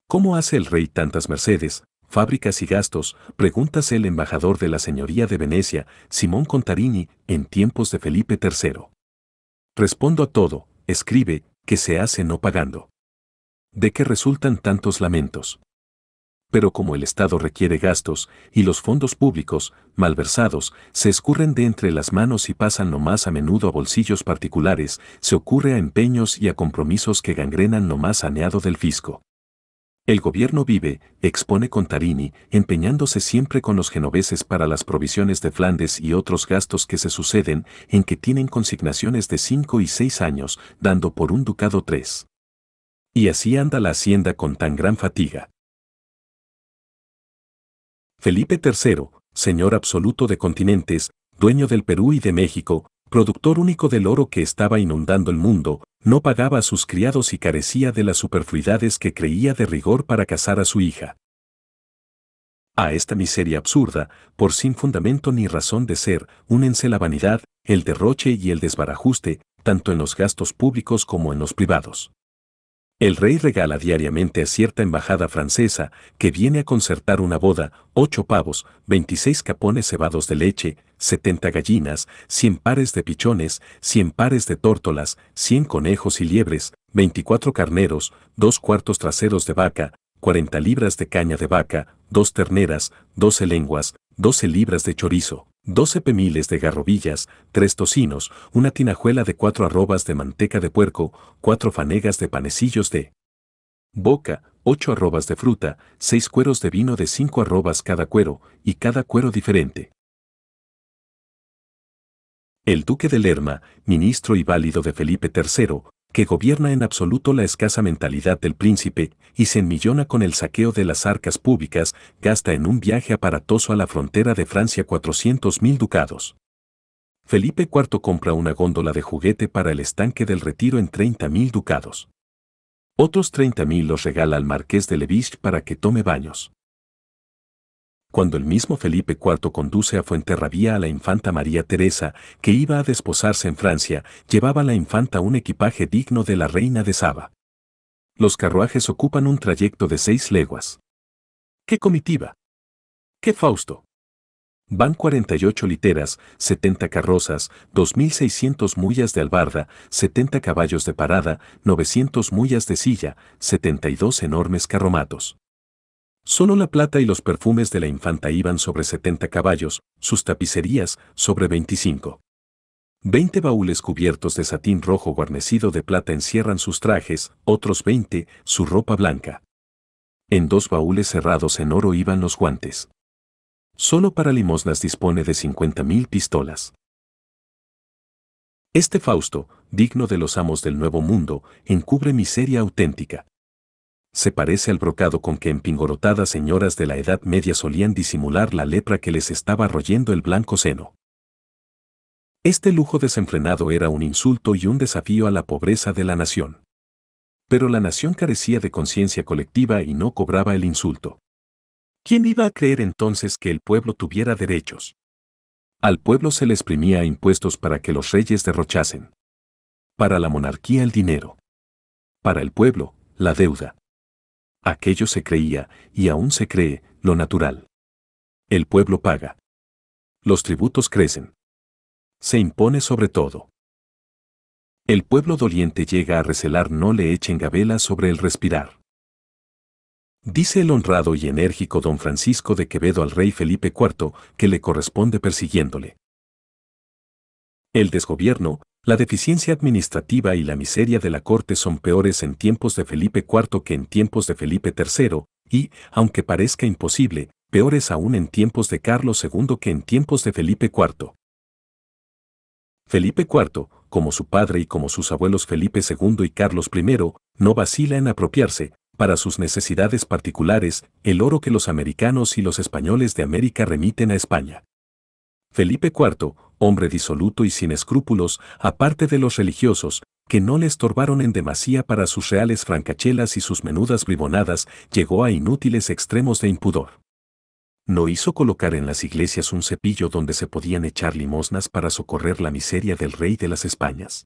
¿Cómo hace el rey tantas mercedes, fábricas y gastos? Pregúntase el embajador de la señoría de Venecia, Simón Contarini, en tiempos de Felipe III. Respondo a todo, escribe, que se hace no pagando. ¿De qué resultan tantos lamentos? pero como el Estado requiere gastos y los fondos públicos, malversados, se escurren de entre las manos y pasan no más a menudo a bolsillos particulares, se ocurre a empeños y a compromisos que gangrenan no más saneado del fisco. El gobierno vive, expone Contarini, empeñándose siempre con los genoveses para las provisiones de Flandes y otros gastos que se suceden, en que tienen consignaciones de cinco y seis años, dando por un ducado tres. Y así anda la hacienda con tan gran fatiga. Felipe III, señor absoluto de continentes, dueño del Perú y de México, productor único del oro que estaba inundando el mundo, no pagaba a sus criados y carecía de las superfluidades que creía de rigor para casar a su hija. A esta miseria absurda, por sin fundamento ni razón de ser, únense la vanidad, el derroche y el desbarajuste, tanto en los gastos públicos como en los privados. El rey regala diariamente a cierta embajada francesa que viene a concertar una boda, ocho pavos, 26 capones cebados de leche, 70 gallinas, 100 pares de pichones, 100 pares de tórtolas, 100 conejos y liebres, 24 carneros, dos cuartos traseros de vaca, 40 libras de caña de vaca, dos terneras, 12 lenguas, 12 libras de chorizo, 12 pemiles de garrobillas, tres tocinos, una tinajuela de cuatro arrobas de manteca de puerco, cuatro fanegas de panecillos de boca, ocho arrobas de fruta, seis cueros de vino de cinco arrobas cada cuero, y cada cuero diferente. El duque de Lerma, ministro y válido de Felipe III, que gobierna en absoluto la escasa mentalidad del príncipe y se enmillona con el saqueo de las arcas públicas, gasta en un viaje aparatoso a la frontera de Francia 400 mil ducados. Felipe IV compra una góndola de juguete para el estanque del retiro en 30 mil ducados. Otros 30 mil los regala al marqués de Levis para que tome baños cuando el mismo Felipe IV conduce a Fuenterrabía a la infanta María Teresa, que iba a desposarse en Francia, llevaba la infanta un equipaje digno de la reina de Saba. Los carruajes ocupan un trayecto de seis leguas. ¿Qué comitiva? ¿Qué Fausto? Van 48 literas, 70 carrozas, 2.600 mullas de albarda, 70 caballos de parada, 900 mullas de silla, 72 enormes carromatos. Solo la plata y los perfumes de la infanta iban sobre 70 caballos, sus tapicerías sobre 25. Veinte baúles cubiertos de satín rojo guarnecido de plata encierran sus trajes, otros veinte, su ropa blanca. En dos baúles cerrados en oro iban los guantes. Solo para limosnas dispone de 50.000 pistolas. Este Fausto, digno de los amos del Nuevo Mundo, encubre miseria auténtica se parece al brocado con que empingorotadas señoras de la Edad Media solían disimular la lepra que les estaba royendo el blanco seno. Este lujo desenfrenado era un insulto y un desafío a la pobreza de la nación. Pero la nación carecía de conciencia colectiva y no cobraba el insulto. ¿Quién iba a creer entonces que el pueblo tuviera derechos? Al pueblo se le exprimía impuestos para que los reyes derrochasen. Para la monarquía el dinero para el pueblo, la deuda. Aquello se creía, y aún se cree, lo natural. El pueblo paga. Los tributos crecen. Se impone sobre todo. El pueblo doliente llega a recelar no le echen gabela sobre el respirar. Dice el honrado y enérgico don Francisco de Quevedo al rey Felipe IV que le corresponde persiguiéndole. El desgobierno, la deficiencia administrativa y la miseria de la corte son peores en tiempos de Felipe IV que en tiempos de Felipe III, y, aunque parezca imposible, peores aún en tiempos de Carlos II que en tiempos de Felipe IV. Felipe IV, como su padre y como sus abuelos Felipe II y Carlos I, no vacila en apropiarse, para sus necesidades particulares, el oro que los americanos y los españoles de América remiten a España. Felipe IV, hombre disoluto y sin escrúpulos, aparte de los religiosos, que no le estorbaron en demasía para sus reales francachelas y sus menudas bribonadas, llegó a inútiles extremos de impudor. No hizo colocar en las iglesias un cepillo donde se podían echar limosnas para socorrer la miseria del rey de las Españas.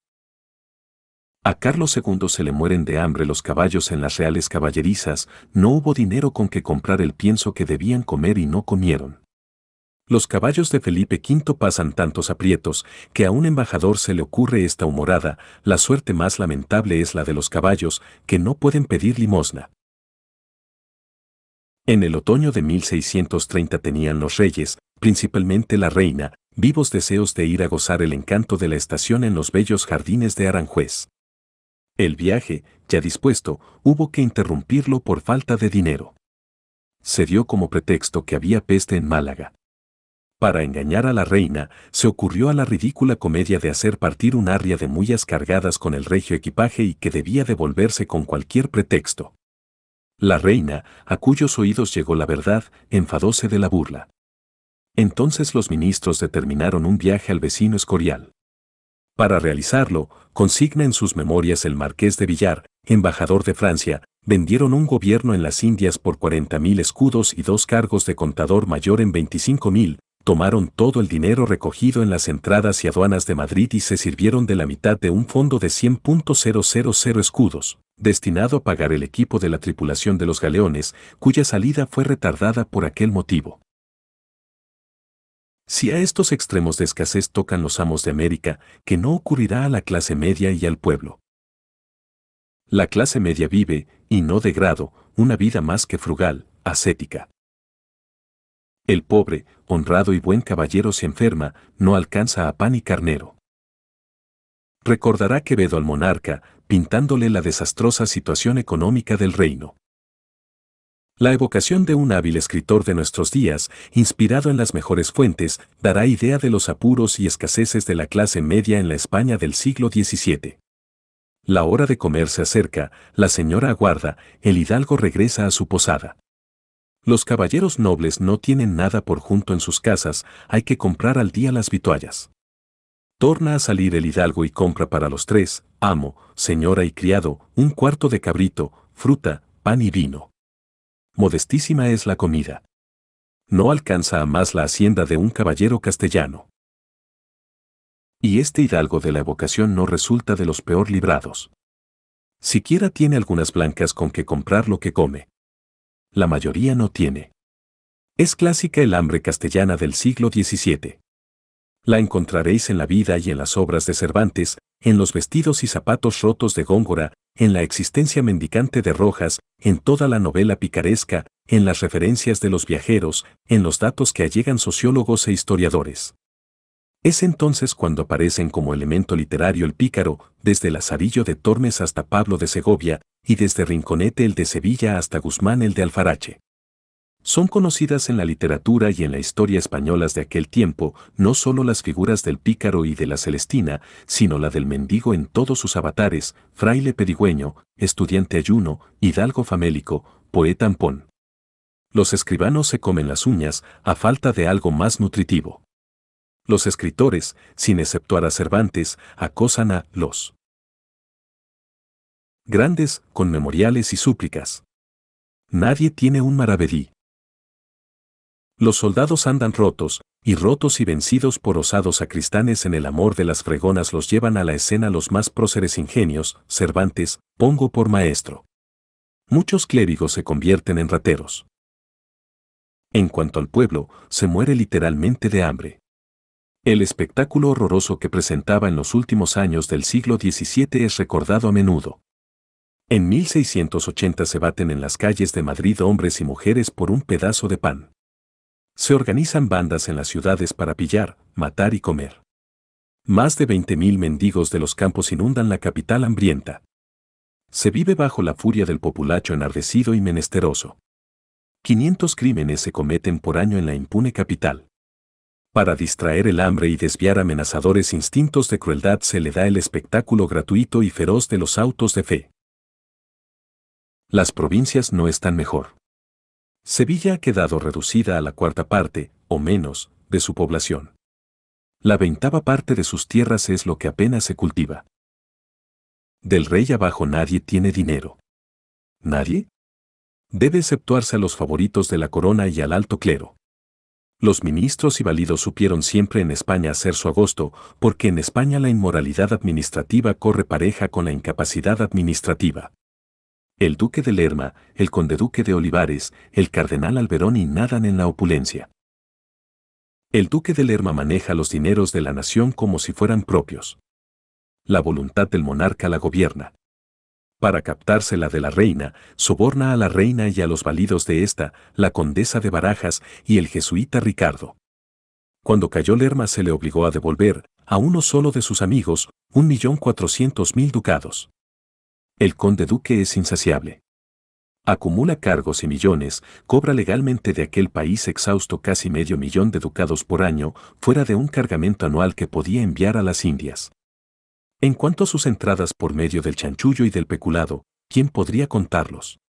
A Carlos II se le mueren de hambre los caballos en las reales caballerizas, no hubo dinero con que comprar el pienso que debían comer y no comieron. Los caballos de Felipe V pasan tantos aprietos que a un embajador se le ocurre esta humorada, la suerte más lamentable es la de los caballos, que no pueden pedir limosna. En el otoño de 1630 tenían los reyes, principalmente la reina, vivos deseos de ir a gozar el encanto de la estación en los bellos jardines de Aranjuez. El viaje, ya dispuesto, hubo que interrumpirlo por falta de dinero. Se dio como pretexto que había peste en Málaga. Para engañar a la reina, se ocurrió a la ridícula comedia de hacer partir un arria de muyas cargadas con el regio equipaje y que debía devolverse con cualquier pretexto. La reina, a cuyos oídos llegó la verdad, enfadóse de la burla. Entonces los ministros determinaron un viaje al vecino Escorial. Para realizarlo, consigna en sus memorias el marqués de Villar, embajador de Francia, vendieron un gobierno en las Indias por 40.000 escudos y dos cargos de contador mayor en 25.000, tomaron todo el dinero recogido en las entradas y aduanas de Madrid y se sirvieron de la mitad de un fondo de 100.000 escudos, destinado a pagar el equipo de la tripulación de los galeones, cuya salida fue retardada por aquel motivo. Si a estos extremos de escasez tocan los amos de América, que no ocurrirá a la clase media y al pueblo. La clase media vive, y no de grado, una vida más que frugal, ascética. El pobre, honrado y buen caballero se enferma, no alcanza a pan y carnero. Recordará Quevedo al monarca, pintándole la desastrosa situación económica del reino. La evocación de un hábil escritor de nuestros días, inspirado en las mejores fuentes, dará idea de los apuros y escaseces de la clase media en la España del siglo XVII. La hora de comer se acerca, la señora aguarda, el hidalgo regresa a su posada. Los caballeros nobles no tienen nada por junto en sus casas, hay que comprar al día las vituallas. Torna a salir el hidalgo y compra para los tres, amo, señora y criado, un cuarto de cabrito, fruta, pan y vino. Modestísima es la comida. No alcanza a más la hacienda de un caballero castellano. Y este hidalgo de la evocación no resulta de los peor librados. Siquiera tiene algunas blancas con que comprar lo que come la mayoría no tiene. Es clásica el hambre castellana del siglo XVII. La encontraréis en la vida y en las obras de Cervantes, en los vestidos y zapatos rotos de Góngora, en la existencia mendicante de Rojas, en toda la novela picaresca, en las referencias de los viajeros, en los datos que allegan sociólogos e historiadores. Es entonces cuando aparecen como elemento literario el pícaro, desde Lazarillo de Tormes hasta Pablo de Segovia, y desde Rinconete el de Sevilla hasta Guzmán el de Alfarache. Son conocidas en la literatura y en la historia españolas de aquel tiempo no solo las figuras del pícaro y de la celestina, sino la del mendigo en todos sus avatares, fraile pedigüeño, estudiante ayuno, hidalgo famélico, poeta ampón. Los escribanos se comen las uñas a falta de algo más nutritivo. Los escritores, sin exceptuar a Cervantes, acosan a los grandes, con memoriales y súplicas. Nadie tiene un maravedí. Los soldados andan rotos, y rotos y vencidos por osados sacristanes en el amor de las fregonas los llevan a la escena los más próceres ingenios, Cervantes, pongo por maestro. Muchos clérigos se convierten en rateros. En cuanto al pueblo, se muere literalmente de hambre. El espectáculo horroroso que presentaba en los últimos años del siglo XVII es recordado a menudo. En 1680 se baten en las calles de Madrid hombres y mujeres por un pedazo de pan. Se organizan bandas en las ciudades para pillar, matar y comer. Más de 20.000 mendigos de los campos inundan la capital hambrienta. Se vive bajo la furia del populacho enardecido y menesteroso. 500 crímenes se cometen por año en la impune capital. Para distraer el hambre y desviar amenazadores instintos de crueldad se le da el espectáculo gratuito y feroz de los autos de fe. Las provincias no están mejor. Sevilla ha quedado reducida a la cuarta parte, o menos, de su población. La veintava parte de sus tierras es lo que apenas se cultiva. Del rey abajo nadie tiene dinero. ¿Nadie? Debe exceptuarse a los favoritos de la corona y al alto clero. Los ministros y validos supieron siempre en España hacer su agosto, porque en España la inmoralidad administrativa corre pareja con la incapacidad administrativa. El duque de Lerma, el conde duque de Olivares, el cardenal Alberoni nadan en la opulencia. El duque de Lerma maneja los dineros de la nación como si fueran propios. La voluntad del monarca la gobierna para captársela de la reina, soborna a la reina y a los validos de esta, la condesa de Barajas y el jesuita Ricardo. Cuando cayó Lerma se le obligó a devolver, a uno solo de sus amigos, un millón cuatrocientos mil ducados. El conde duque es insaciable. Acumula cargos y millones, cobra legalmente de aquel país exhausto casi medio millón de ducados por año, fuera de un cargamento anual que podía enviar a las Indias. En cuanto a sus entradas por medio del chanchullo y del peculado, ¿quién podría contarlos?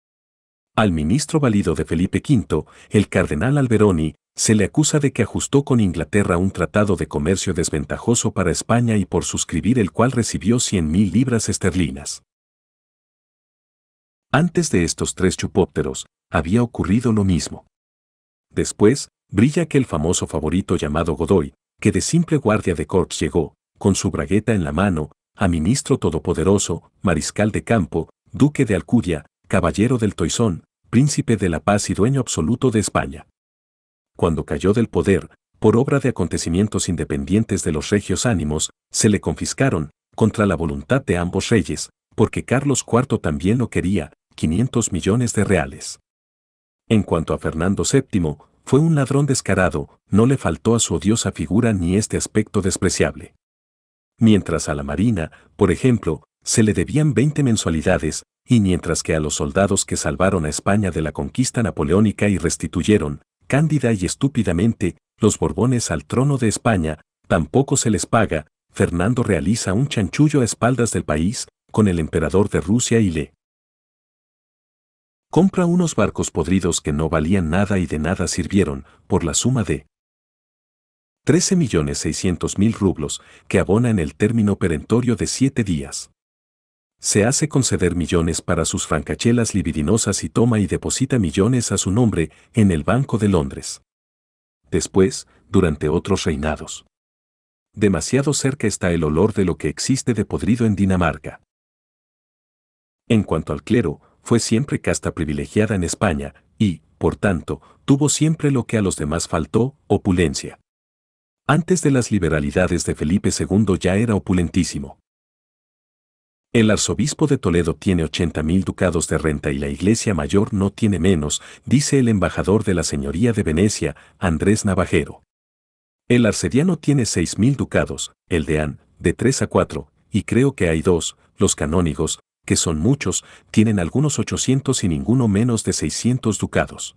Al ministro valido de Felipe V, el cardenal Alberoni, se le acusa de que ajustó con Inglaterra un tratado de comercio desventajoso para España y por suscribir el cual recibió 100.000 libras esterlinas. Antes de estos tres chupópteros, había ocurrido lo mismo. Después, brilla aquel famoso favorito llamado Godoy, que de simple guardia de corps llegó, con su bragueta en la mano, a ministro todopoderoso, mariscal de campo, duque de Alcudia, caballero del Toisón, príncipe de la paz y dueño absoluto de España. Cuando cayó del poder, por obra de acontecimientos independientes de los regios ánimos, se le confiscaron, contra la voluntad de ambos reyes, porque Carlos IV también lo quería, 500 millones de reales. En cuanto a Fernando VII, fue un ladrón descarado, no le faltó a su odiosa figura ni este aspecto despreciable mientras a la Marina, por ejemplo, se le debían 20 mensualidades, y mientras que a los soldados que salvaron a España de la conquista napoleónica y restituyeron, cándida y estúpidamente, los Borbones al trono de España, tampoco se les paga, Fernando realiza un chanchullo a espaldas del país, con el emperador de Rusia y le compra unos barcos podridos que no valían nada y de nada sirvieron, por la suma de 13.600.000 rublos, que abona en el término perentorio de siete días. Se hace conceder millones para sus francachelas libidinosas y toma y deposita millones a su nombre en el Banco de Londres. Después, durante otros reinados. Demasiado cerca está el olor de lo que existe de podrido en Dinamarca. En cuanto al clero, fue siempre casta privilegiada en España, y, por tanto, tuvo siempre lo que a los demás faltó, opulencia. Antes de las liberalidades de Felipe II ya era opulentísimo. El arzobispo de Toledo tiene 80 mil ducados de renta y la iglesia mayor no tiene menos, dice el embajador de la señoría de Venecia, Andrés Navajero. El arcediano tiene 6 mil ducados, el deán, de 3 a 4, y creo que hay dos, los canónigos, que son muchos, tienen algunos 800 y ninguno menos de 600 ducados.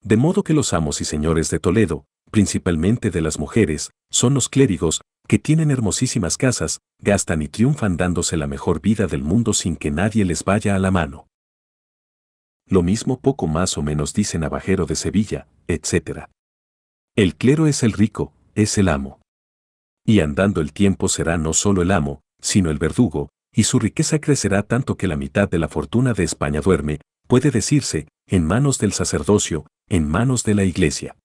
De modo que los amos y señores de Toledo, principalmente de las mujeres, son los clérigos, que tienen hermosísimas casas, gastan y triunfan dándose la mejor vida del mundo sin que nadie les vaya a la mano. Lo mismo poco más o menos dice Navajero de Sevilla, etc. El clero es el rico, es el amo. Y andando el tiempo será no solo el amo, sino el verdugo, y su riqueza crecerá tanto que la mitad de la fortuna de España duerme, puede decirse, en manos del sacerdocio, en manos de la iglesia.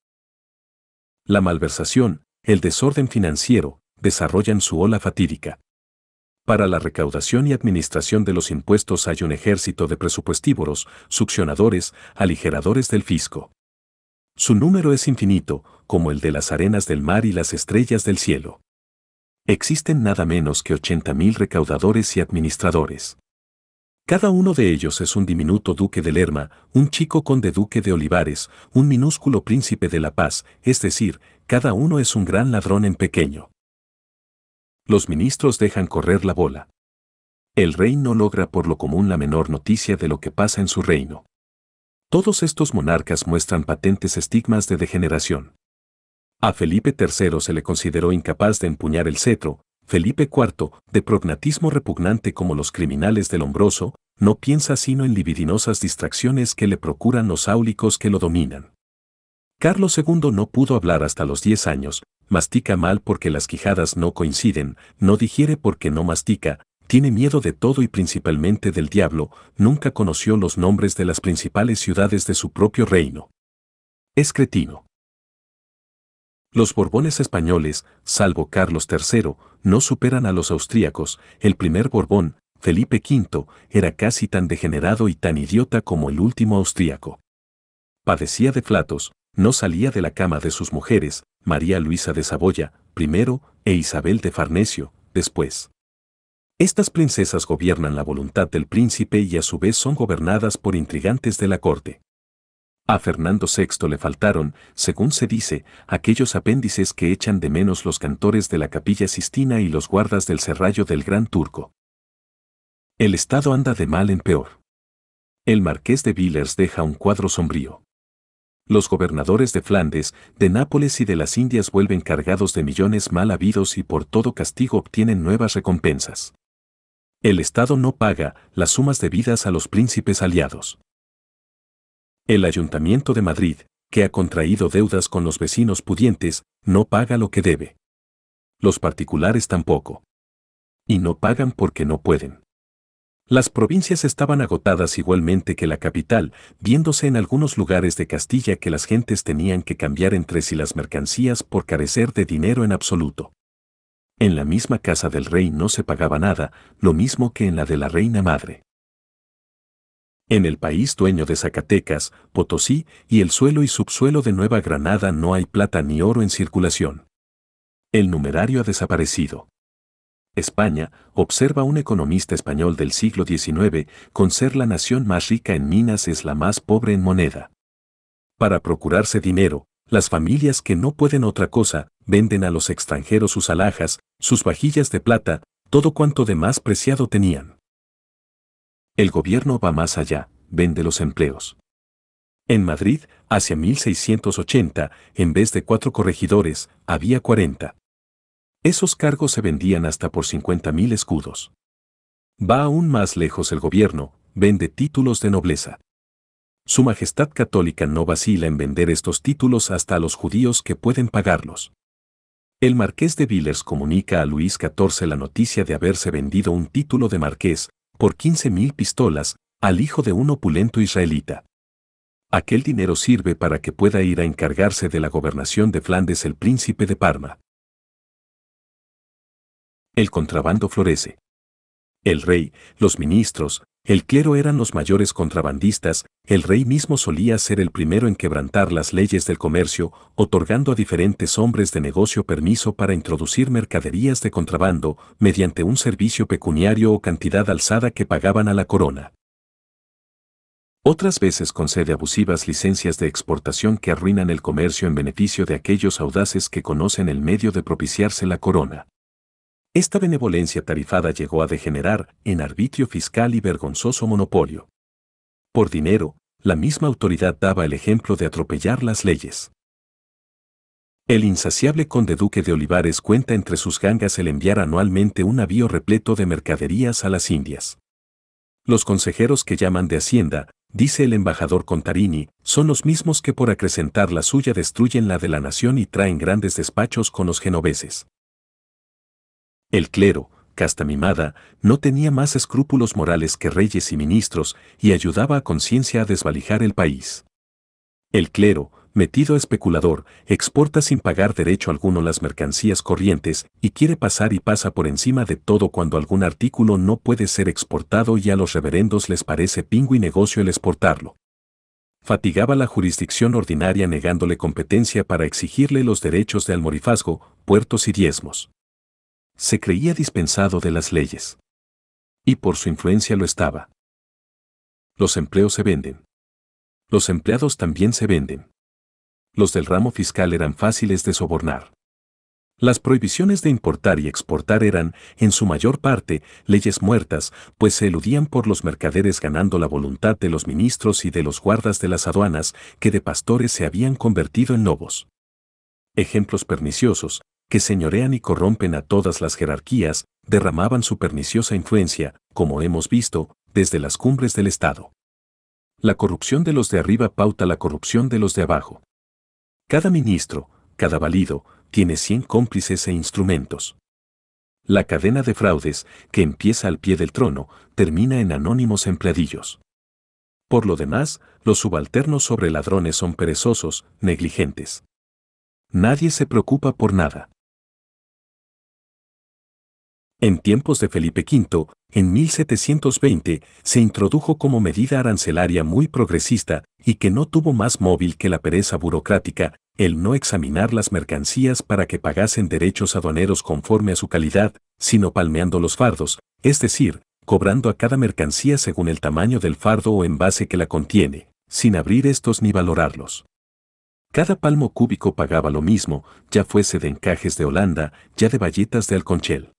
La malversación, el desorden financiero, desarrollan su ola fatídica. Para la recaudación y administración de los impuestos hay un ejército de presupuestívoros, succionadores, aligeradores del fisco. Su número es infinito, como el de las arenas del mar y las estrellas del cielo. Existen nada menos que 80.000 recaudadores y administradores. Cada uno de ellos es un diminuto duque de Lerma, un chico conde duque de Olivares, un minúsculo príncipe de la paz, es decir, cada uno es un gran ladrón en pequeño. Los ministros dejan correr la bola. El rey no logra por lo común la menor noticia de lo que pasa en su reino. Todos estos monarcas muestran patentes estigmas de degeneración. A Felipe III se le consideró incapaz de empuñar el cetro, Felipe IV, de prognatismo repugnante como los criminales del hombroso, no piensa sino en libidinosas distracciones que le procuran los áulicos que lo dominan. Carlos II no pudo hablar hasta los 10 años, mastica mal porque las quijadas no coinciden, no digiere porque no mastica, tiene miedo de todo y principalmente del diablo, nunca conoció los nombres de las principales ciudades de su propio reino. Es cretino. Los Borbones españoles, salvo Carlos III, no superan a los austríacos, el primer Borbón, Felipe V, era casi tan degenerado y tan idiota como el último austríaco. Padecía de flatos, no salía de la cama de sus mujeres, María Luisa de Saboya, primero, e Isabel de Farnesio, después. Estas princesas gobiernan la voluntad del príncipe y a su vez son gobernadas por intrigantes de la corte. A Fernando VI le faltaron, según se dice, aquellos apéndices que echan de menos los cantores de la capilla Sistina y los guardas del serrallo del Gran Turco. El Estado anda de mal en peor. El marqués de Villers deja un cuadro sombrío. Los gobernadores de Flandes, de Nápoles y de las Indias vuelven cargados de millones mal habidos y por todo castigo obtienen nuevas recompensas. El Estado no paga las sumas debidas a los príncipes aliados. El Ayuntamiento de Madrid, que ha contraído deudas con los vecinos pudientes, no paga lo que debe. Los particulares tampoco. Y no pagan porque no pueden. Las provincias estaban agotadas igualmente que la capital, viéndose en algunos lugares de Castilla que las gentes tenían que cambiar entre sí las mercancías por carecer de dinero en absoluto. En la misma casa del rey no se pagaba nada, lo mismo que en la de la reina madre. En el país dueño de Zacatecas, Potosí y el suelo y subsuelo de Nueva Granada no hay plata ni oro en circulación. El numerario ha desaparecido. España, observa un economista español del siglo XIX, con ser la nación más rica en minas es la más pobre en moneda. Para procurarse dinero, las familias que no pueden otra cosa, venden a los extranjeros sus alhajas, sus vajillas de plata, todo cuanto de más preciado tenían. El gobierno va más allá, vende los empleos. En Madrid, hacia 1680, en vez de cuatro corregidores, había 40. Esos cargos se vendían hasta por 50.000 escudos. Va aún más lejos el gobierno, vende títulos de nobleza. Su Majestad Católica no vacila en vender estos títulos hasta a los judíos que pueden pagarlos. El marqués de Villers comunica a Luis XIV la noticia de haberse vendido un título de marqués, por 15.000 pistolas, al hijo de un opulento israelita. Aquel dinero sirve para que pueda ir a encargarse de la gobernación de Flandes el príncipe de Parma. El contrabando florece. El rey, los ministros, el clero eran los mayores contrabandistas, el rey mismo solía ser el primero en quebrantar las leyes del comercio, otorgando a diferentes hombres de negocio permiso para introducir mercaderías de contrabando mediante un servicio pecuniario o cantidad alzada que pagaban a la corona. Otras veces concede abusivas licencias de exportación que arruinan el comercio en beneficio de aquellos audaces que conocen el medio de propiciarse la corona. Esta benevolencia tarifada llegó a degenerar en arbitrio fiscal y vergonzoso monopolio. Por dinero, la misma autoridad daba el ejemplo de atropellar las leyes. El insaciable conde duque de Olivares cuenta entre sus gangas el enviar anualmente un navío repleto de mercaderías a las Indias. Los consejeros que llaman de Hacienda, dice el embajador Contarini, son los mismos que por acrecentar la suya destruyen la de la nación y traen grandes despachos con los genoveses. El clero, casta mimada, no tenía más escrúpulos morales que reyes y ministros y ayudaba a conciencia a desvalijar el país. El clero, metido especulador, exporta sin pagar derecho alguno las mercancías corrientes y quiere pasar y pasa por encima de todo cuando algún artículo no puede ser exportado y a los reverendos les parece pingo y negocio el exportarlo. Fatigaba la jurisdicción ordinaria negándole competencia para exigirle los derechos de almorifazgo, puertos y diezmos. Se creía dispensado de las leyes. Y por su influencia lo estaba. Los empleos se venden. Los empleados también se venden los del ramo fiscal eran fáciles de sobornar. Las prohibiciones de importar y exportar eran, en su mayor parte, leyes muertas, pues se eludían por los mercaderes ganando la voluntad de los ministros y de los guardas de las aduanas, que de pastores se habían convertido en lobos. Ejemplos perniciosos, que señorean y corrompen a todas las jerarquías, derramaban su perniciosa influencia, como hemos visto, desde las cumbres del Estado. La corrupción de los de arriba pauta la corrupción de los de abajo. Cada ministro, cada valido, tiene cien cómplices e instrumentos. La cadena de fraudes, que empieza al pie del trono, termina en anónimos empleadillos. Por lo demás, los subalternos sobre ladrones son perezosos, negligentes. Nadie se preocupa por nada. En tiempos de Felipe V, en 1720, se introdujo como medida arancelaria muy progresista y que no tuvo más móvil que la pereza burocrática, el no examinar las mercancías para que pagasen derechos aduaneros conforme a su calidad, sino palmeando los fardos, es decir, cobrando a cada mercancía según el tamaño del fardo o envase que la contiene, sin abrir estos ni valorarlos. Cada palmo cúbico pagaba lo mismo, ya fuese de encajes de Holanda, ya de bayetas de Alconchel.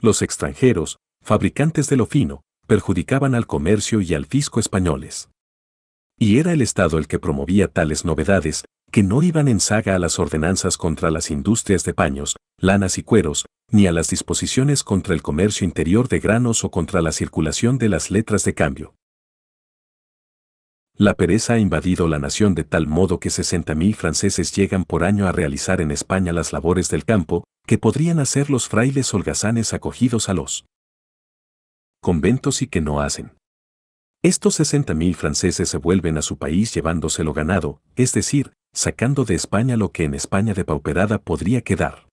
Los extranjeros, fabricantes de lo fino, perjudicaban al comercio y al fisco españoles. Y era el Estado el que promovía tales novedades, que no iban en saga a las ordenanzas contra las industrias de paños, lanas y cueros, ni a las disposiciones contra el comercio interior de granos o contra la circulación de las letras de cambio. La pereza ha invadido la nación de tal modo que 60.000 franceses llegan por año a realizar en España las labores del campo, que podrían hacer los frailes holgazanes acogidos a los conventos y que no hacen. Estos 60.000 franceses se vuelven a su país llevándoselo ganado, es decir, sacando de España lo que en España de pauperada podría quedar.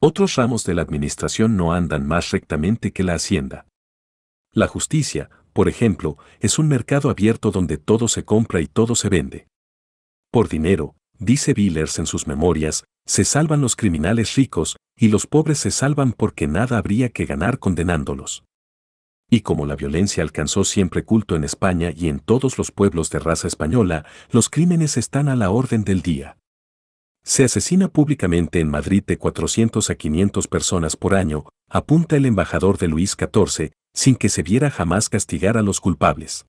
Otros ramos de la administración no andan más rectamente que la hacienda. La justicia, por ejemplo, es un mercado abierto donde todo se compra y todo se vende. Por dinero, dice Villers en sus memorias, se salvan los criminales ricos, y los pobres se salvan porque nada habría que ganar condenándolos. Y como la violencia alcanzó siempre culto en España y en todos los pueblos de raza española, los crímenes están a la orden del día. Se asesina públicamente en Madrid de 400 a 500 personas por año, apunta el embajador de Luis XIV, sin que se viera jamás castigar a los culpables.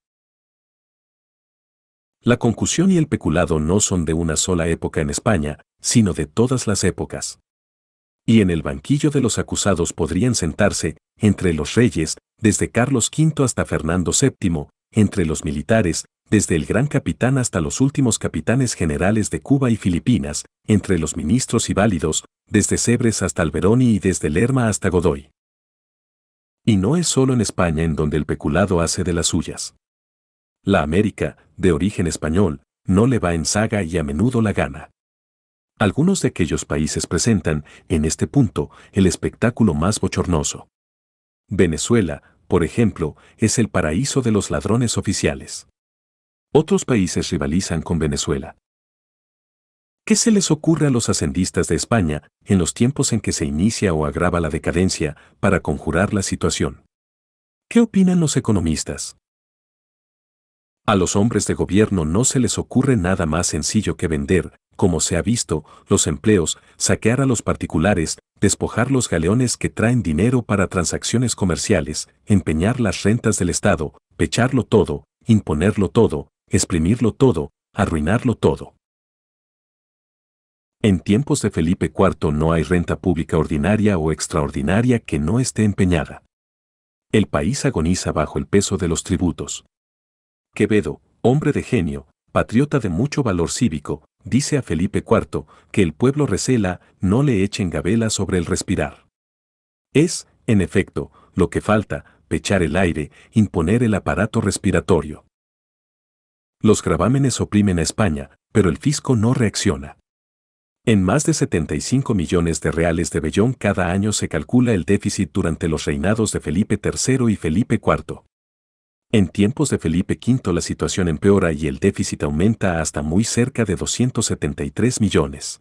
La concusión y el peculado no son de una sola época en España, sino de todas las épocas. Y en el banquillo de los acusados podrían sentarse, entre los reyes, desde Carlos V hasta Fernando VII, entre los militares, desde el gran capitán hasta los últimos capitanes generales de Cuba y Filipinas, entre los ministros y válidos, desde Cebres hasta Alberoni y desde Lerma hasta Godoy. Y no es solo en España en donde el peculado hace de las suyas. La América, de origen español, no le va en saga y a menudo la gana. Algunos de aquellos países presentan, en este punto, el espectáculo más bochornoso. Venezuela, por ejemplo, es el paraíso de los ladrones oficiales. Otros países rivalizan con Venezuela. ¿Qué se les ocurre a los ascendistas de España, en los tiempos en que se inicia o agrava la decadencia, para conjurar la situación? ¿Qué opinan los economistas? A los hombres de gobierno no se les ocurre nada más sencillo que vender, como se ha visto, los empleos, saquear a los particulares, despojar los galeones que traen dinero para transacciones comerciales, empeñar las rentas del Estado, pecharlo todo, imponerlo todo, exprimirlo todo, arruinarlo todo. En tiempos de Felipe IV no hay renta pública ordinaria o extraordinaria que no esté empeñada. El país agoniza bajo el peso de los tributos. Quevedo, hombre de genio, patriota de mucho valor cívico, dice a Felipe IV que el pueblo recela no le echen gabela sobre el respirar. Es, en efecto, lo que falta, pechar el aire, imponer el aparato respiratorio. Los gravámenes oprimen a España, pero el fisco no reacciona. En más de 75 millones de reales de vellón cada año se calcula el déficit durante los reinados de Felipe III y Felipe IV. En tiempos de Felipe V la situación empeora y el déficit aumenta hasta muy cerca de 273 millones.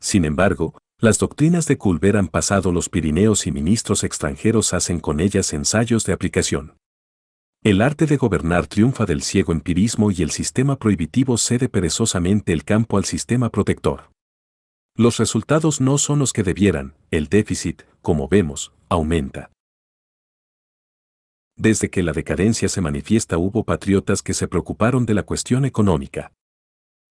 Sin embargo, las doctrinas de Culver han pasado los Pirineos y ministros extranjeros hacen con ellas ensayos de aplicación. El arte de gobernar triunfa del ciego empirismo y el sistema prohibitivo cede perezosamente el campo al sistema protector. Los resultados no son los que debieran, el déficit, como vemos, aumenta. Desde que la decadencia se manifiesta hubo patriotas que se preocuparon de la cuestión económica.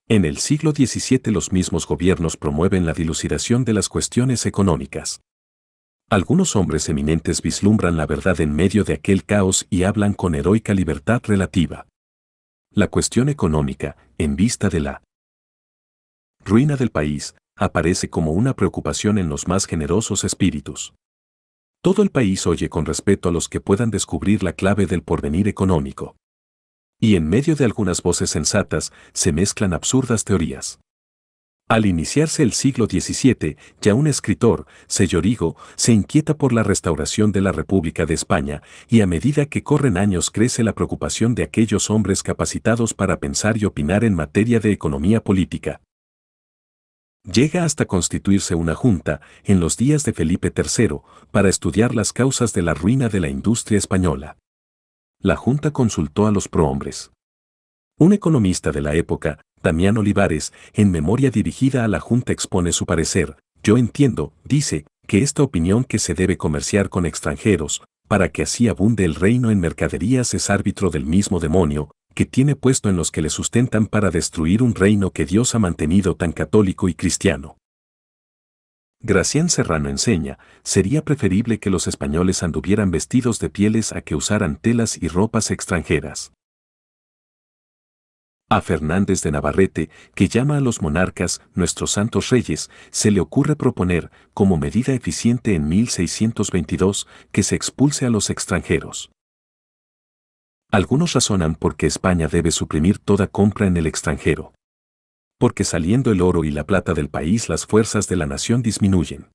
En el siglo XVII los mismos gobiernos promueven la dilucidación de las cuestiones económicas. Algunos hombres eminentes vislumbran la verdad en medio de aquel caos y hablan con heroica libertad relativa. La cuestión económica, en vista de la ruina del país, aparece como una preocupación en los más generosos espíritus. Todo el país oye con respeto a los que puedan descubrir la clave del porvenir económico. Y en medio de algunas voces sensatas se mezclan absurdas teorías. Al iniciarse el siglo XVII, ya un escritor, Sellorigo, se inquieta por la restauración de la República de España, y a medida que corren años crece la preocupación de aquellos hombres capacitados para pensar y opinar en materia de economía política. Llega hasta constituirse una junta, en los días de Felipe III, para estudiar las causas de la ruina de la industria española. La junta consultó a los prohombres. Un economista de la época, Damián Olivares, en memoria dirigida a la junta expone su parecer, yo entiendo, dice, que esta opinión que se debe comerciar con extranjeros, para que así abunde el reino en mercaderías es árbitro del mismo demonio, que tiene puesto en los que le sustentan para destruir un reino que Dios ha mantenido tan católico y cristiano. Gracián Serrano enseña, sería preferible que los españoles anduvieran vestidos de pieles a que usaran telas y ropas extranjeras. A Fernández de Navarrete, que llama a los monarcas nuestros santos reyes, se le ocurre proponer, como medida eficiente en 1622, que se expulse a los extranjeros. Algunos razonan porque España debe suprimir toda compra en el extranjero. Porque saliendo el oro y la plata del país las fuerzas de la nación disminuyen.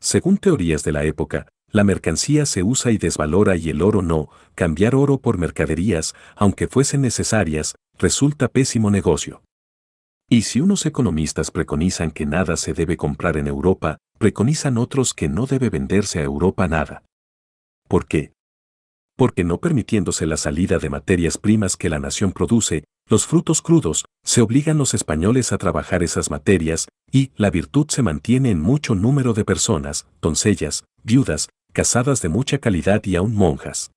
Según teorías de la época, la mercancía se usa y desvalora y el oro no, cambiar oro por mercaderías, aunque fuesen necesarias, resulta pésimo negocio. Y si unos economistas preconizan que nada se debe comprar en Europa, preconizan otros que no debe venderse a Europa nada. ¿Por qué? Porque no permitiéndose la salida de materias primas que la nación produce, los frutos crudos, se obligan los españoles a trabajar esas materias, y la virtud se mantiene en mucho número de personas, doncellas, viudas, casadas de mucha calidad y aún monjas.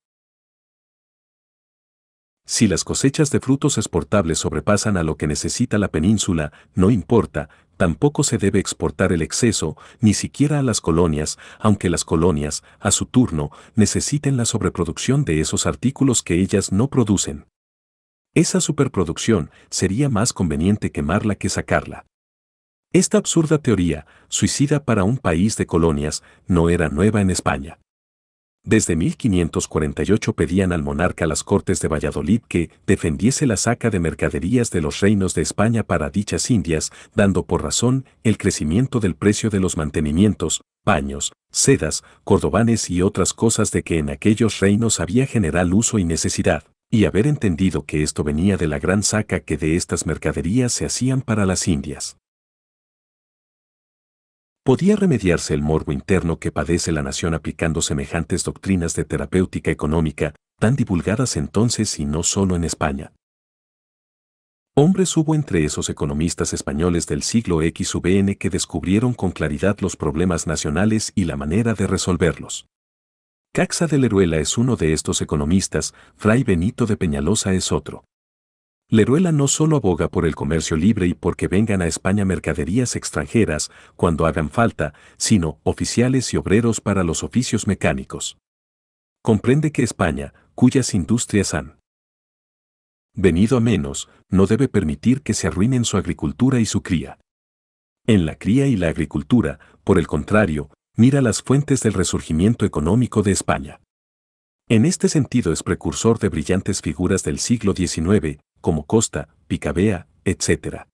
Si las cosechas de frutos exportables sobrepasan a lo que necesita la península, no importa, tampoco se debe exportar el exceso, ni siquiera a las colonias, aunque las colonias, a su turno, necesiten la sobreproducción de esos artículos que ellas no producen. Esa superproducción sería más conveniente quemarla que sacarla. Esta absurda teoría, suicida para un país de colonias, no era nueva en España. Desde 1548 pedían al monarca las Cortes de Valladolid que defendiese la saca de mercaderías de los reinos de España para dichas Indias, dando por razón el crecimiento del precio de los mantenimientos, paños, sedas, cordobanes y otras cosas de que en aquellos reinos había general uso y necesidad, y haber entendido que esto venía de la gran saca que de estas mercaderías se hacían para las Indias. ¿Podía remediarse el morbo interno que padece la nación aplicando semejantes doctrinas de terapéutica económica, tan divulgadas entonces y no solo en España? Hombres hubo entre esos economistas españoles del siglo XVN que descubrieron con claridad los problemas nacionales y la manera de resolverlos. Caxa de Leruela es uno de estos economistas, Fray Benito de Peñalosa es otro. Leruela no solo aboga por el comercio libre y porque vengan a España mercaderías extranjeras cuando hagan falta, sino oficiales y obreros para los oficios mecánicos. Comprende que España, cuyas industrias han venido a menos, no debe permitir que se arruinen su agricultura y su cría. En la cría y la agricultura, por el contrario, mira las fuentes del resurgimiento económico de España. En este sentido es precursor de brillantes figuras del siglo XIX, como costa, picabea, etc.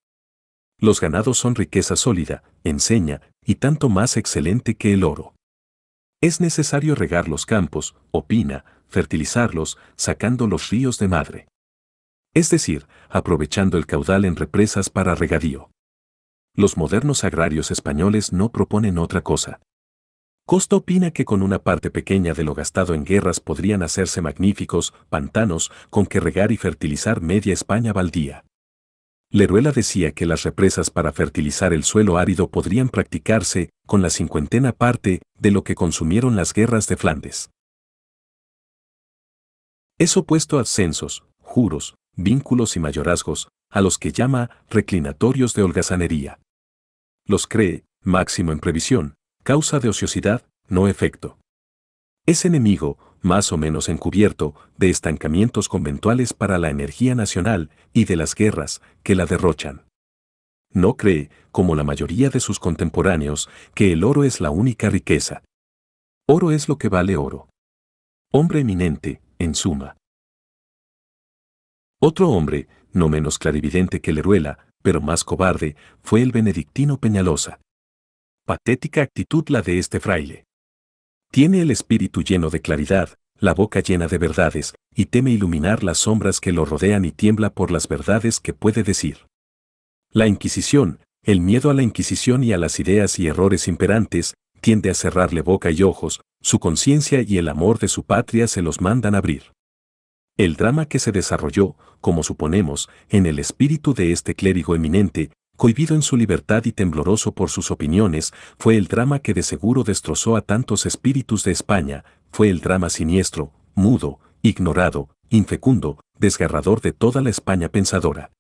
Los ganados son riqueza sólida, enseña, y tanto más excelente que el oro. Es necesario regar los campos, opina, fertilizarlos, sacando los ríos de madre. Es decir, aprovechando el caudal en represas para regadío. Los modernos agrarios españoles no proponen otra cosa. Costa opina que con una parte pequeña de lo gastado en guerras podrían hacerse magníficos pantanos con que regar y fertilizar media España baldía. Leruela decía que las represas para fertilizar el suelo árido podrían practicarse con la cincuentena parte de lo que consumieron las guerras de Flandes. Es opuesto a censos, juros, vínculos y mayorazgos, a los que llama reclinatorios de holgazanería. Los cree, máximo en previsión, causa de ociosidad, no efecto. Es enemigo, más o menos encubierto, de estancamientos conventuales para la energía nacional y de las guerras que la derrochan. No cree, como la mayoría de sus contemporáneos, que el oro es la única riqueza. Oro es lo que vale oro. Hombre eminente, en suma. Otro hombre, no menos clarividente que Leruela, pero más cobarde, fue el benedictino Peñalosa. Patética actitud la de este fraile. Tiene el espíritu lleno de claridad, la boca llena de verdades, y teme iluminar las sombras que lo rodean y tiembla por las verdades que puede decir. La Inquisición, el miedo a la Inquisición y a las ideas y errores imperantes, tiende a cerrarle boca y ojos, su conciencia y el amor de su patria se los mandan abrir. El drama que se desarrolló, como suponemos, en el espíritu de este clérigo eminente, cohibido en su libertad y tembloroso por sus opiniones, fue el drama que de seguro destrozó a tantos espíritus de España, fue el drama siniestro, mudo, ignorado, infecundo, desgarrador de toda la España pensadora.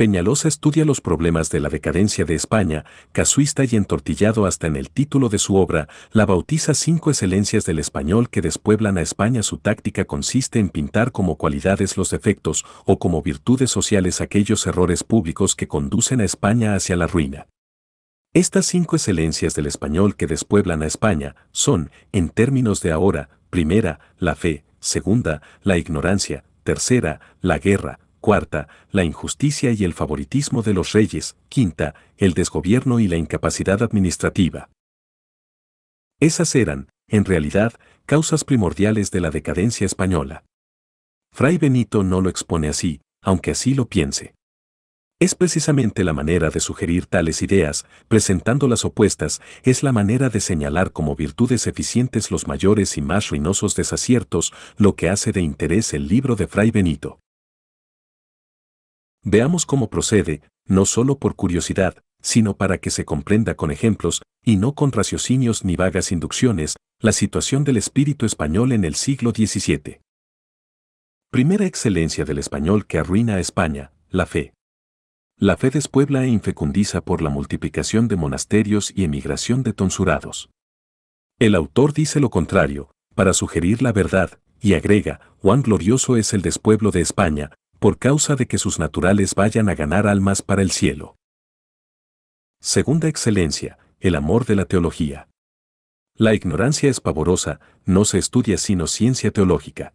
Peñalosa estudia los problemas de la decadencia de España, casuista y entortillado hasta en el título de su obra, la bautiza cinco excelencias del español que despueblan a España. Su táctica consiste en pintar como cualidades los defectos o como virtudes sociales aquellos errores públicos que conducen a España hacia la ruina. Estas cinco excelencias del español que despueblan a España son, en términos de ahora, primera, la fe, segunda, la ignorancia, tercera, la guerra, Cuarta, la injusticia y el favoritismo de los reyes. Quinta, el desgobierno y la incapacidad administrativa. Esas eran, en realidad, causas primordiales de la decadencia española. Fray Benito no lo expone así, aunque así lo piense. Es precisamente la manera de sugerir tales ideas, presentando las opuestas, es la manera de señalar como virtudes eficientes los mayores y más ruinosos desaciertos, lo que hace de interés el libro de Fray Benito. Veamos cómo procede, no solo por curiosidad, sino para que se comprenda con ejemplos, y no con raciocinios ni vagas inducciones, la situación del espíritu español en el siglo XVII. Primera excelencia del español que arruina a España, la fe. La fe despuebla e infecundiza por la multiplicación de monasterios y emigración de tonsurados. El autor dice lo contrario, para sugerir la verdad, y agrega, cuán glorioso es el despueblo de España, por causa de que sus naturales vayan a ganar almas para el cielo. Segunda excelencia, el amor de la teología. La ignorancia es pavorosa, no se estudia sino ciencia teológica.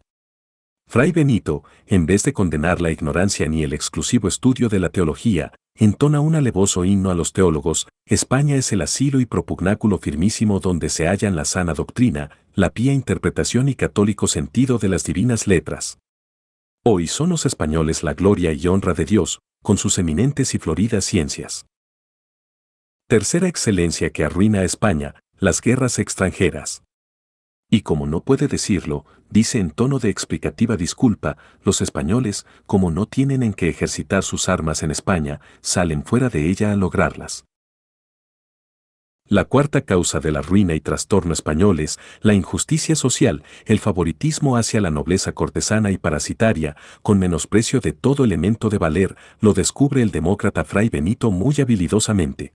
Fray Benito, en vez de condenar la ignorancia ni el exclusivo estudio de la teología, entona un alevoso himno a los teólogos, España es el asilo y propugnáculo firmísimo donde se hallan la sana doctrina, la pía interpretación y católico sentido de las divinas letras. Hoy son los españoles la gloria y honra de Dios, con sus eminentes y floridas ciencias. Tercera excelencia que arruina a España, las guerras extranjeras. Y como no puede decirlo, dice en tono de explicativa disculpa, los españoles, como no tienen en qué ejercitar sus armas en España, salen fuera de ella a lograrlas. La cuarta causa de la ruina y trastorno español es la injusticia social, el favoritismo hacia la nobleza cortesana y parasitaria, con menosprecio de todo elemento de valer, lo descubre el demócrata Fray Benito muy habilidosamente.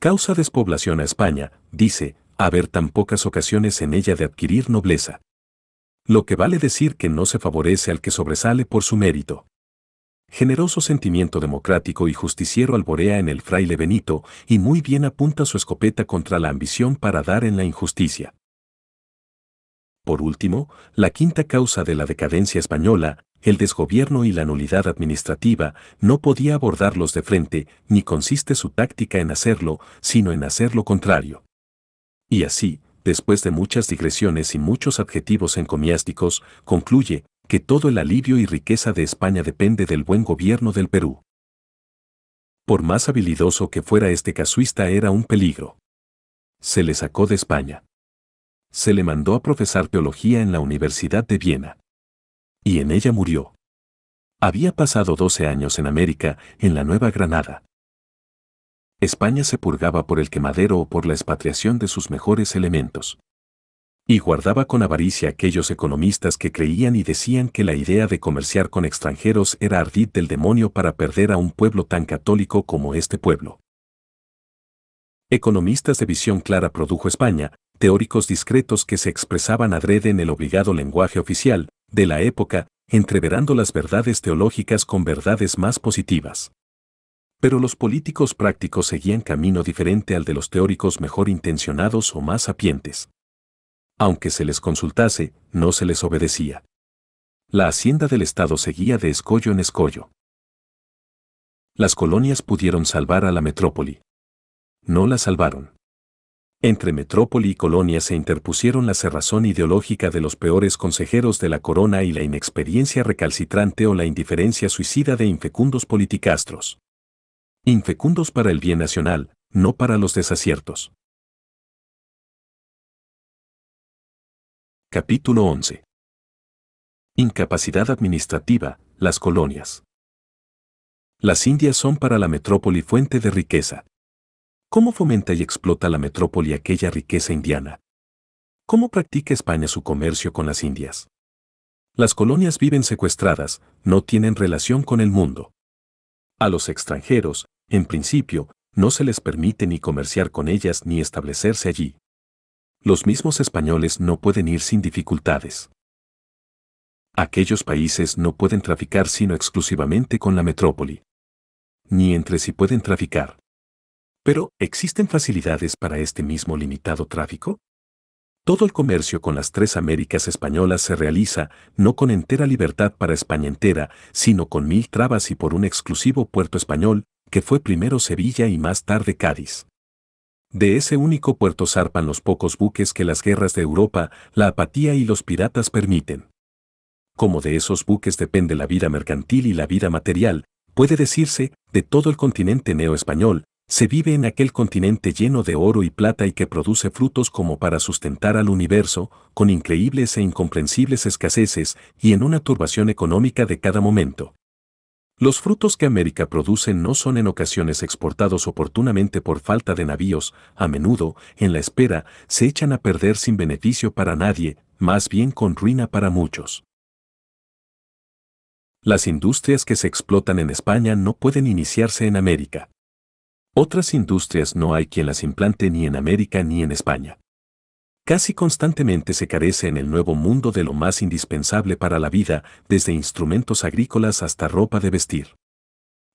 Causa despoblación a España, dice, haber tan pocas ocasiones en ella de adquirir nobleza. Lo que vale decir que no se favorece al que sobresale por su mérito. Generoso sentimiento democrático y justiciero alborea en el fraile Benito y muy bien apunta su escopeta contra la ambición para dar en la injusticia. Por último, la quinta causa de la decadencia española, el desgobierno y la nulidad administrativa, no podía abordarlos de frente, ni consiste su táctica en hacerlo, sino en hacer lo contrario. Y así, después de muchas digresiones y muchos adjetivos encomiásticos, concluye que todo el alivio y riqueza de España depende del buen gobierno del Perú. Por más habilidoso que fuera este casuista era un peligro. Se le sacó de España. Se le mandó a profesar teología en la Universidad de Viena. Y en ella murió. Había pasado 12 años en América, en la Nueva Granada. España se purgaba por el quemadero o por la expatriación de sus mejores elementos. Y guardaba con avaricia aquellos economistas que creían y decían que la idea de comerciar con extranjeros era ardid del demonio para perder a un pueblo tan católico como este pueblo. Economistas de visión clara produjo España, teóricos discretos que se expresaban adrede en el obligado lenguaje oficial de la época, entreverando las verdades teológicas con verdades más positivas. Pero los políticos prácticos seguían camino diferente al de los teóricos mejor intencionados o más sapientes. Aunque se les consultase, no se les obedecía. La hacienda del Estado seguía de escollo en escollo. Las colonias pudieron salvar a la metrópoli. No la salvaron. Entre metrópoli y colonia se interpusieron la cerrazón ideológica de los peores consejeros de la corona y la inexperiencia recalcitrante o la indiferencia suicida de infecundos politicastros infecundos para el bien nacional, no para los desaciertos. Capítulo 11. Incapacidad administrativa, las colonias. Las Indias son para la metrópoli fuente de riqueza. ¿Cómo fomenta y explota la metrópoli aquella riqueza indiana? ¿Cómo practica España su comercio con las Indias? Las colonias viven secuestradas, no tienen relación con el mundo. A los extranjeros, en principio, no se les permite ni comerciar con ellas ni establecerse allí. Los mismos españoles no pueden ir sin dificultades. Aquellos países no pueden traficar sino exclusivamente con la metrópoli. Ni entre sí pueden traficar. Pero, ¿existen facilidades para este mismo limitado tráfico? Todo el comercio con las tres Américas españolas se realiza no con entera libertad para España entera, sino con mil trabas y por un exclusivo puerto español, que fue primero Sevilla y más tarde Cádiz. De ese único puerto zarpan los pocos buques que las guerras de Europa, la apatía y los piratas permiten. Como de esos buques depende la vida mercantil y la vida material, puede decirse, de todo el continente neoespañol, se vive en aquel continente lleno de oro y plata y que produce frutos como para sustentar al universo, con increíbles e incomprensibles escaseces y en una turbación económica de cada momento. Los frutos que América produce no son en ocasiones exportados oportunamente por falta de navíos, a menudo, en la espera, se echan a perder sin beneficio para nadie, más bien con ruina para muchos. Las industrias que se explotan en España no pueden iniciarse en América. Otras industrias no hay quien las implante ni en América ni en España. Casi constantemente se carece en el nuevo mundo de lo más indispensable para la vida, desde instrumentos agrícolas hasta ropa de vestir.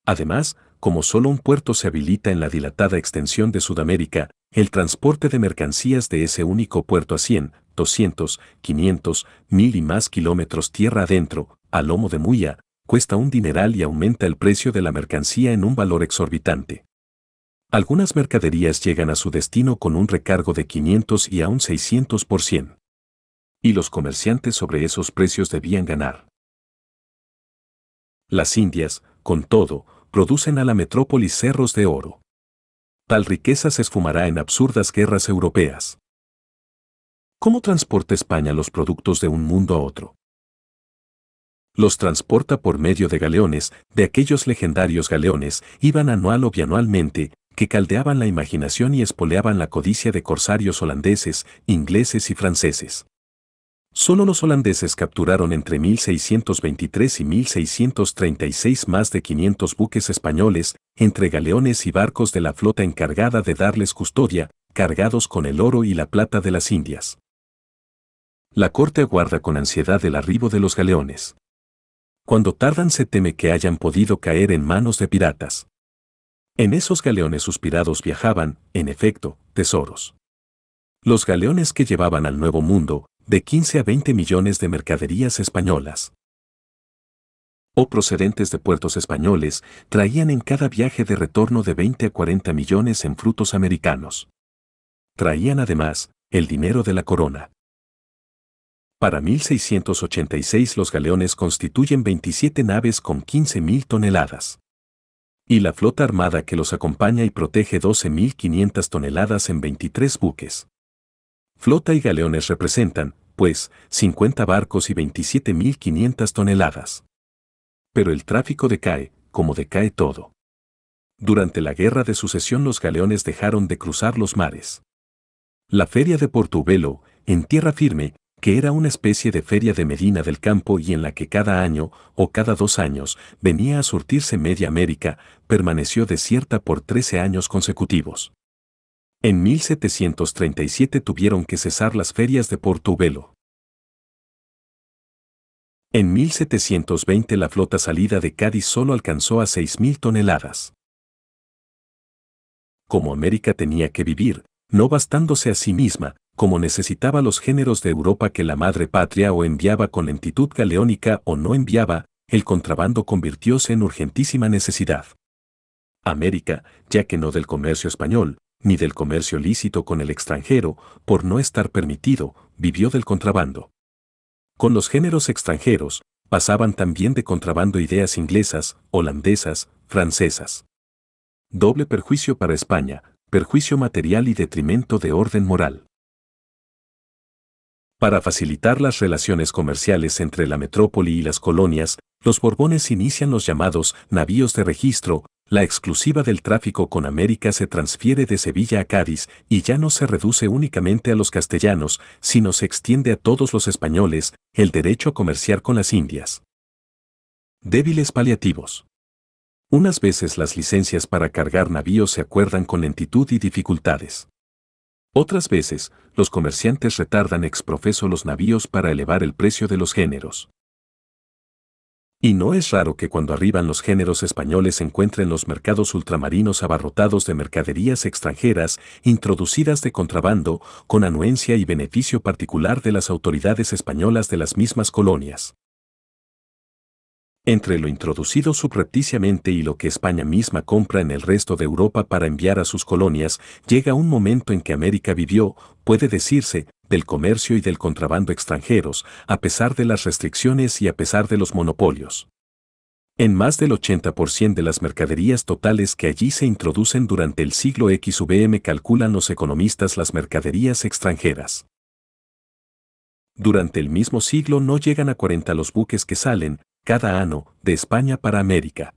Además, como solo un puerto se habilita en la dilatada extensión de Sudamérica, el transporte de mercancías de ese único puerto a 100, 200, 500, 1000 y más kilómetros tierra adentro, a lomo de muya, cuesta un dineral y aumenta el precio de la mercancía en un valor exorbitante. Algunas mercaderías llegan a su destino con un recargo de 500 y aún 600%. Y los comerciantes sobre esos precios debían ganar. Las Indias, con todo, producen a la metrópoli cerros de oro. Tal riqueza se esfumará en absurdas guerras europeas. ¿Cómo transporta España los productos de un mundo a otro? Los transporta por medio de galeones, de aquellos legendarios galeones, iban anual o bianualmente, que caldeaban la imaginación y espoleaban la codicia de corsarios holandeses, ingleses y franceses. Solo los holandeses capturaron entre 1623 y 1636 más de 500 buques españoles, entre galeones y barcos de la flota encargada de darles custodia, cargados con el oro y la plata de las Indias. La corte aguarda con ansiedad el arribo de los galeones. Cuando tardan se teme que hayan podido caer en manos de piratas. En esos galeones suspirados viajaban, en efecto, tesoros. Los galeones que llevaban al Nuevo Mundo, de 15 a 20 millones de mercaderías españolas. O procedentes de puertos españoles, traían en cada viaje de retorno de 20 a 40 millones en frutos americanos. Traían además el dinero de la corona. Para 1686 los galeones constituyen 27 naves con 15.000 toneladas. Y la flota armada que los acompaña y protege 12.500 toneladas en 23 buques. Flota y galeones representan, pues, 50 barcos y 27.500 toneladas. Pero el tráfico decae, como decae todo. Durante la guerra de sucesión los galeones dejaron de cruzar los mares. La feria de Portobelo, en tierra firme, que era una especie de feria de Medina del Campo y en la que cada año, o cada dos años, venía a surtirse media América, permaneció desierta por 13 años consecutivos. En 1737 tuvieron que cesar las ferias de Portobelo. En 1720 la flota salida de Cádiz solo alcanzó a 6.000 toneladas. Como América tenía que vivir, no bastándose a sí misma, como necesitaba los géneros de Europa que la madre patria o enviaba con lentitud galeónica o no enviaba, el contrabando convirtióse en urgentísima necesidad. América, ya que no del comercio español, ni del comercio lícito con el extranjero, por no estar permitido, vivió del contrabando. Con los géneros extranjeros, pasaban también de contrabando ideas inglesas, holandesas, francesas. Doble perjuicio para España, perjuicio material y detrimento de orden moral. Para facilitar las relaciones comerciales entre la metrópoli y las colonias, los Borbones inician los llamados navíos de registro, la exclusiva del tráfico con América se transfiere de Sevilla a Cádiz y ya no se reduce únicamente a los castellanos, sino se extiende a todos los españoles el derecho a comerciar con las Indias. Débiles paliativos. Unas veces las licencias para cargar navíos se acuerdan con lentitud y dificultades. Otras veces, los comerciantes retardan exprofeso los navíos para elevar el precio de los géneros. Y no es raro que cuando arriban los géneros españoles encuentren los mercados ultramarinos abarrotados de mercaderías extranjeras introducidas de contrabando con anuencia y beneficio particular de las autoridades españolas de las mismas colonias. Entre lo introducido subrepticiamente y lo que España misma compra en el resto de Europa para enviar a sus colonias, llega un momento en que América vivió, puede decirse, del comercio y del contrabando extranjeros, a pesar de las restricciones y a pesar de los monopolios. En más del 80% de las mercaderías totales que allí se introducen durante el siglo XVM calculan los economistas las mercaderías extranjeras. Durante el mismo siglo no llegan a 40 los buques que salen, cada año, de España para América.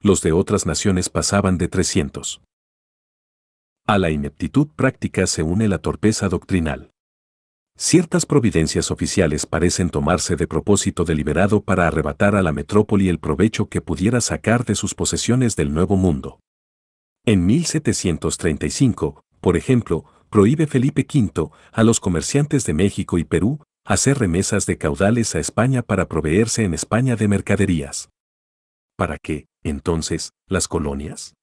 Los de otras naciones pasaban de 300. A la ineptitud práctica se une la torpeza doctrinal. Ciertas providencias oficiales parecen tomarse de propósito deliberado para arrebatar a la metrópoli el provecho que pudiera sacar de sus posesiones del Nuevo Mundo. En 1735, por ejemplo, prohíbe Felipe V a los comerciantes de México y Perú hacer remesas de caudales a España para proveerse en España de mercaderías. ¿Para qué, entonces, las colonias?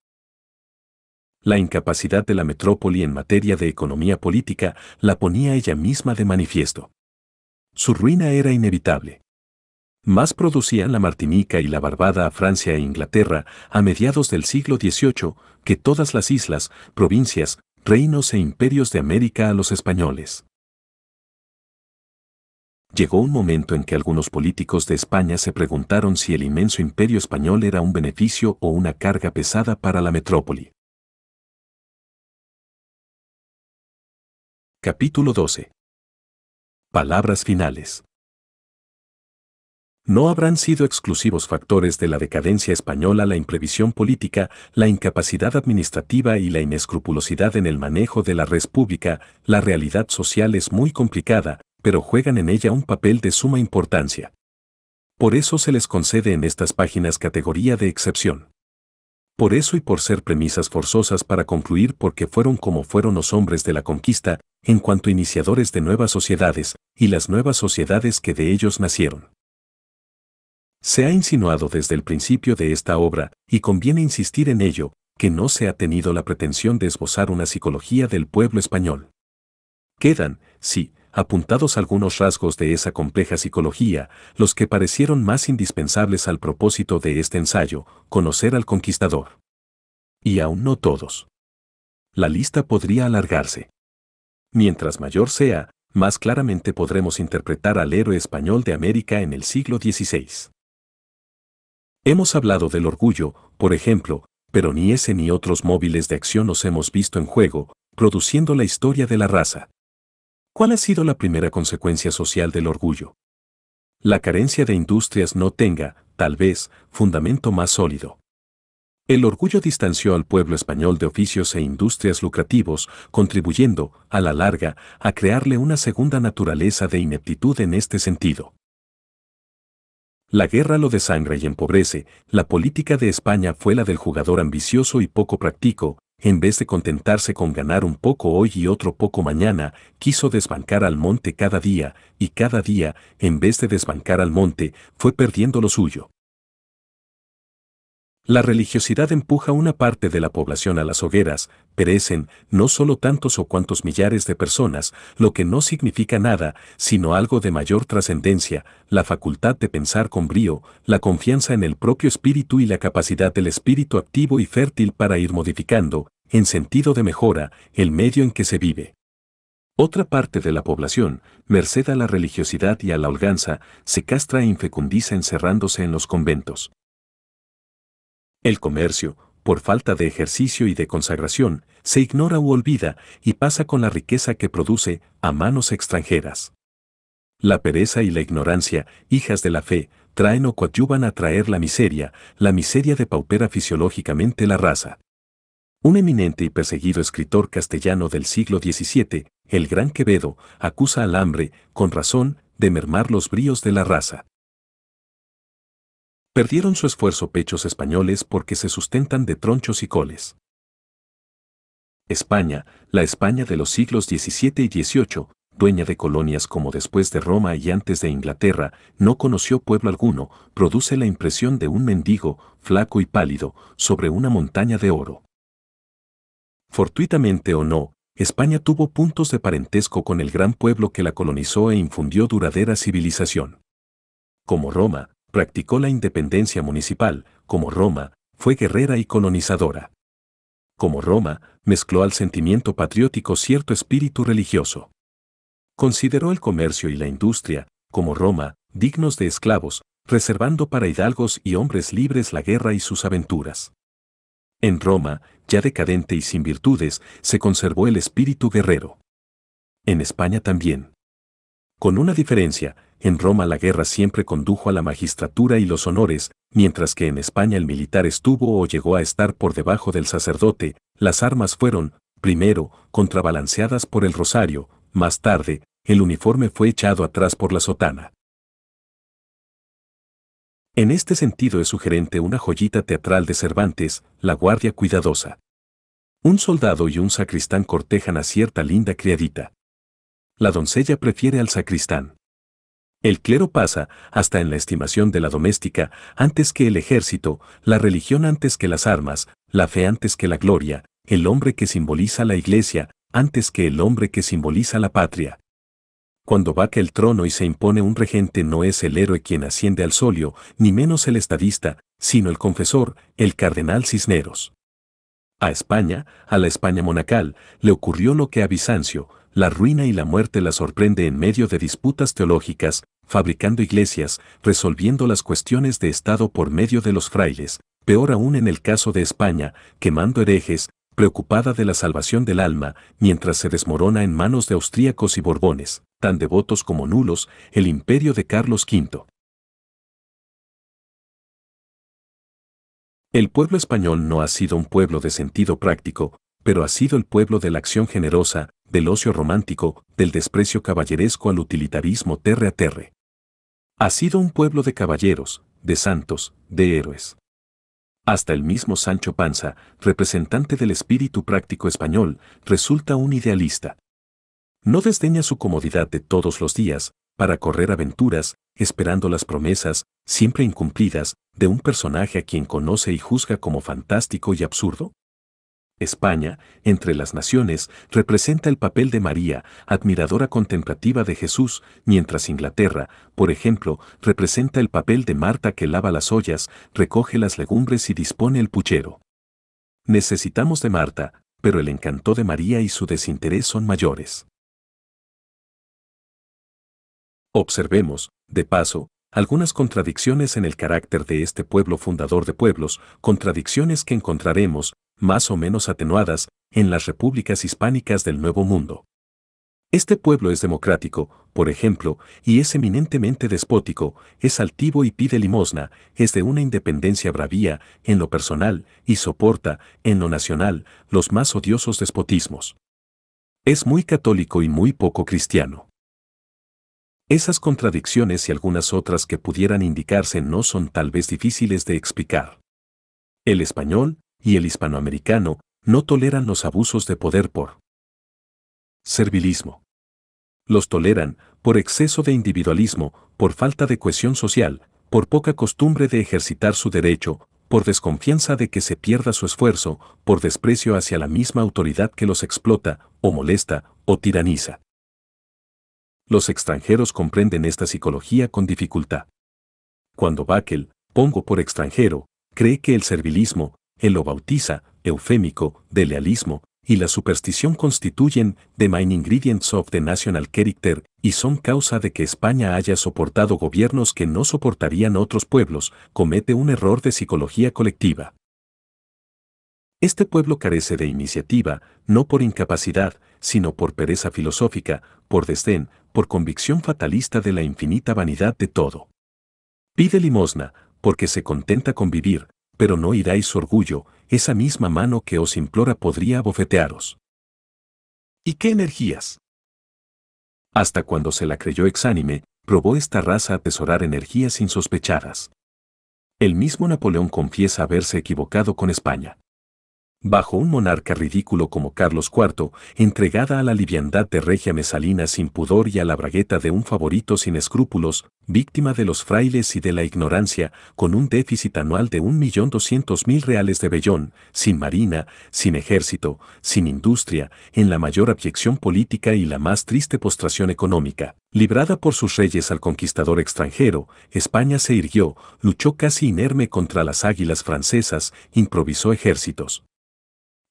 La incapacidad de la metrópoli en materia de economía política la ponía ella misma de manifiesto. Su ruina era inevitable. Más producían la Martinica y la Barbada a Francia e Inglaterra a mediados del siglo XVIII que todas las islas, provincias, reinos e imperios de América a los españoles. Llegó un momento en que algunos políticos de España se preguntaron si el inmenso imperio español era un beneficio o una carga pesada para la metrópoli. Capítulo 12. Palabras finales. No habrán sido exclusivos factores de la decadencia española la imprevisión política, la incapacidad administrativa y la inescrupulosidad en el manejo de la res pública, la realidad social es muy complicada, pero juegan en ella un papel de suma importancia. Por eso se les concede en estas páginas categoría de excepción. Por eso y por ser premisas forzosas para concluir porque fueron como fueron los hombres de la conquista, en cuanto iniciadores de nuevas sociedades, y las nuevas sociedades que de ellos nacieron. Se ha insinuado desde el principio de esta obra, y conviene insistir en ello, que no se ha tenido la pretensión de esbozar una psicología del pueblo español. Quedan, sí, apuntados algunos rasgos de esa compleja psicología, los que parecieron más indispensables al propósito de este ensayo, conocer al conquistador. Y aún no todos. La lista podría alargarse. Mientras mayor sea, más claramente podremos interpretar al héroe español de América en el siglo XVI. Hemos hablado del orgullo, por ejemplo, pero ni ese ni otros móviles de acción nos hemos visto en juego, produciendo la historia de la raza. ¿Cuál ha sido la primera consecuencia social del orgullo? La carencia de industrias no tenga, tal vez, fundamento más sólido. El orgullo distanció al pueblo español de oficios e industrias lucrativos, contribuyendo, a la larga, a crearle una segunda naturaleza de ineptitud en este sentido. La guerra lo desangra y empobrece, la política de España fue la del jugador ambicioso y poco práctico, en vez de contentarse con ganar un poco hoy y otro poco mañana, quiso desbancar al monte cada día, y cada día, en vez de desbancar al monte, fue perdiendo lo suyo. La religiosidad empuja una parte de la población a las hogueras, perecen no solo tantos o cuantos millares de personas, lo que no significa nada, sino algo de mayor trascendencia, la facultad de pensar con brío, la confianza en el propio espíritu y la capacidad del espíritu activo y fértil para ir modificando, en sentido de mejora, el medio en que se vive. Otra parte de la población, merced a la religiosidad y a la holganza, se castra e infecundiza encerrándose en los conventos. El comercio, por falta de ejercicio y de consagración, se ignora u olvida y pasa con la riqueza que produce a manos extranjeras. La pereza y la ignorancia, hijas de la fe, traen o coadyuvan a traer la miseria, la miseria depaupera fisiológicamente la raza. Un eminente y perseguido escritor castellano del siglo XVII, el Gran Quevedo, acusa al hambre, con razón, de mermar los bríos de la raza. Perdieron su esfuerzo pechos españoles porque se sustentan de tronchos y coles. España, la España de los siglos XVII y XVIII, dueña de colonias como después de Roma y antes de Inglaterra, no conoció pueblo alguno, produce la impresión de un mendigo, flaco y pálido, sobre una montaña de oro. Fortuitamente o no, España tuvo puntos de parentesco con el gran pueblo que la colonizó e infundió duradera civilización. Como Roma, practicó la independencia municipal, como Roma, fue guerrera y colonizadora. Como Roma, mezcló al sentimiento patriótico cierto espíritu religioso. Consideró el comercio y la industria, como Roma, dignos de esclavos, reservando para hidalgos y hombres libres la guerra y sus aventuras. En Roma, ya decadente y sin virtudes, se conservó el espíritu guerrero. En España también. Con una diferencia, en Roma la guerra siempre condujo a la magistratura y los honores, mientras que en España el militar estuvo o llegó a estar por debajo del sacerdote, las armas fueron, primero, contrabalanceadas por el rosario, más tarde, el uniforme fue echado atrás por la sotana. En este sentido es sugerente una joyita teatral de Cervantes, La Guardia Cuidadosa. Un soldado y un sacristán cortejan a cierta linda criadita. La doncella prefiere al sacristán. El clero pasa, hasta en la estimación de la doméstica, antes que el ejército, la religión antes que las armas, la fe antes que la gloria, el hombre que simboliza la iglesia, antes que el hombre que simboliza la patria. Cuando vaca el trono y se impone un regente no es el héroe quien asciende al solio, ni menos el estadista, sino el confesor, el cardenal Cisneros. A España, a la España monacal, le ocurrió lo que a Bizancio, la ruina y la muerte la sorprende en medio de disputas teológicas, fabricando iglesias, resolviendo las cuestiones de Estado por medio de los frailes, peor aún en el caso de España, quemando herejes, preocupada de la salvación del alma, mientras se desmorona en manos de austríacos y borbones, tan devotos como nulos, el imperio de Carlos V. El pueblo español no ha sido un pueblo de sentido práctico, pero ha sido el pueblo de la acción generosa, del ocio romántico, del desprecio caballeresco al utilitarismo terre a terre. Ha sido un pueblo de caballeros, de santos, de héroes. Hasta el mismo Sancho Panza, representante del espíritu práctico español, resulta un idealista. No desdeña su comodidad de todos los días, para correr aventuras, esperando las promesas, siempre incumplidas, de un personaje a quien conoce y juzga como fantástico y absurdo? España, entre las naciones, representa el papel de María, admiradora contemplativa de Jesús, mientras Inglaterra, por ejemplo, representa el papel de Marta que lava las ollas, recoge las legumbres y dispone el puchero. Necesitamos de Marta, pero el encanto de María y su desinterés son mayores. Observemos, de paso, algunas contradicciones en el carácter de este pueblo fundador de pueblos, contradicciones que encontraremos, más o menos atenuadas, en las repúblicas hispánicas del Nuevo Mundo. Este pueblo es democrático, por ejemplo, y es eminentemente despótico, es altivo y pide limosna, es de una independencia bravía, en lo personal, y soporta, en lo nacional, los más odiosos despotismos. Es muy católico y muy poco cristiano. Esas contradicciones y algunas otras que pudieran indicarse no son tal vez difíciles de explicar. El español, y el hispanoamericano no toleran los abusos de poder por servilismo. Los toleran por exceso de individualismo, por falta de cohesión social, por poca costumbre de ejercitar su derecho, por desconfianza de que se pierda su esfuerzo, por desprecio hacia la misma autoridad que los explota, o molesta, o tiraniza. Los extranjeros comprenden esta psicología con dificultad. Cuando Backel, pongo por extranjero, cree que el servilismo, él lo bautiza, eufémico, de lealismo, y la superstición constituyen the main ingredients of the national character y son causa de que España haya soportado gobiernos que no soportarían otros pueblos, comete un error de psicología colectiva. Este pueblo carece de iniciativa, no por incapacidad, sino por pereza filosófica, por desdén, por convicción fatalista de la infinita vanidad de todo. Pide limosna, porque se contenta con vivir, pero no iráis orgullo, esa misma mano que os implora podría bofetearos. ¿Y qué energías? Hasta cuando se la creyó exánime, probó esta raza atesorar energías insospechadas. El mismo Napoleón confiesa haberse equivocado con España bajo un monarca ridículo como Carlos IV, entregada a la liviandad de Regia Mesalina sin pudor y a la bragueta de un favorito sin escrúpulos, víctima de los frailes y de la ignorancia, con un déficit anual de 1.200.000 reales de vellón, sin marina, sin ejército, sin industria, en la mayor abyección política y la más triste postración económica. Librada por sus reyes al conquistador extranjero, España se irguió, luchó casi inerme contra las águilas francesas, improvisó ejércitos.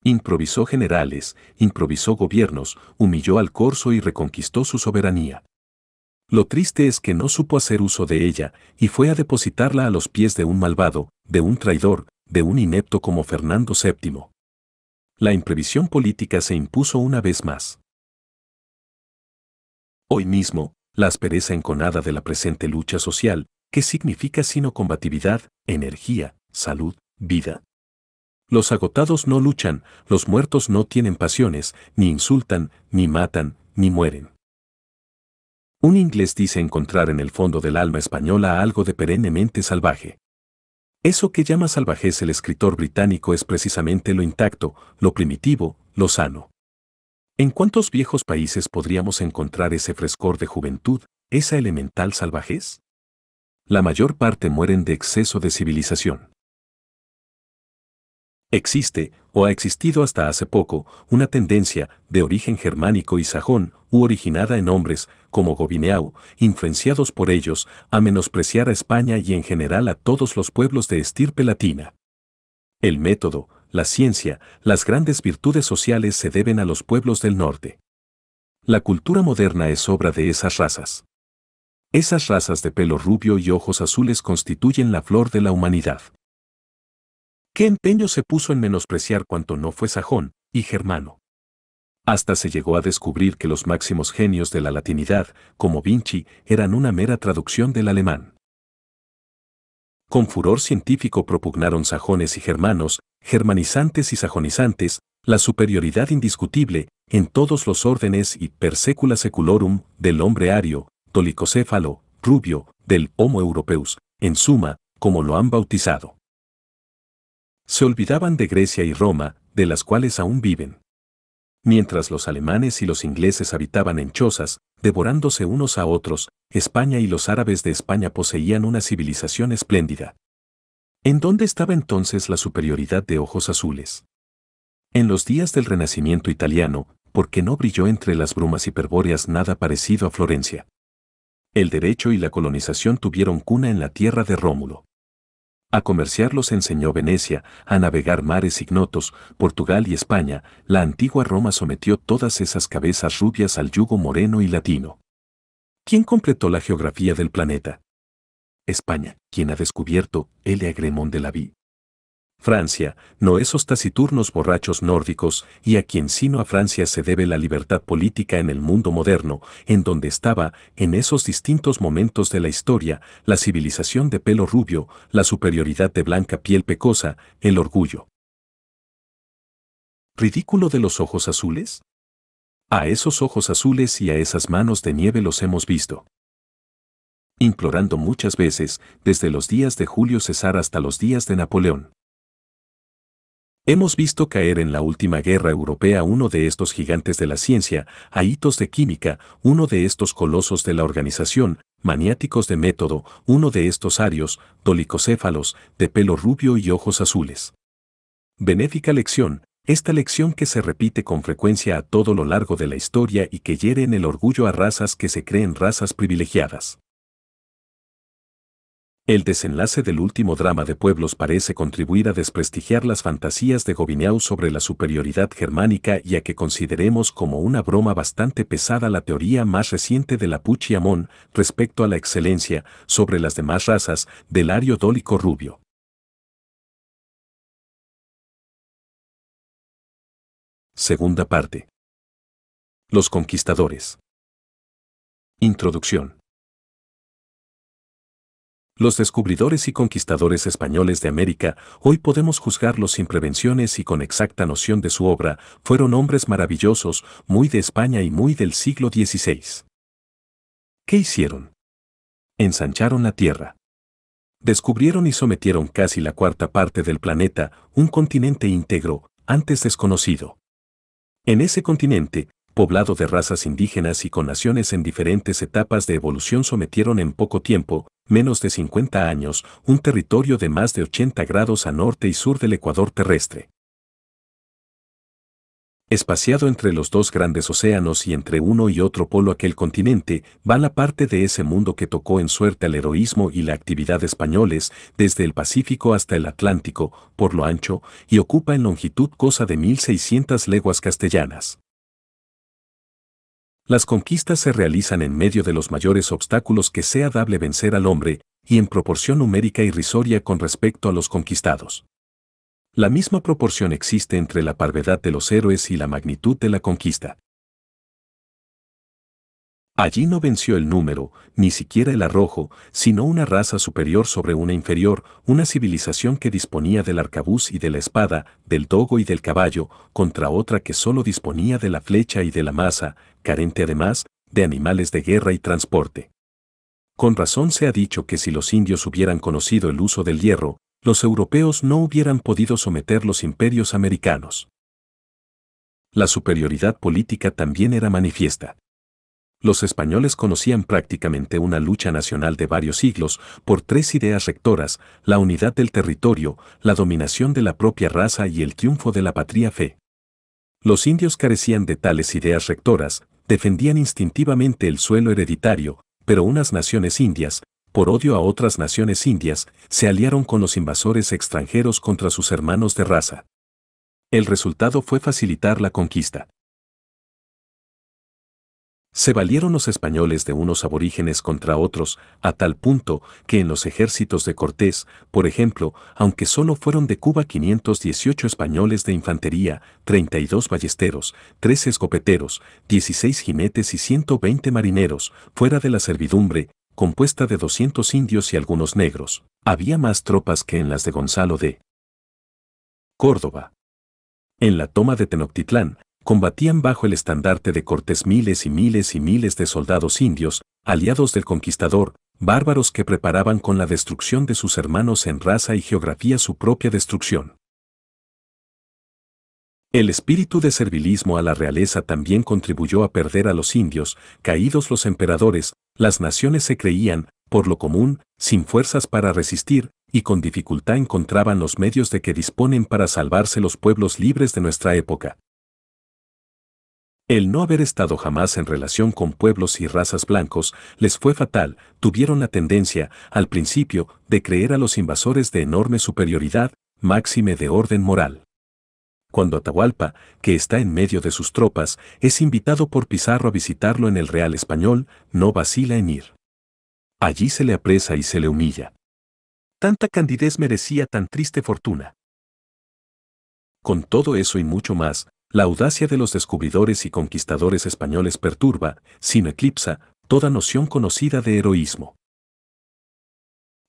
Improvisó generales, improvisó gobiernos, humilló al corso y reconquistó su soberanía. Lo triste es que no supo hacer uso de ella y fue a depositarla a los pies de un malvado, de un traidor, de un inepto como Fernando VII. La imprevisión política se impuso una vez más. Hoy mismo, la aspereza enconada de la presente lucha social, ¿qué significa sino combatividad, energía, salud, vida? Los agotados no luchan, los muertos no tienen pasiones, ni insultan, ni matan, ni mueren. Un inglés dice encontrar en el fondo del alma española algo de perennemente salvaje. Eso que llama salvajez el escritor británico es precisamente lo intacto, lo primitivo, lo sano. ¿En cuántos viejos países podríamos encontrar ese frescor de juventud, esa elemental salvajez? La mayor parte mueren de exceso de civilización. Existe, o ha existido hasta hace poco, una tendencia, de origen germánico y sajón, u originada en hombres, como Gobineau, influenciados por ellos, a menospreciar a España y en general a todos los pueblos de estirpe latina. El método, la ciencia, las grandes virtudes sociales se deben a los pueblos del norte. La cultura moderna es obra de esas razas. Esas razas de pelo rubio y ojos azules constituyen la flor de la humanidad. ¿Qué empeño se puso en menospreciar cuanto no fue sajón y germano? Hasta se llegó a descubrir que los máximos genios de la latinidad, como Vinci, eran una mera traducción del alemán. Con furor científico propugnaron sajones y germanos, germanizantes y sajonizantes, la superioridad indiscutible, en todos los órdenes y per secula seculorum, del hombre ario, tolicocéfalo, rubio, del Homo europeus, en suma, como lo han bautizado. Se olvidaban de Grecia y Roma, de las cuales aún viven. Mientras los alemanes y los ingleses habitaban en chozas, devorándose unos a otros, España y los árabes de España poseían una civilización espléndida. ¿En dónde estaba entonces la superioridad de ojos azules? En los días del Renacimiento italiano, porque no brilló entre las brumas hiperbóreas nada parecido a Florencia. El derecho y la colonización tuvieron cuna en la tierra de Rómulo. A comerciar los enseñó Venecia, a navegar mares ignotos, Portugal y España, la antigua Roma sometió todas esas cabezas rubias al yugo moreno y latino. ¿Quién completó la geografía del planeta? España, quien ha descubierto el agremón de la Vie. Francia, no esos taciturnos borrachos nórdicos, y a quien sino a Francia se debe la libertad política en el mundo moderno, en donde estaba, en esos distintos momentos de la historia, la civilización de pelo rubio, la superioridad de blanca piel pecosa, el orgullo. ¿Ridículo de los ojos azules? A esos ojos azules y a esas manos de nieve los hemos visto implorando muchas veces, desde los días de Julio César hasta los días de Napoleón. Hemos visto caer en la última guerra europea uno de estos gigantes de la ciencia, a hitos de química, uno de estos colosos de la organización, maniáticos de método, uno de estos arios, dolicocéfalos, de pelo rubio y ojos azules. Benéfica lección, esta lección que se repite con frecuencia a todo lo largo de la historia y que hiere en el orgullo a razas que se creen razas privilegiadas. El desenlace del último drama de pueblos parece contribuir a desprestigiar las fantasías de Gobineau sobre la superioridad germánica y a que consideremos como una broma bastante pesada la teoría más reciente de la Pucci-Amon respecto a la excelencia sobre las demás razas del ario dólico rubio. Segunda parte. Los conquistadores. Introducción. Los descubridores y conquistadores españoles de América, hoy podemos juzgarlos sin prevenciones y con exacta noción de su obra, fueron hombres maravillosos, muy de España y muy del siglo XVI. ¿Qué hicieron? Ensancharon la Tierra. Descubrieron y sometieron casi la cuarta parte del planeta, un continente íntegro, antes desconocido. En ese continente, poblado de razas indígenas y con naciones en diferentes etapas de evolución sometieron en poco tiempo, menos de 50 años, un territorio de más de 80 grados a norte y sur del ecuador terrestre. Espaciado entre los dos grandes océanos y entre uno y otro polo aquel continente, va la parte de ese mundo que tocó en suerte al heroísmo y la actividad españoles, desde el Pacífico hasta el Atlántico, por lo ancho, y ocupa en longitud cosa de 1600 leguas castellanas. Las conquistas se realizan en medio de los mayores obstáculos que sea dable vencer al hombre, y en proporción numérica irrisoria con respecto a los conquistados. La misma proporción existe entre la parvedad de los héroes y la magnitud de la conquista. Allí no venció el número, ni siquiera el arrojo, sino una raza superior sobre una inferior, una civilización que disponía del arcabuz y de la espada, del dogo y del caballo, contra otra que solo disponía de la flecha y de la masa, carente además de animales de guerra y transporte. Con razón se ha dicho que si los indios hubieran conocido el uso del hierro, los europeos no hubieran podido someter los imperios americanos. La superioridad política también era manifiesta los españoles conocían prácticamente una lucha nacional de varios siglos por tres ideas rectoras, la unidad del territorio, la dominación de la propia raza y el triunfo de la patria fe. Los indios carecían de tales ideas rectoras, defendían instintivamente el suelo hereditario, pero unas naciones indias, por odio a otras naciones indias, se aliaron con los invasores extranjeros contra sus hermanos de raza. El resultado fue facilitar la conquista. Se valieron los españoles de unos aborígenes contra otros, a tal punto que en los ejércitos de Cortés, por ejemplo, aunque solo fueron de Cuba 518 españoles de infantería, 32 ballesteros, 13 escopeteros, 16 jinetes y 120 marineros, fuera de la servidumbre, compuesta de 200 indios y algunos negros, había más tropas que en las de Gonzalo de Córdoba. En la toma de Tenochtitlán, combatían bajo el estandarte de Cortés miles y miles y miles de soldados indios, aliados del conquistador, bárbaros que preparaban con la destrucción de sus hermanos en raza y geografía su propia destrucción. El espíritu de servilismo a la realeza también contribuyó a perder a los indios, caídos los emperadores, las naciones se creían, por lo común, sin fuerzas para resistir, y con dificultad encontraban los medios de que disponen para salvarse los pueblos libres de nuestra época. El no haber estado jamás en relación con pueblos y razas blancos les fue fatal, tuvieron la tendencia, al principio, de creer a los invasores de enorme superioridad, máxime de orden moral. Cuando Atahualpa, que está en medio de sus tropas, es invitado por Pizarro a visitarlo en el Real Español, no vacila en ir. Allí se le apresa y se le humilla. Tanta candidez merecía tan triste fortuna. Con todo eso y mucho más, la audacia de los descubridores y conquistadores españoles perturba, sino eclipsa, toda noción conocida de heroísmo.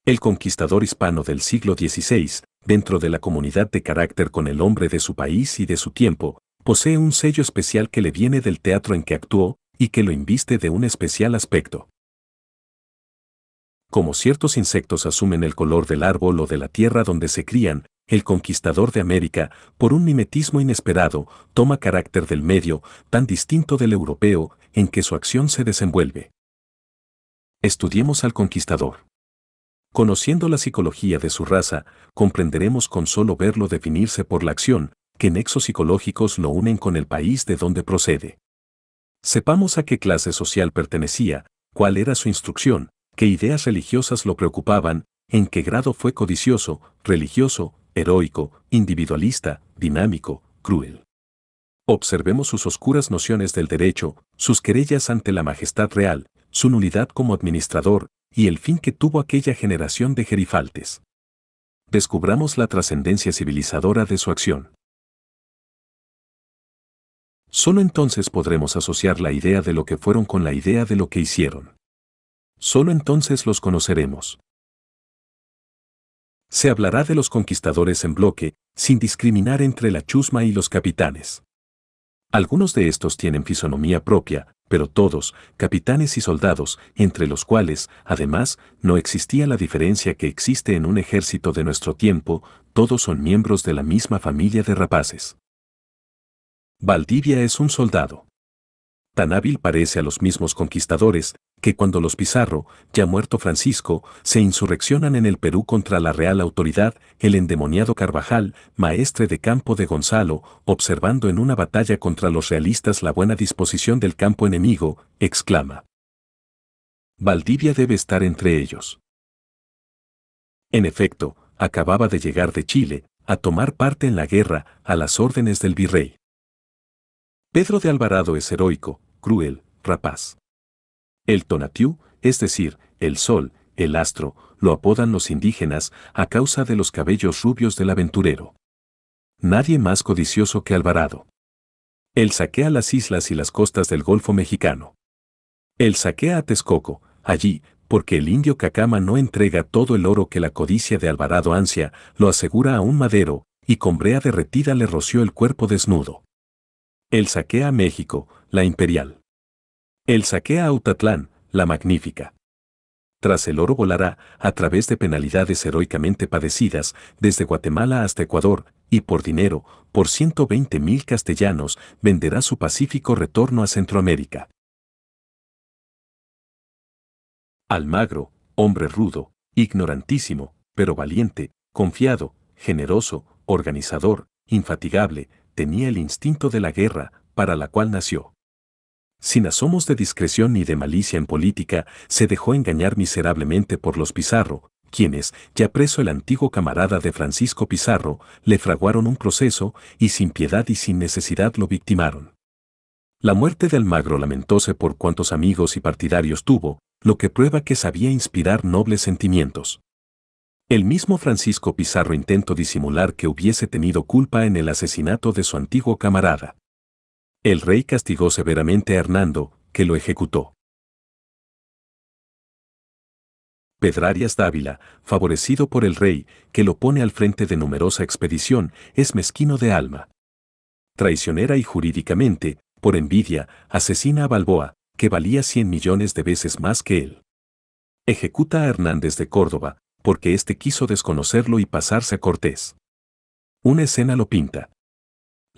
El conquistador hispano del siglo XVI, dentro de la comunidad de carácter con el hombre de su país y de su tiempo, posee un sello especial que le viene del teatro en que actuó y que lo inviste de un especial aspecto. Como ciertos insectos asumen el color del árbol o de la tierra donde se crían, el conquistador de América, por un mimetismo inesperado, toma carácter del medio, tan distinto del europeo, en que su acción se desenvuelve. Estudiemos al conquistador. Conociendo la psicología de su raza, comprenderemos con solo verlo definirse por la acción, que nexos psicológicos lo unen con el país de donde procede. Sepamos a qué clase social pertenecía, cuál era su instrucción, qué ideas religiosas lo preocupaban, en qué grado fue codicioso, religioso, heroico, individualista, dinámico, cruel. Observemos sus oscuras nociones del derecho, sus querellas ante la majestad real, su nulidad como administrador y el fin que tuvo aquella generación de gerifaltes. Descubramos la trascendencia civilizadora de su acción. Solo entonces podremos asociar la idea de lo que fueron con la idea de lo que hicieron. Solo entonces los conoceremos. Se hablará de los conquistadores en bloque, sin discriminar entre la chusma y los capitanes. Algunos de estos tienen fisonomía propia, pero todos, capitanes y soldados, entre los cuales, además, no existía la diferencia que existe en un ejército de nuestro tiempo, todos son miembros de la misma familia de rapaces. Valdivia es un soldado. Tan hábil parece a los mismos conquistadores, que cuando los Pizarro, ya muerto Francisco, se insurreccionan en el Perú contra la real autoridad, el endemoniado Carvajal, maestre de campo de Gonzalo, observando en una batalla contra los realistas la buena disposición del campo enemigo, exclama. Valdivia debe estar entre ellos. En efecto, acababa de llegar de Chile, a tomar parte en la guerra, a las órdenes del virrey. Pedro de Alvarado es heroico, cruel, rapaz. El Tonatiuh, es decir, el sol, el astro, lo apodan los indígenas a causa de los cabellos rubios del aventurero. Nadie más codicioso que Alvarado. Él saquea las islas y las costas del Golfo Mexicano. Él saquea a Texcoco, allí, porque el indio Cacama no entrega todo el oro que la codicia de Alvarado ansia, lo asegura a un madero, y con brea derretida le roció el cuerpo desnudo. Él saquea a México, la imperial. Él saquea a Autatlán, la magnífica. Tras el oro volará, a través de penalidades heroicamente padecidas, desde Guatemala hasta Ecuador, y por dinero, por 120 mil castellanos, venderá su pacífico retorno a Centroamérica. Almagro, hombre rudo, ignorantísimo, pero valiente, confiado, generoso, organizador, infatigable, tenía el instinto de la guerra, para la cual nació. Sin asomos de discreción ni de malicia en política, se dejó engañar miserablemente por los Pizarro, quienes, ya preso el antiguo camarada de Francisco Pizarro, le fraguaron un proceso y sin piedad y sin necesidad lo victimaron. La muerte de Almagro lamentóse por cuantos amigos y partidarios tuvo, lo que prueba que sabía inspirar nobles sentimientos. El mismo Francisco Pizarro intentó disimular que hubiese tenido culpa en el asesinato de su antiguo camarada. El rey castigó severamente a Hernando, que lo ejecutó. Pedrarias Dávila, favorecido por el rey, que lo pone al frente de numerosa expedición, es mezquino de alma. Traicionera y jurídicamente, por envidia, asesina a Balboa, que valía cien millones de veces más que él. Ejecuta a Hernández de Córdoba, porque éste quiso desconocerlo y pasarse a Cortés. Una escena lo pinta.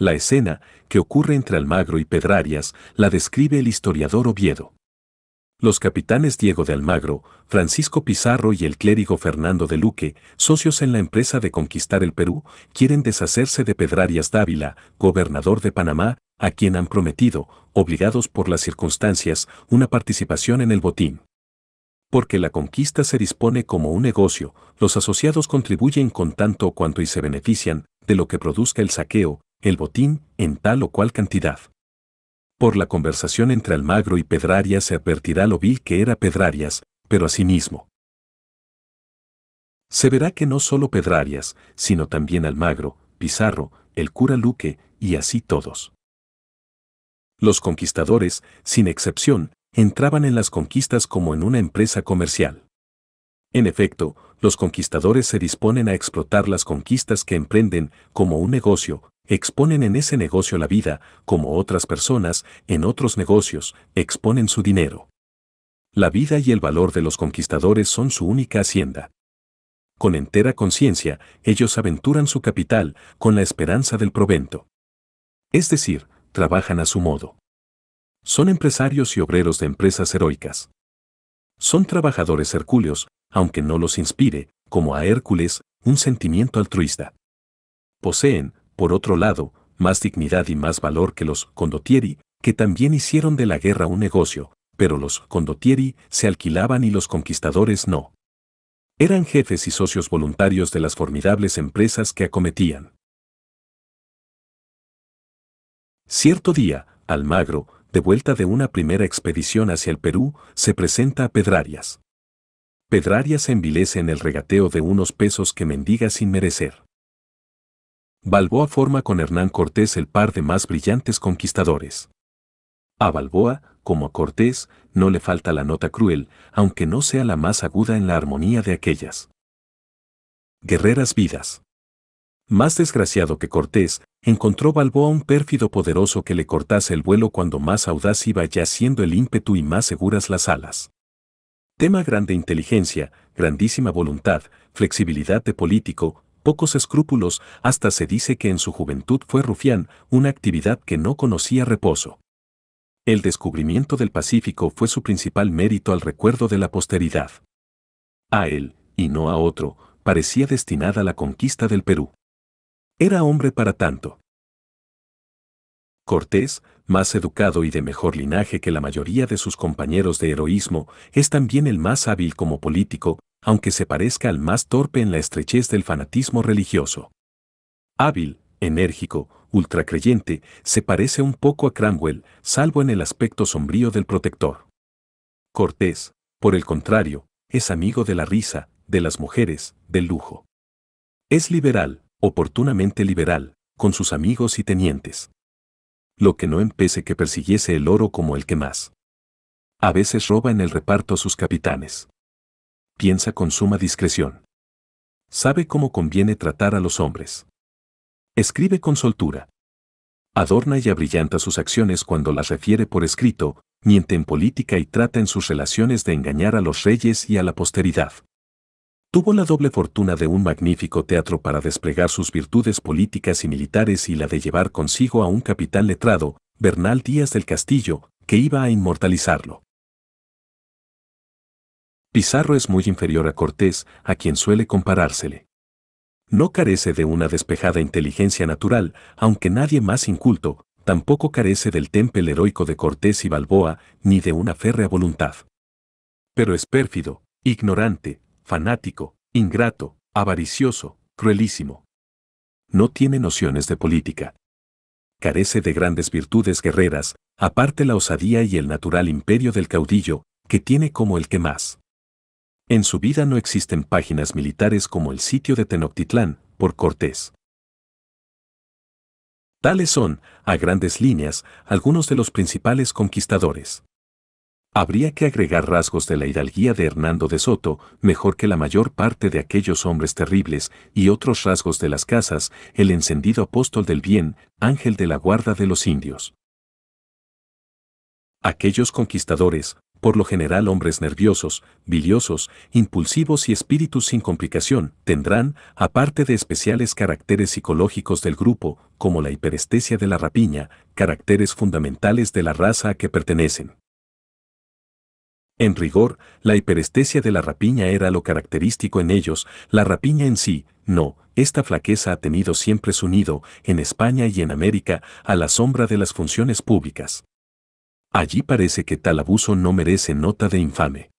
La escena, que ocurre entre Almagro y Pedrarias, la describe el historiador Oviedo. Los capitanes Diego de Almagro, Francisco Pizarro y el clérigo Fernando de Luque, socios en la empresa de conquistar el Perú, quieren deshacerse de Pedrarias Dávila, gobernador de Panamá, a quien han prometido, obligados por las circunstancias, una participación en el botín. Porque la conquista se dispone como un negocio, los asociados contribuyen con tanto cuanto y se benefician de lo que produzca el saqueo, el botín, en tal o cual cantidad. Por la conversación entre Almagro y Pedrarias se advertirá lo vil que era Pedrarias, pero asimismo. Se verá que no solo Pedrarias, sino también Almagro, Pizarro, el cura Luque, y así todos. Los conquistadores, sin excepción, entraban en las conquistas como en una empresa comercial. En efecto, los conquistadores se disponen a explotar las conquistas que emprenden como un negocio, exponen en ese negocio la vida, como otras personas, en otros negocios, exponen su dinero. La vida y el valor de los conquistadores son su única hacienda. Con entera conciencia, ellos aventuran su capital con la esperanza del provento. Es decir, trabajan a su modo. Son empresarios y obreros de empresas heroicas. Son trabajadores hercúleos, aunque no los inspire, como a Hércules, un sentimiento altruista. Poseen, por otro lado, más dignidad y más valor que los condottieri, que también hicieron de la guerra un negocio, pero los condottieri se alquilaban y los conquistadores no. Eran jefes y socios voluntarios de las formidables empresas que acometían. Cierto día, Almagro, de vuelta de una primera expedición hacia el Perú, se presenta a Pedrarias. Pedrarias envilece en el regateo de unos pesos que mendiga sin merecer. Balboa forma con Hernán Cortés el par de más brillantes conquistadores. A Balboa, como a Cortés, no le falta la nota cruel, aunque no sea la más aguda en la armonía de aquellas. Guerreras vidas. Más desgraciado que Cortés, encontró Balboa un pérfido poderoso que le cortase el vuelo cuando más audaz iba ya siendo el ímpetu y más seguras las alas. Tema grande inteligencia, grandísima voluntad, flexibilidad de político, pocos escrúpulos, hasta se dice que en su juventud fue rufián, una actividad que no conocía reposo. El descubrimiento del Pacífico fue su principal mérito al recuerdo de la posteridad. A él, y no a otro, parecía destinada la conquista del Perú. Era hombre para tanto. Cortés, más educado y de mejor linaje que la mayoría de sus compañeros de heroísmo, es también el más hábil como político, aunque se parezca al más torpe en la estrechez del fanatismo religioso. Hábil, enérgico, ultracreyente, se parece un poco a Cranwell, salvo en el aspecto sombrío del protector. Cortés, por el contrario, es amigo de la risa, de las mujeres, del lujo. Es liberal, oportunamente liberal, con sus amigos y tenientes. Lo que no empece que persiguiese el oro como el que más. A veces roba en el reparto a sus capitanes piensa con suma discreción. Sabe cómo conviene tratar a los hombres. Escribe con soltura. Adorna y abrillanta sus acciones cuando las refiere por escrito, miente en política y trata en sus relaciones de engañar a los reyes y a la posteridad. Tuvo la doble fortuna de un magnífico teatro para desplegar sus virtudes políticas y militares y la de llevar consigo a un capitán letrado, Bernal Díaz del Castillo, que iba a inmortalizarlo. Pizarro es muy inferior a Cortés, a quien suele comparársele. No carece de una despejada inteligencia natural, aunque nadie más inculto, tampoco carece del tempel heroico de Cortés y Balboa, ni de una férrea voluntad. Pero es pérfido, ignorante, fanático, ingrato, avaricioso, cruelísimo. No tiene nociones de política. Carece de grandes virtudes guerreras, aparte la osadía y el natural imperio del caudillo, que tiene como el que más. En su vida no existen páginas militares como el sitio de Tenochtitlán, por Cortés. Tales son, a grandes líneas, algunos de los principales conquistadores. Habría que agregar rasgos de la hidalguía de Hernando de Soto, mejor que la mayor parte de aquellos hombres terribles, y otros rasgos de las casas, el encendido apóstol del bien, ángel de la guarda de los indios. Aquellos conquistadores, por lo general hombres nerviosos, biliosos, impulsivos y espíritus sin complicación, tendrán, aparte de especiales caracteres psicológicos del grupo, como la hiperestesia de la rapiña, caracteres fundamentales de la raza a que pertenecen. En rigor, la hiperestesia de la rapiña era lo característico en ellos, la rapiña en sí, no, esta flaqueza ha tenido siempre su nido, en España y en América, a la sombra de las funciones públicas. Allí parece que tal abuso no merece nota de infame.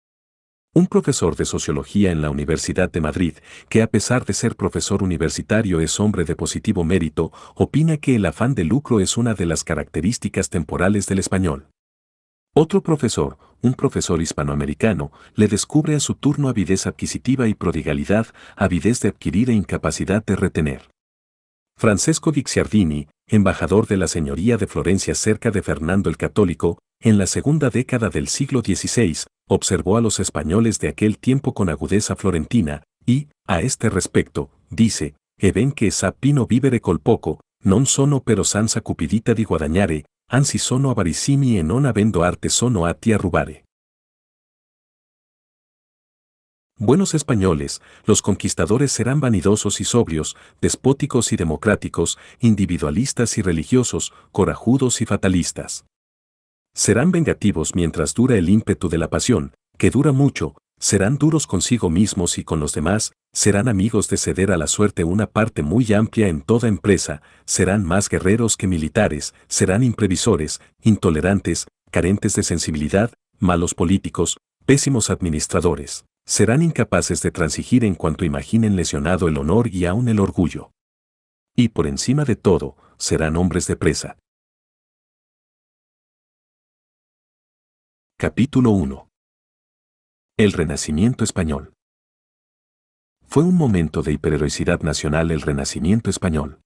Un profesor de sociología en la Universidad de Madrid, que a pesar de ser profesor universitario es hombre de positivo mérito, opina que el afán de lucro es una de las características temporales del español. Otro profesor, un profesor hispanoamericano, le descubre a su turno avidez adquisitiva y prodigalidad, avidez de adquirir e incapacidad de retener. Francesco Guicciardini, embajador de la señoría de Florencia cerca de Fernando el Católico, en la segunda década del siglo XVI, observó a los españoles de aquel tiempo con agudeza florentina, y, a este respecto, dice, e ven que sapino vivere col poco, non sono pero sansa cupidita di guadagnare, ansi sono avaricimi e non avendo arte sono a rubare. Buenos españoles, los conquistadores serán vanidosos y sobrios, despóticos y democráticos, individualistas y religiosos, corajudos y fatalistas. Serán vengativos mientras dura el ímpetu de la pasión, que dura mucho, serán duros consigo mismos y con los demás, serán amigos de ceder a la suerte una parte muy amplia en toda empresa, serán más guerreros que militares, serán imprevisores, intolerantes, carentes de sensibilidad, malos políticos, pésimos administradores, serán incapaces de transigir en cuanto imaginen lesionado el honor y aún el orgullo. Y por encima de todo, serán hombres de presa. Capítulo 1 el Renacimiento Español. Fue un momento de hiperheroicidad nacional el Renacimiento Español.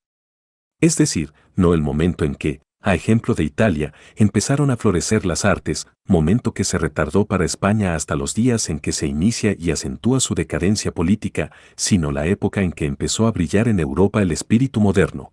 Es decir, no el momento en que, a ejemplo de Italia, empezaron a florecer las artes, momento que se retardó para España hasta los días en que se inicia y acentúa su decadencia política, sino la época en que empezó a brillar en Europa el espíritu moderno.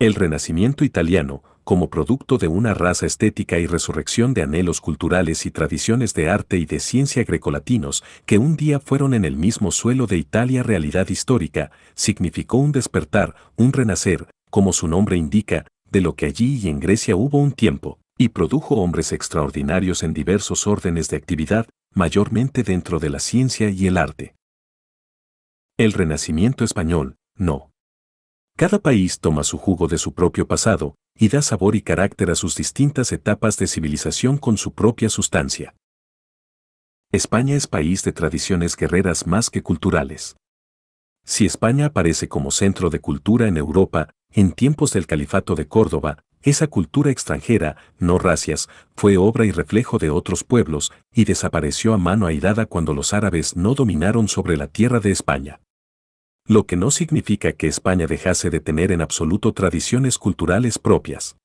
El Renacimiento italiano, como producto de una raza estética y resurrección de anhelos culturales y tradiciones de arte y de ciencia grecolatinos que un día fueron en el mismo suelo de Italia realidad histórica, significó un despertar, un renacer, como su nombre indica, de lo que allí y en Grecia hubo un tiempo, y produjo hombres extraordinarios en diversos órdenes de actividad, mayormente dentro de la ciencia y el arte. El Renacimiento español, no. Cada país toma su jugo de su propio pasado, y da sabor y carácter a sus distintas etapas de civilización con su propia sustancia. España es país de tradiciones guerreras más que culturales. Si España aparece como centro de cultura en Europa, en tiempos del Califato de Córdoba, esa cultura extranjera, no racias, fue obra y reflejo de otros pueblos, y desapareció a mano airada cuando los árabes no dominaron sobre la tierra de España lo que no significa que España dejase de tener en absoluto tradiciones culturales propias.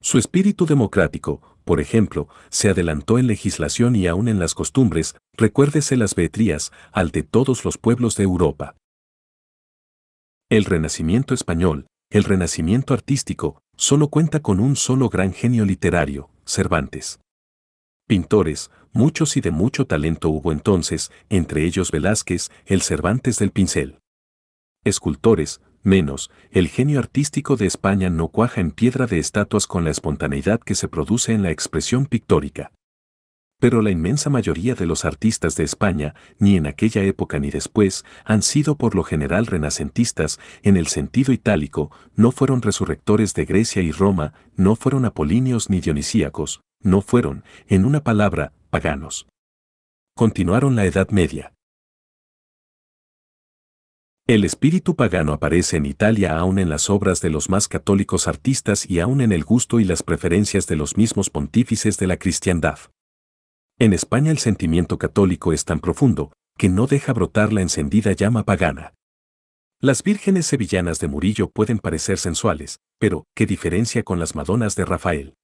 Su espíritu democrático, por ejemplo, se adelantó en legislación y aún en las costumbres, recuérdese las beetrías, al de todos los pueblos de Europa. El Renacimiento español, el Renacimiento artístico, solo cuenta con un solo gran genio literario, Cervantes. Pintores, muchos y de mucho talento hubo entonces, entre ellos Velázquez, el Cervantes del pincel escultores, menos, el genio artístico de España no cuaja en piedra de estatuas con la espontaneidad que se produce en la expresión pictórica. Pero la inmensa mayoría de los artistas de España, ni en aquella época ni después, han sido por lo general renacentistas, en el sentido itálico, no fueron resurrectores de Grecia y Roma, no fueron apolíneos ni dionisíacos, no fueron, en una palabra, paganos. Continuaron la Edad Media. El espíritu pagano aparece en Italia aún en las obras de los más católicos artistas y aún en el gusto y las preferencias de los mismos pontífices de la cristiandad. En España el sentimiento católico es tan profundo que no deja brotar la encendida llama pagana. Las vírgenes sevillanas de Murillo pueden parecer sensuales, pero, ¿qué diferencia con las Madonas de Rafael?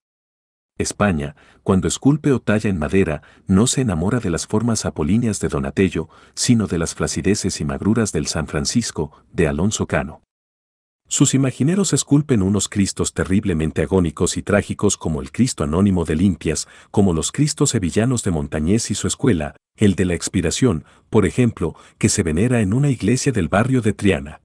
España, cuando esculpe o talla en madera, no se enamora de las formas apolíneas de Donatello, sino de las flacideces y magruras del San Francisco, de Alonso Cano. Sus imagineros esculpen unos Cristos terriblemente agónicos y trágicos como el Cristo anónimo de Limpias, como los Cristos sevillanos de Montañés y su escuela, el de la expiración, por ejemplo, que se venera en una iglesia del barrio de Triana.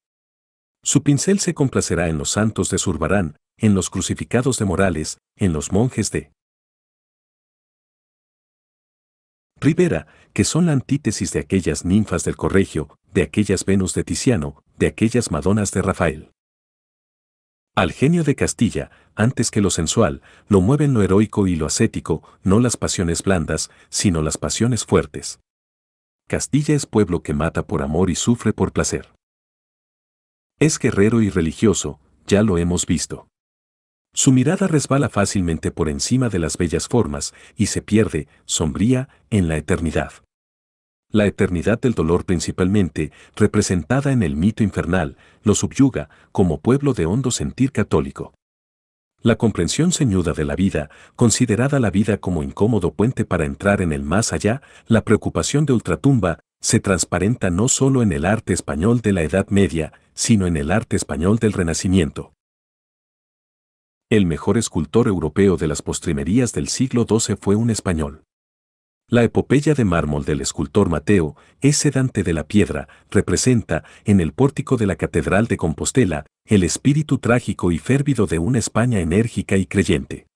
Su pincel se complacerá en los santos de Zurbarán, en los crucificados de Morales, en los monjes de Rivera, que son la antítesis de aquellas ninfas del Corregio, de aquellas Venus de Tiziano, de aquellas Madonas de Rafael. Al genio de Castilla, antes que lo sensual, lo mueven lo heroico y lo ascético, no las pasiones blandas, sino las pasiones fuertes. Castilla es pueblo que mata por amor y sufre por placer. Es guerrero y religioso, ya lo hemos visto. Su mirada resbala fácilmente por encima de las bellas formas y se pierde, sombría, en la eternidad. La eternidad del dolor principalmente, representada en el mito infernal, lo subyuga como pueblo de hondo sentir católico. La comprensión ceñuda de la vida, considerada la vida como incómodo puente para entrar en el más allá, la preocupación de ultratumba, se transparenta no solo en el arte español de la Edad Media, sino en el arte español del Renacimiento. El mejor escultor europeo de las postrimerías del siglo XII fue un español. La epopeya de mármol del escultor Mateo, ese Dante de la piedra, representa, en el pórtico de la Catedral de Compostela, el espíritu trágico y férvido de una España enérgica y creyente.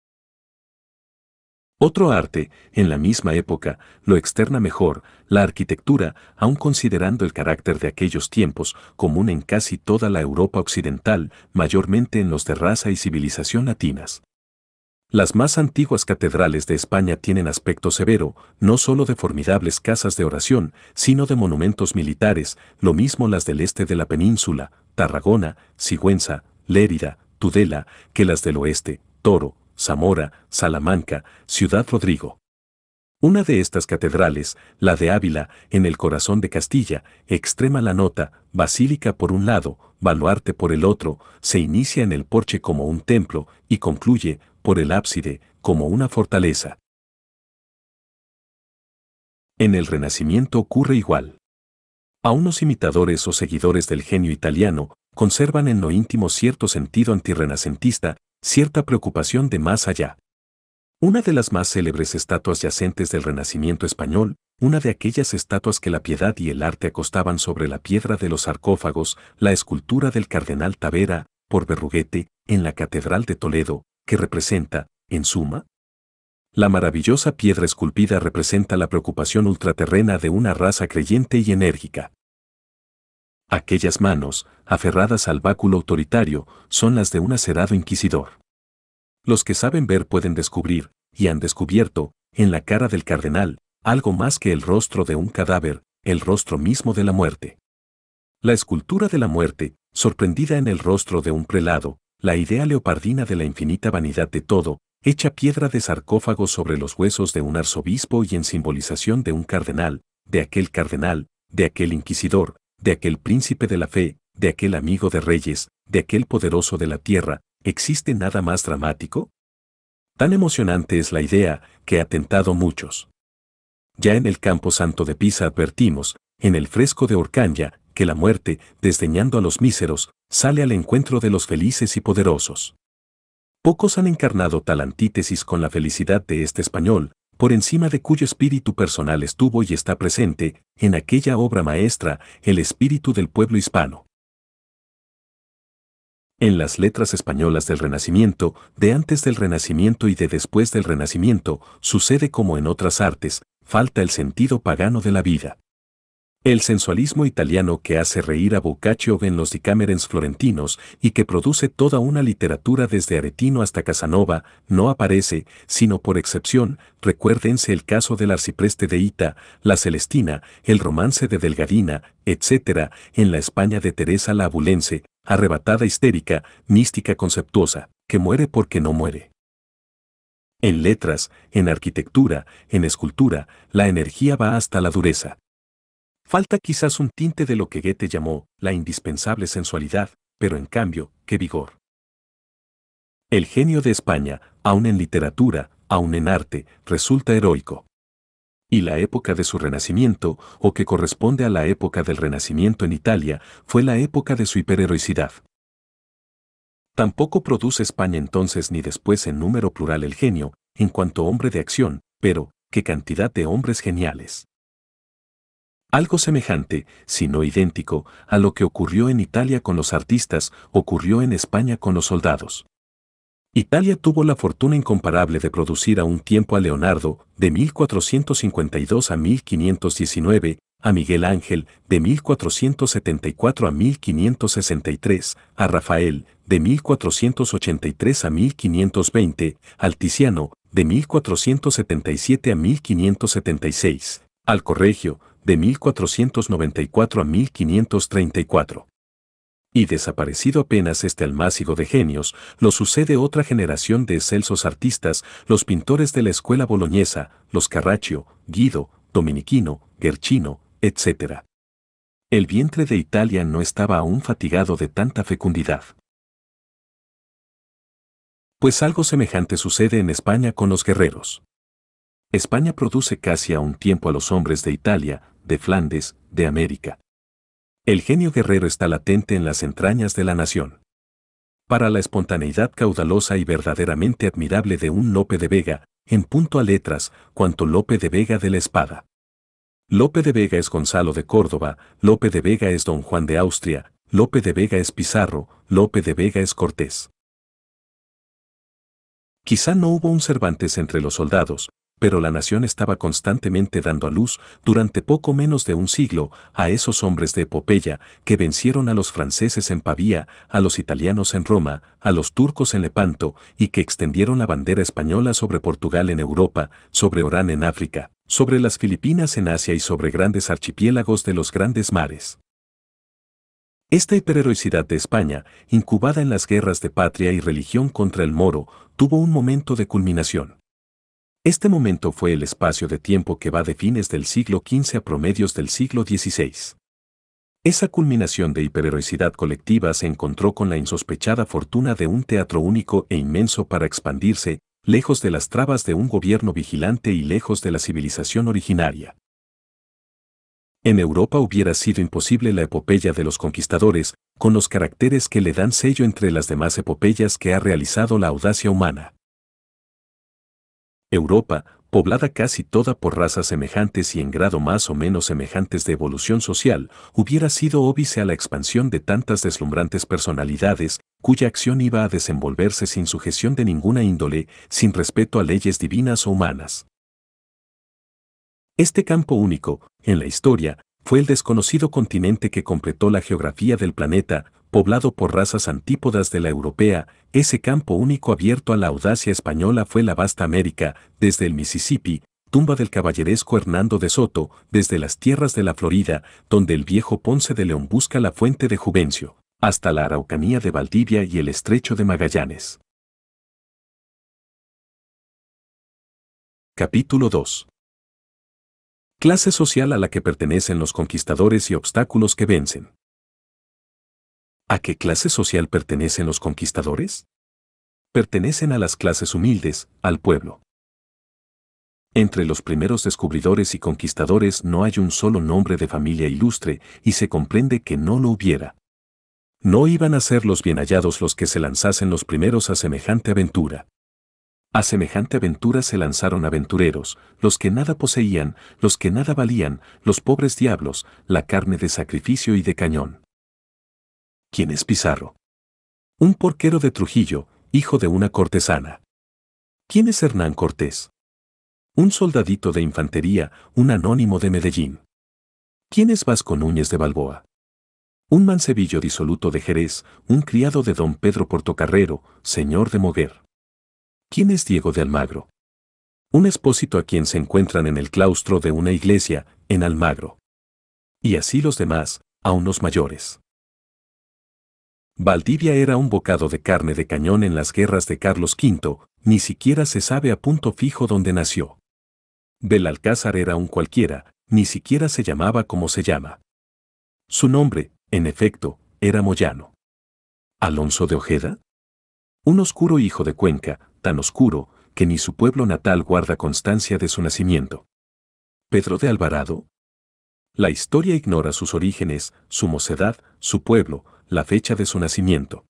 Otro arte, en la misma época, lo externa mejor, la arquitectura, aun considerando el carácter de aquellos tiempos, común en casi toda la Europa occidental, mayormente en los de raza y civilización latinas. Las más antiguas catedrales de España tienen aspecto severo, no solo de formidables casas de oración, sino de monumentos militares, lo mismo las del este de la península, Tarragona, Sigüenza, Lérida, Tudela, que las del oeste, Toro, Zamora, Salamanca, Ciudad Rodrigo. Una de estas catedrales, la de Ávila, en el corazón de Castilla, extrema la nota, basílica por un lado, baluarte por el otro, se inicia en el porche como un templo y concluye, por el ábside, como una fortaleza. En el Renacimiento ocurre igual. A unos imitadores o seguidores del genio italiano, conservan en lo íntimo cierto sentido antirrenacentista cierta preocupación de más allá. Una de las más célebres estatuas yacentes del Renacimiento español, una de aquellas estatuas que la piedad y el arte acostaban sobre la piedra de los sarcófagos, la escultura del cardenal Tavera, por Berruguete, en la Catedral de Toledo, que representa, en suma, la maravillosa piedra esculpida representa la preocupación ultraterrena de una raza creyente y enérgica. Aquellas manos, aferradas al báculo autoritario, son las de un acerado inquisidor. Los que saben ver pueden descubrir, y han descubierto, en la cara del cardenal, algo más que el rostro de un cadáver, el rostro mismo de la muerte. La escultura de la muerte, sorprendida en el rostro de un prelado, la idea leopardina de la infinita vanidad de todo, hecha piedra de sarcófago sobre los huesos de un arzobispo y en simbolización de un cardenal, de aquel cardenal, de aquel inquisidor, de aquel príncipe de la fe, de aquel amigo de reyes, de aquel poderoso de la tierra, ¿existe nada más dramático? Tan emocionante es la idea que ha tentado muchos. Ya en el campo santo de Pisa advertimos, en el fresco de Orcanya, que la muerte, desdeñando a los míseros, sale al encuentro de los felices y poderosos. Pocos han encarnado tal antítesis con la felicidad de este español, por encima de cuyo espíritu personal estuvo y está presente, en aquella obra maestra, el espíritu del pueblo hispano. En las letras españolas del Renacimiento, de antes del Renacimiento y de después del Renacimiento, sucede como en otras artes, falta el sentido pagano de la vida. El sensualismo italiano que hace reír a Boccaccio en los Decamerens florentinos y que produce toda una literatura desde Aretino hasta Casanova, no aparece, sino por excepción, recuérdense el caso del arcipreste de Ita, la Celestina, el romance de Delgadina, etc., en la España de Teresa la Abulense, arrebatada histérica, mística conceptuosa, que muere porque no muere. En letras, en arquitectura, en escultura, la energía va hasta la dureza. Falta quizás un tinte de lo que Goethe llamó la indispensable sensualidad, pero en cambio, qué vigor. El genio de España, aun en literatura, aun en arte, resulta heroico. Y la época de su renacimiento, o que corresponde a la época del renacimiento en Italia, fue la época de su hiperheroicidad. Tampoco produce España entonces ni después en número plural el genio, en cuanto hombre de acción, pero, qué cantidad de hombres geniales. Algo semejante, si no idéntico, a lo que ocurrió en Italia con los artistas, ocurrió en España con los soldados. Italia tuvo la fortuna incomparable de producir a un tiempo a Leonardo, de 1452 a 1519, a Miguel Ángel, de 1474 a 1563, a Rafael, de 1483 a 1520, al Tiziano, de 1477 a 1576, al Corregio, de 1494 a 1534 y desaparecido apenas este almácigo de genios, lo sucede otra generación de excelsos artistas, los pintores de la escuela boloñesa, los Carraccio, Guido, Dominiquino, Guercino, etc. El vientre de Italia no estaba aún fatigado de tanta fecundidad. Pues algo semejante sucede en España con los guerreros. España produce casi a un tiempo a los hombres de Italia, de Flandes, de América. El genio guerrero está latente en las entrañas de la nación. Para la espontaneidad caudalosa y verdaderamente admirable de un Lope de Vega, en punto a letras, cuanto Lope de Vega de la espada. Lope de Vega es Gonzalo de Córdoba, Lope de Vega es Don Juan de Austria, Lope de Vega es Pizarro, Lope de Vega es Cortés. Quizá no hubo un Cervantes entre los soldados, pero la nación estaba constantemente dando a luz, durante poco menos de un siglo, a esos hombres de epopeya que vencieron a los franceses en Pavía, a los italianos en Roma, a los turcos en Lepanto, y que extendieron la bandera española sobre Portugal en Europa, sobre Orán en África, sobre las Filipinas en Asia y sobre grandes archipiélagos de los grandes mares. Esta hiperheroicidad de España, incubada en las guerras de patria y religión contra el moro, tuvo un momento de culminación. Este momento fue el espacio de tiempo que va de fines del siglo XV a promedios del siglo XVI. Esa culminación de hiperheroicidad colectiva se encontró con la insospechada fortuna de un teatro único e inmenso para expandirse, lejos de las trabas de un gobierno vigilante y lejos de la civilización originaria. En Europa hubiera sido imposible la epopeya de los conquistadores, con los caracteres que le dan sello entre las demás epopeyas que ha realizado la audacia humana. Europa, poblada casi toda por razas semejantes y en grado más o menos semejantes de evolución social, hubiera sido óbice a la expansión de tantas deslumbrantes personalidades, cuya acción iba a desenvolverse sin sujeción de ninguna índole, sin respeto a leyes divinas o humanas. Este campo único, en la historia, fue el desconocido continente que completó la geografía del planeta, poblado por razas antípodas de la europea, ese campo único abierto a la audacia española fue la vasta América, desde el Mississippi, tumba del caballeresco Hernando de Soto, desde las tierras de la Florida, donde el viejo Ponce de León busca la fuente de Juvencio, hasta la Araucanía de Valdivia y el estrecho de Magallanes. Capítulo 2 Clase social a la que pertenecen los conquistadores y obstáculos que vencen. ¿A qué clase social pertenecen los conquistadores? Pertenecen a las clases humildes, al pueblo. Entre los primeros descubridores y conquistadores no hay un solo nombre de familia ilustre, y se comprende que no lo hubiera. No iban a ser los bien hallados los que se lanzasen los primeros a semejante aventura. A semejante aventura se lanzaron aventureros, los que nada poseían, los que nada valían, los pobres diablos, la carne de sacrificio y de cañón. ¿Quién es Pizarro? Un porquero de Trujillo, hijo de una cortesana. ¿Quién es Hernán Cortés? Un soldadito de infantería, un anónimo de Medellín. ¿Quién es Vasco Núñez de Balboa? Un mancebillo disoluto de Jerez, un criado de don Pedro Portocarrero, señor de Moguer. ¿Quién es Diego de Almagro? Un expósito a quien se encuentran en el claustro de una iglesia, en Almagro. Y así los demás, a unos mayores. Valdivia era un bocado de carne de cañón en las guerras de Carlos V, ni siquiera se sabe a punto fijo dónde nació. Belalcázar era un cualquiera, ni siquiera se llamaba como se llama. Su nombre, en efecto, era Moyano. ¿Alonso de Ojeda? Un oscuro hijo de Cuenca, tan oscuro, que ni su pueblo natal guarda constancia de su nacimiento. ¿Pedro de Alvarado? La historia ignora sus orígenes, su mocedad, su pueblo, la fecha de su nacimiento.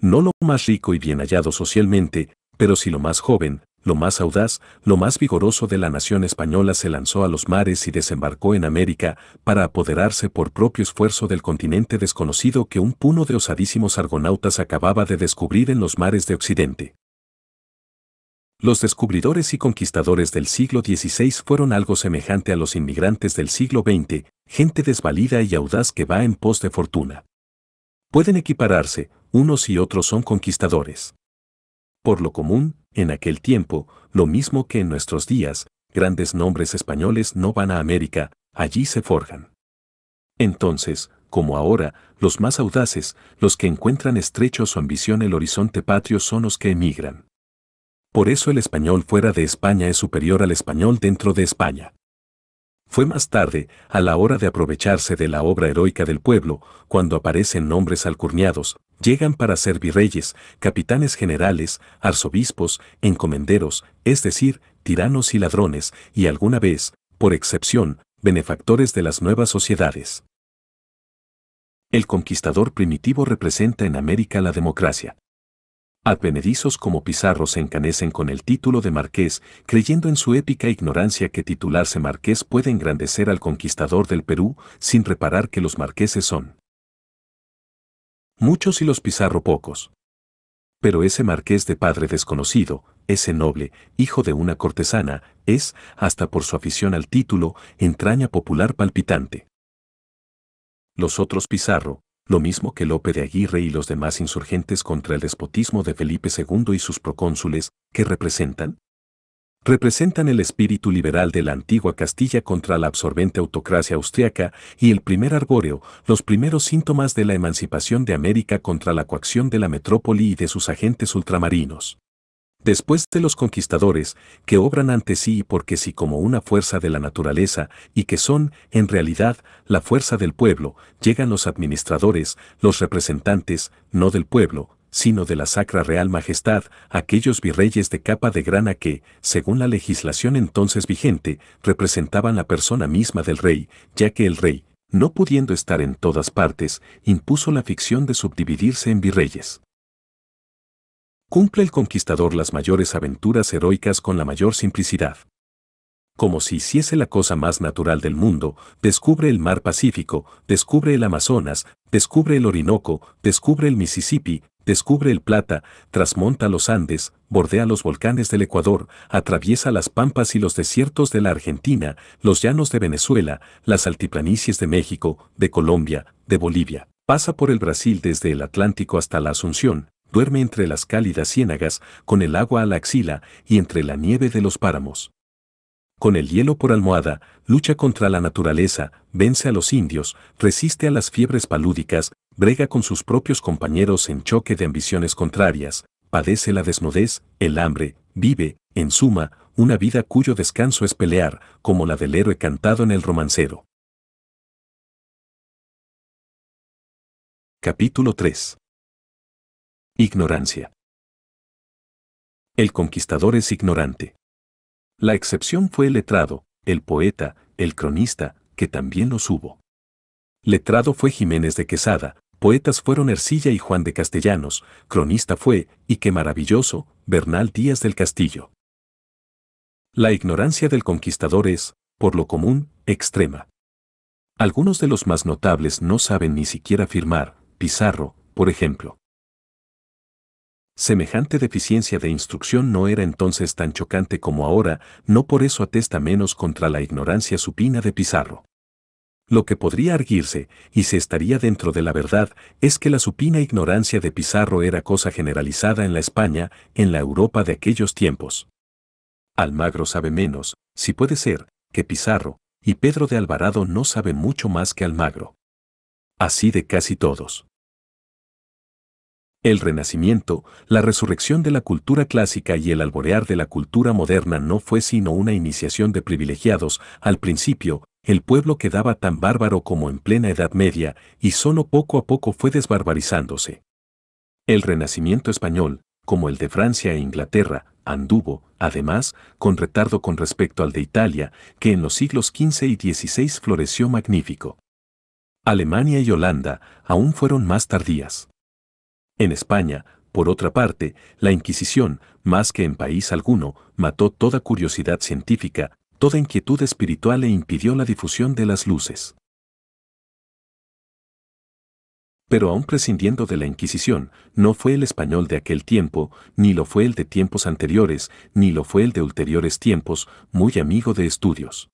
No lo más rico y bien hallado socialmente, pero sí lo más joven, lo más audaz, lo más vigoroso de la nación española se lanzó a los mares y desembarcó en América para apoderarse por propio esfuerzo del continente desconocido que un puno de osadísimos argonautas acababa de descubrir en los mares de Occidente. Los descubridores y conquistadores del siglo XVI fueron algo semejante a los inmigrantes del siglo XX, gente desvalida y audaz que va en pos de fortuna. Pueden equipararse, unos y otros son conquistadores. Por lo común, en aquel tiempo, lo mismo que en nuestros días, grandes nombres españoles no van a América, allí se forjan. Entonces, como ahora, los más audaces, los que encuentran estrecho su ambición el horizonte patrio son los que emigran. Por eso el español fuera de España es superior al español dentro de España. Fue más tarde, a la hora de aprovecharse de la obra heroica del pueblo, cuando aparecen nombres alcurniados, llegan para ser virreyes, capitanes generales, arzobispos, encomenderos, es decir, tiranos y ladrones, y alguna vez, por excepción, benefactores de las nuevas sociedades. El conquistador primitivo representa en América la democracia. Advenedizos como Pizarro se encanecen con el título de marqués, creyendo en su épica ignorancia que titularse marqués puede engrandecer al conquistador del Perú, sin reparar que los marqueses son muchos y los Pizarro pocos. Pero ese marqués de padre desconocido, ese noble, hijo de una cortesana, es, hasta por su afición al título, entraña popular palpitante. Los otros Pizarro, lo mismo que Lope de Aguirre y los demás insurgentes contra el despotismo de Felipe II y sus procónsules, que representan? Representan el espíritu liberal de la antigua Castilla contra la absorbente autocracia austriaca y el primer argóreo, los primeros síntomas de la emancipación de América contra la coacción de la metrópoli y de sus agentes ultramarinos. Después de los conquistadores, que obran ante sí porque sí como una fuerza de la naturaleza y que son, en realidad, la fuerza del pueblo, llegan los administradores, los representantes, no del pueblo, sino de la Sacra Real Majestad, aquellos virreyes de capa de grana que, según la legislación entonces vigente, representaban la persona misma del rey, ya que el rey, no pudiendo estar en todas partes, impuso la ficción de subdividirse en virreyes. Cumple el conquistador las mayores aventuras heroicas con la mayor simplicidad. Como si hiciese la cosa más natural del mundo, descubre el mar Pacífico, descubre el Amazonas, descubre el Orinoco, descubre el Mississippi, descubre el Plata, trasmonta los Andes, bordea los volcanes del Ecuador, atraviesa las pampas y los desiertos de la Argentina, los llanos de Venezuela, las altiplanicies de México, de Colombia, de Bolivia. Pasa por el Brasil desde el Atlántico hasta la Asunción, duerme entre las cálidas ciénagas, con el agua a la axila y entre la nieve de los páramos. Con el hielo por almohada, lucha contra la naturaleza, vence a los indios, resiste a las fiebres palúdicas, brega con sus propios compañeros en choque de ambiciones contrarias, padece la desnudez, el hambre, vive, en suma, una vida cuyo descanso es pelear, como la del héroe cantado en el romancero. Capítulo 3 Ignorancia. El conquistador es ignorante. La excepción fue el letrado, el poeta, el cronista, que también los hubo. Letrado fue Jiménez de Quesada, poetas fueron Ercilla y Juan de Castellanos, cronista fue, y qué maravilloso, Bernal Díaz del Castillo. La ignorancia del conquistador es, por lo común, extrema. Algunos de los más notables no saben ni siquiera firmar, Pizarro, por ejemplo. Semejante deficiencia de instrucción no era entonces tan chocante como ahora, no por eso atesta menos contra la ignorancia supina de Pizarro. Lo que podría arguirse, y se estaría dentro de la verdad, es que la supina ignorancia de Pizarro era cosa generalizada en la España, en la Europa de aquellos tiempos. Almagro sabe menos, si puede ser, que Pizarro, y Pedro de Alvarado no sabe mucho más que Almagro. Así de casi todos. El renacimiento, la resurrección de la cultura clásica y el alborear de la cultura moderna no fue sino una iniciación de privilegiados, al principio, el pueblo quedaba tan bárbaro como en plena Edad Media, y solo poco a poco fue desbarbarizándose. El renacimiento español, como el de Francia e Inglaterra, anduvo, además, con retardo con respecto al de Italia, que en los siglos XV y XVI floreció magnífico. Alemania y Holanda aún fueron más tardías. En España, Por otra parte, la Inquisición, más que en país alguno, mató toda curiosidad científica, toda inquietud espiritual e impidió la difusión de las luces. Pero aún prescindiendo de la Inquisición, no fue el español de aquel tiempo, ni lo fue el de tiempos anteriores, ni lo fue el de ulteriores tiempos, muy amigo de estudios.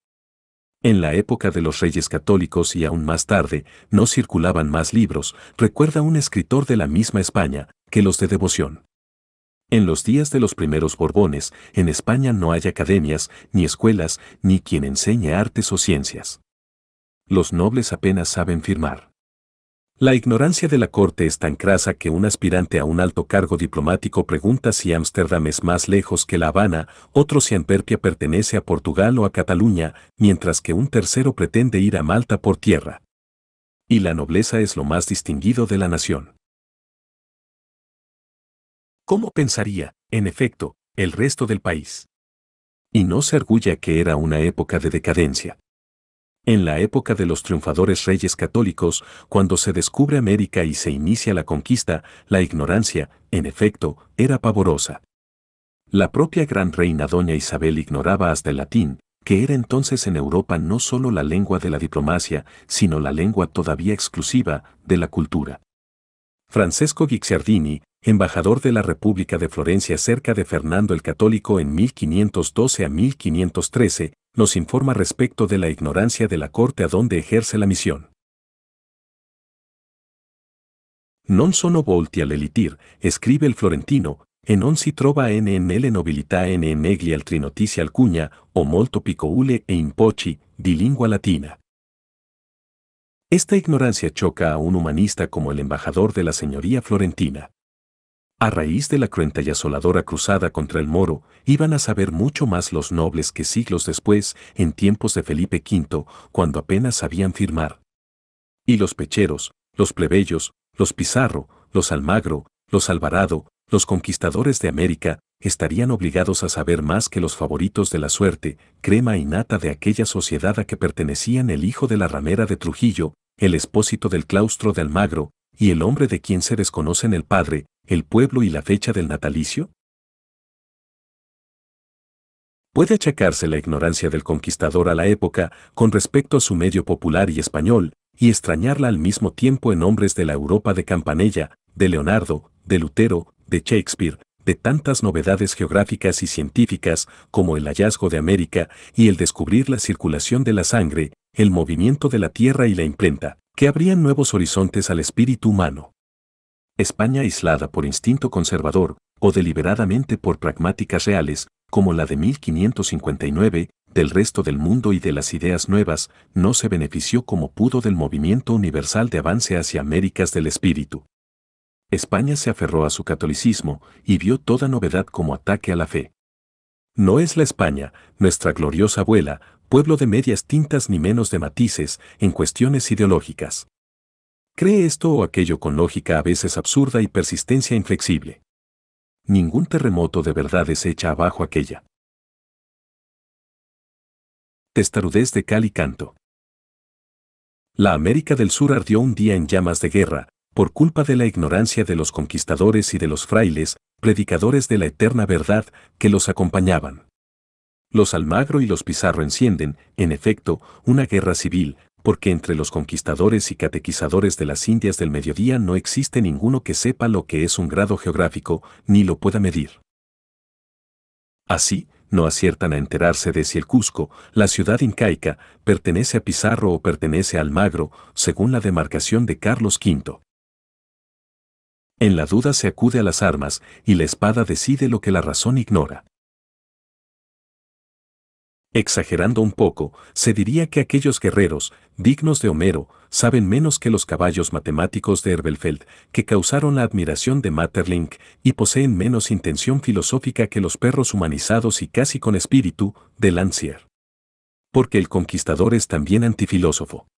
En la época de los reyes católicos y aún más tarde, no circulaban más libros, recuerda un escritor de la misma España, que los de devoción. En los días de los primeros Borbones, en España no hay academias, ni escuelas, ni quien enseñe artes o ciencias. Los nobles apenas saben firmar. La ignorancia de la corte es tan crasa que un aspirante a un alto cargo diplomático pregunta si Ámsterdam es más lejos que La Habana, otro si Antwerpia pertenece a Portugal o a Cataluña, mientras que un tercero pretende ir a Malta por tierra. Y la nobleza es lo más distinguido de la nación. ¿Cómo pensaría, en efecto, el resto del país? Y no se arguya que era una época de decadencia. En la época de los triunfadores reyes católicos, cuando se descubre América y se inicia la conquista, la ignorancia, en efecto, era pavorosa. La propia gran reina doña Isabel ignoraba hasta el latín, que era entonces en Europa no solo la lengua de la diplomacia, sino la lengua todavía exclusiva de la cultura. Francesco Guicciardini, embajador de la República de Florencia cerca de Fernando el Católico en 1512 a 1513, nos informa respecto de la ignorancia de la corte a donde ejerce la misión. Non sono volti all'elitir, escribe el florentino, e non si trova nelle nobilità n negli altri notizie alcugna, o molto picoule e impochi, di lingua latina. Esta ignorancia choca a un humanista como el embajador de la señoría florentina. A raíz de la cruenta y asoladora cruzada contra el moro, iban a saber mucho más los nobles que siglos después, en tiempos de Felipe V, cuando apenas sabían firmar. Y los pecheros, los plebeyos, los Pizarro, los Almagro, los Alvarado, los conquistadores de América, estarían obligados a saber más que los favoritos de la suerte, crema y nata de aquella sociedad a que pertenecían el hijo de la ramera de Trujillo, el expósito del claustro de Almagro, y el hombre de quien se desconocen el padre, el pueblo y la fecha del natalicio? Puede achacarse la ignorancia del conquistador a la época con respecto a su medio popular y español, y extrañarla al mismo tiempo en hombres de la Europa de Campanella, de Leonardo, de Lutero, de Shakespeare, de tantas novedades geográficas y científicas como el hallazgo de América y el descubrir la circulación de la sangre, el movimiento de la tierra y la imprenta, que abrían nuevos horizontes al espíritu humano. España aislada por instinto conservador o deliberadamente por pragmáticas reales, como la de 1559, del resto del mundo y de las ideas nuevas, no se benefició como pudo del movimiento universal de avance hacia Américas del espíritu. España se aferró a su catolicismo y vio toda novedad como ataque a la fe. No es la España, nuestra gloriosa abuela, pueblo de medias tintas ni menos de matices en cuestiones ideológicas. Cree esto o aquello con lógica a veces absurda y persistencia inflexible. Ningún terremoto de verdad es echa abajo aquella. Testarudez de cal y canto. La América del Sur ardió un día en llamas de guerra, por culpa de la ignorancia de los conquistadores y de los frailes, predicadores de la eterna verdad, que los acompañaban. Los Almagro y los Pizarro encienden, en efecto, una guerra civil, porque entre los conquistadores y catequizadores de las Indias del mediodía no existe ninguno que sepa lo que es un grado geográfico, ni lo pueda medir. Así, no aciertan a enterarse de si el Cusco, la ciudad incaica, pertenece a Pizarro o pertenece a Almagro, según la demarcación de Carlos V. En la duda se acude a las armas, y la espada decide lo que la razón ignora. Exagerando un poco, se diría que aquellos guerreros, dignos de Homero, saben menos que los caballos matemáticos de Herbelfeld, que causaron la admiración de Maeterlinck, y poseen menos intención filosófica que los perros humanizados y casi con espíritu, de Lancier. Porque el conquistador es también antifilósofo.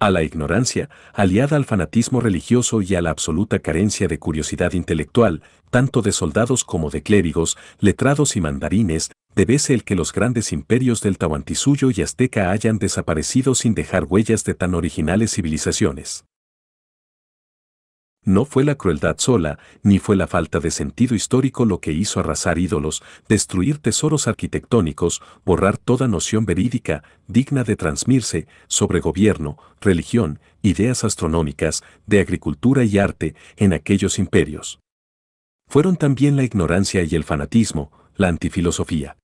A la ignorancia, aliada al fanatismo religioso y a la absoluta carencia de curiosidad intelectual, tanto de soldados como de clérigos, letrados y mandarines, debese el que los grandes imperios del Tahuantinsuyo y Azteca hayan desaparecido sin dejar huellas de tan originales civilizaciones. No fue la crueldad sola, ni fue la falta de sentido histórico lo que hizo arrasar ídolos, destruir tesoros arquitectónicos, borrar toda noción verídica, digna de transmirse, sobre gobierno, religión, ideas astronómicas, de agricultura y arte, en aquellos imperios. Fueron también la ignorancia y el fanatismo, la antifilosofía.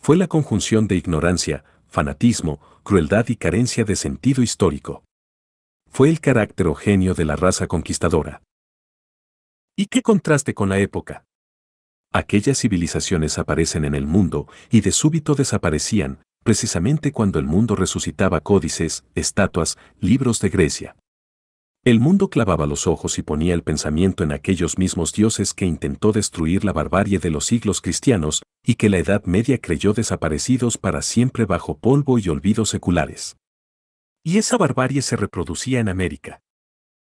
Fue la conjunción de ignorancia, fanatismo, crueldad y carencia de sentido histórico. Fue el carácter o genio de la raza conquistadora. ¿Y qué contraste con la época? Aquellas civilizaciones aparecen en el mundo y de súbito desaparecían, precisamente cuando el mundo resucitaba códices, estatuas, libros de Grecia. El mundo clavaba los ojos y ponía el pensamiento en aquellos mismos dioses que intentó destruir la barbarie de los siglos cristianos y que la Edad Media creyó desaparecidos para siempre bajo polvo y olvidos seculares. Y esa barbarie se reproducía en América.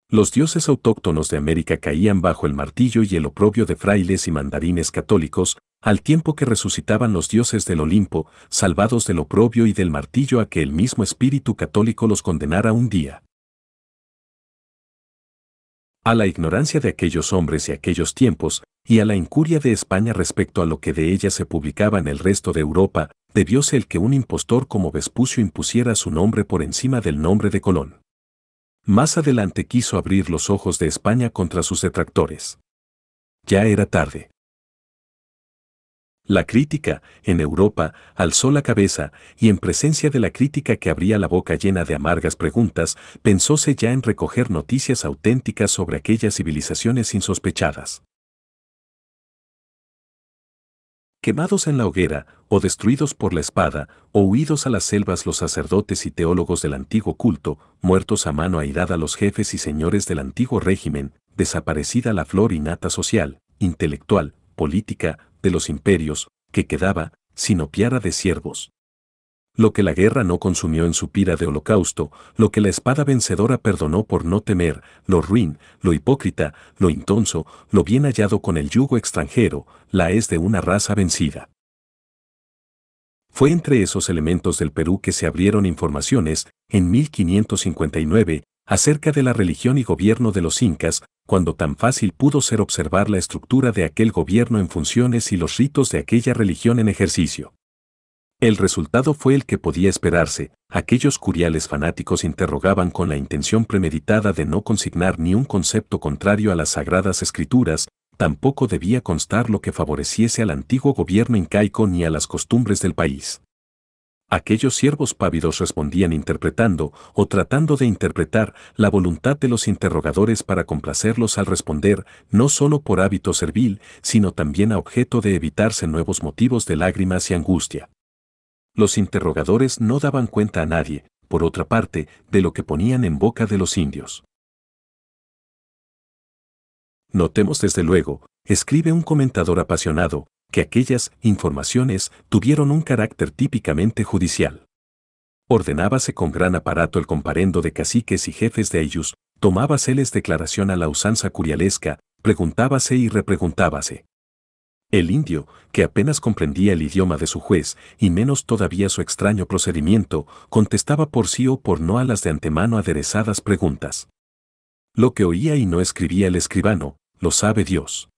Los dioses autóctonos de América caían bajo el martillo y el oprobio de frailes y mandarines católicos, al tiempo que resucitaban los dioses del Olimpo, salvados del oprobio y del martillo a que el mismo espíritu católico los condenara un día. A la ignorancia de aquellos hombres y aquellos tiempos, y a la incuria de España respecto a lo que de ella se publicaba en el resto de Europa, debióse el que un impostor como Vespucio impusiera su nombre por encima del nombre de Colón. Más adelante quiso abrir los ojos de España contra sus detractores. Ya era tarde. La crítica, en Europa, alzó la cabeza, y en presencia de la crítica que abría la boca llena de amargas preguntas, pensóse ya en recoger noticias auténticas sobre aquellas civilizaciones insospechadas. Quemados en la hoguera, o destruidos por la espada, o huidos a las selvas los sacerdotes y teólogos del antiguo culto, muertos a mano airada los jefes y señores del antiguo régimen, desaparecida la flor innata social, intelectual, política, de los imperios, que quedaba, sin opiara de siervos, lo que la guerra no consumió en su pira de holocausto, lo que la espada vencedora perdonó por no temer, lo ruin, lo hipócrita, lo intonso, lo bien hallado con el yugo extranjero, la es de una raza vencida. Fue entre esos elementos del Perú que se abrieron informaciones, en 1559, acerca de la religión y gobierno de los incas, cuando tan fácil pudo ser observar la estructura de aquel gobierno en funciones y los ritos de aquella religión en ejercicio. El resultado fue el que podía esperarse, aquellos curiales fanáticos interrogaban con la intención premeditada de no consignar ni un concepto contrario a las sagradas escrituras, tampoco debía constar lo que favoreciese al antiguo gobierno incaico ni a las costumbres del país. Aquellos siervos pávidos respondían interpretando, o tratando de interpretar, la voluntad de los interrogadores para complacerlos al responder, no solo por hábito servil, sino también a objeto de evitarse nuevos motivos de lágrimas y angustia. Los interrogadores no daban cuenta a nadie, por otra parte, de lo que ponían en boca de los indios. Notemos desde luego, escribe un comentador apasionado, que aquellas informaciones tuvieron un carácter típicamente judicial. Ordenábase con gran aparato el comparendo de caciques y jefes de ellos, tomábaseles declaración a la usanza curialesca, preguntábase y repreguntábase. El indio, que apenas comprendía el idioma de su juez, y menos todavía su extraño procedimiento, contestaba por sí o por no a las de antemano aderezadas preguntas. Lo que oía y no escribía el escribano, lo sabe Dios.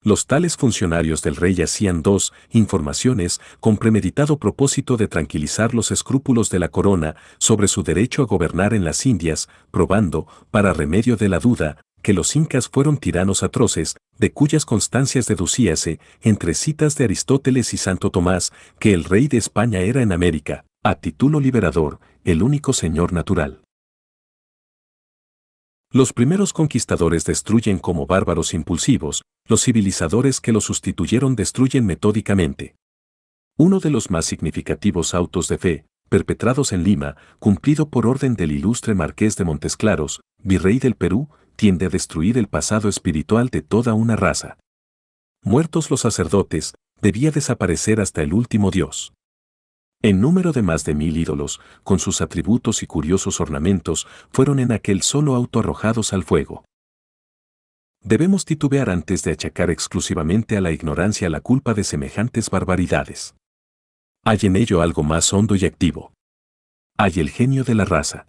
Los tales funcionarios del rey hacían dos informaciones con premeditado propósito de tranquilizar los escrúpulos de la corona sobre su derecho a gobernar en las Indias, probando, para remedio de la duda, que los incas fueron tiranos atroces, de cuyas constancias deducíase, entre citas de Aristóteles y Santo Tomás, que el rey de España era en América, a título liberador, el único señor natural. Los primeros conquistadores destruyen como bárbaros impulsivos, los civilizadores que los sustituyeron destruyen metódicamente. Uno de los más significativos autos de fe, perpetrados en Lima, cumplido por orden del ilustre marqués de Montesclaros, virrey del Perú, tiende a destruir el pasado espiritual de toda una raza. Muertos los sacerdotes, debía desaparecer hasta el último dios. En número de más de mil ídolos, con sus atributos y curiosos ornamentos, fueron en aquel solo auto arrojados al fuego. Debemos titubear antes de achacar exclusivamente a la ignorancia la culpa de semejantes barbaridades. Hay en ello algo más hondo y activo. Hay el genio de la raza.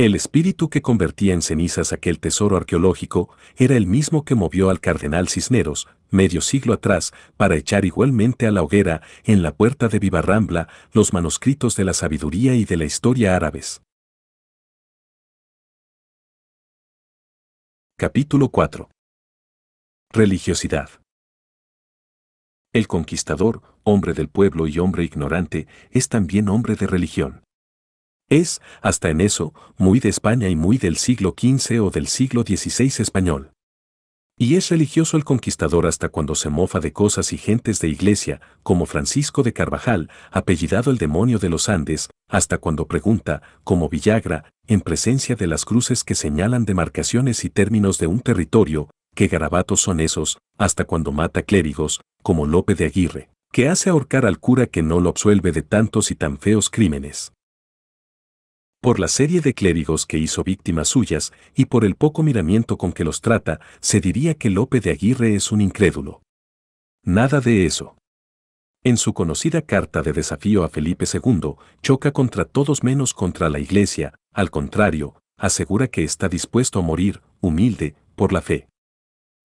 El espíritu que convertía en cenizas aquel tesoro arqueológico era el mismo que movió al cardenal Cisneros, medio siglo atrás, para echar igualmente a la hoguera, en la puerta de Vivarrambla, los manuscritos de la sabiduría y de la historia árabes. Capítulo 4 Religiosidad El conquistador, hombre del pueblo y hombre ignorante, es también hombre de religión. Es, hasta en eso, muy de España y muy del siglo XV o del siglo XVI español. Y es religioso el conquistador hasta cuando se mofa de cosas y gentes de iglesia, como Francisco de Carvajal, apellidado el demonio de los Andes, hasta cuando pregunta, como Villagra, en presencia de las cruces que señalan demarcaciones y términos de un territorio, qué garabatos son esos, hasta cuando mata clérigos, como Lope de Aguirre, que hace ahorcar al cura que no lo absuelve de tantos y tan feos crímenes por la serie de clérigos que hizo víctimas suyas y por el poco miramiento con que los trata, se diría que Lope de Aguirre es un incrédulo. Nada de eso. En su conocida carta de desafío a Felipe II, choca contra todos menos contra la Iglesia, al contrario, asegura que está dispuesto a morir, humilde, por la fe.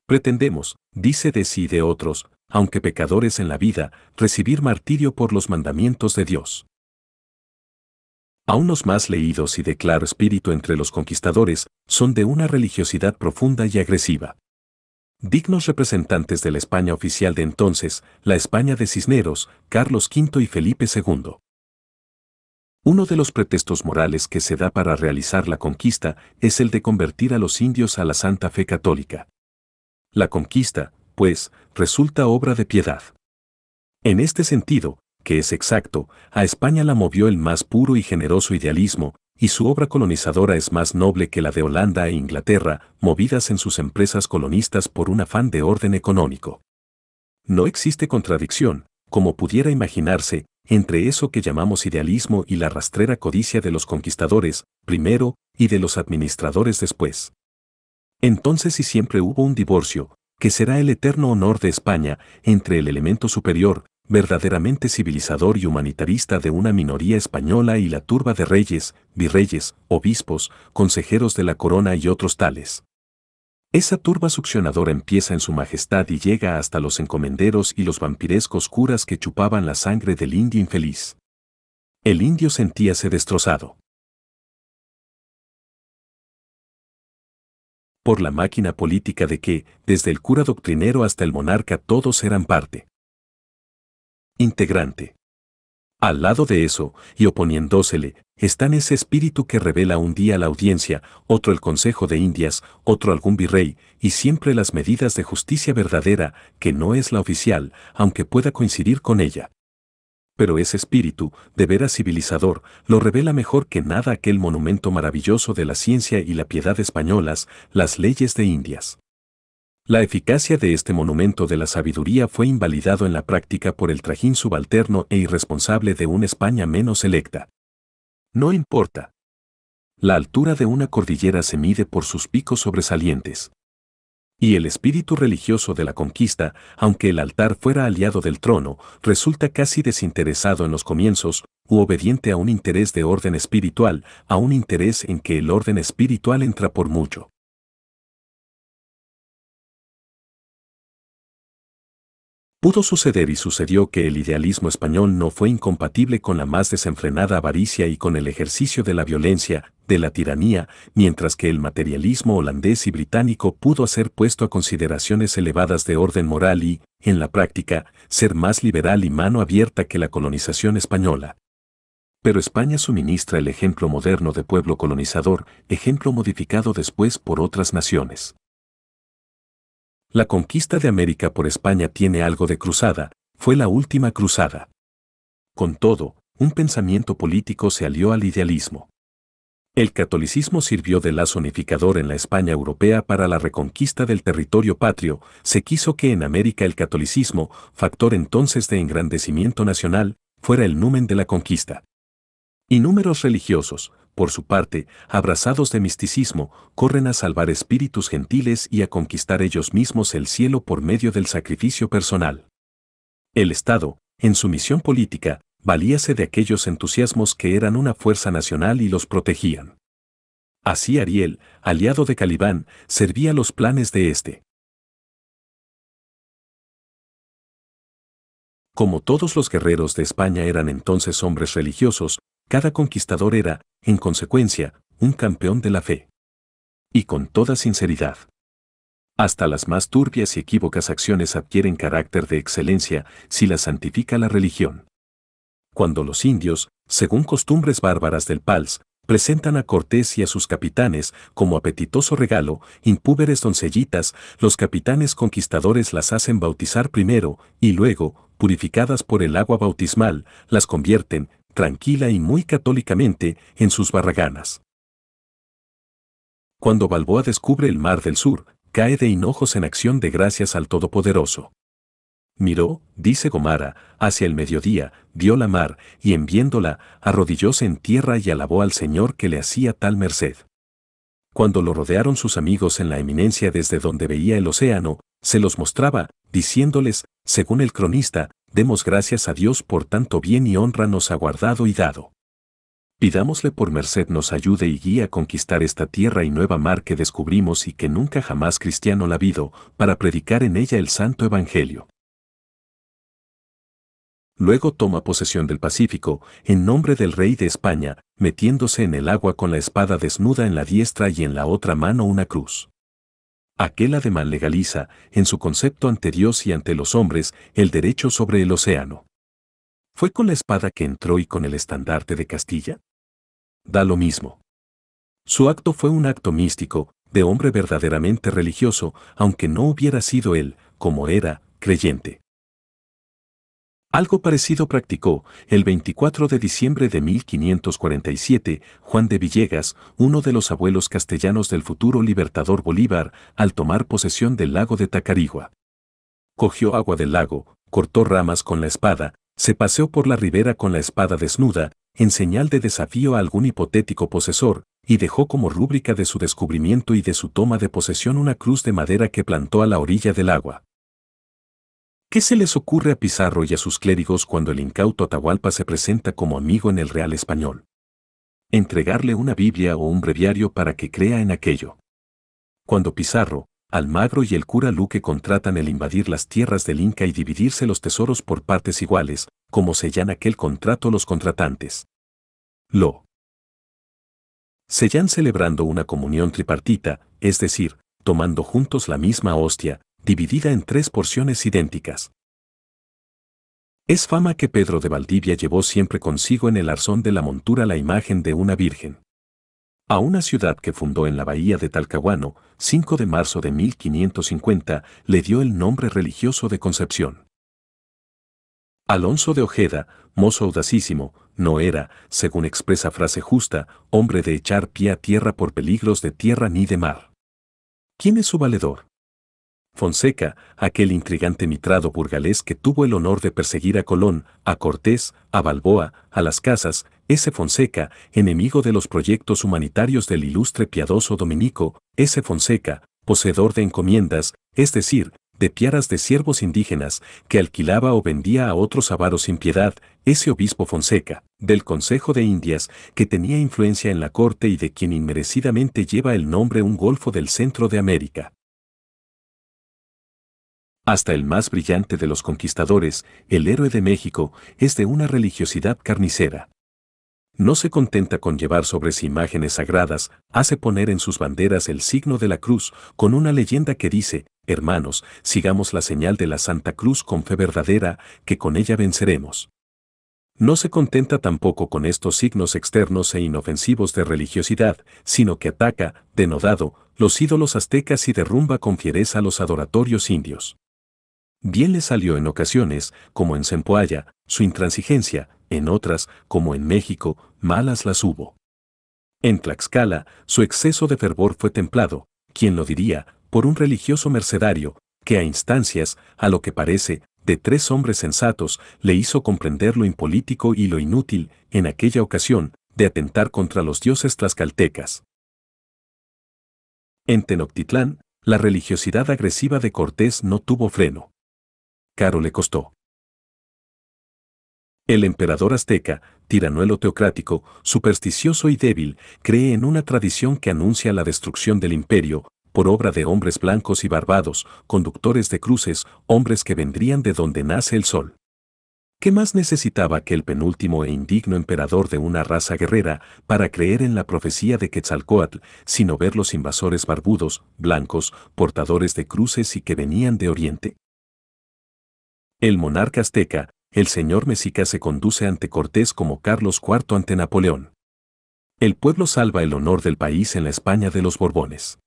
Pretendemos, dice de sí y de otros, aunque pecadores en la vida, recibir martirio por los mandamientos de Dios. Aún los más leídos y de claro espíritu entre los conquistadores son de una religiosidad profunda y agresiva. Dignos representantes de la España oficial de entonces, la España de Cisneros, Carlos V y Felipe II. Uno de los pretextos morales que se da para realizar la conquista es el de convertir a los indios a la santa fe católica. La conquista, pues, resulta obra de piedad. En este sentido, que es exacto, a España la movió el más puro y generoso idealismo, y su obra colonizadora es más noble que la de Holanda e Inglaterra, movidas en sus empresas colonistas por un afán de orden económico. No existe contradicción, como pudiera imaginarse, entre eso que llamamos idealismo y la rastrera codicia de los conquistadores, primero, y de los administradores después. Entonces y siempre hubo un divorcio, que será el eterno honor de España, entre el elemento superior, verdaderamente civilizador y humanitarista de una minoría española y la turba de reyes, virreyes, obispos, consejeros de la corona y otros tales. Esa turba succionadora empieza en su majestad y llega hasta los encomenderos y los vampirescos curas que chupaban la sangre del indio infeliz. El indio sentíase destrozado. Por la máquina política de que, desde el cura doctrinero hasta el monarca todos eran parte integrante. Al lado de eso, y oponiéndosele, están ese espíritu que revela un día la audiencia, otro el Consejo de Indias, otro algún virrey, y siempre las medidas de justicia verdadera, que no es la oficial, aunque pueda coincidir con ella. Pero ese espíritu, de veras civilizador, lo revela mejor que nada aquel monumento maravilloso de la ciencia y la piedad españolas, las leyes de Indias. La eficacia de este monumento de la sabiduría fue invalidado en la práctica por el trajín subalterno e irresponsable de una España menos electa. No importa. La altura de una cordillera se mide por sus picos sobresalientes. Y el espíritu religioso de la conquista, aunque el altar fuera aliado del trono, resulta casi desinteresado en los comienzos, u obediente a un interés de orden espiritual, a un interés en que el orden espiritual entra por mucho. Pudo suceder y sucedió que el idealismo español no fue incompatible con la más desenfrenada avaricia y con el ejercicio de la violencia, de la tiranía, mientras que el materialismo holandés y británico pudo ser puesto a consideraciones elevadas de orden moral y, en la práctica, ser más liberal y mano abierta que la colonización española. Pero España suministra el ejemplo moderno de pueblo colonizador, ejemplo modificado después por otras naciones. La conquista de América por España tiene algo de cruzada, fue la última cruzada. Con todo, un pensamiento político se alió al idealismo. El catolicismo sirvió de lazo unificador en la España europea para la reconquista del territorio patrio, se quiso que en América el catolicismo, factor entonces de engrandecimiento nacional, fuera el numen de la conquista. Y números religiosos, por su parte, abrazados de misticismo, corren a salvar espíritus gentiles y a conquistar ellos mismos el cielo por medio del sacrificio personal. El Estado, en su misión política, valíase de aquellos entusiasmos que eran una fuerza nacional y los protegían. Así Ariel, aliado de Calibán, servía los planes de este. Como todos los guerreros de España eran entonces hombres religiosos, cada conquistador era, en consecuencia, un campeón de la fe. Y con toda sinceridad. Hasta las más turbias y equívocas acciones adquieren carácter de excelencia si las santifica la religión. Cuando los indios, según costumbres bárbaras del Pals, presentan a Cortés y a sus capitanes como apetitoso regalo, impúberes doncellitas, los capitanes conquistadores las hacen bautizar primero, y luego, purificadas por el agua bautismal, las convierten, tranquila y muy católicamente, en sus barraganas. Cuando Balboa descubre el mar del sur, cae de hinojos en acción de gracias al Todopoderoso. Miró, dice Gomara, hacia el mediodía, vio la mar, y en viéndola, arrodillóse en tierra y alabó al Señor que le hacía tal merced. Cuando lo rodearon sus amigos en la eminencia desde donde veía el océano, se los mostraba, diciéndoles, según el cronista, demos gracias a Dios por tanto bien y honra nos ha guardado y dado. Pidámosle por merced nos ayude y guíe a conquistar esta tierra y nueva mar que descubrimos y que nunca jamás cristiano la vido, para predicar en ella el santo evangelio. Luego toma posesión del Pacífico, en nombre del rey de España, metiéndose en el agua con la espada desnuda en la diestra y en la otra mano una cruz. Aquel ademán legaliza, en su concepto ante Dios y ante los hombres, el derecho sobre el océano. ¿Fue con la espada que entró y con el estandarte de Castilla? Da lo mismo. Su acto fue un acto místico, de hombre verdaderamente religioso, aunque no hubiera sido él, como era, creyente. Algo parecido practicó, el 24 de diciembre de 1547, Juan de Villegas, uno de los abuelos castellanos del futuro libertador Bolívar, al tomar posesión del lago de Tacarigua. Cogió agua del lago, cortó ramas con la espada, se paseó por la ribera con la espada desnuda, en señal de desafío a algún hipotético posesor, y dejó como rúbrica de su descubrimiento y de su toma de posesión una cruz de madera que plantó a la orilla del agua. ¿Qué se les ocurre a Pizarro y a sus clérigos cuando el incauto Atahualpa se presenta como amigo en el Real Español? Entregarle una Biblia o un breviario para que crea en aquello. Cuando Pizarro, Almagro y el cura Luque contratan el invadir las tierras del Inca y dividirse los tesoros por partes iguales, como sellan aquel contrato los contratantes. Lo sellan celebrando una comunión tripartita, es decir, tomando juntos la misma hostia, dividida en tres porciones idénticas. Es fama que Pedro de Valdivia llevó siempre consigo en el arzón de la montura la imagen de una virgen. A una ciudad que fundó en la bahía de Talcahuano, 5 de marzo de 1550, le dio el nombre religioso de Concepción. Alonso de Ojeda, mozo audacísimo, no era, según expresa frase justa, hombre de echar pie a tierra por peligros de tierra ni de mar. ¿Quién es su valedor? Fonseca, aquel intrigante mitrado burgalés que tuvo el honor de perseguir a Colón, a Cortés, a Balboa, a las casas, ese Fonseca, enemigo de los proyectos humanitarios del ilustre piadoso dominico, ese Fonseca, poseedor de encomiendas, es decir, de piaras de siervos indígenas, que alquilaba o vendía a otros avaros sin piedad, ese obispo Fonseca, del Consejo de Indias, que tenía influencia en la corte y de quien inmerecidamente lleva el nombre un golfo del centro de América. Hasta el más brillante de los conquistadores, el héroe de México, es de una religiosidad carnicera. No se contenta con llevar sobre sí imágenes sagradas, hace poner en sus banderas el signo de la cruz, con una leyenda que dice, hermanos, sigamos la señal de la Santa Cruz con fe verdadera, que con ella venceremos. No se contenta tampoco con estos signos externos e inofensivos de religiosidad, sino que ataca, denodado, los ídolos aztecas y derrumba con fiereza los adoratorios indios. Bien le salió en ocasiones, como en Sempoaya, su intransigencia, en otras, como en México, malas las hubo. En Tlaxcala, su exceso de fervor fue templado, quien lo diría, por un religioso mercedario, que a instancias, a lo que parece, de tres hombres sensatos, le hizo comprender lo impolítico y lo inútil, en aquella ocasión, de atentar contra los dioses tlaxcaltecas. En Tenochtitlán, la religiosidad agresiva de Cortés no tuvo freno caro le costó. El emperador azteca, tiranuelo teocrático, supersticioso y débil, cree en una tradición que anuncia la destrucción del imperio, por obra de hombres blancos y barbados, conductores de cruces, hombres que vendrían de donde nace el sol. ¿Qué más necesitaba que el penúltimo e indigno emperador de una raza guerrera para creer en la profecía de Quetzalcoatl, sino ver los invasores barbudos, blancos, portadores de cruces y que venían de Oriente? El monarca azteca, el señor Mexica se conduce ante Cortés como Carlos IV ante Napoleón. El pueblo salva el honor del país en la España de los Borbones.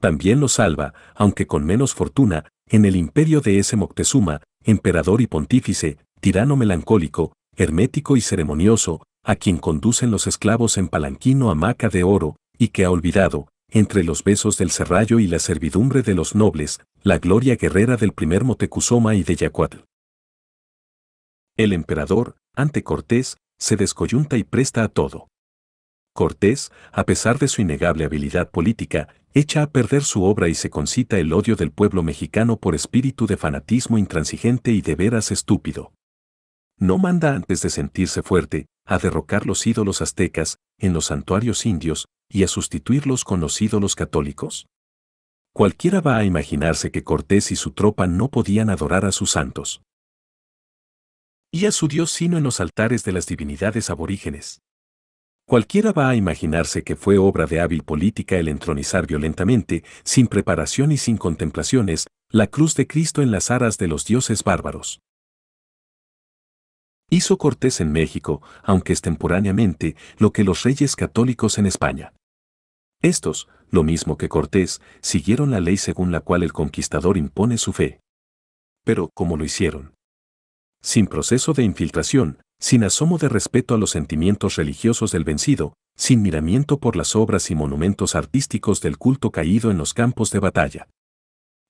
También lo salva, aunque con menos fortuna, en el imperio de ese Moctezuma, emperador y pontífice, tirano melancólico, hermético y ceremonioso, a quien conducen los esclavos en palanquino hamaca de oro, y que ha olvidado, entre los besos del serrallo y la servidumbre de los nobles, la gloria guerrera del primer Motecuzoma y de Yacuatl. El emperador, ante Cortés, se descoyunta y presta a todo. Cortés, a pesar de su innegable habilidad política, echa a perder su obra y se concita el odio del pueblo mexicano por espíritu de fanatismo intransigente y de veras estúpido. No manda antes de sentirse fuerte, a derrocar los ídolos aztecas, en los santuarios indios, y a sustituirlos con los ídolos católicos. Cualquiera va a imaginarse que Cortés y su tropa no podían adorar a sus santos y a su Dios sino en los altares de las divinidades aborígenes. Cualquiera va a imaginarse que fue obra de hábil política el entronizar violentamente, sin preparación y sin contemplaciones, la cruz de Cristo en las aras de los dioses bárbaros. Hizo Cortés en México, aunque extemporáneamente, lo que los reyes católicos en España. Estos, lo mismo que Cortés, siguieron la ley según la cual el conquistador impone su fe. Pero, ¿cómo lo hicieron? sin proceso de infiltración, sin asomo de respeto a los sentimientos religiosos del vencido, sin miramiento por las obras y monumentos artísticos del culto caído en los campos de batalla.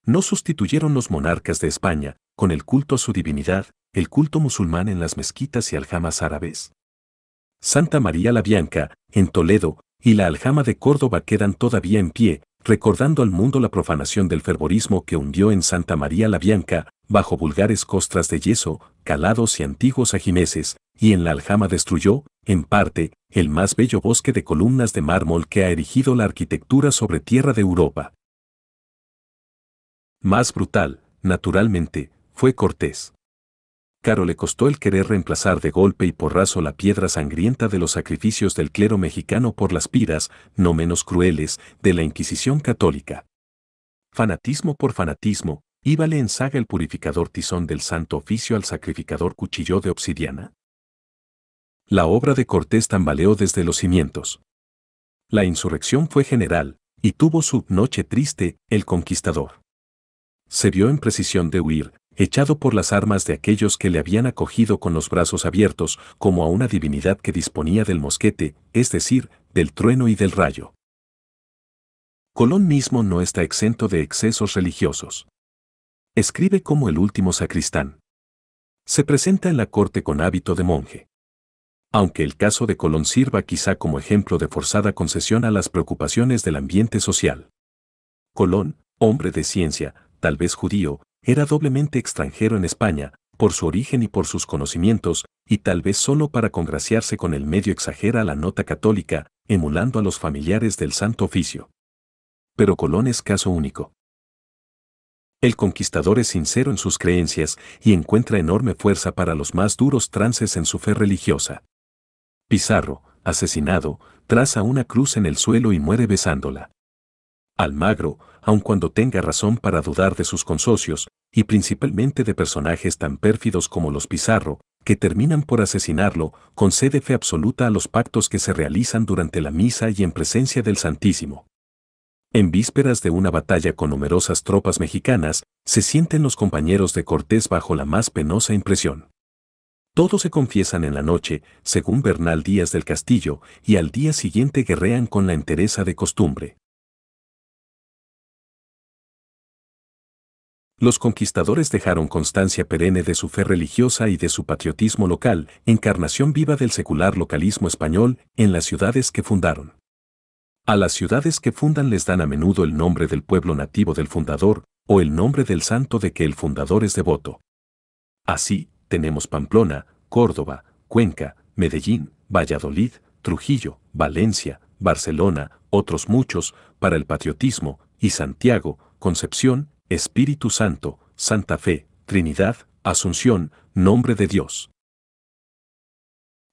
No sustituyeron los monarcas de España, con el culto a su divinidad, el culto musulmán en las mezquitas y aljamas árabes. Santa María la Bianca, en Toledo, y la aljama de Córdoba quedan todavía en pie, recordando al mundo la profanación del fervorismo que hundió en Santa María la Bianca, bajo vulgares costras de yeso, calados y antiguos ajimeces, y en la aljama destruyó, en parte, el más bello bosque de columnas de mármol que ha erigido la arquitectura sobre tierra de Europa. Más brutal, naturalmente, fue Cortés caro le costó el querer reemplazar de golpe y porrazo la piedra sangrienta de los sacrificios del clero mexicano por las piras, no menos crueles, de la Inquisición católica. Fanatismo por fanatismo, íbale en saga el purificador tizón del santo oficio al sacrificador cuchillo de obsidiana. La obra de Cortés tambaleó desde los cimientos. La insurrección fue general, y tuvo su noche triste, el conquistador. Se vio en precisión de huir, echado por las armas de aquellos que le habían acogido con los brazos abiertos, como a una divinidad que disponía del mosquete, es decir, del trueno y del rayo. Colón mismo no está exento de excesos religiosos. Escribe como el último sacristán. Se presenta en la corte con hábito de monje. Aunque el caso de Colón sirva quizá como ejemplo de forzada concesión a las preocupaciones del ambiente social. Colón, hombre de ciencia, tal vez judío, era doblemente extranjero en España, por su origen y por sus conocimientos, y tal vez solo para congraciarse con el medio exagera la nota católica, emulando a los familiares del Santo Oficio. Pero Colón es caso único. El conquistador es sincero en sus creencias y encuentra enorme fuerza para los más duros trances en su fe religiosa. Pizarro, asesinado, traza una cruz en el suelo y muere besándola. Almagro, aun cuando tenga razón para dudar de sus consocios, y principalmente de personajes tan pérfidos como los Pizarro, que terminan por asesinarlo, concede fe absoluta a los pactos que se realizan durante la misa y en presencia del Santísimo. En vísperas de una batalla con numerosas tropas mexicanas, se sienten los compañeros de Cortés bajo la más penosa impresión. Todos se confiesan en la noche, según Bernal Díaz del Castillo, y al día siguiente guerrean con la entereza de costumbre. Los conquistadores dejaron constancia perenne de su fe religiosa y de su patriotismo local, encarnación viva del secular localismo español, en las ciudades que fundaron. A las ciudades que fundan les dan a menudo el nombre del pueblo nativo del fundador, o el nombre del santo de que el fundador es devoto. Así, tenemos Pamplona, Córdoba, Cuenca, Medellín, Valladolid, Trujillo, Valencia, Barcelona, otros muchos, para el patriotismo, y Santiago, Concepción, Espíritu Santo, Santa Fe, Trinidad, Asunción, Nombre de Dios.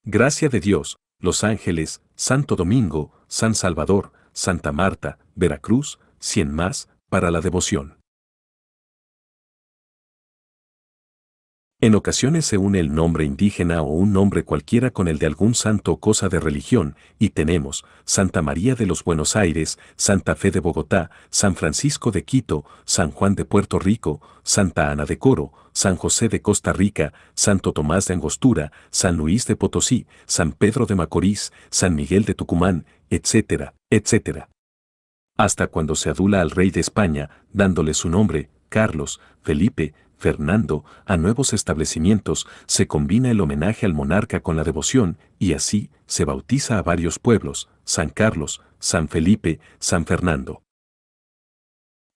Gracia de Dios, Los Ángeles, Santo Domingo, San Salvador, Santa Marta, Veracruz, cien más, para la devoción. En ocasiones se une el nombre indígena o un nombre cualquiera con el de algún santo o cosa de religión, y tenemos Santa María de los Buenos Aires, Santa Fe de Bogotá, San Francisco de Quito, San Juan de Puerto Rico, Santa Ana de Coro, San José de Costa Rica, Santo Tomás de Angostura, San Luis de Potosí, San Pedro de Macorís, San Miguel de Tucumán, etcétera, etcétera. Hasta cuando se adula al rey de España, dándole su nombre, Carlos, Felipe, Fernando, a nuevos establecimientos, se combina el homenaje al monarca con la devoción, y así se bautiza a varios pueblos, San Carlos, San Felipe, San Fernando.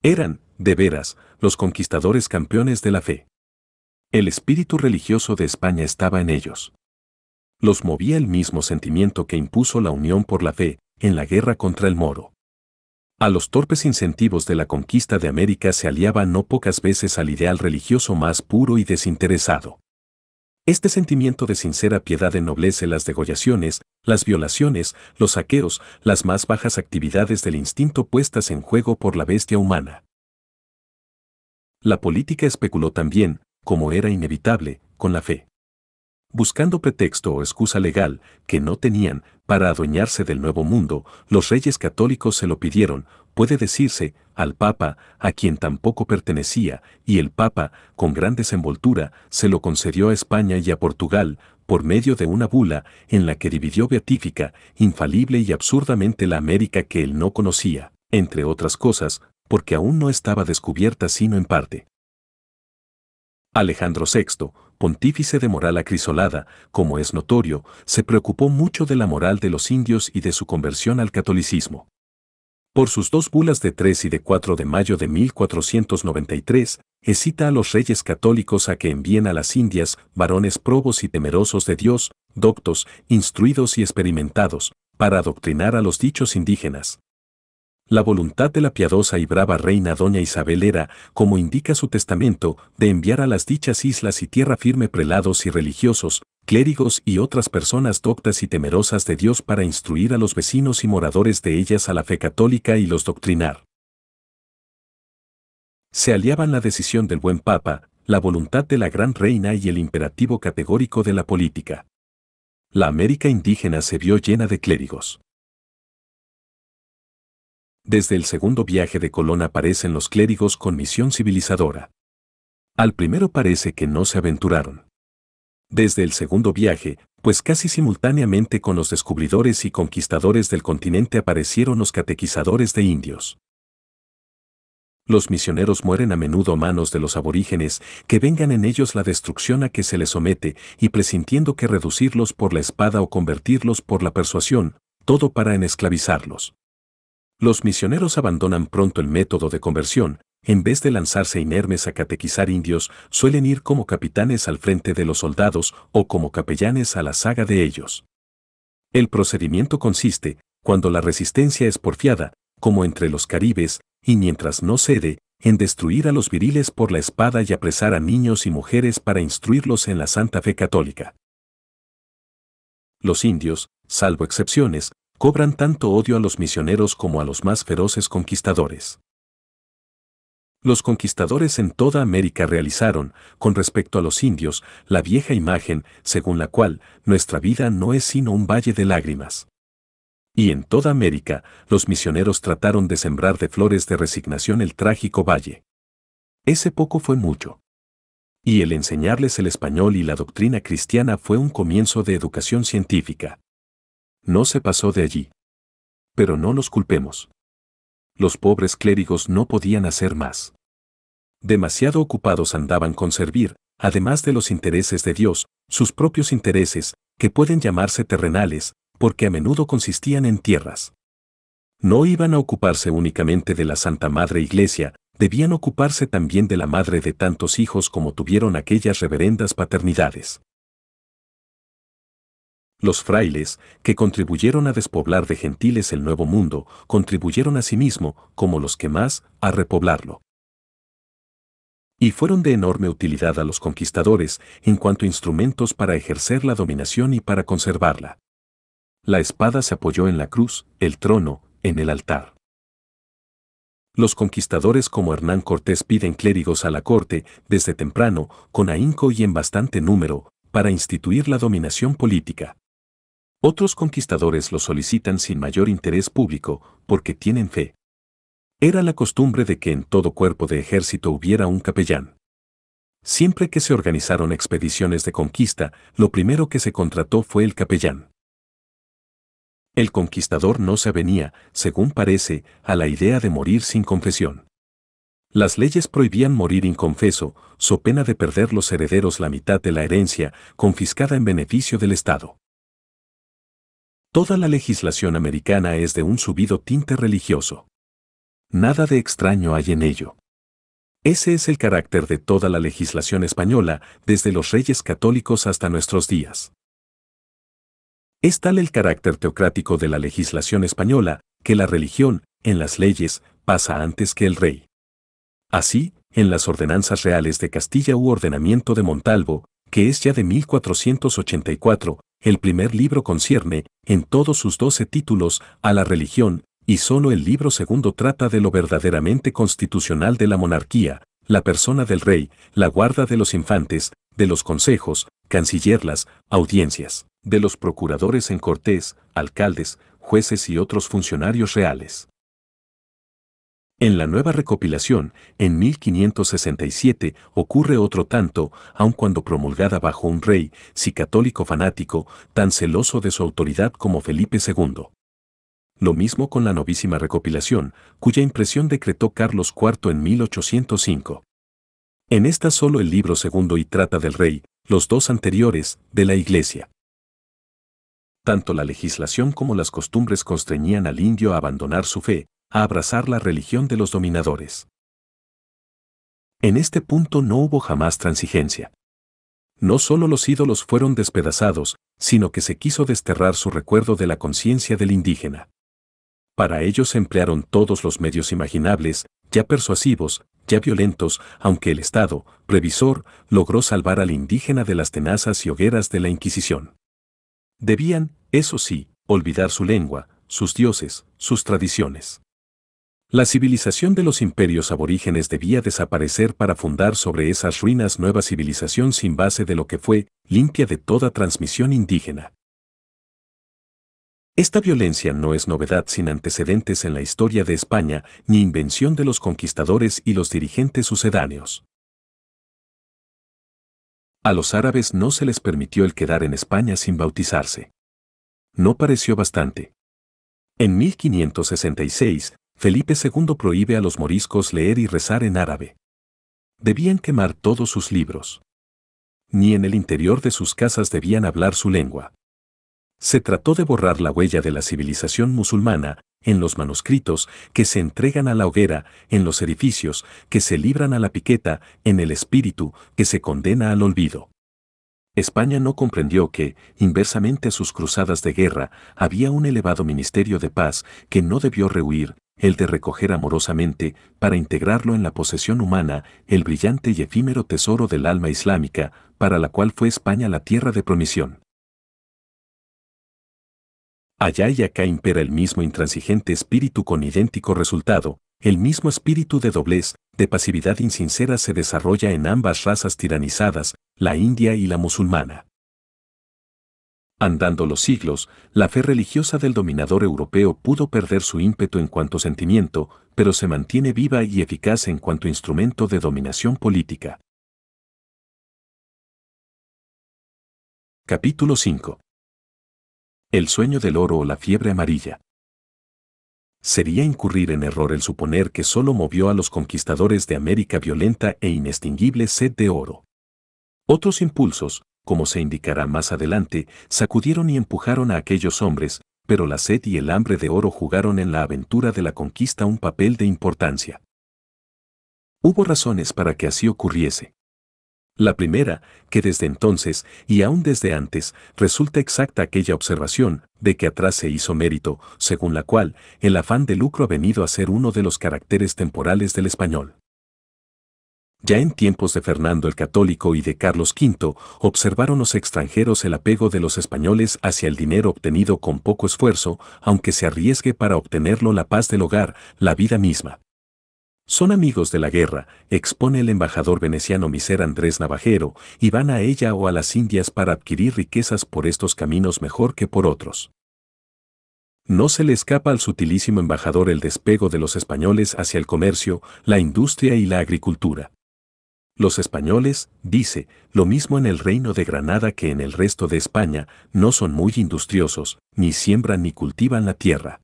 Eran, de veras, los conquistadores campeones de la fe. El espíritu religioso de España estaba en ellos. Los movía el mismo sentimiento que impuso la unión por la fe, en la guerra contra el moro. A los torpes incentivos de la conquista de América se aliaba no pocas veces al ideal religioso más puro y desinteresado. Este sentimiento de sincera piedad ennoblece las degollaciones, las violaciones, los saqueos, las más bajas actividades del instinto puestas en juego por la bestia humana. La política especuló también, como era inevitable, con la fe buscando pretexto o excusa legal que no tenían para adueñarse del nuevo mundo, los reyes católicos se lo pidieron, puede decirse, al Papa, a quien tampoco pertenecía, y el Papa, con gran desenvoltura, se lo concedió a España y a Portugal, por medio de una bula en la que dividió beatífica, infalible y absurdamente la América que él no conocía, entre otras cosas, porque aún no estaba descubierta sino en parte. Alejandro VI, pontífice de moral acrisolada, como es notorio, se preocupó mucho de la moral de los indios y de su conversión al catolicismo. Por sus dos bulas de 3 y de 4 de mayo de 1493, excita a los reyes católicos a que envíen a las Indias varones probos y temerosos de Dios, doctos, instruidos y experimentados, para adoctrinar a los dichos indígenas. La voluntad de la piadosa y brava reina doña Isabel era, como indica su testamento, de enviar a las dichas islas y tierra firme prelados y religiosos, clérigos y otras personas doctas y temerosas de Dios para instruir a los vecinos y moradores de ellas a la fe católica y los doctrinar. Se aliaban la decisión del buen Papa, la voluntad de la gran reina y el imperativo categórico de la política. La América indígena se vio llena de clérigos. Desde el segundo viaje de Colón aparecen los clérigos con misión civilizadora. Al primero parece que no se aventuraron. Desde el segundo viaje, pues casi simultáneamente con los descubridores y conquistadores del continente aparecieron los catequizadores de indios. Los misioneros mueren a menudo a manos de los aborígenes, que vengan en ellos la destrucción a que se les somete, y presintiendo que reducirlos por la espada o convertirlos por la persuasión, todo para en esclavizarlos. Los misioneros abandonan pronto el método de conversión, en vez de lanzarse inermes a catequizar indios, suelen ir como capitanes al frente de los soldados o como capellanes a la saga de ellos. El procedimiento consiste, cuando la resistencia es porfiada, como entre los caribes, y mientras no cede, en destruir a los viriles por la espada y apresar a niños y mujeres para instruirlos en la santa fe católica. Los indios, salvo excepciones, cobran tanto odio a los misioneros como a los más feroces conquistadores. Los conquistadores en toda América realizaron, con respecto a los indios, la vieja imagen según la cual nuestra vida no es sino un valle de lágrimas. Y en toda América, los misioneros trataron de sembrar de flores de resignación el trágico valle. Ese poco fue mucho. Y el enseñarles el español y la doctrina cristiana fue un comienzo de educación científica. No se pasó de allí. Pero no los culpemos. Los pobres clérigos no podían hacer más. Demasiado ocupados andaban con servir, además de los intereses de Dios, sus propios intereses, que pueden llamarse terrenales, porque a menudo consistían en tierras. No iban a ocuparse únicamente de la Santa Madre Iglesia, debían ocuparse también de la madre de tantos hijos como tuvieron aquellas reverendas paternidades. Los frailes, que contribuyeron a despoblar de gentiles el nuevo mundo, contribuyeron asimismo, como los que más, a repoblarlo. Y fueron de enorme utilidad a los conquistadores en cuanto instrumentos para ejercer la dominación y para conservarla. La espada se apoyó en la cruz, el trono, en el altar. Los conquistadores como Hernán Cortés piden clérigos a la corte, desde temprano, con ahínco y en bastante número, para instituir la dominación política. Otros conquistadores lo solicitan sin mayor interés público, porque tienen fe. Era la costumbre de que en todo cuerpo de ejército hubiera un capellán. Siempre que se organizaron expediciones de conquista, lo primero que se contrató fue el capellán. El conquistador no se avenía, según parece, a la idea de morir sin confesión. Las leyes prohibían morir inconfeso, so pena de perder los herederos la mitad de la herencia, confiscada en beneficio del Estado. Toda la legislación americana es de un subido tinte religioso. Nada de extraño hay en ello. Ese es el carácter de toda la legislación española, desde los reyes católicos hasta nuestros días. Es tal el carácter teocrático de la legislación española, que la religión, en las leyes, pasa antes que el rey. Así, en las ordenanzas reales de Castilla u ordenamiento de Montalvo, que es ya de 1484, el primer libro concierne, en todos sus doce títulos, a la religión, y solo el libro segundo trata de lo verdaderamente constitucional de la monarquía, la persona del rey, la guarda de los infantes, de los consejos, cancillerlas, audiencias, de los procuradores en cortes, alcaldes, jueces y otros funcionarios reales. En la nueva recopilación, en 1567, ocurre otro tanto, aun cuando promulgada bajo un rey, si católico fanático, tan celoso de su autoridad como Felipe II. Lo mismo con la novísima recopilación, cuya impresión decretó Carlos IV en 1805. En esta solo el libro segundo y trata del rey, los dos anteriores, de la Iglesia. Tanto la legislación como las costumbres constreñían al indio a abandonar su fe, a abrazar la religión de los dominadores. En este punto no hubo jamás transigencia. No solo los ídolos fueron despedazados, sino que se quiso desterrar su recuerdo de la conciencia del indígena. Para ello se emplearon todos los medios imaginables, ya persuasivos, ya violentos, aunque el Estado, previsor, logró salvar al indígena de las tenazas y hogueras de la Inquisición. Debían, eso sí, olvidar su lengua, sus dioses, sus tradiciones. La civilización de los imperios aborígenes debía desaparecer para fundar sobre esas ruinas nueva civilización sin base de lo que fue, limpia de toda transmisión indígena. Esta violencia no es novedad sin antecedentes en la historia de España, ni invención de los conquistadores y los dirigentes sucedáneos. A los árabes no se les permitió el quedar en España sin bautizarse. No pareció bastante. En 1566, Felipe II prohíbe a los moriscos leer y rezar en árabe. Debían quemar todos sus libros. Ni en el interior de sus casas debían hablar su lengua. Se trató de borrar la huella de la civilización musulmana, en los manuscritos que se entregan a la hoguera, en los edificios que se libran a la piqueta, en el espíritu que se condena al olvido. España no comprendió que, inversamente a sus cruzadas de guerra, había un elevado ministerio de paz que no debió rehuir, el de recoger amorosamente, para integrarlo en la posesión humana, el brillante y efímero tesoro del alma islámica, para la cual fue España la tierra de promisión. Allá y acá impera el mismo intransigente espíritu con idéntico resultado, el mismo espíritu de doblez, de pasividad insincera se desarrolla en ambas razas tiranizadas, la india y la musulmana. Andando los siglos, la fe religiosa del dominador europeo pudo perder su ímpetu en cuanto sentimiento, pero se mantiene viva y eficaz en cuanto instrumento de dominación política. Capítulo 5 El sueño del oro o la fiebre amarilla. Sería incurrir en error el suponer que solo movió a los conquistadores de América violenta e inextinguible sed de oro. Otros impulsos, como se indicará más adelante, sacudieron y empujaron a aquellos hombres, pero la sed y el hambre de oro jugaron en la aventura de la conquista un papel de importancia. Hubo razones para que así ocurriese. La primera, que desde entonces, y aún desde antes, resulta exacta aquella observación de que atrás se hizo mérito, según la cual el afán de lucro ha venido a ser uno de los caracteres temporales del español. Ya en tiempos de Fernando el Católico y de Carlos V, observaron los extranjeros el apego de los españoles hacia el dinero obtenido con poco esfuerzo, aunque se arriesgue para obtenerlo la paz del hogar, la vida misma. Son amigos de la guerra, expone el embajador veneciano Miser Andrés Navajero, y van a ella o a las Indias para adquirir riquezas por estos caminos mejor que por otros. No se le escapa al sutilísimo embajador el despego de los españoles hacia el comercio, la industria y la agricultura. Los españoles, dice, lo mismo en el reino de Granada que en el resto de España, no son muy industriosos, ni siembran ni cultivan la tierra.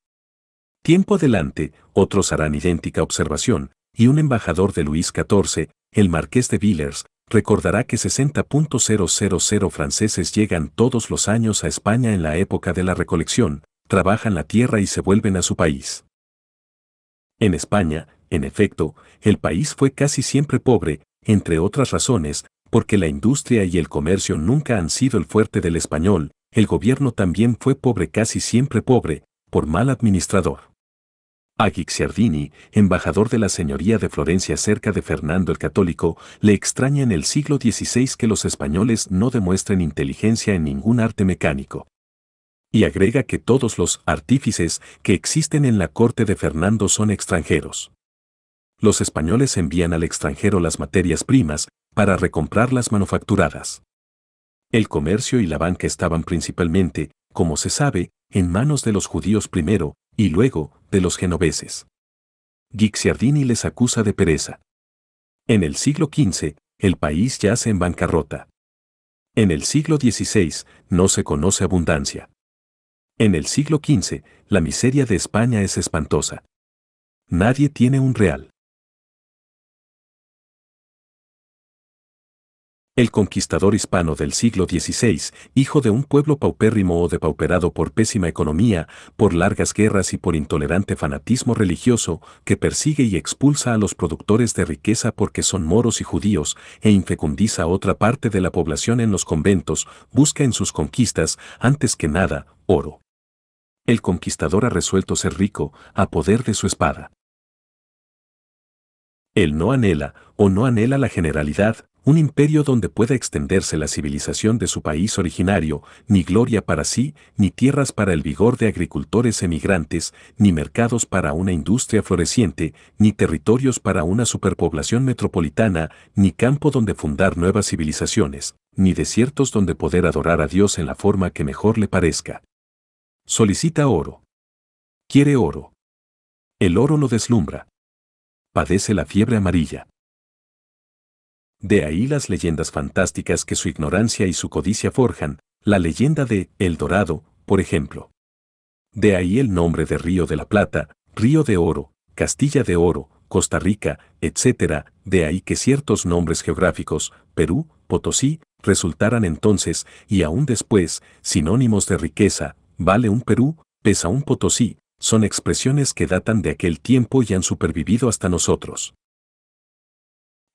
Tiempo adelante, otros harán idéntica observación, y un embajador de Luis XIV, el marqués de Villers, recordará que 60.000 franceses llegan todos los años a España en la época de la recolección, trabajan la tierra y se vuelven a su país. En España, en efecto, el país fue casi siempre pobre, entre otras razones, porque la industria y el comercio nunca han sido el fuerte del español, el gobierno también fue pobre casi siempre pobre, por mal administrador. A Guicciardini, embajador de la señoría de Florencia cerca de Fernando el Católico, le extraña en el siglo XVI que los españoles no demuestren inteligencia en ningún arte mecánico. Y agrega que todos los artífices que existen en la corte de Fernando son extranjeros. Los españoles envían al extranjero las materias primas para recomprarlas manufacturadas. El comercio y la banca estaban principalmente, como se sabe, en manos de los judíos primero, y luego, de los genoveses. Guicciardini les acusa de pereza. En el siglo XV, el país yace en bancarrota. En el siglo XVI, no se conoce abundancia. En el siglo XV, la miseria de España es espantosa. Nadie tiene un real. El conquistador hispano del siglo XVI, hijo de un pueblo paupérrimo o depauperado por pésima economía, por largas guerras y por intolerante fanatismo religioso, que persigue y expulsa a los productores de riqueza porque son moros y judíos, e infecundiza a otra parte de la población en los conventos, busca en sus conquistas, antes que nada, oro. El conquistador ha resuelto ser rico, a poder de su espada. Él no anhela, o no anhela la generalidad, un imperio donde pueda extenderse la civilización de su país originario, ni gloria para sí, ni tierras para el vigor de agricultores emigrantes, ni mercados para una industria floreciente, ni territorios para una superpoblación metropolitana, ni campo donde fundar nuevas civilizaciones, ni desiertos donde poder adorar a Dios en la forma que mejor le parezca. Solicita oro. Quiere oro. El oro lo deslumbra. Padece la fiebre amarilla. De ahí las leyendas fantásticas que su ignorancia y su codicia forjan, la leyenda de El Dorado, por ejemplo. De ahí el nombre de Río de la Plata, Río de Oro, Castilla de Oro, Costa Rica, etc., de ahí que ciertos nombres geográficos, Perú, Potosí, resultaran entonces, y aún después, sinónimos de riqueza, vale un Perú, pesa un Potosí, son expresiones que datan de aquel tiempo y han supervivido hasta nosotros.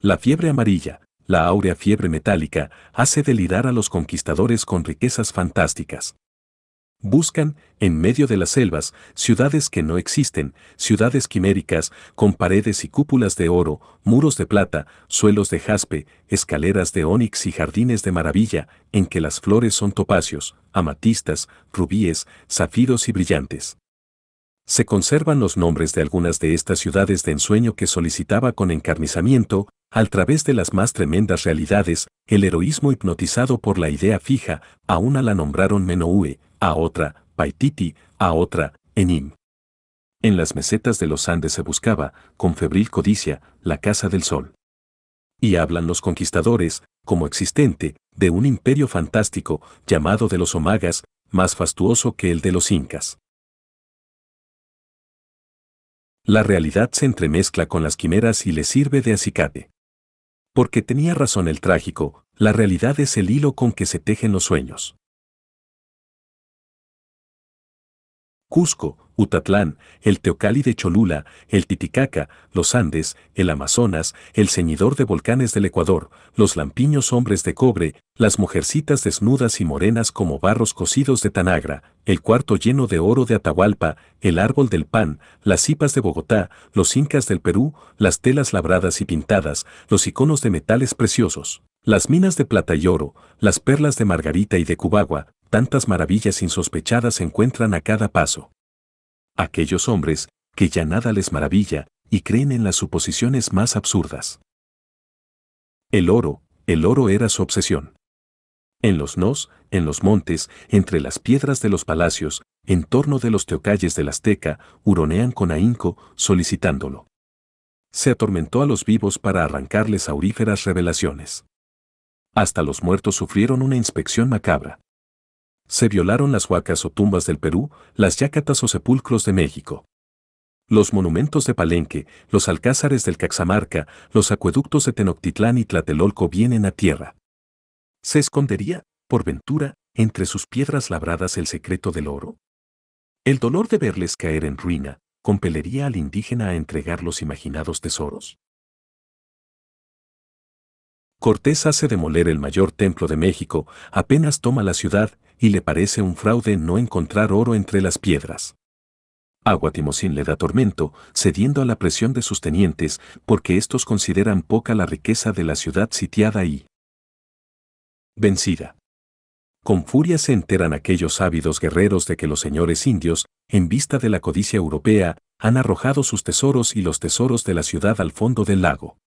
La fiebre amarilla, la áurea fiebre metálica, hace delirar a los conquistadores con riquezas fantásticas. Buscan, en medio de las selvas, ciudades que no existen, ciudades quiméricas, con paredes y cúpulas de oro, muros de plata, suelos de jaspe, escaleras de ónix y jardines de maravilla, en que las flores son topacios, amatistas, rubíes, zafiros y brillantes. Se conservan los nombres de algunas de estas ciudades de ensueño que solicitaba con encarnizamiento, al través de las más tremendas realidades, el heroísmo hipnotizado por la idea fija, a una la nombraron Menoue, a otra, Paititi, a otra, Enim. En las mesetas de los Andes se buscaba, con febril codicia, la casa del sol. Y hablan los conquistadores, como existente, de un imperio fantástico, llamado de los Omagas, más fastuoso que el de los Incas. La realidad se entremezcla con las quimeras y le sirve de acicate. Porque tenía razón el trágico, la realidad es el hilo con que se tejen los sueños. Cusco, Utatlán, el Teocalli de Cholula, el Titicaca, los Andes, el Amazonas, el ceñidor de volcanes del Ecuador, los lampiños hombres de cobre, las mujercitas desnudas y morenas como barros cocidos de Tanagra, el cuarto lleno de oro de Atahualpa, el árbol del pan, las cipas de Bogotá, los incas del Perú, las telas labradas y pintadas, los iconos de metales preciosos, las minas de plata y oro, las perlas de Margarita y de Cubagua, tantas maravillas insospechadas se encuentran a cada paso. Aquellos hombres, que ya nada les maravilla, y creen en las suposiciones más absurdas. El oro, el oro era su obsesión. En los nos, en los montes, entre las piedras de los palacios, en torno de los teocalles del Azteca, huronean con ahínco, solicitándolo. Se atormentó a los vivos para arrancarles auríferas revelaciones. Hasta los muertos sufrieron una inspección macabra se violaron las huacas o tumbas del Perú, las yacatas o sepulcros de México. Los monumentos de Palenque, los alcázares del Caxamarca, los acueductos de Tenochtitlán y Tlatelolco vienen a tierra. ¿Se escondería, por ventura, entre sus piedras labradas el secreto del oro? El dolor de verles caer en ruina, compelería al indígena a entregar los imaginados tesoros. Cortés hace demoler el mayor templo de México, apenas toma la ciudad, y le parece un fraude no encontrar oro entre las piedras. Aguatimosín le da tormento, cediendo a la presión de sus tenientes, porque estos consideran poca la riqueza de la ciudad sitiada y vencida. Con furia se enteran aquellos ávidos guerreros de que los señores indios, en vista de la codicia europea, han arrojado sus tesoros y los tesoros de la ciudad al fondo del lago.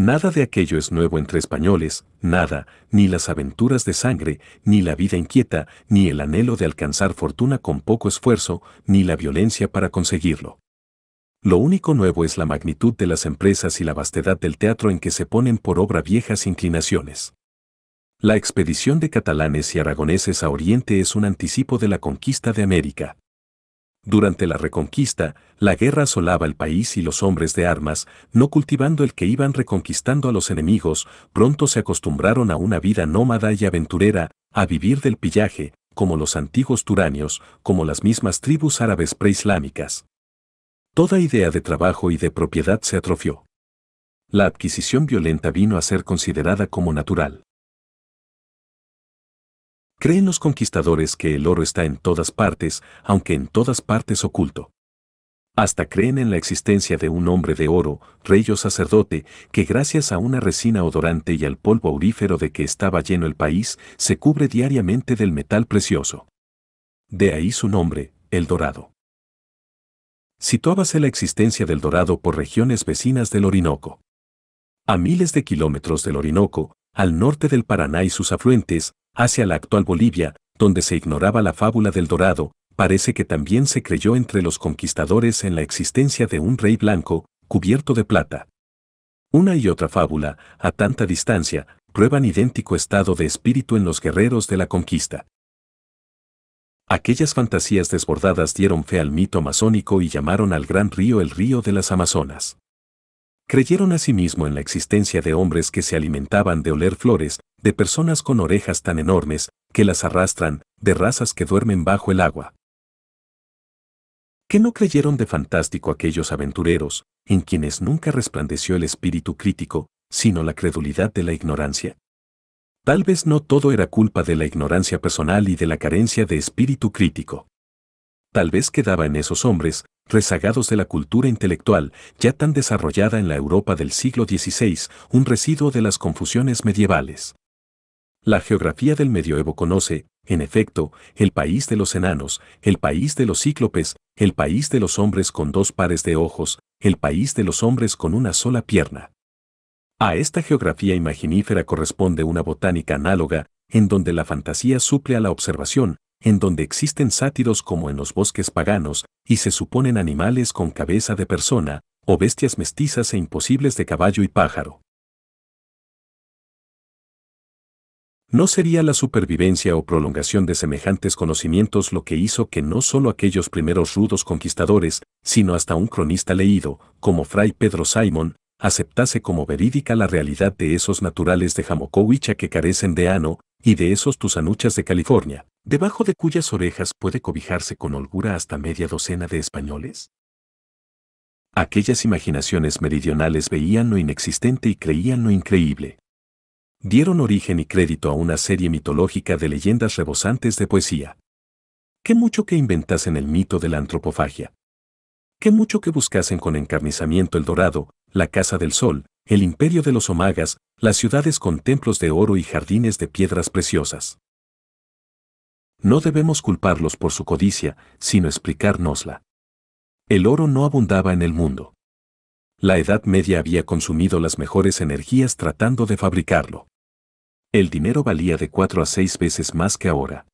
Nada de aquello es nuevo entre españoles, nada, ni las aventuras de sangre, ni la vida inquieta, ni el anhelo de alcanzar fortuna con poco esfuerzo, ni la violencia para conseguirlo. Lo único nuevo es la magnitud de las empresas y la vastedad del teatro en que se ponen por obra viejas inclinaciones. La expedición de catalanes y aragoneses a Oriente es un anticipo de la conquista de América. Durante la reconquista, la guerra asolaba el país y los hombres de armas, no cultivando el que iban reconquistando a los enemigos, pronto se acostumbraron a una vida nómada y aventurera, a vivir del pillaje, como los antiguos turanios, como las mismas tribus árabes preislámicas. Toda idea de trabajo y de propiedad se atrofió. La adquisición violenta vino a ser considerada como natural. Creen los conquistadores que el oro está en todas partes, aunque en todas partes oculto. Hasta creen en la existencia de un hombre de oro, rey o sacerdote, que gracias a una resina odorante y al polvo aurífero de que estaba lleno el país, se cubre diariamente del metal precioso. De ahí su nombre, el dorado. Situábase la existencia del dorado por regiones vecinas del Orinoco. A miles de kilómetros del Orinoco, al norte del Paraná y sus afluentes, hacia la actual Bolivia, donde se ignoraba la fábula del dorado, parece que también se creyó entre los conquistadores en la existencia de un rey blanco, cubierto de plata. Una y otra fábula, a tanta distancia, prueban idéntico estado de espíritu en los guerreros de la conquista. Aquellas fantasías desbordadas dieron fe al mito amazónico y llamaron al gran río el río de las Amazonas. Creyeron asimismo en la existencia de hombres que se alimentaban de oler flores, de personas con orejas tan enormes, que las arrastran, de razas que duermen bajo el agua. ¿Qué no creyeron de fantástico aquellos aventureros, en quienes nunca resplandeció el espíritu crítico, sino la credulidad de la ignorancia? Tal vez no todo era culpa de la ignorancia personal y de la carencia de espíritu crítico. Tal vez quedaba en esos hombres, rezagados de la cultura intelectual, ya tan desarrollada en la Europa del siglo XVI, un residuo de las confusiones medievales. La geografía del medioevo conoce, en efecto, el país de los enanos, el país de los cíclopes, el país de los hombres con dos pares de ojos, el país de los hombres con una sola pierna. A esta geografía imaginífera corresponde una botánica análoga, en donde la fantasía suple a la observación, en donde existen sátiros como en los bosques paganos, y se suponen animales con cabeza de persona, o bestias mestizas e imposibles de caballo y pájaro. ¿No sería la supervivencia o prolongación de semejantes conocimientos lo que hizo que no solo aquellos primeros rudos conquistadores, sino hasta un cronista leído, como Fray Pedro Simon, aceptase como verídica la realidad de esos naturales de Jamocowicha que carecen de ano, y de esos tusanuchas de California, debajo de cuyas orejas puede cobijarse con holgura hasta media docena de españoles? Aquellas imaginaciones meridionales veían lo inexistente y creían lo increíble. Dieron origen y crédito a una serie mitológica de leyendas rebosantes de poesía. Qué mucho que inventasen el mito de la antropofagia. Qué mucho que buscasen con encarnizamiento el dorado, la casa del sol, el imperio de los omagas, las ciudades con templos de oro y jardines de piedras preciosas. No debemos culparlos por su codicia, sino explicárnosla. El oro no abundaba en el mundo. La Edad Media había consumido las mejores energías tratando de fabricarlo. El dinero valía de cuatro a seis veces más que ahora.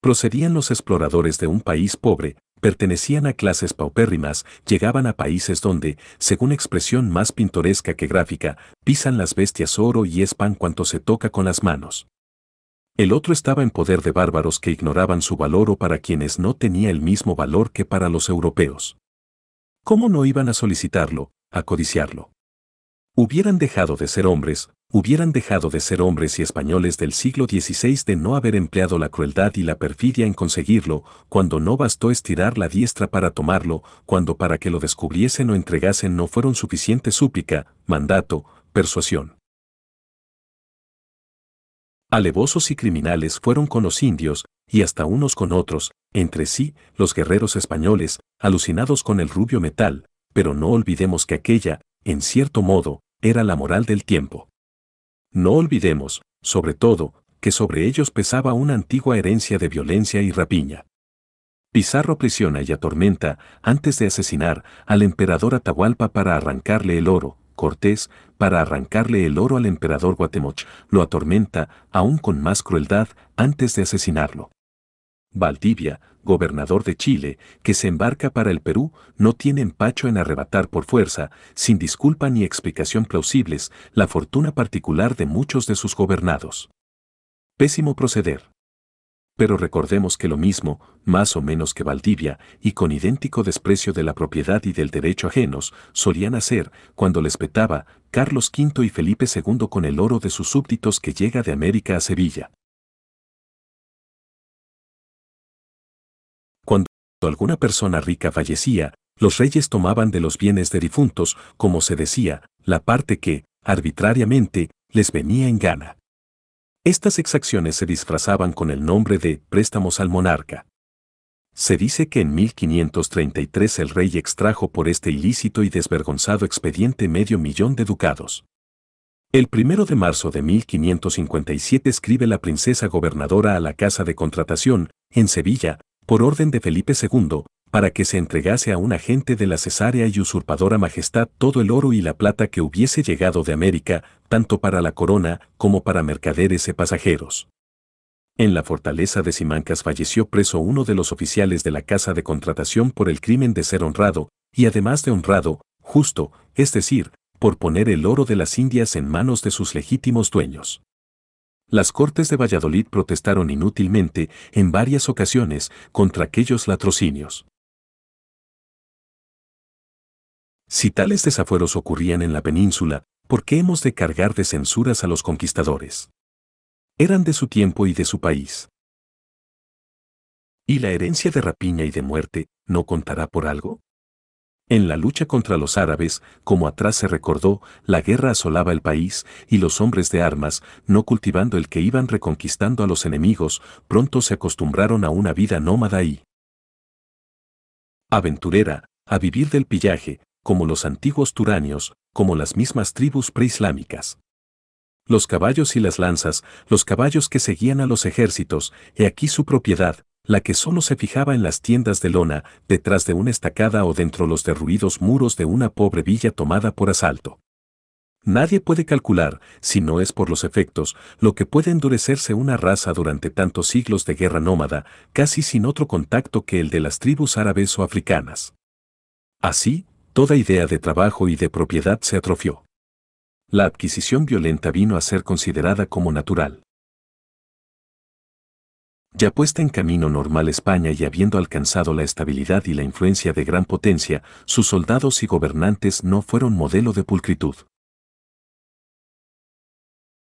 Procedían los exploradores de un país pobre, pertenecían a clases paupérrimas, llegaban a países donde, según expresión más pintoresca que gráfica, pisan las bestias oro y es pan cuanto se toca con las manos. El otro estaba en poder de bárbaros que ignoraban su valor o para quienes no tenía el mismo valor que para los europeos. ¿Cómo no iban a solicitarlo, a codiciarlo? Hubieran dejado de ser hombres, hubieran dejado de ser hombres y españoles del siglo XVI de no haber empleado la crueldad y la perfidia en conseguirlo, cuando no bastó estirar la diestra para tomarlo, cuando para que lo descubriesen o entregasen no fueron suficiente súplica, mandato, persuasión. Alevosos y criminales fueron con los indios, y hasta unos con otros, entre sí, los guerreros españoles, alucinados con el rubio metal, pero no olvidemos que aquella, en cierto modo, era la moral del tiempo. No olvidemos, sobre todo, que sobre ellos pesaba una antigua herencia de violencia y rapiña. Pizarro prisiona y atormenta, antes de asesinar, al emperador Atahualpa para arrancarle el oro, Cortés, para arrancarle el oro al emperador Guatemoch, lo atormenta, aún con más crueldad, antes de asesinarlo. Valdivia, gobernador de Chile, que se embarca para el Perú, no tiene empacho en arrebatar por fuerza, sin disculpa ni explicación plausibles, la fortuna particular de muchos de sus gobernados. Pésimo proceder pero recordemos que lo mismo, más o menos que Valdivia, y con idéntico desprecio de la propiedad y del derecho ajenos, solían hacer, cuando les petaba, Carlos V y Felipe II con el oro de sus súbditos que llega de América a Sevilla. Cuando alguna persona rica fallecía, los reyes tomaban de los bienes de difuntos, como se decía, la parte que, arbitrariamente, les venía en gana. Estas exacciones se disfrazaban con el nombre de préstamos al monarca. Se dice que en 1533 el rey extrajo por este ilícito y desvergonzado expediente medio millón de ducados. El primero de marzo de 1557 escribe la princesa gobernadora a la Casa de Contratación, en Sevilla, por orden de Felipe II, para que se entregase a un agente de la cesárea y usurpadora majestad todo el oro y la plata que hubiese llegado de América, tanto para la corona como para mercaderes y pasajeros. En la fortaleza de Simancas falleció preso uno de los oficiales de la casa de contratación por el crimen de ser honrado, y además de honrado, justo, es decir, por poner el oro de las Indias en manos de sus legítimos dueños. Las Cortes de Valladolid protestaron inútilmente en varias ocasiones contra aquellos latrocinios. Si tales desafueros ocurrían en la península, ¿por qué hemos de cargar de censuras a los conquistadores? Eran de su tiempo y de su país. ¿Y la herencia de rapiña y de muerte no contará por algo? En la lucha contra los árabes, como atrás se recordó, la guerra asolaba el país y los hombres de armas, no cultivando el que iban reconquistando a los enemigos, pronto se acostumbraron a una vida nómada y aventurera, a vivir del pillaje, como los antiguos turanios, como las mismas tribus preislámicas. Los caballos y las lanzas, los caballos que seguían a los ejércitos, he aquí su propiedad, la que solo se fijaba en las tiendas de lona, detrás de una estacada o dentro los derruidos muros de una pobre villa tomada por asalto. Nadie puede calcular, si no es por los efectos, lo que puede endurecerse una raza durante tantos siglos de guerra nómada, casi sin otro contacto que el de las tribus árabes o africanas. Así, toda idea de trabajo y de propiedad se atrofió. La adquisición violenta vino a ser considerada como natural. Ya puesta en camino normal España y habiendo alcanzado la estabilidad y la influencia de gran potencia, sus soldados y gobernantes no fueron modelo de pulcritud.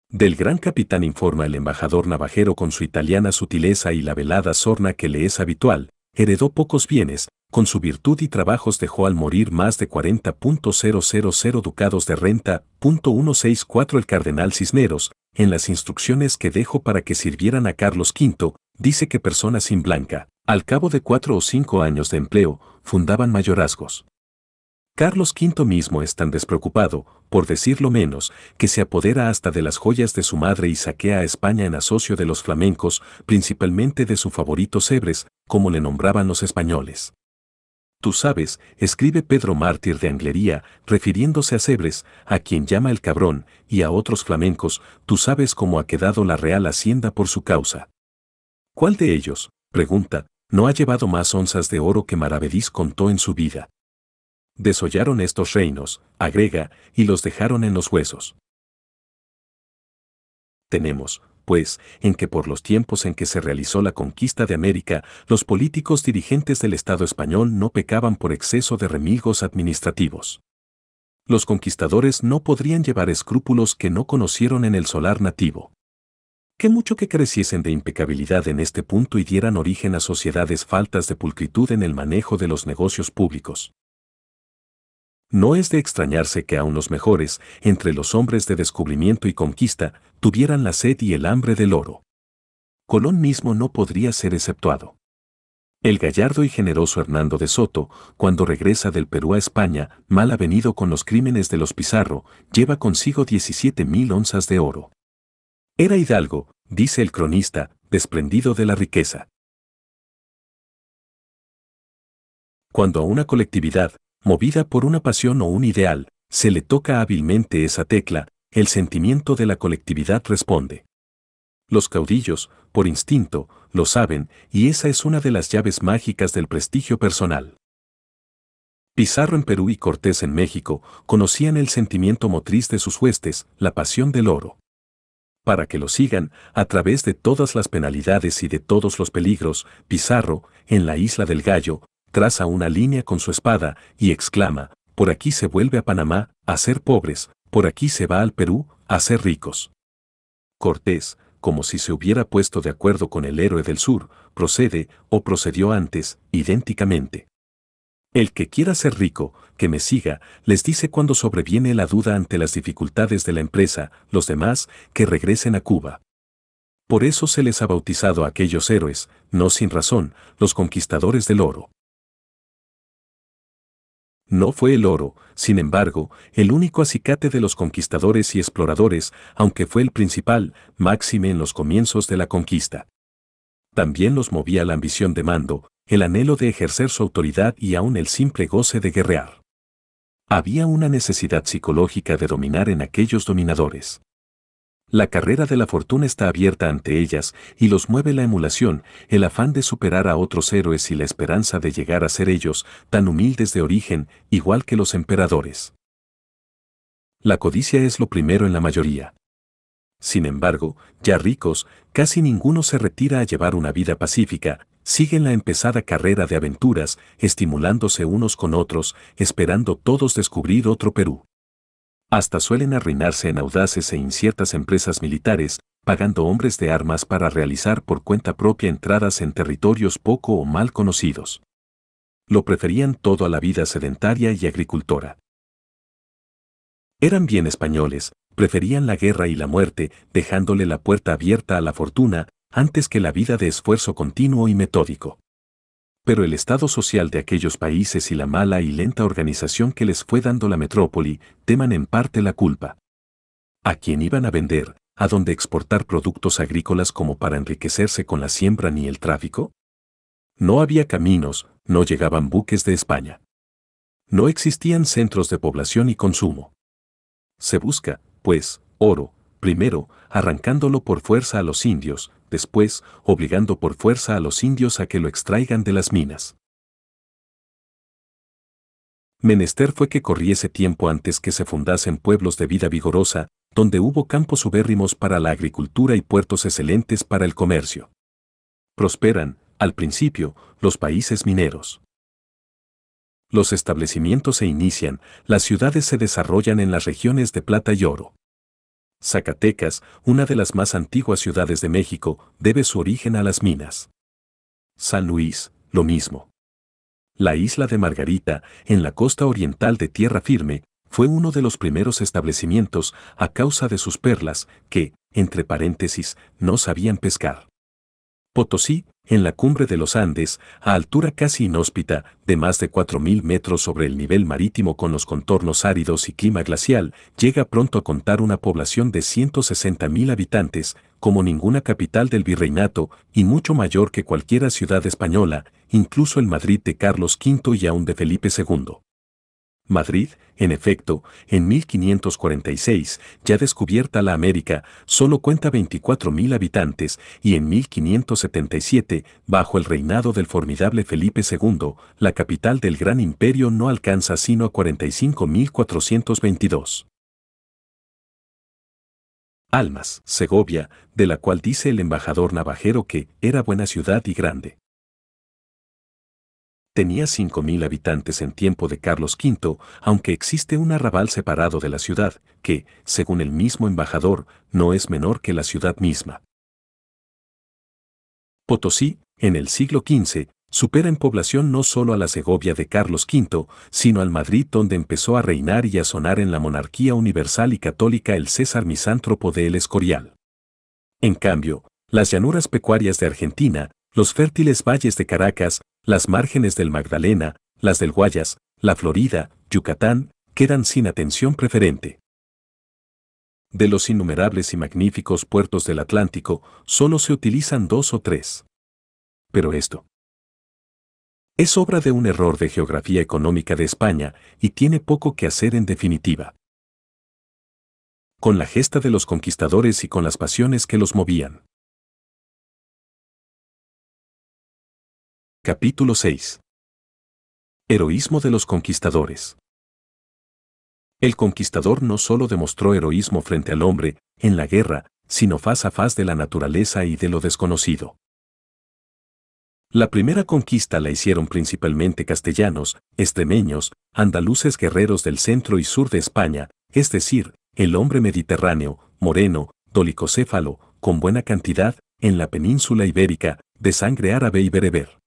Del gran capitán informa el embajador navajero con su italiana sutileza y la velada sorna que le es habitual, heredó pocos bienes, con su virtud y trabajos dejó al morir más de 40.000 ducados de renta. .164 El cardenal Cisneros, en las instrucciones que dejó para que sirvieran a Carlos V, dice que personas sin blanca, al cabo de cuatro o cinco años de empleo, fundaban mayorazgos. Carlos V mismo es tan despreocupado, por decirlo menos, que se apodera hasta de las joyas de su madre y saquea a España en asocio de los flamencos, principalmente de su favorito Sebres, como le nombraban los españoles. Tú sabes, escribe Pedro Mártir de Anglería, refiriéndose a Sebres, a quien llama el cabrón, y a otros flamencos, tú sabes cómo ha quedado la real hacienda por su causa. ¿Cuál de ellos, pregunta, no ha llevado más onzas de oro que Maravedís contó en su vida? Desollaron estos reinos, agrega, y los dejaron en los huesos. Tenemos, pues, en que por los tiempos en que se realizó la conquista de América, los políticos dirigentes del Estado español no pecaban por exceso de remilgos administrativos. Los conquistadores no podrían llevar escrúpulos que no conocieron en el solar nativo. Qué mucho que creciesen de impecabilidad en este punto y dieran origen a sociedades faltas de pulcritud en el manejo de los negocios públicos. No es de extrañarse que aun los mejores, entre los hombres de descubrimiento y conquista, tuvieran la sed y el hambre del oro. Colón mismo no podría ser exceptuado. El gallardo y generoso Hernando de Soto, cuando regresa del Perú a España, mal avenido con los crímenes de los Pizarro, lleva consigo 17 mil onzas de oro. Era hidalgo, dice el cronista, desprendido de la riqueza. Cuando a una colectividad, movida por una pasión o un ideal, se le toca hábilmente esa tecla, el sentimiento de la colectividad responde. Los caudillos, por instinto, lo saben, y esa es una de las llaves mágicas del prestigio personal. Pizarro en Perú y Cortés en México conocían el sentimiento motriz de sus huestes, la pasión del oro. Para que lo sigan, a través de todas las penalidades y de todos los peligros, Pizarro, en la isla del Gallo, traza una línea con su espada y exclama, por aquí se vuelve a Panamá, a ser pobres, por aquí se va al Perú, a ser ricos. Cortés, como si se hubiera puesto de acuerdo con el héroe del sur, procede, o procedió antes, idénticamente. El que quiera ser rico, que me siga, les dice cuando sobreviene la duda ante las dificultades de la empresa, los demás, que regresen a Cuba. Por eso se les ha bautizado a aquellos héroes, no sin razón, los conquistadores del oro. No fue el oro, sin embargo, el único acicate de los conquistadores y exploradores, aunque fue el principal, máxime en los comienzos de la conquista. También los movía la ambición de mando, el anhelo de ejercer su autoridad y aún el simple goce de guerrear. Había una necesidad psicológica de dominar en aquellos dominadores. La carrera de la fortuna está abierta ante ellas y los mueve la emulación, el afán de superar a otros héroes y la esperanza de llegar a ser ellos, tan humildes de origen, igual que los emperadores. La codicia es lo primero en la mayoría. Sin embargo, ya ricos, casi ninguno se retira a llevar una vida pacífica, siguen la empezada carrera de aventuras, estimulándose unos con otros, esperando todos descubrir otro Perú. Hasta suelen arruinarse en audaces e inciertas empresas militares, pagando hombres de armas para realizar por cuenta propia entradas en territorios poco o mal conocidos. Lo preferían todo a la vida sedentaria y agricultora. Eran bien españoles, preferían la guerra y la muerte, dejándole la puerta abierta a la fortuna, antes que la vida de esfuerzo continuo y metódico pero el estado social de aquellos países y la mala y lenta organización que les fue dando la metrópoli teman en parte la culpa. ¿A quién iban a vender? ¿A dónde exportar productos agrícolas como para enriquecerse con la siembra ni el tráfico? No había caminos, no llegaban buques de España. No existían centros de población y consumo. Se busca, pues, oro, primero, arrancándolo por fuerza a los indios, después, obligando por fuerza a los indios a que lo extraigan de las minas. Menester fue que corriese tiempo antes que se fundasen pueblos de vida vigorosa, donde hubo campos ubérrimos para la agricultura y puertos excelentes para el comercio. Prosperan, al principio, los países mineros. Los establecimientos se inician, las ciudades se desarrollan en las regiones de plata y oro. Zacatecas, una de las más antiguas ciudades de México, debe su origen a las minas. San Luis, lo mismo. La isla de Margarita, en la costa oriental de Tierra Firme, fue uno de los primeros establecimientos a causa de sus perlas que, entre paréntesis, no sabían pescar. Potosí, en la cumbre de los Andes, a altura casi inhóspita, de más de 4.000 metros sobre el nivel marítimo con los contornos áridos y clima glacial, llega pronto a contar una población de 160.000 habitantes, como ninguna capital del virreinato, y mucho mayor que cualquiera ciudad española, incluso el Madrid de Carlos V y aún de Felipe II. Madrid, en efecto, en 1546, ya descubierta la América, solo cuenta 24.000 habitantes y en 1577, bajo el reinado del formidable Felipe II, la capital del gran imperio no alcanza sino a 45.422. Almas, Segovia, de la cual dice el embajador navajero que era buena ciudad y grande tenía 5.000 habitantes en tiempo de Carlos V, aunque existe un arrabal separado de la ciudad, que, según el mismo embajador, no es menor que la ciudad misma. Potosí, en el siglo XV, supera en población no solo a la Segovia de Carlos V, sino al Madrid donde empezó a reinar y a sonar en la monarquía universal y católica el César misántropo de El Escorial. En cambio, las llanuras pecuarias de Argentina, los fértiles valles de Caracas, las márgenes del Magdalena, las del Guayas, la Florida, Yucatán, quedan sin atención preferente. De los innumerables y magníficos puertos del Atlántico, solo se utilizan dos o tres. Pero esto es obra de un error de geografía económica de España y tiene poco que hacer en definitiva. Con la gesta de los conquistadores y con las pasiones que los movían. Capítulo 6 Heroísmo de los conquistadores El conquistador no solo demostró heroísmo frente al hombre, en la guerra, sino faz a faz de la naturaleza y de lo desconocido. La primera conquista la hicieron principalmente castellanos, extremeños, andaluces guerreros del centro y sur de España, es decir, el hombre mediterráneo, moreno, dolicocéfalo, con buena cantidad, en la península ibérica, de sangre árabe y bereber.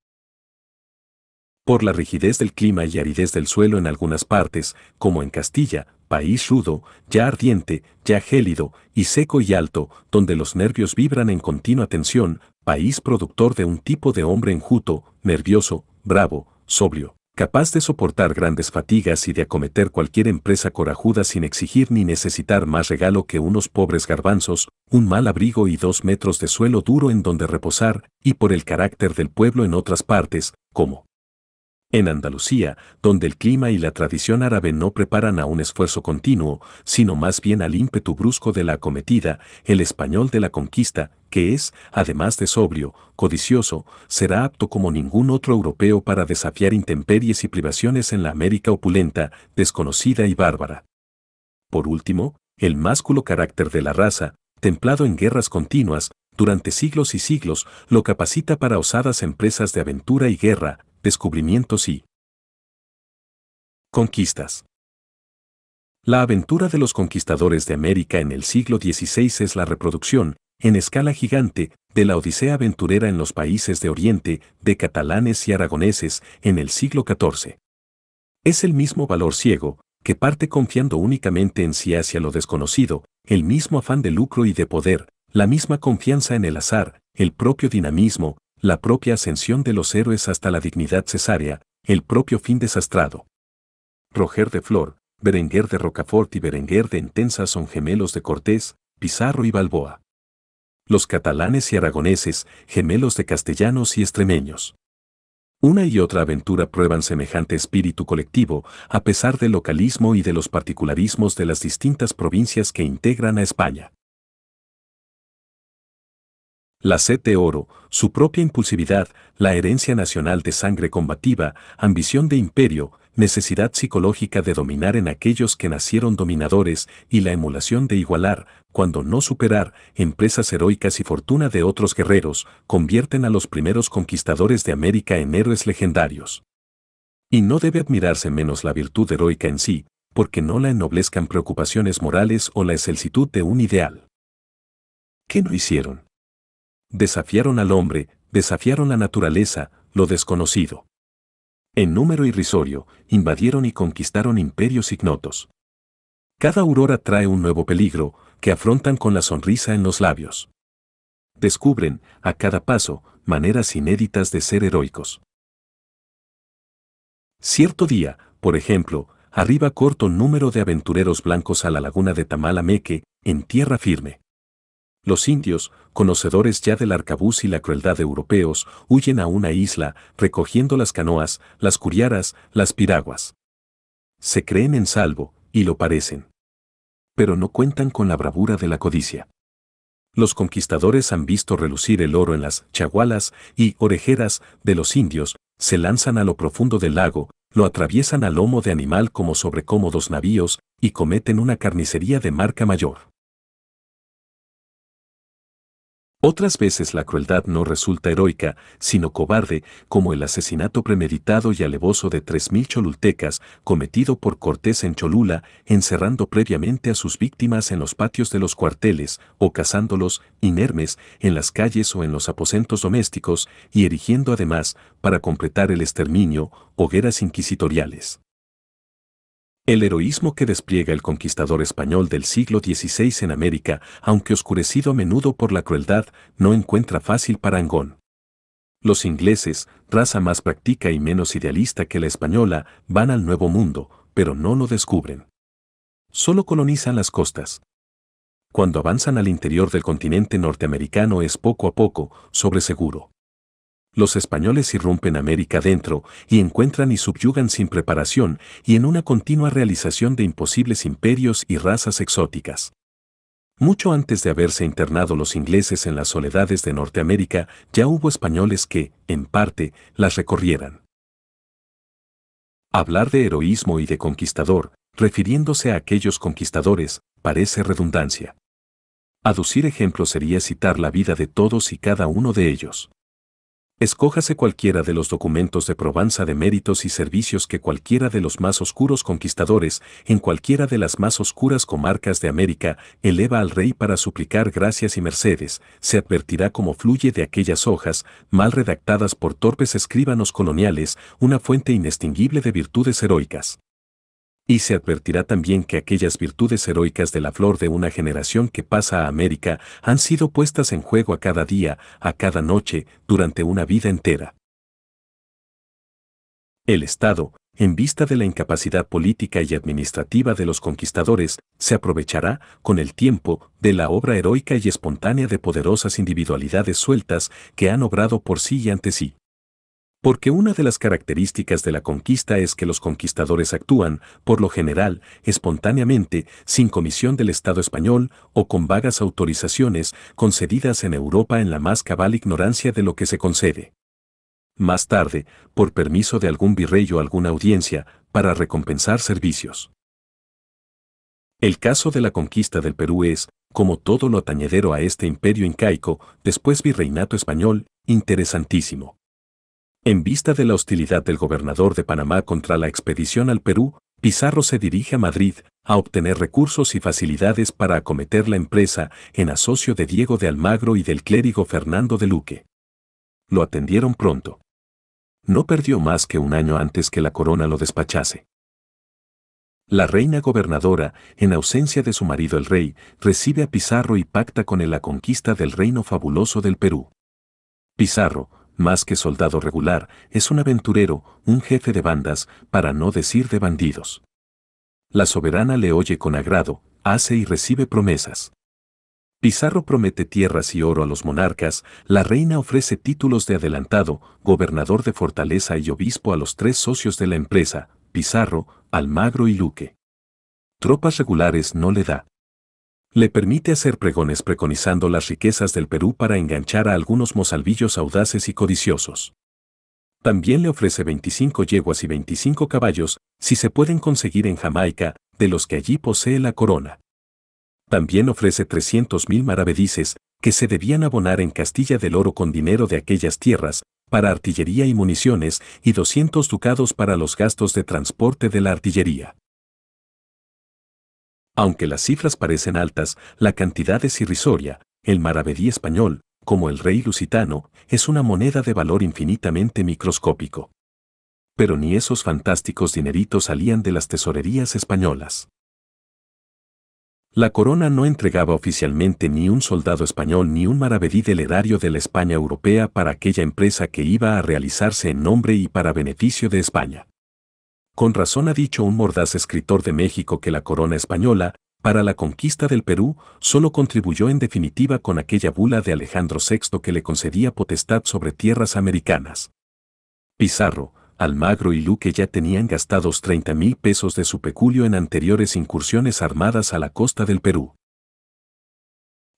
Por la rigidez del clima y aridez del suelo en algunas partes, como en Castilla, país rudo, ya ardiente, ya gélido, y seco y alto, donde los nervios vibran en continua tensión, país productor de un tipo de hombre enjuto, nervioso, bravo, sobrio, capaz de soportar grandes fatigas y de acometer cualquier empresa corajuda sin exigir ni necesitar más regalo que unos pobres garbanzos, un mal abrigo y dos metros de suelo duro en donde reposar, y por el carácter del pueblo en otras partes, como en Andalucía, donde el clima y la tradición árabe no preparan a un esfuerzo continuo, sino más bien al ímpetu brusco de la acometida, el español de la conquista, que es, además de sobrio, codicioso, será apto como ningún otro europeo para desafiar intemperies y privaciones en la América opulenta, desconocida y bárbara. Por último, el másculo carácter de la raza, templado en guerras continuas, durante siglos y siglos, lo capacita para osadas empresas de aventura y guerra, descubrimientos y conquistas. La aventura de los conquistadores de América en el siglo XVI es la reproducción, en escala gigante, de la odisea aventurera en los países de Oriente, de catalanes y aragoneses, en el siglo XIV. Es el mismo valor ciego, que parte confiando únicamente en sí hacia lo desconocido, el mismo afán de lucro y de poder, la misma confianza en el azar, el propio dinamismo, la propia ascensión de los héroes hasta la dignidad cesárea, el propio fin desastrado. Roger de Flor, Berenguer de Rocafort y Berenguer de Entenza son gemelos de Cortés, Pizarro y Balboa. Los catalanes y aragoneses, gemelos de castellanos y extremeños. Una y otra aventura prueban semejante espíritu colectivo, a pesar del localismo y de los particularismos de las distintas provincias que integran a España. La sed de oro, su propia impulsividad, la herencia nacional de sangre combativa, ambición de imperio, necesidad psicológica de dominar en aquellos que nacieron dominadores y la emulación de igualar, cuando no superar, empresas heroicas y fortuna de otros guerreros, convierten a los primeros conquistadores de América en héroes legendarios. Y no debe admirarse menos la virtud heroica en sí, porque no la ennoblezcan preocupaciones morales o la excelsitud de un ideal. ¿Qué no hicieron? Desafiaron al hombre, desafiaron la naturaleza, lo desconocido. En número irrisorio, invadieron y conquistaron imperios ignotos. Cada aurora trae un nuevo peligro, que afrontan con la sonrisa en los labios. Descubren, a cada paso, maneras inéditas de ser heroicos. Cierto día, por ejemplo, arriba corto número de aventureros blancos a la laguna de Tamalameque, en tierra firme. Los indios, conocedores ya del arcabuz y la crueldad de europeos, huyen a una isla, recogiendo las canoas, las curiaras, las piraguas. Se creen en salvo, y lo parecen. Pero no cuentan con la bravura de la codicia. Los conquistadores han visto relucir el oro en las chagualas y orejeras de los indios, se lanzan a lo profundo del lago, lo atraviesan a lomo de animal como sobre cómodos navíos, y cometen una carnicería de marca mayor. Otras veces la crueldad no resulta heroica, sino cobarde, como el asesinato premeditado y alevoso de tres mil cholultecas, cometido por Cortés en Cholula, encerrando previamente a sus víctimas en los patios de los cuarteles, o cazándolos, inermes, en las calles o en los aposentos domésticos, y erigiendo además, para completar el exterminio, hogueras inquisitoriales. El heroísmo que despliega el conquistador español del siglo XVI en América, aunque oscurecido a menudo por la crueldad, no encuentra fácil parangón. Los ingleses, raza más práctica y menos idealista que la española, van al Nuevo Mundo, pero no lo descubren. Solo colonizan las costas. Cuando avanzan al interior del continente norteamericano es poco a poco, sobre seguro los españoles irrumpen América dentro y encuentran y subyugan sin preparación y en una continua realización de imposibles imperios y razas exóticas. Mucho antes de haberse internado los ingleses en las soledades de Norteamérica, ya hubo españoles que, en parte, las recorrieran. Hablar de heroísmo y de conquistador, refiriéndose a aquellos conquistadores, parece redundancia. Aducir ejemplos sería citar la vida de todos y cada uno de ellos. Escójase cualquiera de los documentos de probanza de méritos y servicios que cualquiera de los más oscuros conquistadores, en cualquiera de las más oscuras comarcas de América, eleva al rey para suplicar gracias y mercedes, se advertirá cómo fluye de aquellas hojas, mal redactadas por torpes escribanos coloniales, una fuente inextinguible de virtudes heroicas. Y se advertirá también que aquellas virtudes heroicas de la flor de una generación que pasa a América han sido puestas en juego a cada día, a cada noche, durante una vida entera. El Estado, en vista de la incapacidad política y administrativa de los conquistadores, se aprovechará, con el tiempo, de la obra heroica y espontánea de poderosas individualidades sueltas que han obrado por sí y ante sí. Porque una de las características de la conquista es que los conquistadores actúan, por lo general, espontáneamente, sin comisión del Estado español o con vagas autorizaciones concedidas en Europa en la más cabal ignorancia de lo que se concede. Más tarde, por permiso de algún virrey o alguna audiencia, para recompensar servicios. El caso de la conquista del Perú es, como todo lo atañedero a este imperio incaico, después virreinato español, interesantísimo. En vista de la hostilidad del gobernador de Panamá contra la expedición al Perú, Pizarro se dirige a Madrid a obtener recursos y facilidades para acometer la empresa en asocio de Diego de Almagro y del clérigo Fernando de Luque. Lo atendieron pronto. No perdió más que un año antes que la corona lo despachase. La reina gobernadora, en ausencia de su marido el rey, recibe a Pizarro y pacta con él la conquista del reino fabuloso del Perú. Pizarro, más que soldado regular, es un aventurero, un jefe de bandas, para no decir de bandidos. La soberana le oye con agrado, hace y recibe promesas. Pizarro promete tierras y oro a los monarcas, la reina ofrece títulos de adelantado, gobernador de Fortaleza y obispo a los tres socios de la empresa, Pizarro, Almagro y Luque. Tropas regulares no le da le permite hacer pregones preconizando las riquezas del Perú para enganchar a algunos mozalbillos audaces y codiciosos. También le ofrece 25 yeguas y 25 caballos, si se pueden conseguir en Jamaica, de los que allí posee la corona. También ofrece 300.000 maravedices, que se debían abonar en Castilla del Oro con dinero de aquellas tierras, para artillería y municiones, y 200 ducados para los gastos de transporte de la artillería. Aunque las cifras parecen altas, la cantidad es irrisoria. El maravedí español, como el rey lusitano, es una moneda de valor infinitamente microscópico. Pero ni esos fantásticos dineritos salían de las tesorerías españolas. La corona no entregaba oficialmente ni un soldado español ni un maravedí del erario de la España europea para aquella empresa que iba a realizarse en nombre y para beneficio de España. Con razón ha dicho un mordaz escritor de México que la corona española, para la conquista del Perú, solo contribuyó en definitiva con aquella bula de Alejandro VI que le concedía potestad sobre tierras americanas. Pizarro, Almagro y Luque ya tenían gastados 30 mil pesos de su peculio en anteriores incursiones armadas a la costa del Perú.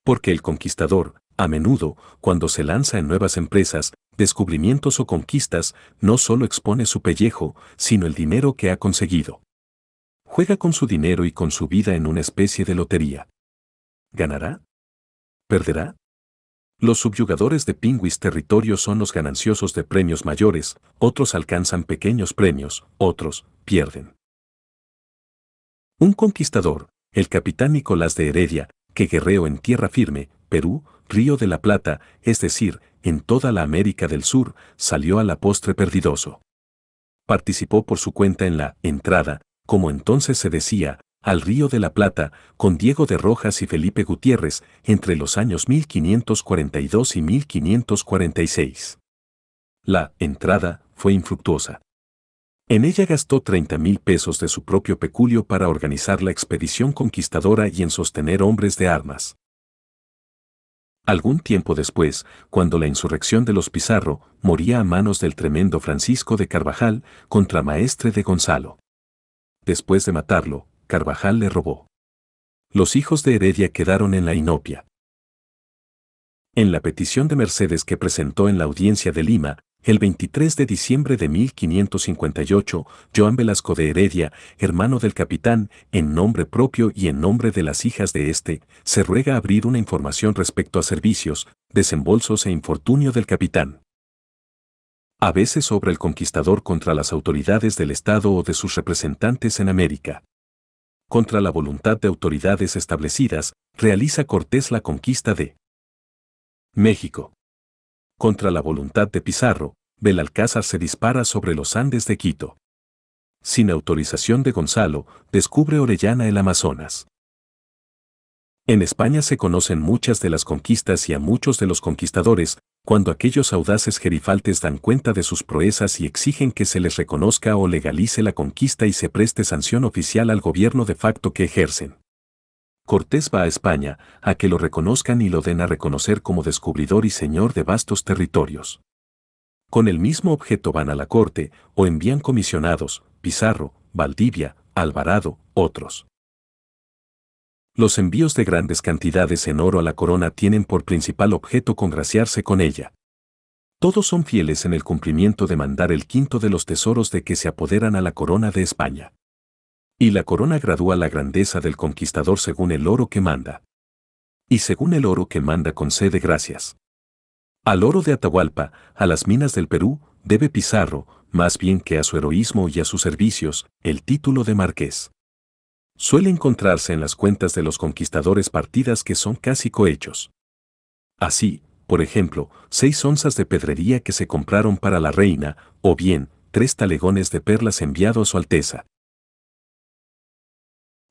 Porque el conquistador, a menudo, cuando se lanza en nuevas empresas, descubrimientos o conquistas, no solo expone su pellejo, sino el dinero que ha conseguido. Juega con su dinero y con su vida en una especie de lotería. ¿Ganará? ¿Perderá? Los subyugadores de pingüis territorios son los gananciosos de premios mayores, otros alcanzan pequeños premios, otros pierden. Un conquistador, el capitán Nicolás de Heredia, que guerreó en tierra firme, Perú, Río de la Plata, es decir, en toda la América del Sur, salió a la postre perdidoso. Participó por su cuenta en la entrada, como entonces se decía, al Río de la Plata, con Diego de Rojas y Felipe Gutiérrez, entre los años 1542 y 1546. La entrada fue infructuosa. En ella gastó 30 mil pesos de su propio peculio para organizar la expedición conquistadora y en sostener hombres de armas. Algún tiempo después, cuando la insurrección de los Pizarro moría a manos del tremendo Francisco de Carvajal contra Maestre de Gonzalo. Después de matarlo, Carvajal le robó. Los hijos de Heredia quedaron en la inopia. En la petición de Mercedes que presentó en la audiencia de Lima, el 23 de diciembre de 1558, Joan Velasco de Heredia, hermano del capitán, en nombre propio y en nombre de las hijas de este, se ruega abrir una información respecto a servicios, desembolsos e infortunio del capitán. A veces sobre el conquistador contra las autoridades del Estado o de sus representantes en América contra la voluntad de autoridades establecidas, realiza Cortés la conquista de México. Contra la voluntad de Pizarro, Belalcázar se dispara sobre los Andes de Quito. Sin autorización de Gonzalo, descubre Orellana el Amazonas. En España se conocen muchas de las conquistas y a muchos de los conquistadores, cuando aquellos audaces gerifaltes dan cuenta de sus proezas y exigen que se les reconozca o legalice la conquista y se preste sanción oficial al gobierno de facto que ejercen. Cortés va a España a que lo reconozcan y lo den a reconocer como descubridor y señor de vastos territorios. Con el mismo objeto van a la corte o envían comisionados, Pizarro, Valdivia, Alvarado, otros. Los envíos de grandes cantidades en oro a la corona tienen por principal objeto congraciarse con ella. Todos son fieles en el cumplimiento de mandar el quinto de los tesoros de que se apoderan a la corona de España. Y la corona gradúa la grandeza del conquistador según el oro que manda. Y según el oro que manda concede gracias. Al oro de Atahualpa, a las minas del Perú, debe Pizarro, más bien que a su heroísmo y a sus servicios, el título de marqués suele encontrarse en las cuentas de los conquistadores partidas que son casi cohechos. Así, por ejemplo, seis onzas de pedrería que se compraron para la reina, o bien, tres talegones de perlas enviados a su Alteza.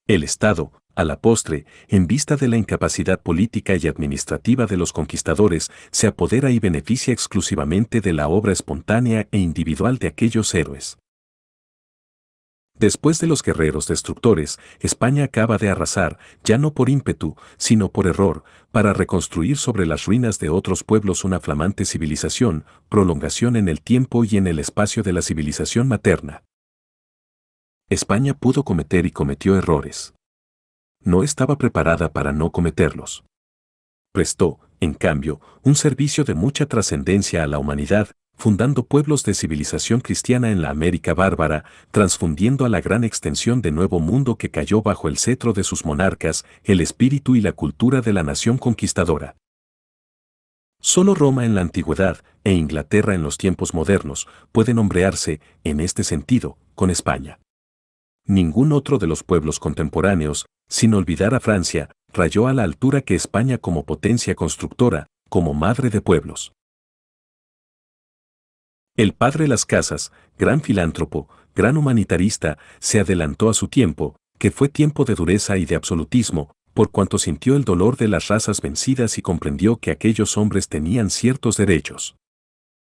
El Estado, a la postre, en vista de la incapacidad política y administrativa de los conquistadores, se apodera y beneficia exclusivamente de la obra espontánea e individual de aquellos héroes. Después de los guerreros destructores, España acaba de arrasar, ya no por ímpetu, sino por error, para reconstruir sobre las ruinas de otros pueblos una flamante civilización, prolongación en el tiempo y en el espacio de la civilización materna. España pudo cometer y cometió errores. No estaba preparada para no cometerlos. Prestó, en cambio, un servicio de mucha trascendencia a la humanidad, fundando pueblos de civilización cristiana en la América bárbara, transfundiendo a la gran extensión de Nuevo Mundo que cayó bajo el cetro de sus monarcas, el espíritu y la cultura de la nación conquistadora. Solo Roma en la antigüedad e Inglaterra en los tiempos modernos pueden hombrearse, en este sentido, con España. Ningún otro de los pueblos contemporáneos, sin olvidar a Francia, rayó a la altura que España como potencia constructora, como madre de pueblos. El padre Las Casas, gran filántropo, gran humanitarista, se adelantó a su tiempo, que fue tiempo de dureza y de absolutismo, por cuanto sintió el dolor de las razas vencidas y comprendió que aquellos hombres tenían ciertos derechos.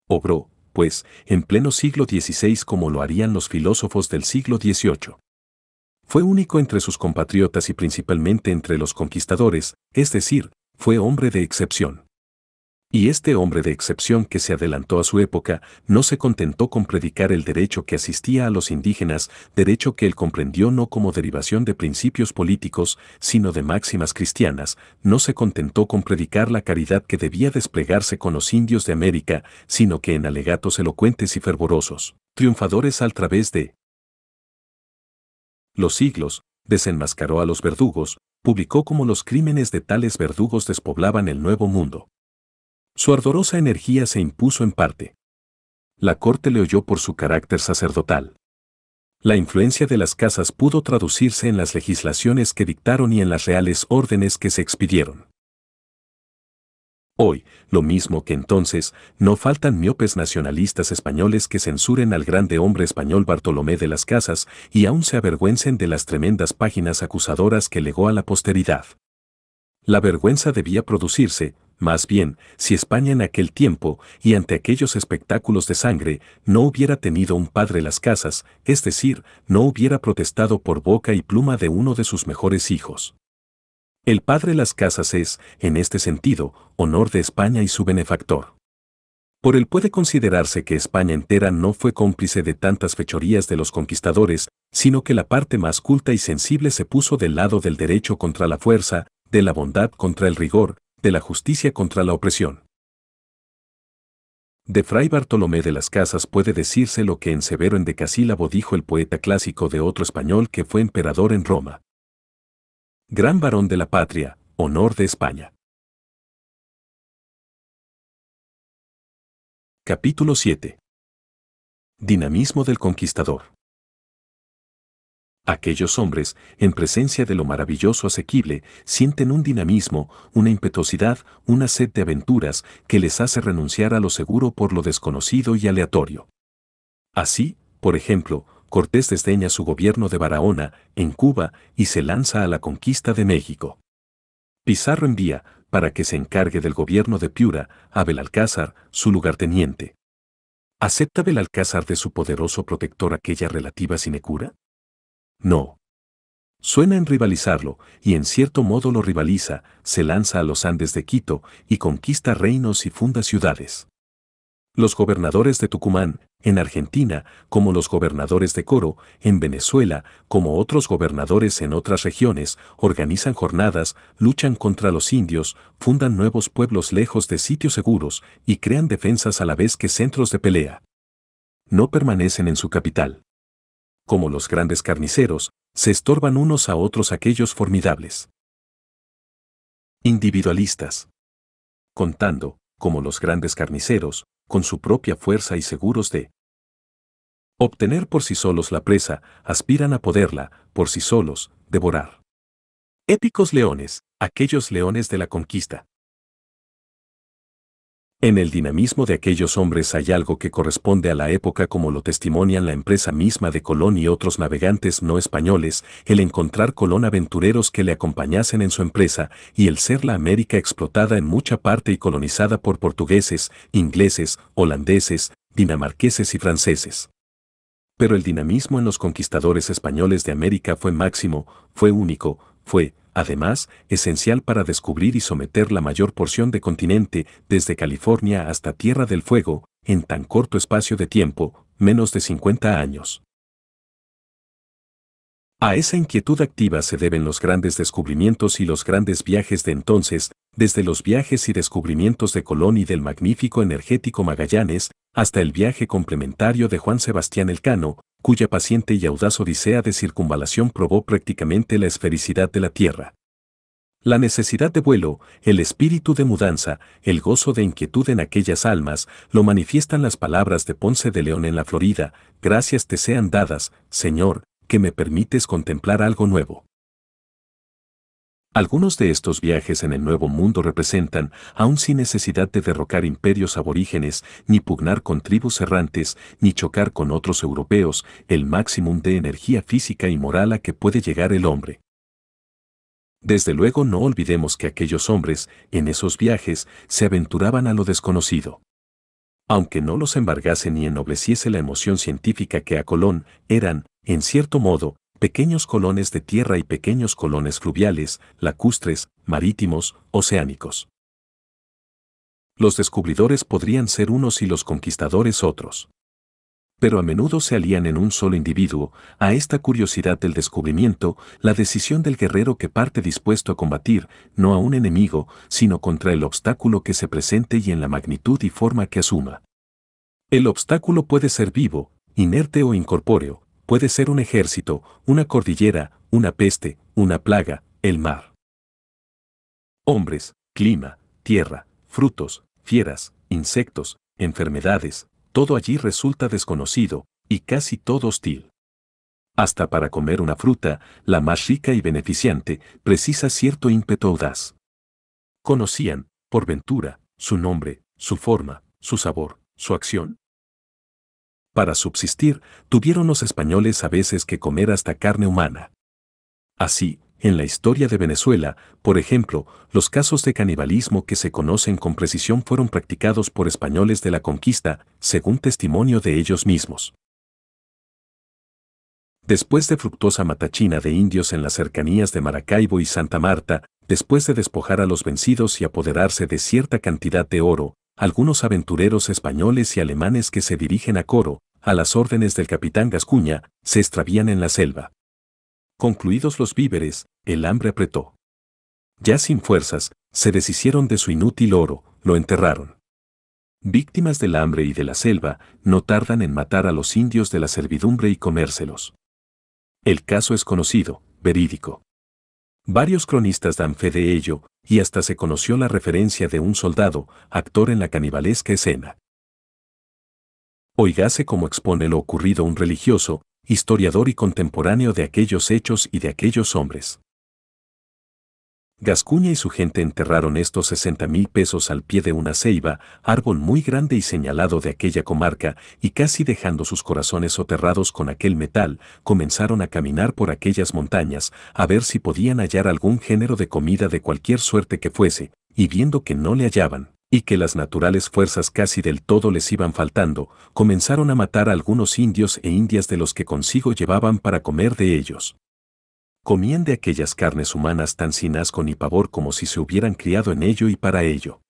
Obró, pues, en pleno siglo XVI como lo harían los filósofos del siglo XVIII. Fue único entre sus compatriotas y principalmente entre los conquistadores, es decir, fue hombre de excepción. Y este hombre de excepción que se adelantó a su época no se contentó con predicar el derecho que asistía a los indígenas, derecho que él comprendió no como derivación de principios políticos, sino de máximas cristianas, no se contentó con predicar la caridad que debía desplegarse con los indios de América, sino que en alegatos elocuentes y fervorosos, triunfadores al través de los siglos, desenmascaró a los verdugos, publicó cómo los crímenes de tales verdugos despoblaban el nuevo mundo. Su ardorosa energía se impuso en parte. La corte le oyó por su carácter sacerdotal. La influencia de las casas pudo traducirse en las legislaciones que dictaron y en las reales órdenes que se expidieron. Hoy, lo mismo que entonces, no faltan miopes nacionalistas españoles que censuren al grande hombre español Bartolomé de las Casas y aún se avergüencen de las tremendas páginas acusadoras que legó a la posteridad. La vergüenza debía producirse, más bien, si España en aquel tiempo, y ante aquellos espectáculos de sangre, no hubiera tenido un padre las casas, es decir, no hubiera protestado por boca y pluma de uno de sus mejores hijos. El padre las casas es, en este sentido, honor de España y su benefactor. Por él puede considerarse que España entera no fue cómplice de tantas fechorías de los conquistadores, sino que la parte más culta y sensible se puso del lado del derecho contra la fuerza, de la bondad contra el rigor, de la justicia contra la opresión. De Fray Bartolomé de las Casas puede decirse lo que en severo en decasílabo dijo el poeta clásico de otro español que fue emperador en Roma. Gran varón de la patria, honor de España. Capítulo 7. Dinamismo del conquistador. Aquellos hombres, en presencia de lo maravilloso asequible, sienten un dinamismo, una impetuosidad, una sed de aventuras que les hace renunciar a lo seguro por lo desconocido y aleatorio. Así, por ejemplo, Cortés desdeña su gobierno de Barahona, en Cuba, y se lanza a la conquista de México. Pizarro envía, para que se encargue del gobierno de Piura, a Belalcázar, su lugarteniente. ¿Acepta Belalcázar de su poderoso protector aquella relativa sinecura? No. Suena en rivalizarlo, y en cierto modo lo rivaliza, se lanza a los Andes de Quito y conquista reinos y funda ciudades. Los gobernadores de Tucumán, en Argentina, como los gobernadores de Coro, en Venezuela, como otros gobernadores en otras regiones, organizan jornadas, luchan contra los indios, fundan nuevos pueblos lejos de sitios seguros y crean defensas a la vez que centros de pelea. No permanecen en su capital como los grandes carniceros, se estorban unos a otros aquellos formidables. Individualistas. Contando, como los grandes carniceros, con su propia fuerza y seguros de obtener por sí solos la presa, aspiran a poderla, por sí solos, devorar. Épicos leones, aquellos leones de la conquista. En el dinamismo de aquellos hombres hay algo que corresponde a la época como lo testimonian la empresa misma de Colón y otros navegantes no españoles, el encontrar Colón aventureros que le acompañasen en su empresa y el ser la América explotada en mucha parte y colonizada por portugueses, ingleses, holandeses, dinamarqueses y franceses. Pero el dinamismo en los conquistadores españoles de América fue máximo, fue único, fue, además, esencial para descubrir y someter la mayor porción de continente, desde California hasta Tierra del Fuego, en tan corto espacio de tiempo, menos de 50 años. A esa inquietud activa se deben los grandes descubrimientos y los grandes viajes de entonces, desde los viajes y descubrimientos de Colón y del magnífico energético Magallanes, hasta el viaje complementario de Juan Sebastián Elcano, cuya paciente y audaz odisea de circunvalación probó prácticamente la esfericidad de la Tierra. La necesidad de vuelo, el espíritu de mudanza, el gozo de inquietud en aquellas almas, lo manifiestan las palabras de Ponce de León en la Florida, gracias te sean dadas, Señor, que me permites contemplar algo nuevo. Algunos de estos viajes en el Nuevo Mundo representan, aún sin necesidad de derrocar imperios aborígenes, ni pugnar con tribus errantes, ni chocar con otros europeos, el máximo de energía física y moral a que puede llegar el hombre. Desde luego no olvidemos que aquellos hombres, en esos viajes, se aventuraban a lo desconocido. Aunque no los embargase ni ennobleciese la emoción científica que a Colón, eran, en cierto modo, pequeños colones de tierra y pequeños colones fluviales, lacustres, marítimos, oceánicos. Los descubridores podrían ser unos y los conquistadores otros. Pero a menudo se alían en un solo individuo, a esta curiosidad del descubrimiento, la decisión del guerrero que parte dispuesto a combatir, no a un enemigo, sino contra el obstáculo que se presente y en la magnitud y forma que asuma. El obstáculo puede ser vivo, inerte o incorpóreo, puede ser un ejército, una cordillera, una peste, una plaga, el mar. Hombres, clima, tierra, frutos, fieras, insectos, enfermedades, todo allí resulta desconocido, y casi todo hostil. Hasta para comer una fruta, la más rica y beneficiante, precisa cierto ímpetu audaz. Conocían, por ventura, su nombre, su forma, su sabor, su acción. Para subsistir, tuvieron los españoles a veces que comer hasta carne humana. Así, en la historia de Venezuela, por ejemplo, los casos de canibalismo que se conocen con precisión fueron practicados por españoles de la conquista, según testimonio de ellos mismos. Después de fructuosa matachina de indios en las cercanías de Maracaibo y Santa Marta, después de despojar a los vencidos y apoderarse de cierta cantidad de oro, algunos aventureros españoles y alemanes que se dirigen a Coro, a las órdenes del capitán Gascuña, se extravían en la selva. Concluidos los víveres, el hambre apretó. Ya sin fuerzas, se deshicieron de su inútil oro, lo enterraron. Víctimas del hambre y de la selva, no tardan en matar a los indios de la servidumbre y comérselos. El caso es conocido, verídico. Varios cronistas dan fe de ello, y hasta se conoció la referencia de un soldado, actor en la canibalesca escena. Oigase como expone lo ocurrido un religioso, historiador y contemporáneo de aquellos hechos y de aquellos hombres. Gascuña y su gente enterraron estos 60 mil pesos al pie de una ceiba, árbol muy grande y señalado de aquella comarca, y casi dejando sus corazones soterrados con aquel metal, comenzaron a caminar por aquellas montañas, a ver si podían hallar algún género de comida de cualquier suerte que fuese, y viendo que no le hallaban, y que las naturales fuerzas casi del todo les iban faltando, comenzaron a matar a algunos indios e indias de los que consigo llevaban para comer de ellos. Comían de aquellas carnes humanas tan sin asco ni pavor como si se hubieran criado en ello y para ello.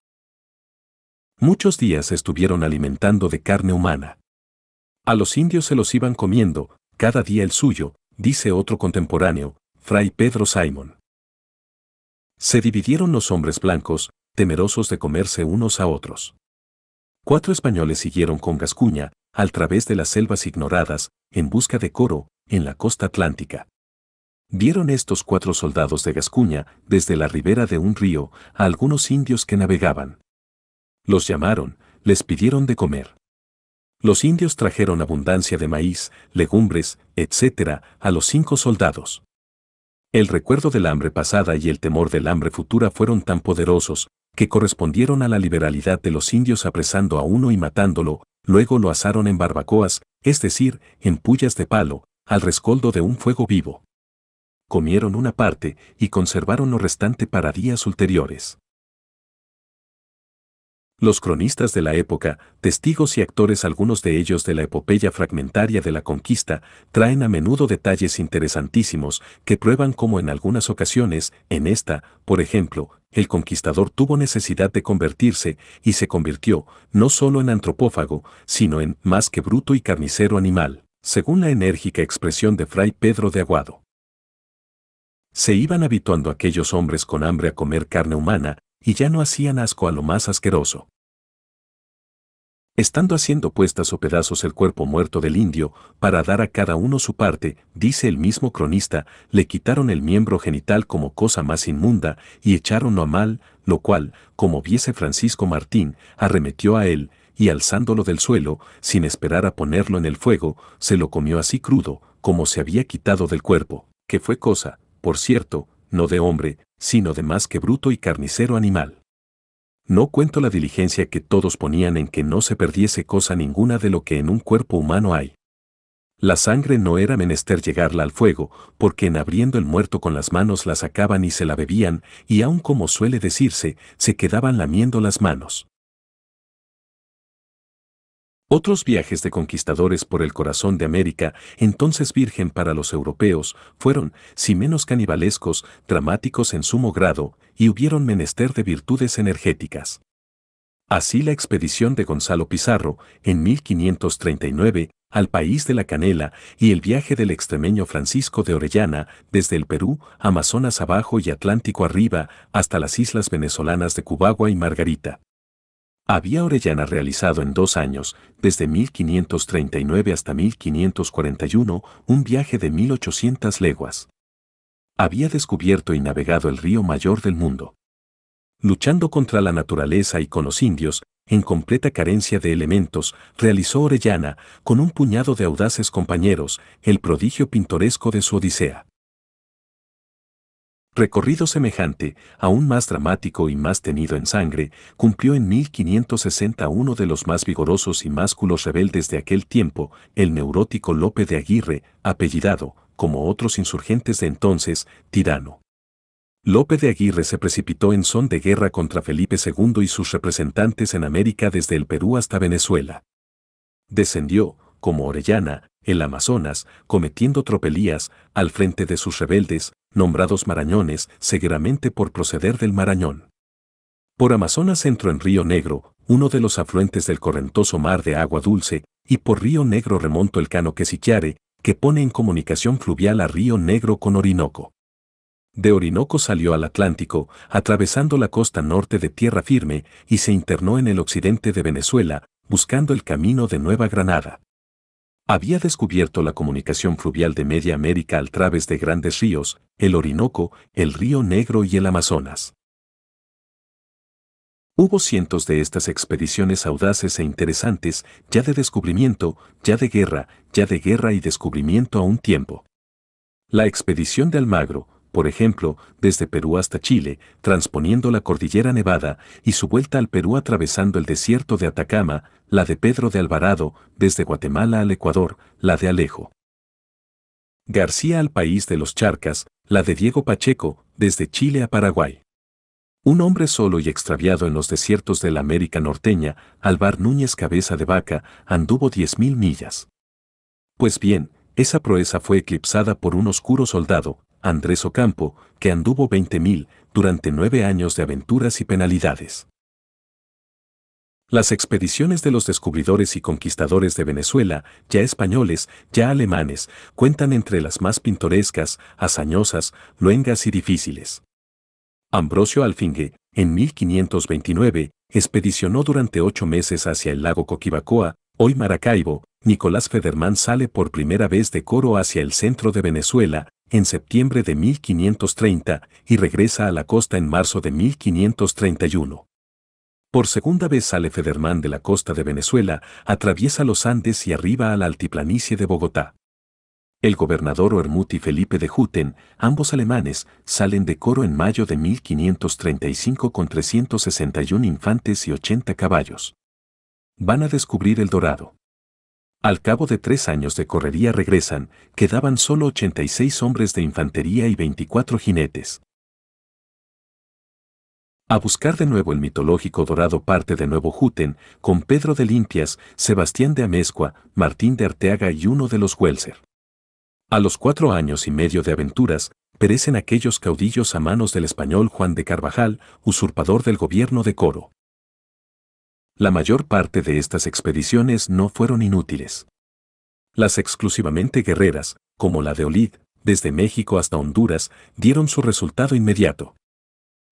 Muchos días estuvieron alimentando de carne humana. A los indios se los iban comiendo, cada día el suyo, dice otro contemporáneo, Fray Pedro Simon. Se dividieron los hombres blancos, temerosos de comerse unos a otros. Cuatro españoles siguieron con Gascuña, al través de las selvas ignoradas, en busca de Coro, en la costa atlántica. Vieron estos cuatro soldados de Gascuña, desde la ribera de un río, a algunos indios que navegaban. Los llamaron, les pidieron de comer. Los indios trajeron abundancia de maíz, legumbres, etc., a los cinco soldados. El recuerdo del hambre pasada y el temor del hambre futura fueron tan poderosos, que correspondieron a la liberalidad de los indios apresando a uno y matándolo, luego lo asaron en barbacoas, es decir, en pullas de palo, al rescoldo de un fuego vivo comieron una parte y conservaron lo restante para días ulteriores. Los cronistas de la época, testigos y actores algunos de ellos de la epopeya fragmentaria de la conquista, traen a menudo detalles interesantísimos que prueban cómo en algunas ocasiones, en esta, por ejemplo, el conquistador tuvo necesidad de convertirse y se convirtió no solo en antropófago, sino en más que bruto y carnicero animal, según la enérgica expresión de Fray Pedro de Aguado. Se iban habituando aquellos hombres con hambre a comer carne humana, y ya no hacían asco a lo más asqueroso. Estando haciendo puestas o pedazos el cuerpo muerto del indio, para dar a cada uno su parte, dice el mismo cronista, le quitaron el miembro genital como cosa más inmunda y echáronlo a mal, lo cual, como viese Francisco Martín, arremetió a él, y alzándolo del suelo, sin esperar a ponerlo en el fuego, se lo comió así crudo, como se había quitado del cuerpo, que fue cosa, por cierto, no de hombre, sino de más que bruto y carnicero animal. No cuento la diligencia que todos ponían en que no se perdiese cosa ninguna de lo que en un cuerpo humano hay. La sangre no era menester llegarla al fuego, porque en abriendo el muerto con las manos la sacaban y se la bebían, y aun como suele decirse, se quedaban lamiendo las manos. Otros viajes de conquistadores por el corazón de América, entonces virgen para los europeos, fueron, si menos canibalescos, dramáticos en sumo grado, y hubieron menester de virtudes energéticas. Así la expedición de Gonzalo Pizarro, en 1539, al país de la canela y el viaje del extremeño Francisco de Orellana desde el Perú, Amazonas abajo y Atlántico arriba hasta las islas venezolanas de Cubagua y Margarita. Había Orellana realizado en dos años, desde 1539 hasta 1541, un viaje de 1800 leguas. Había descubierto y navegado el río mayor del mundo. Luchando contra la naturaleza y con los indios, en completa carencia de elementos, realizó Orellana, con un puñado de audaces compañeros, el prodigio pintoresco de su Odisea. Recorrido semejante, aún más dramático y más tenido en sangre, cumplió en 1560 uno de los más vigorosos y másculos rebeldes de aquel tiempo, el neurótico Lope de Aguirre, apellidado, como otros insurgentes de entonces, tirano. Lope de Aguirre se precipitó en son de guerra contra Felipe II y sus representantes en América desde el Perú hasta Venezuela. Descendió, como Orellana, el Amazonas, cometiendo tropelías, al frente de sus rebeldes, nombrados marañones, seguramente por proceder del Marañón. Por Amazonas entró en Río Negro, uno de los afluentes del correntoso mar de agua dulce, y por Río Negro remontó el cano Quesiquiare, que pone en comunicación fluvial a Río Negro con Orinoco. De Orinoco salió al Atlántico, atravesando la costa norte de Tierra Firme, y se internó en el occidente de Venezuela, buscando el camino de Nueva Granada. Había descubierto la comunicación fluvial de Media América al través de grandes ríos, el Orinoco, el Río Negro y el Amazonas. Hubo cientos de estas expediciones audaces e interesantes, ya de descubrimiento, ya de guerra, ya de guerra y descubrimiento a un tiempo. La expedición de Almagro, por ejemplo, desde Perú hasta Chile, transponiendo la cordillera Nevada, y su vuelta al Perú atravesando el desierto de Atacama, la de Pedro de Alvarado, desde Guatemala al Ecuador, la de Alejo. García al país de los Charcas, la de Diego Pacheco, desde Chile a Paraguay. Un hombre solo y extraviado en los desiertos de la América norteña, Alvar Núñez Cabeza de Vaca, anduvo diez mil millas. Pues bien, esa proeza fue eclipsada por un oscuro soldado, Andrés Ocampo, que anduvo 20.000 durante nueve años de aventuras y penalidades. Las expediciones de los descubridores y conquistadores de Venezuela, ya españoles, ya alemanes, cuentan entre las más pintorescas, hazañosas, luengas y difíciles. Ambrosio Alfingue, en 1529, expedicionó durante ocho meses hacia el lago Coquibacoa, hoy Maracaibo, Nicolás Federman sale por primera vez de Coro hacia el centro de Venezuela, en septiembre de 1530 y regresa a la costa en marzo de 1531. Por segunda vez sale Federman de la costa de Venezuela, atraviesa los Andes y arriba a la altiplanicie de Bogotá. El gobernador Ormut y Felipe de Juten, ambos alemanes, salen de Coro en mayo de 1535 con 361 infantes y 80 caballos. Van a descubrir el Dorado. Al cabo de tres años de correría regresan, quedaban solo 86 hombres de infantería y 24 jinetes. A buscar de nuevo el mitológico dorado parte de Nuevo Juten, con Pedro de Limpias, Sebastián de Amezcua, Martín de Arteaga y uno de los Welser. A los cuatro años y medio de aventuras, perecen aquellos caudillos a manos del español Juan de Carvajal, usurpador del gobierno de Coro. La mayor parte de estas expediciones no fueron inútiles. Las exclusivamente guerreras, como la de Olid, desde México hasta Honduras, dieron su resultado inmediato.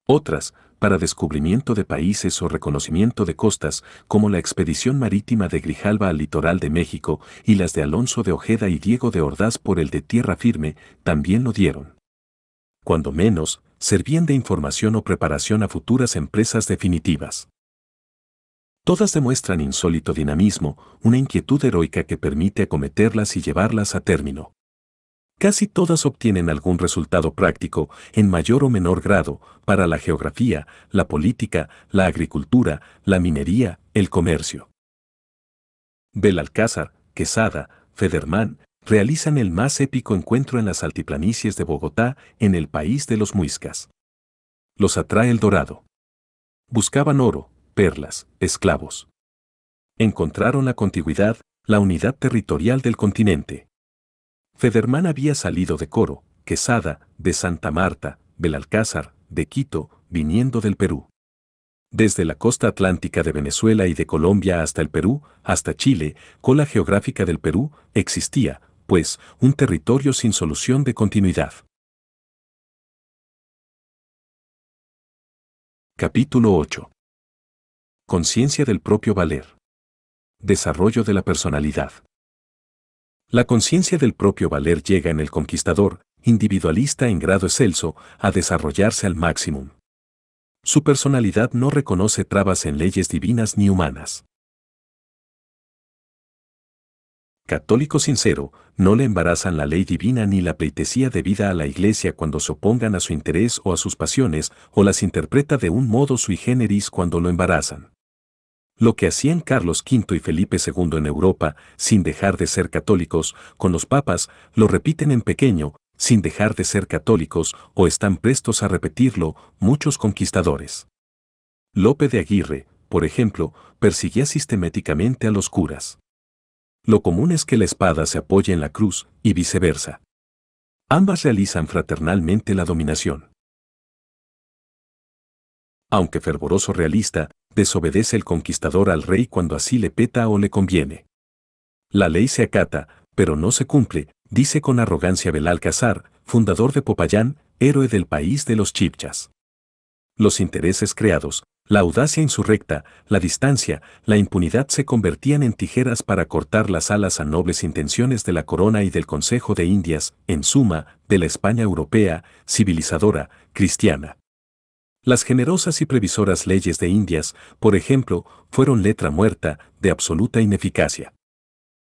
Otras, para descubrimiento de países o reconocimiento de costas, como la expedición marítima de Grijalva al litoral de México y las de Alonso de Ojeda y Diego de Ordaz por el de Tierra Firme, también lo dieron. Cuando menos, servían de información o preparación a futuras empresas definitivas. Todas demuestran insólito dinamismo, una inquietud heroica que permite acometerlas y llevarlas a término. Casi todas obtienen algún resultado práctico, en mayor o menor grado, para la geografía, la política, la agricultura, la minería, el comercio. Belalcázar, Quesada, Federman, realizan el más épico encuentro en las altiplanicies de Bogotá, en el país de los muiscas. Los atrae el dorado. Buscaban oro, perlas, esclavos. Encontraron la contigüidad, la unidad territorial del continente. Federman había salido de Coro, Quesada, de Santa Marta, Belalcázar, de Quito, viniendo del Perú. Desde la costa atlántica de Venezuela y de Colombia hasta el Perú, hasta Chile, cola geográfica del Perú, existía, pues, un territorio sin solución de continuidad. Capítulo 8. Conciencia del propio valer. Desarrollo de la personalidad. La conciencia del propio valer llega en el conquistador, individualista en grado excelso, a desarrollarse al máximo. Su personalidad no reconoce trabas en leyes divinas ni humanas. Católico sincero, no le embarazan la ley divina ni la pleitesía debida a la Iglesia cuando se opongan a su interés o a sus pasiones, o las interpreta de un modo sui generis cuando lo embarazan. Lo que hacían Carlos V y Felipe II en Europa, sin dejar de ser católicos, con los papas, lo repiten en pequeño, sin dejar de ser católicos o están prestos a repetirlo muchos conquistadores. Lope de Aguirre, por ejemplo, persiguía sistemáticamente a los curas. Lo común es que la espada se apoye en la cruz y viceversa. Ambas realizan fraternalmente la dominación. Aunque fervoroso realista, desobedece el conquistador al rey cuando así le peta o le conviene. La ley se acata, pero no se cumple, dice con arrogancia Belalcázar, fundador de Popayán, héroe del país de los chipchas. Los intereses creados, la audacia insurrecta, la distancia, la impunidad se convertían en tijeras para cortar las alas a nobles intenciones de la corona y del Consejo de Indias, en suma, de la España europea, civilizadora, cristiana. Las generosas y previsoras leyes de Indias, por ejemplo, fueron letra muerta, de absoluta ineficacia.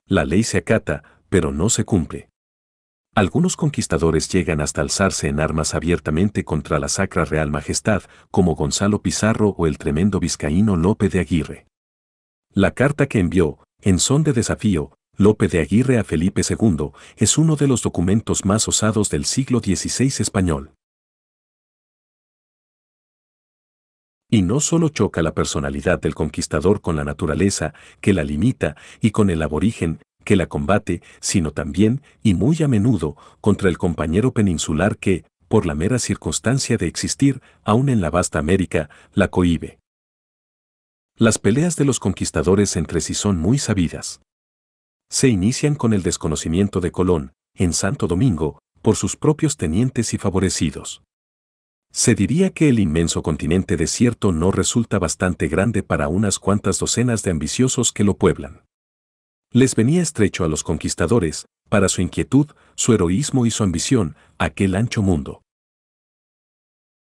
La ley se acata, pero no se cumple. Algunos conquistadores llegan hasta alzarse en armas abiertamente contra la Sacra Real Majestad, como Gonzalo Pizarro o el tremendo vizcaíno Lope de Aguirre. La carta que envió, en son de desafío, Lope de Aguirre a Felipe II, es uno de los documentos más osados del siglo XVI español. Y no solo choca la personalidad del conquistador con la naturaleza, que la limita, y con el aborigen, que la combate, sino también, y muy a menudo, contra el compañero peninsular que, por la mera circunstancia de existir, aún en la vasta América, la cohibe. Las peleas de los conquistadores entre sí son muy sabidas. Se inician con el desconocimiento de Colón, en Santo Domingo, por sus propios tenientes y favorecidos. Se diría que el inmenso continente desierto no resulta bastante grande para unas cuantas docenas de ambiciosos que lo pueblan. Les venía estrecho a los conquistadores, para su inquietud, su heroísmo y su ambición, aquel ancho mundo.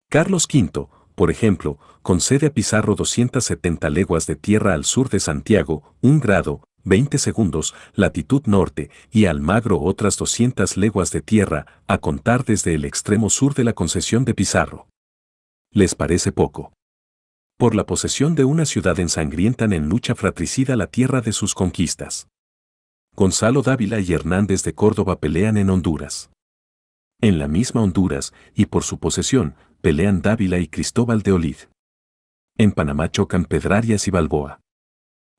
Carlos V, por ejemplo, concede a Pizarro 270 leguas de tierra al sur de Santiago, un grado, 20 segundos, latitud norte, y Almagro otras 200 leguas de tierra, a contar desde el extremo sur de la concesión de Pizarro. ¿Les parece poco? por la posesión de una ciudad ensangrientan en lucha fratricida la tierra de sus conquistas. Gonzalo Dávila y Hernández de Córdoba pelean en Honduras. En la misma Honduras, y por su posesión, pelean Dávila y Cristóbal de Olid. En Panamá chocan Pedrarias y Balboa.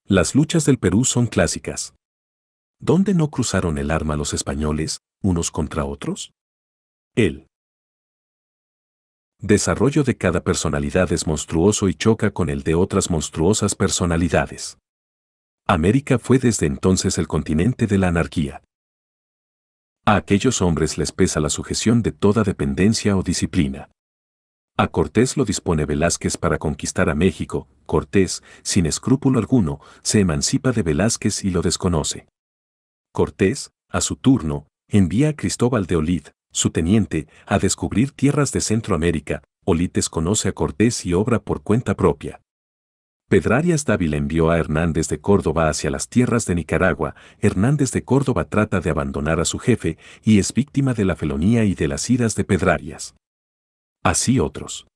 Las luchas del Perú son clásicas. ¿Dónde no cruzaron el arma los españoles, unos contra otros? Él, desarrollo de cada personalidad es monstruoso y choca con el de otras monstruosas personalidades. América fue desde entonces el continente de la anarquía. A aquellos hombres les pesa la sujeción de toda dependencia o disciplina. A Cortés lo dispone Velázquez para conquistar a México, Cortés, sin escrúpulo alguno, se emancipa de Velázquez y lo desconoce. Cortés, a su turno, envía a Cristóbal de Olid, su teniente, a descubrir tierras de Centroamérica, Olites conoce a Cortés y obra por cuenta propia. Pedrarias Dávila envió a Hernández de Córdoba hacia las tierras de Nicaragua. Hernández de Córdoba trata de abandonar a su jefe y es víctima de la felonía y de las iras de Pedrarias. Así otros.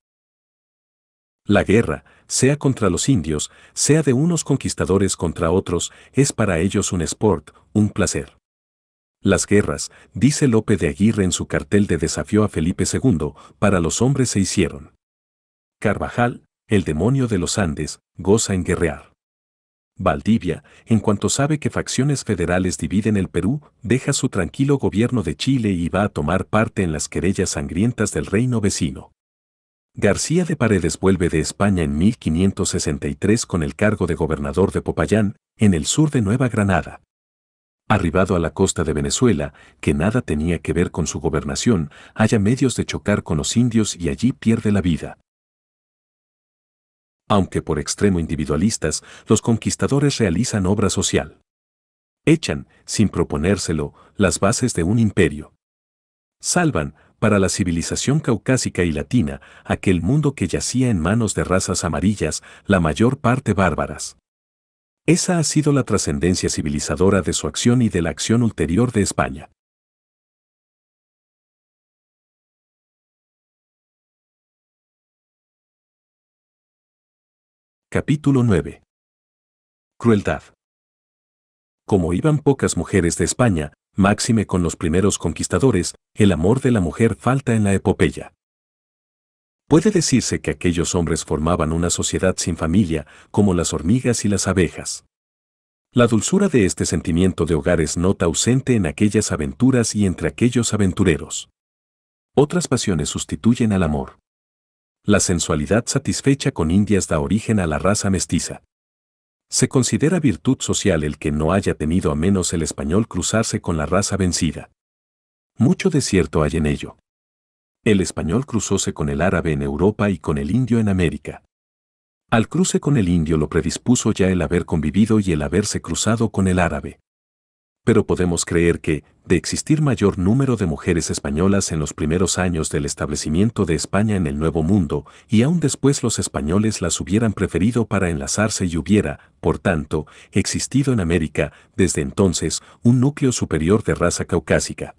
La guerra, sea contra los indios, sea de unos conquistadores contra otros, es para ellos un sport, un placer. Las guerras, dice Lope de Aguirre en su cartel de desafío a Felipe II, para los hombres se hicieron. Carvajal, el demonio de los Andes, goza en guerrear. Valdivia, en cuanto sabe que facciones federales dividen el Perú, deja su tranquilo gobierno de Chile y va a tomar parte en las querellas sangrientas del reino vecino. García de Paredes vuelve de España en 1563 con el cargo de gobernador de Popayán, en el sur de Nueva Granada. Arribado a la costa de Venezuela, que nada tenía que ver con su gobernación, haya medios de chocar con los indios y allí pierde la vida aunque por extremo individualistas, los conquistadores realizan obra social. Echan, sin proponérselo, las bases de un imperio. Salvan, para la civilización caucásica y latina, aquel mundo que yacía en manos de razas amarillas, la mayor parte bárbaras. Esa ha sido la trascendencia civilizadora de su acción y de la acción ulterior de España. Capítulo 9. Crueldad. Como iban pocas mujeres de España, máxime con los primeros conquistadores, el amor de la mujer falta en la epopeya. Puede decirse que aquellos hombres formaban una sociedad sin familia, como las hormigas y las abejas. La dulzura de este sentimiento de hogar es nota ausente en aquellas aventuras y entre aquellos aventureros. Otras pasiones sustituyen al amor. La sensualidad satisfecha con indias da origen a la raza mestiza. Se considera virtud social el que no haya tenido a menos el español cruzarse con la raza vencida. Mucho desierto hay en ello. El español cruzóse con el árabe en Europa y con el indio en América. Al cruce con el indio lo predispuso ya el haber convivido y el haberse cruzado con el árabe pero podemos creer que, de existir mayor número de mujeres españolas en los primeros años del establecimiento de España en el Nuevo Mundo, y aún después los españoles las hubieran preferido para enlazarse y hubiera, por tanto, existido en América, desde entonces, un núcleo superior de raza caucásica.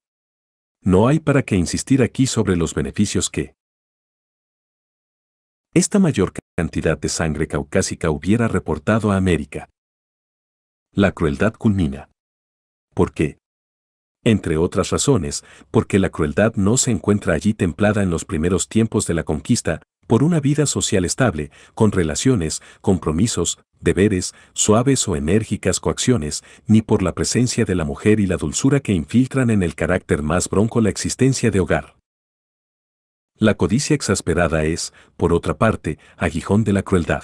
No hay para qué insistir aquí sobre los beneficios que esta mayor cantidad de sangre caucásica hubiera reportado a América. La crueldad culmina. ¿Por qué? Entre otras razones, porque la crueldad no se encuentra allí templada en los primeros tiempos de la conquista, por una vida social estable, con relaciones, compromisos, deberes, suaves o enérgicas coacciones, ni por la presencia de la mujer y la dulzura que infiltran en el carácter más bronco la existencia de hogar. La codicia exasperada es, por otra parte, aguijón de la crueldad.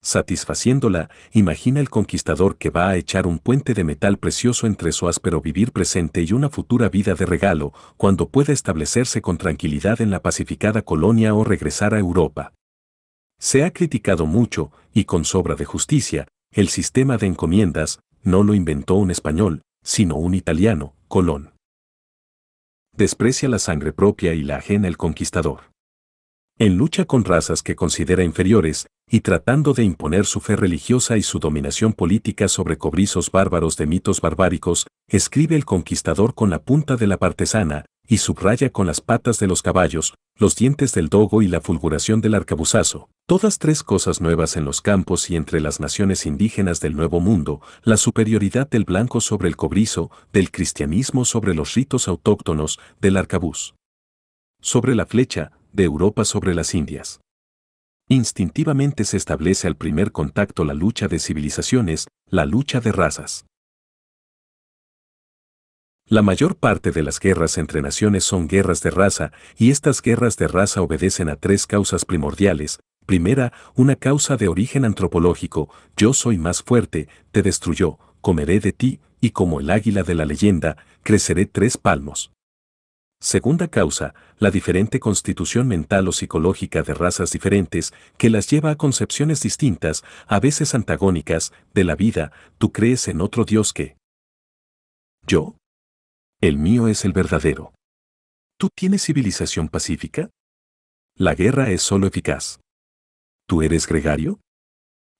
Satisfaciéndola, imagina el conquistador que va a echar un puente de metal precioso entre su áspero vivir presente y una futura vida de regalo, cuando pueda establecerse con tranquilidad en la pacificada colonia o regresar a Europa. Se ha criticado mucho, y con sobra de justicia, el sistema de encomiendas, no lo inventó un español, sino un italiano, Colón. Desprecia la sangre propia y la ajena el conquistador. En lucha con razas que considera inferiores, y tratando de imponer su fe religiosa y su dominación política sobre cobrizos bárbaros de mitos barbáricos, escribe el conquistador con la punta de la partesana, y subraya con las patas de los caballos, los dientes del dogo y la fulguración del arcabuzazo, todas tres cosas nuevas en los campos y entre las naciones indígenas del Nuevo Mundo, la superioridad del blanco sobre el cobrizo, del cristianismo sobre los ritos autóctonos, del arcabuz. Sobre la flecha, de Europa sobre las Indias. Instintivamente se establece al primer contacto la lucha de civilizaciones, la lucha de razas. La mayor parte de las guerras entre naciones son guerras de raza, y estas guerras de raza obedecen a tres causas primordiales. Primera, una causa de origen antropológico, yo soy más fuerte, te destruyó, comeré de ti, y como el águila de la leyenda, creceré tres palmos. Segunda causa, la diferente constitución mental o psicológica de razas diferentes que las lleva a concepciones distintas, a veces antagónicas, de la vida, tú crees en otro Dios que... Yo. El mío es el verdadero. ¿Tú tienes civilización pacífica? La guerra es solo eficaz. ¿Tú eres gregario?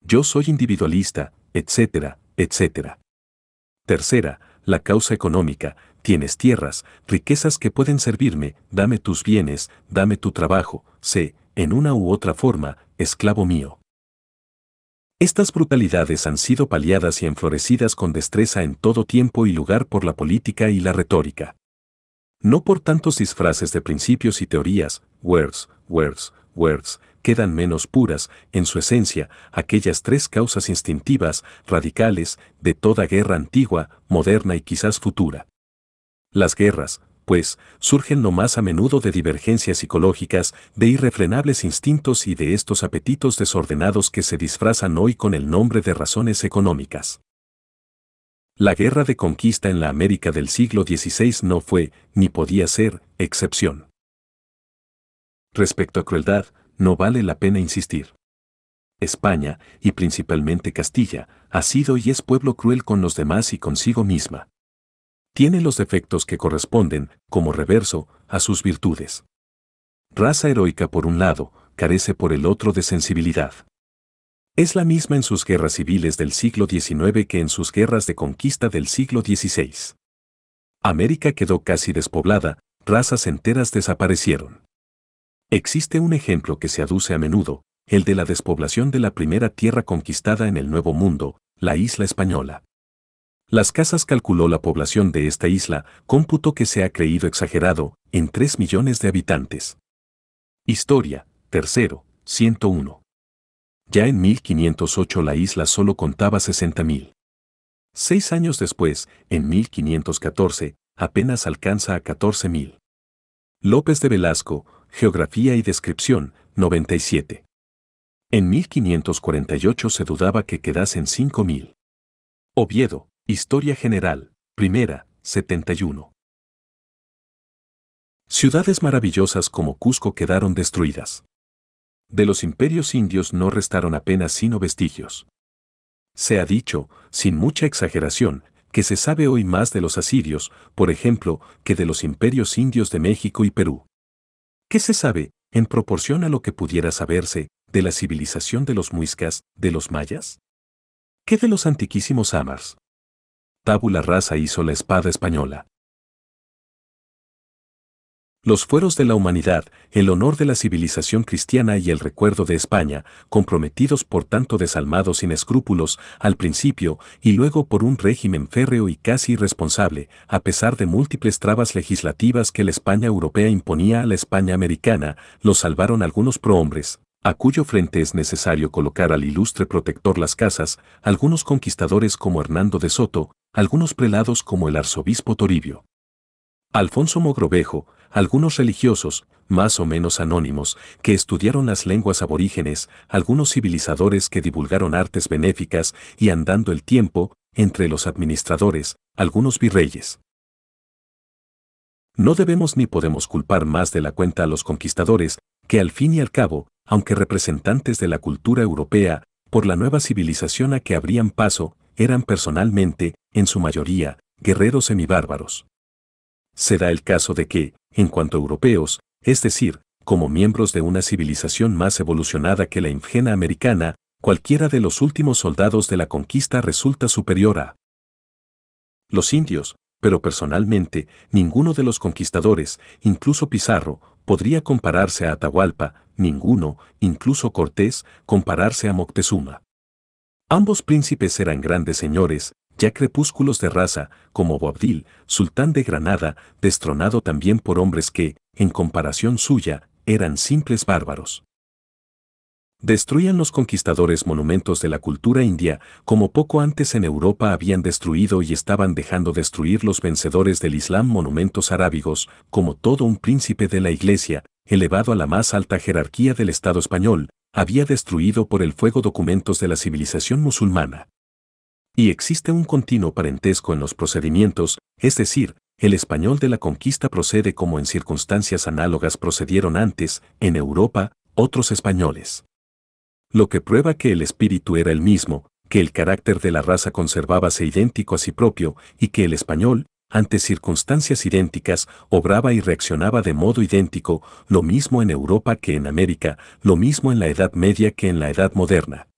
yo soy individualista, etcétera, etcétera. Tercera, la causa económica, tienes tierras, riquezas que pueden servirme, dame tus bienes, dame tu trabajo, sé, en una u otra forma, esclavo mío. Estas brutalidades han sido paliadas y enflorecidas con destreza en todo tiempo y lugar por la política y la retórica. No por tantos disfraces de principios y teorías, words, words, words, quedan menos puras, en su esencia, aquellas tres causas instintivas, radicales, de toda guerra antigua, moderna y quizás futura. Las guerras, pues, surgen no más a menudo de divergencias psicológicas, de irrefrenables instintos y de estos apetitos desordenados que se disfrazan hoy con el nombre de razones económicas. La guerra de conquista en la América del siglo XVI no fue, ni podía ser, excepción. Respecto a crueldad, no vale la pena insistir. España, y principalmente Castilla, ha sido y es pueblo cruel con los demás y consigo misma tiene los defectos que corresponden, como reverso, a sus virtudes. Raza heroica por un lado, carece por el otro de sensibilidad. Es la misma en sus guerras civiles del siglo XIX que en sus guerras de conquista del siglo XVI. América quedó casi despoblada, razas enteras desaparecieron. Existe un ejemplo que se aduce a menudo, el de la despoblación de la primera tierra conquistada en el Nuevo Mundo, la isla española. Las Casas calculó la población de esta isla, cómputo que se ha creído exagerado, en 3 millones de habitantes. Historia, tercero, 101. Ya en 1508 la isla solo contaba 60.000. Seis años después, en 1514, apenas alcanza a 14.000. López de Velasco, Geografía y Descripción, 97. En 1548 se dudaba que quedasen 5.000. Oviedo, Historia General, primera, 71. Ciudades maravillosas como Cusco quedaron destruidas. De los imperios indios no restaron apenas sino vestigios. Se ha dicho, sin mucha exageración, que se sabe hoy más de los asirios, por ejemplo, que de los imperios indios de México y Perú. ¿Qué se sabe, en proporción a lo que pudiera saberse, de la civilización de los muiscas, de los mayas? ¿Qué de los antiquísimos amars? Tábula rasa hizo la espada española. Los fueros de la humanidad, el honor de la civilización cristiana y el recuerdo de España, comprometidos por tanto desalmados sin escrúpulos, al principio, y luego por un régimen férreo y casi irresponsable, a pesar de múltiples trabas legislativas que la España europea imponía a la España americana, los salvaron algunos prohombres, a cuyo frente es necesario colocar al ilustre protector las casas, algunos conquistadores como Hernando de Soto, algunos prelados como el arzobispo Toribio. Alfonso Mogrovejo, algunos religiosos, más o menos anónimos, que estudiaron las lenguas aborígenes, algunos civilizadores que divulgaron artes benéficas y andando el tiempo, entre los administradores, algunos virreyes. No debemos ni podemos culpar más de la cuenta a los conquistadores, que al fin y al cabo, aunque representantes de la cultura europea, por la nueva civilización a que abrían paso, eran personalmente, en su mayoría, guerreros semibárbaros. Se da el caso de que, en cuanto a europeos, es decir, como miembros de una civilización más evolucionada que la ingena americana, cualquiera de los últimos soldados de la conquista resulta superior a los indios, pero personalmente, ninguno de los conquistadores, incluso Pizarro, podría compararse a Atahualpa, ninguno, incluso Cortés, compararse a Moctezuma. Ambos príncipes eran grandes señores, ya crepúsculos de raza, como Boabdil, sultán de Granada, destronado también por hombres que, en comparación suya, eran simples bárbaros. Destruían los conquistadores monumentos de la cultura india, como poco antes en Europa habían destruido y estaban dejando destruir los vencedores del Islam monumentos arábigos, como todo un príncipe de la Iglesia, elevado a la más alta jerarquía del Estado español, había destruido por el fuego documentos de la civilización musulmana. Y existe un continuo parentesco en los procedimientos, es decir, el español de la conquista procede como en circunstancias análogas procedieron antes, en Europa, otros españoles. Lo que prueba que el espíritu era el mismo, que el carácter de la raza conservábase idéntico a sí propio y que el español, ante circunstancias idénticas, obraba y reaccionaba de modo idéntico, lo mismo en Europa que en América, lo mismo en la Edad Media que en la Edad Moderna.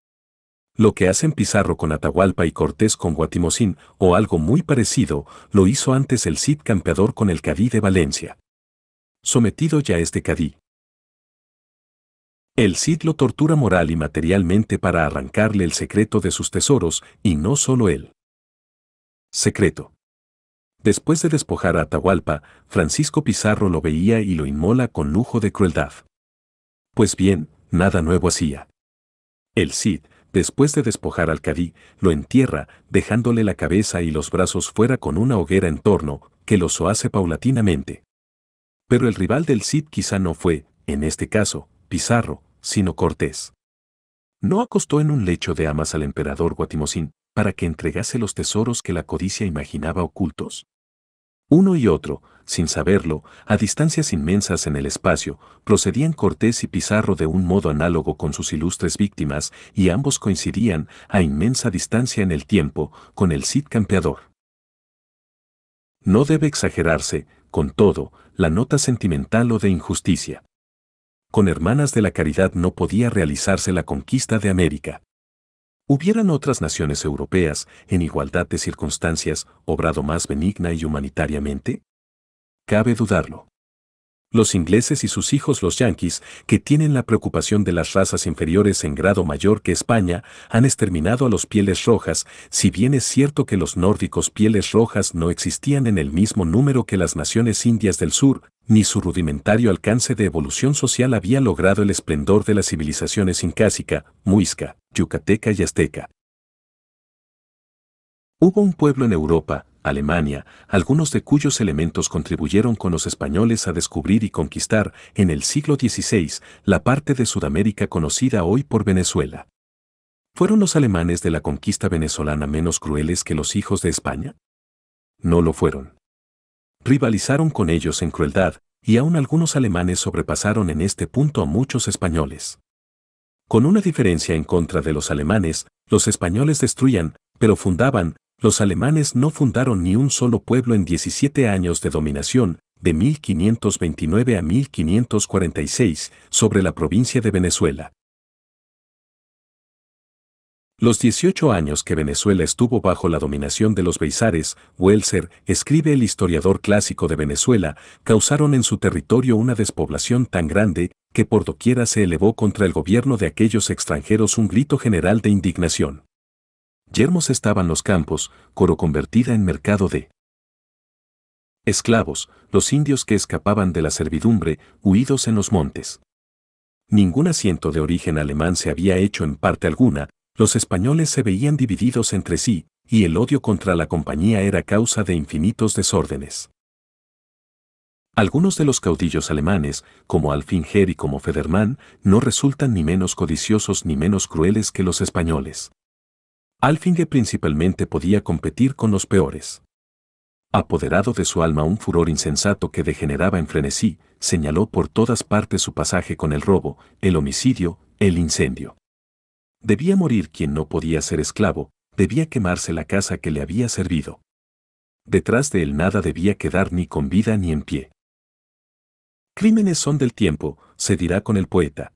Lo que hacen Pizarro con Atahualpa y Cortés con Guatimosín, o algo muy parecido, lo hizo antes el Cid campeador con el Cadí de Valencia. Sometido ya este Cadí. El Cid lo tortura moral y materialmente para arrancarle el secreto de sus tesoros, y no solo él. Secreto. Después de despojar a Atahualpa, Francisco Pizarro lo veía y lo inmola con lujo de crueldad. Pues bien, nada nuevo hacía. El Cid, después de despojar al Cadí, lo entierra, dejándole la cabeza y los brazos fuera con una hoguera en torno, que lo hace paulatinamente. Pero el rival del Cid quizá no fue, en este caso, Pizarro, sino Cortés. No acostó en un lecho de amas al emperador Guatimosín, para que entregase los tesoros que la codicia imaginaba ocultos. Uno y otro, sin saberlo, a distancias inmensas en el espacio, procedían Cortés y Pizarro de un modo análogo con sus ilustres víctimas, y ambos coincidían, a inmensa distancia en el tiempo, con el Cid campeador. No debe exagerarse, con todo, la nota sentimental o de injusticia. Con hermanas de la caridad no podía realizarse la conquista de América. ¿Hubieran otras naciones europeas, en igualdad de circunstancias, obrado más benigna y humanitariamente? Cabe dudarlo. Los ingleses y sus hijos los yanquis, que tienen la preocupación de las razas inferiores en grado mayor que España, han exterminado a los pieles rojas, si bien es cierto que los nórdicos pieles rojas no existían en el mismo número que las naciones indias del sur, ni su rudimentario alcance de evolución social había logrado el esplendor de las civilizaciones incásica, muisca, yucateca y azteca. Hubo un pueblo en Europa, Alemania, algunos de cuyos elementos contribuyeron con los españoles a descubrir y conquistar, en el siglo XVI, la parte de Sudamérica conocida hoy por Venezuela. ¿Fueron los alemanes de la conquista venezolana menos crueles que los hijos de España? No lo fueron. Rivalizaron con ellos en crueldad, y aún algunos alemanes sobrepasaron en este punto a muchos españoles. Con una diferencia en contra de los alemanes, los españoles destruían, pero fundaban, los alemanes no fundaron ni un solo pueblo en 17 años de dominación, de 1529 a 1546, sobre la provincia de Venezuela. Los 18 años que Venezuela estuvo bajo la dominación de los Beisares, Welser, escribe el historiador clásico de Venezuela, causaron en su territorio una despoblación tan grande que por doquiera se elevó contra el gobierno de aquellos extranjeros un grito general de indignación. Yermos estaban los campos, coro convertida en mercado de esclavos, los indios que escapaban de la servidumbre, huidos en los montes. Ningún asiento de origen alemán se había hecho en parte alguna, los españoles se veían divididos entre sí, y el odio contra la compañía era causa de infinitos desórdenes. Algunos de los caudillos alemanes, como Alfinger y como Federman, no resultan ni menos codiciosos ni menos crueles que los españoles. Alfinge principalmente podía competir con los peores. Apoderado de su alma un furor insensato que degeneraba en frenesí, señaló por todas partes su pasaje con el robo, el homicidio, el incendio. Debía morir quien no podía ser esclavo, debía quemarse la casa que le había servido. Detrás de él nada debía quedar ni con vida ni en pie. Crímenes son del tiempo, se dirá con el poeta.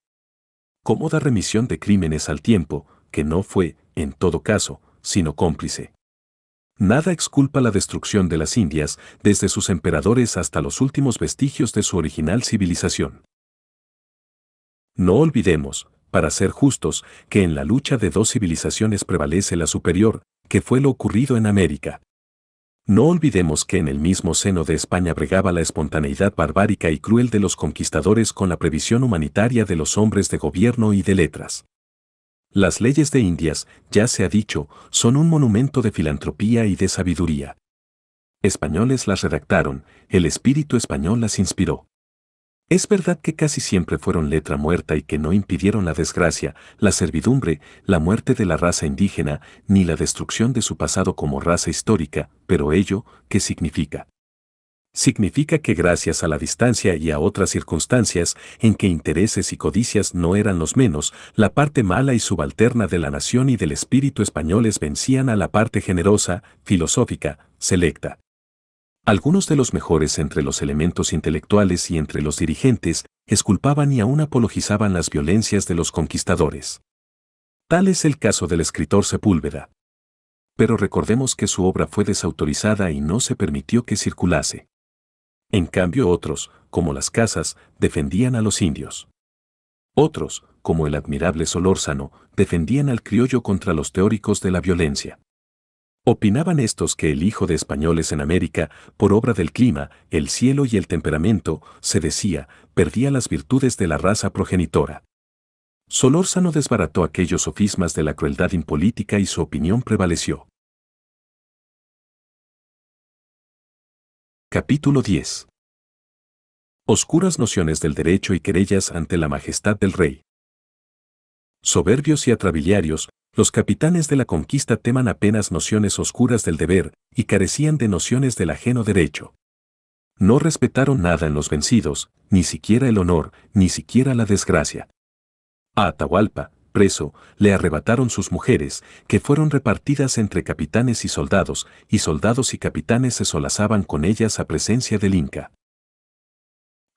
Cómoda remisión de crímenes al tiempo, que no fue, en todo caso, sino cómplice. Nada exculpa la destrucción de las Indias, desde sus emperadores hasta los últimos vestigios de su original civilización. No olvidemos, para ser justos, que en la lucha de dos civilizaciones prevalece la superior, que fue lo ocurrido en América. No olvidemos que en el mismo seno de España bregaba la espontaneidad barbárica y cruel de los conquistadores con la previsión humanitaria de los hombres de gobierno y de letras. Las leyes de Indias, ya se ha dicho, son un monumento de filantropía y de sabiduría. Españoles las redactaron, el espíritu español las inspiró. Es verdad que casi siempre fueron letra muerta y que no impidieron la desgracia, la servidumbre, la muerte de la raza indígena, ni la destrucción de su pasado como raza histórica, pero ello, ¿qué significa? Significa que gracias a la distancia y a otras circunstancias en que intereses y codicias no eran los menos, la parte mala y subalterna de la nación y del espíritu españoles vencían a la parte generosa, filosófica, selecta. Algunos de los mejores entre los elementos intelectuales y entre los dirigentes, esculpaban y aún apologizaban las violencias de los conquistadores. Tal es el caso del escritor Sepúlveda. Pero recordemos que su obra fue desautorizada y no se permitió que circulase. En cambio otros, como las casas, defendían a los indios. Otros, como el admirable Solórzano, defendían al criollo contra los teóricos de la violencia. Opinaban estos que el hijo de españoles en América, por obra del clima, el cielo y el temperamento, se decía, perdía las virtudes de la raza progenitora. Solórzano desbarató aquellos sofismas de la crueldad impolítica y su opinión prevaleció. Capítulo 10 Oscuras nociones del derecho y querellas ante la majestad del rey. Soberbios y atrabiliarios, los capitanes de la conquista teman apenas nociones oscuras del deber y carecían de nociones del ajeno derecho. No respetaron nada en los vencidos, ni siquiera el honor, ni siquiera la desgracia. A Atahualpa, preso, le arrebataron sus mujeres, que fueron repartidas entre capitanes y soldados, y soldados y capitanes se solazaban con ellas a presencia del Inca.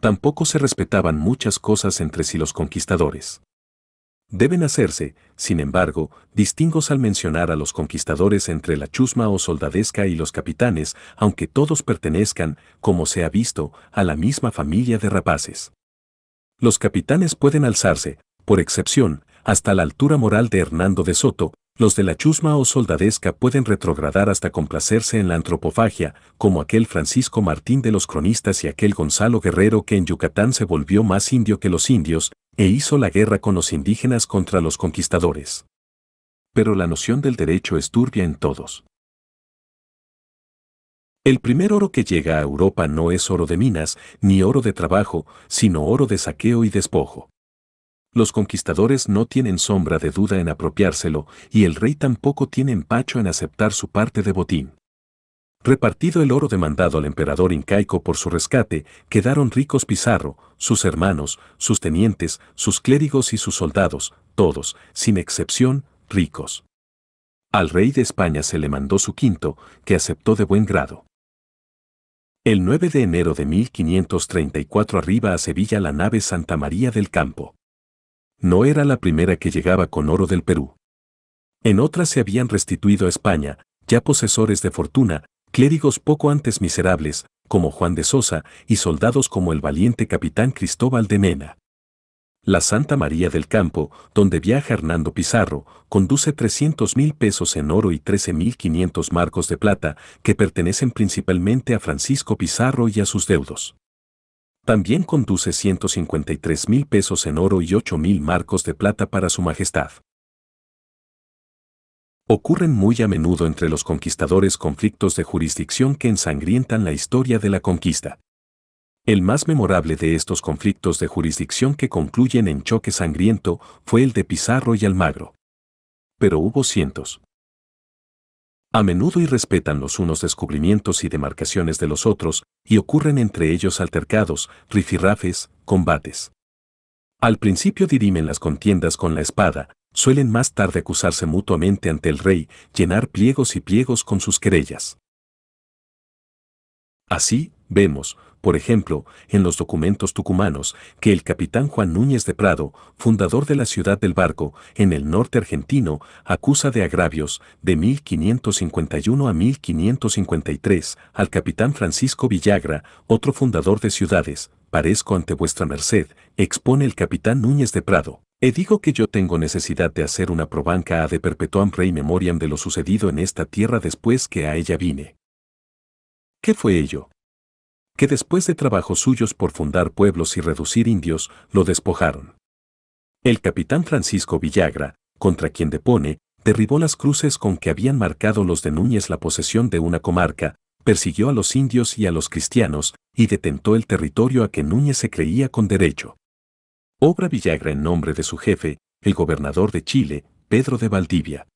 Tampoco se respetaban muchas cosas entre sí los conquistadores. Deben hacerse, sin embargo, distingos al mencionar a los conquistadores entre la chusma o soldadesca y los capitanes, aunque todos pertenezcan, como se ha visto, a la misma familia de rapaces. Los capitanes pueden alzarse, por excepción, hasta la altura moral de Hernando de Soto, los de la chusma o soldadesca pueden retrogradar hasta complacerse en la antropofagia, como aquel Francisco Martín de los cronistas y aquel Gonzalo Guerrero que en Yucatán se volvió más indio que los indios, e hizo la guerra con los indígenas contra los conquistadores. Pero la noción del derecho es turbia en todos. El primer oro que llega a Europa no es oro de minas, ni oro de trabajo, sino oro de saqueo y despojo. Los conquistadores no tienen sombra de duda en apropiárselo, y el rey tampoco tiene empacho en aceptar su parte de botín. Repartido el oro demandado al emperador incaico por su rescate, quedaron ricos Pizarro, sus hermanos, sus tenientes, sus clérigos y sus soldados, todos, sin excepción, ricos. Al rey de España se le mandó su quinto, que aceptó de buen grado. El 9 de enero de 1534 arriba a Sevilla la nave Santa María del Campo. No era la primera que llegaba con oro del Perú. En otras se habían restituido a España, ya posesores de fortuna, clérigos poco antes miserables, como Juan de Sosa, y soldados como el valiente capitán Cristóbal de Mena. La Santa María del Campo, donde viaja Hernando Pizarro, conduce 300 mil pesos en oro y 13 mil 500 marcos de plata, que pertenecen principalmente a Francisco Pizarro y a sus deudos. También conduce 153 mil pesos en oro y 8 mil marcos de plata para su majestad ocurren muy a menudo entre los conquistadores conflictos de jurisdicción que ensangrientan la historia de la conquista. El más memorable de estos conflictos de jurisdicción que concluyen en choque sangriento fue el de Pizarro y Almagro. Pero hubo cientos. A menudo irrespetan los unos descubrimientos y demarcaciones de los otros, y ocurren entre ellos altercados, rifirrafes, combates. Al principio dirimen las contiendas con la espada, suelen más tarde acusarse mutuamente ante el rey, llenar pliegos y pliegos con sus querellas. Así, vemos, por ejemplo, en los documentos tucumanos, que el capitán Juan Núñez de Prado, fundador de la ciudad del Barco, en el norte argentino, acusa de agravios, de 1551 a 1553, al capitán Francisco Villagra, otro fundador de ciudades, parezco ante vuestra merced, expone el capitán Núñez de Prado. He digo que yo tengo necesidad de hacer una probanca a de perpetuam rey memoriam de lo sucedido en esta tierra después que a ella vine. ¿Qué fue ello? Que después de trabajos suyos por fundar pueblos y reducir indios, lo despojaron. El capitán Francisco Villagra, contra quien depone, derribó las cruces con que habían marcado los de Núñez la posesión de una comarca, persiguió a los indios y a los cristianos, y detentó el territorio a que Núñez se creía con derecho. Obra Villagra en nombre de su jefe, el gobernador de Chile, Pedro de Valdivia.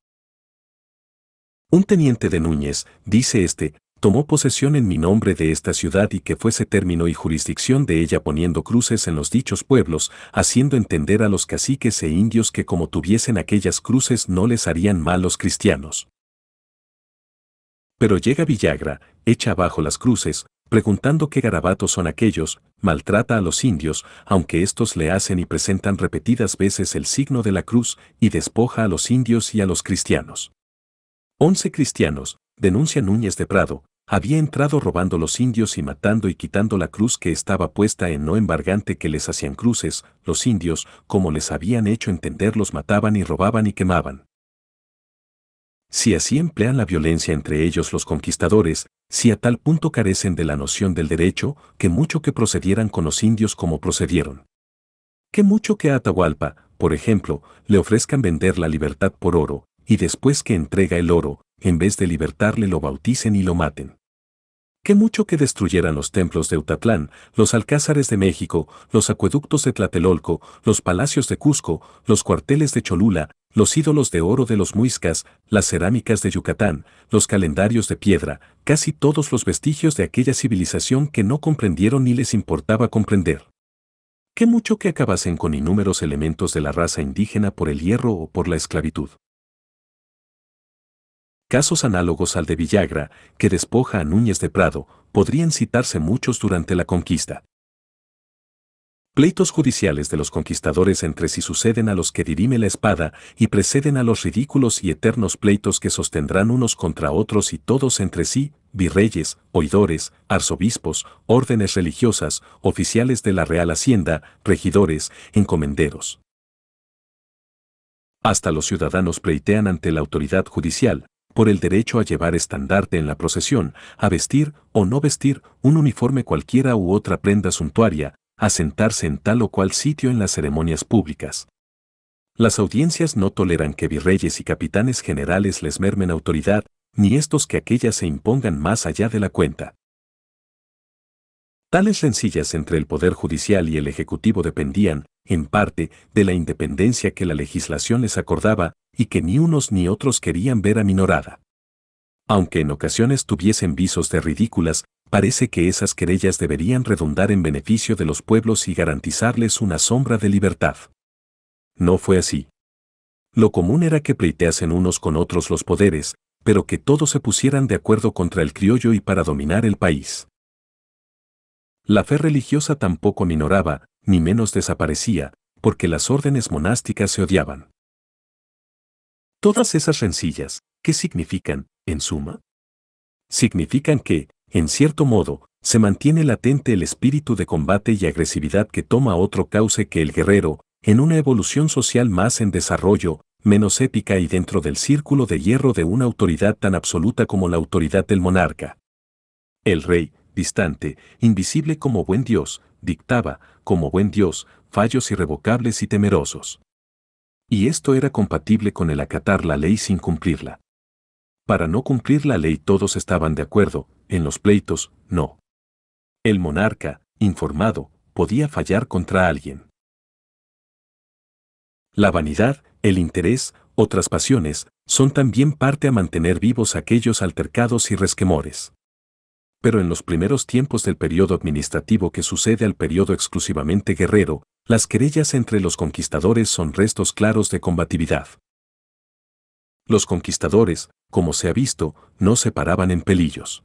Un teniente de Núñez, dice este, tomó posesión en mi nombre de esta ciudad y que fuese término y jurisdicción de ella poniendo cruces en los dichos pueblos, haciendo entender a los caciques e indios que como tuviesen aquellas cruces no les harían mal los cristianos. Pero llega Villagra, echa abajo las cruces, preguntando qué garabatos son aquellos, maltrata a los indios, aunque estos le hacen y presentan repetidas veces el signo de la cruz, y despoja a los indios y a los cristianos. Once cristianos, denuncia Núñez de Prado, había entrado robando los indios y matando y quitando la cruz que estaba puesta en no embargante que les hacían cruces, los indios, como les habían hecho entender, los mataban y robaban y quemaban. Si así emplean la violencia entre ellos los conquistadores, si a tal punto carecen de la noción del derecho, que mucho que procedieran con los indios como procedieron. Que mucho que a Atahualpa, por ejemplo, le ofrezcan vender la libertad por oro, y después que entrega el oro, en vez de libertarle lo bauticen y lo maten. Que mucho que destruyeran los templos de Utatlán, los alcázares de México, los acueductos de Tlatelolco, los palacios de Cusco, los cuarteles de Cholula, los ídolos de oro de los muiscas, las cerámicas de Yucatán, los calendarios de piedra, casi todos los vestigios de aquella civilización que no comprendieron ni les importaba comprender. Qué mucho que acabasen con innúmeros elementos de la raza indígena por el hierro o por la esclavitud. Casos análogos al de Villagra, que despoja a Núñez de Prado, podrían citarse muchos durante la conquista. Pleitos judiciales de los conquistadores entre sí suceden a los que dirime la espada y preceden a los ridículos y eternos pleitos que sostendrán unos contra otros y todos entre sí, virreyes, oidores, arzobispos, órdenes religiosas, oficiales de la Real Hacienda, regidores, encomenderos. Hasta los ciudadanos pleitean ante la autoridad judicial, por el derecho a llevar estandarte en la procesión, a vestir o no vestir un uniforme cualquiera u otra prenda suntuaria, a sentarse en tal o cual sitio en las ceremonias públicas. Las audiencias no toleran que virreyes y capitanes generales les mermen autoridad, ni estos que aquellas se impongan más allá de la cuenta. Tales rencillas entre el Poder Judicial y el Ejecutivo dependían, en parte, de la independencia que la legislación les acordaba y que ni unos ni otros querían ver aminorada. Aunque en ocasiones tuviesen visos de ridículas, parece que esas querellas deberían redundar en beneficio de los pueblos y garantizarles una sombra de libertad. No fue así. Lo común era que pleiteasen unos con otros los poderes, pero que todos se pusieran de acuerdo contra el criollo y para dominar el país. La fe religiosa tampoco minoraba, ni menos desaparecía, porque las órdenes monásticas se odiaban. Todas esas rencillas, ¿qué significan, en suma? Significan que, en cierto modo, se mantiene latente el espíritu de combate y agresividad que toma otro cauce que el guerrero, en una evolución social más en desarrollo, menos épica y dentro del círculo de hierro de una autoridad tan absoluta como la autoridad del monarca. El rey, distante, invisible como buen Dios, dictaba, como buen Dios, fallos irrevocables y temerosos. Y esto era compatible con el acatar la ley sin cumplirla. Para no cumplir la ley todos estaban de acuerdo, en los pleitos, no. El monarca, informado, podía fallar contra alguien. La vanidad, el interés, otras pasiones, son también parte a mantener vivos aquellos altercados y resquemores. Pero en los primeros tiempos del periodo administrativo que sucede al periodo exclusivamente guerrero, las querellas entre los conquistadores son restos claros de combatividad. Los conquistadores, como se ha visto, no se paraban en pelillos.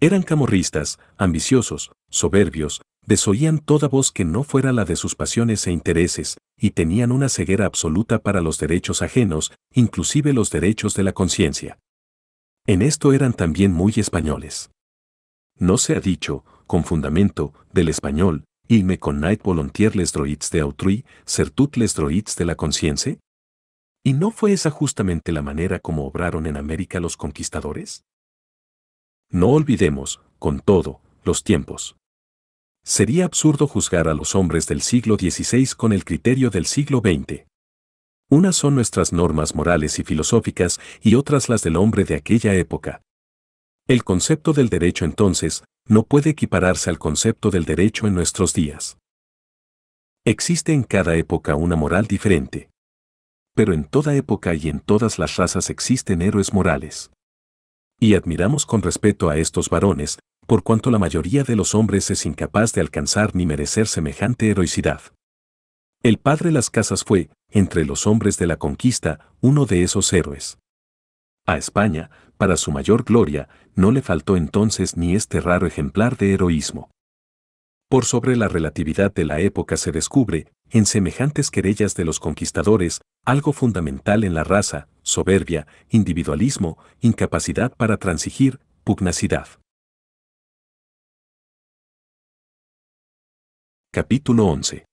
Eran camorristas, ambiciosos, soberbios, desoían toda voz que no fuera la de sus pasiones e intereses, y tenían una ceguera absoluta para los derechos ajenos, inclusive los derechos de la conciencia. En esto eran también muy españoles. No se ha dicho, con fundamento, del español, il me connaît volontiers les droits de autrui, certut les droits de la conciencia? ¿Y no fue esa justamente la manera como obraron en América los conquistadores? No olvidemos, con todo, los tiempos. Sería absurdo juzgar a los hombres del siglo XVI con el criterio del siglo XX. Unas son nuestras normas morales y filosóficas y otras las del hombre de aquella época. El concepto del derecho entonces no puede equipararse al concepto del derecho en nuestros días. Existe en cada época una moral diferente pero en toda época y en todas las razas existen héroes morales. Y admiramos con respeto a estos varones, por cuanto la mayoría de los hombres es incapaz de alcanzar ni merecer semejante heroicidad. El padre Las Casas fue, entre los hombres de la conquista, uno de esos héroes. A España, para su mayor gloria, no le faltó entonces ni este raro ejemplar de heroísmo. Por sobre la relatividad de la época se descubre, en semejantes querellas de los conquistadores, algo fundamental en la raza, soberbia, individualismo, incapacidad para transigir, pugnacidad. Capítulo 11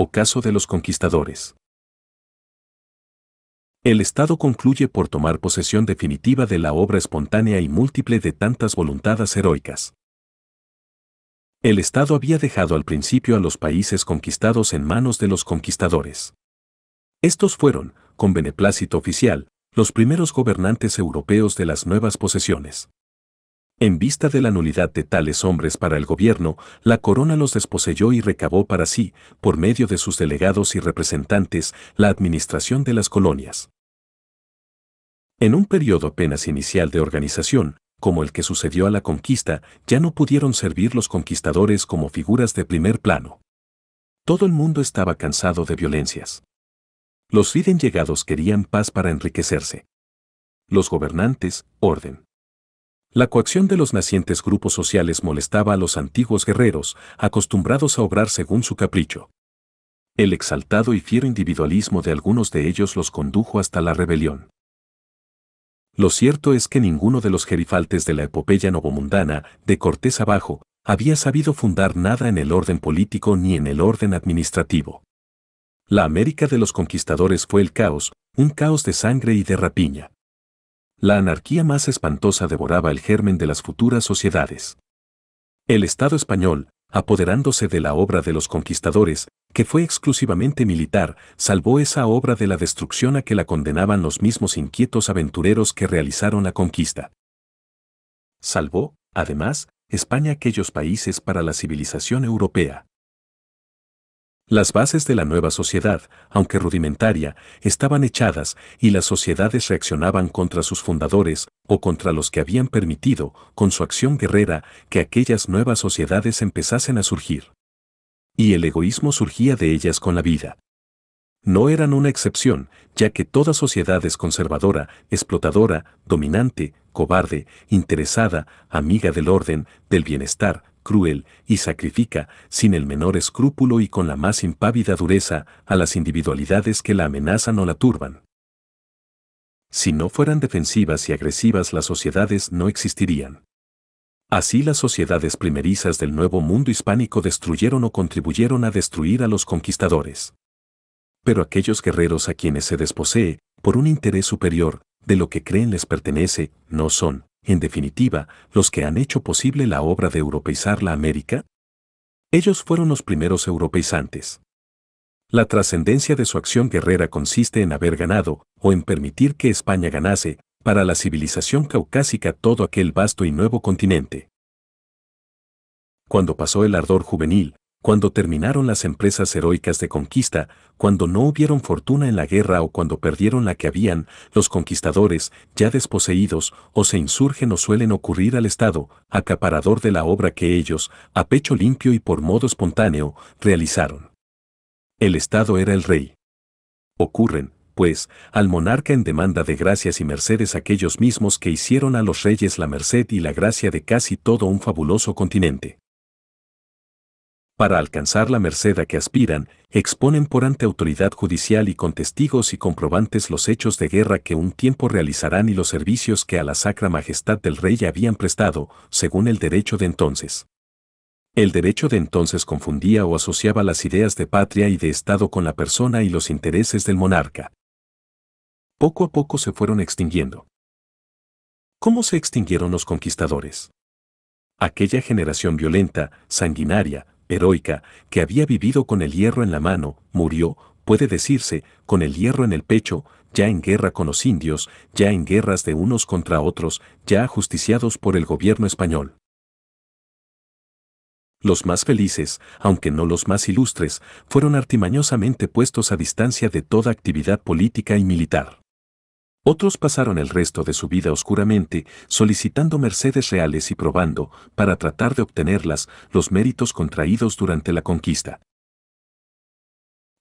Ocaso de los conquistadores el Estado concluye por tomar posesión definitiva de la obra espontánea y múltiple de tantas voluntades heroicas. El Estado había dejado al principio a los países conquistados en manos de los conquistadores. Estos fueron, con beneplácito oficial, los primeros gobernantes europeos de las nuevas posesiones. En vista de la nulidad de tales hombres para el gobierno, la corona los desposeyó y recabó para sí, por medio de sus delegados y representantes, la administración de las colonias. En un periodo apenas inicial de organización, como el que sucedió a la conquista, ya no pudieron servir los conquistadores como figuras de primer plano. Todo el mundo estaba cansado de violencias. Los riden llegados querían paz para enriquecerse. Los gobernantes, orden. La coacción de los nacientes grupos sociales molestaba a los antiguos guerreros, acostumbrados a obrar según su capricho. El exaltado y fiero individualismo de algunos de ellos los condujo hasta la rebelión. Lo cierto es que ninguno de los gerifaltes de la epopeya novomundana, de Cortés abajo, había sabido fundar nada en el orden político ni en el orden administrativo. La América de los conquistadores fue el caos, un caos de sangre y de rapiña. La anarquía más espantosa devoraba el germen de las futuras sociedades. El Estado español, apoderándose de la obra de los conquistadores, que fue exclusivamente militar, salvó esa obra de la destrucción a que la condenaban los mismos inquietos aventureros que realizaron la conquista. Salvó, además, España aquellos países para la civilización europea. Las bases de la nueva sociedad, aunque rudimentaria, estaban echadas y las sociedades reaccionaban contra sus fundadores o contra los que habían permitido, con su acción guerrera, que aquellas nuevas sociedades empezasen a surgir. Y el egoísmo surgía de ellas con la vida. No eran una excepción, ya que toda sociedad es conservadora, explotadora, dominante, cobarde, interesada, amiga del orden, del bienestar, cruel, y sacrifica, sin el menor escrúpulo y con la más impávida dureza, a las individualidades que la amenazan o la turban. Si no fueran defensivas y agresivas las sociedades no existirían. Así las sociedades primerizas del nuevo mundo hispánico destruyeron o contribuyeron a destruir a los conquistadores. Pero aquellos guerreros a quienes se desposee, por un interés superior, de lo que creen les pertenece, no son, en definitiva, los que han hecho posible la obra de europeizar la América? Ellos fueron los primeros europeizantes. La trascendencia de su acción guerrera consiste en haber ganado, o en permitir que España ganase, para la civilización caucásica todo aquel vasto y nuevo continente. Cuando pasó el ardor juvenil, cuando terminaron las empresas heroicas de conquista, cuando no hubieron fortuna en la guerra o cuando perdieron la que habían, los conquistadores, ya desposeídos, o se insurgen o suelen ocurrir al Estado, acaparador de la obra que ellos, a pecho limpio y por modo espontáneo, realizaron. El Estado era el rey. Ocurren, pues, al monarca en demanda de gracias y mercedes aquellos mismos que hicieron a los reyes la merced y la gracia de casi todo un fabuloso continente para alcanzar la merced a que aspiran, exponen por ante autoridad judicial y con testigos y comprobantes los hechos de guerra que un tiempo realizarán y los servicios que a la sacra majestad del rey habían prestado, según el derecho de entonces. El derecho de entonces confundía o asociaba las ideas de patria y de Estado con la persona y los intereses del monarca. Poco a poco se fueron extinguiendo. ¿Cómo se extinguieron los conquistadores? Aquella generación violenta, sanguinaria, heroica, que había vivido con el hierro en la mano, murió, puede decirse, con el hierro en el pecho, ya en guerra con los indios, ya en guerras de unos contra otros, ya ajusticiados por el gobierno español. Los más felices, aunque no los más ilustres, fueron artimañosamente puestos a distancia de toda actividad política y militar. Otros pasaron el resto de su vida oscuramente, solicitando mercedes reales y probando, para tratar de obtenerlas, los méritos contraídos durante la conquista.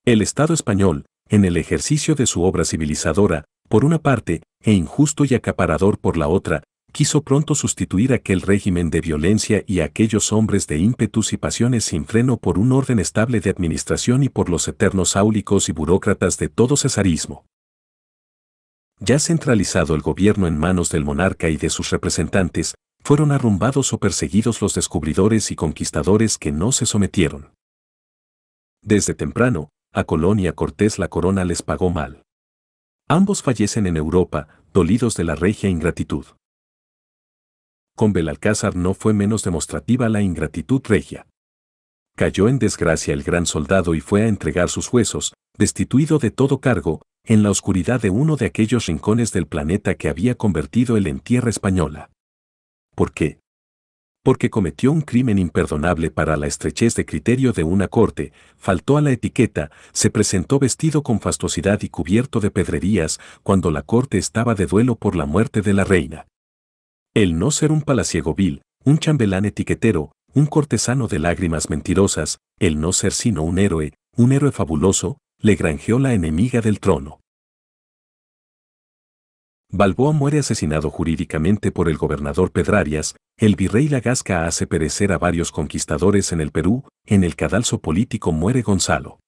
El Estado español, en el ejercicio de su obra civilizadora, por una parte, e injusto y acaparador por la otra, quiso pronto sustituir aquel régimen de violencia y aquellos hombres de ímpetus y pasiones sin freno por un orden estable de administración y por los eternos áulicos y burócratas de todo cesarismo. Ya centralizado el gobierno en manos del monarca y de sus representantes, fueron arrumbados o perseguidos los descubridores y conquistadores que no se sometieron. Desde temprano, a Colón y a Cortés la corona les pagó mal. Ambos fallecen en Europa, dolidos de la regia ingratitud. Con Belalcázar no fue menos demostrativa la ingratitud regia. Cayó en desgracia el gran soldado y fue a entregar sus huesos, destituido de todo cargo, en la oscuridad de uno de aquellos rincones del planeta que había convertido él en tierra española. ¿Por qué? Porque cometió un crimen imperdonable para la estrechez de criterio de una corte, faltó a la etiqueta, se presentó vestido con fastuosidad y cubierto de pedrerías cuando la corte estaba de duelo por la muerte de la reina. El no ser un palaciego vil, un chambelán etiquetero, un cortesano de lágrimas mentirosas, el no ser sino un héroe, un héroe fabuloso, le granjeó la enemiga del trono. Balboa muere asesinado jurídicamente por el gobernador Pedrarias, el virrey Lagasca hace perecer a varios conquistadores en el Perú, en el cadalso político muere Gonzalo.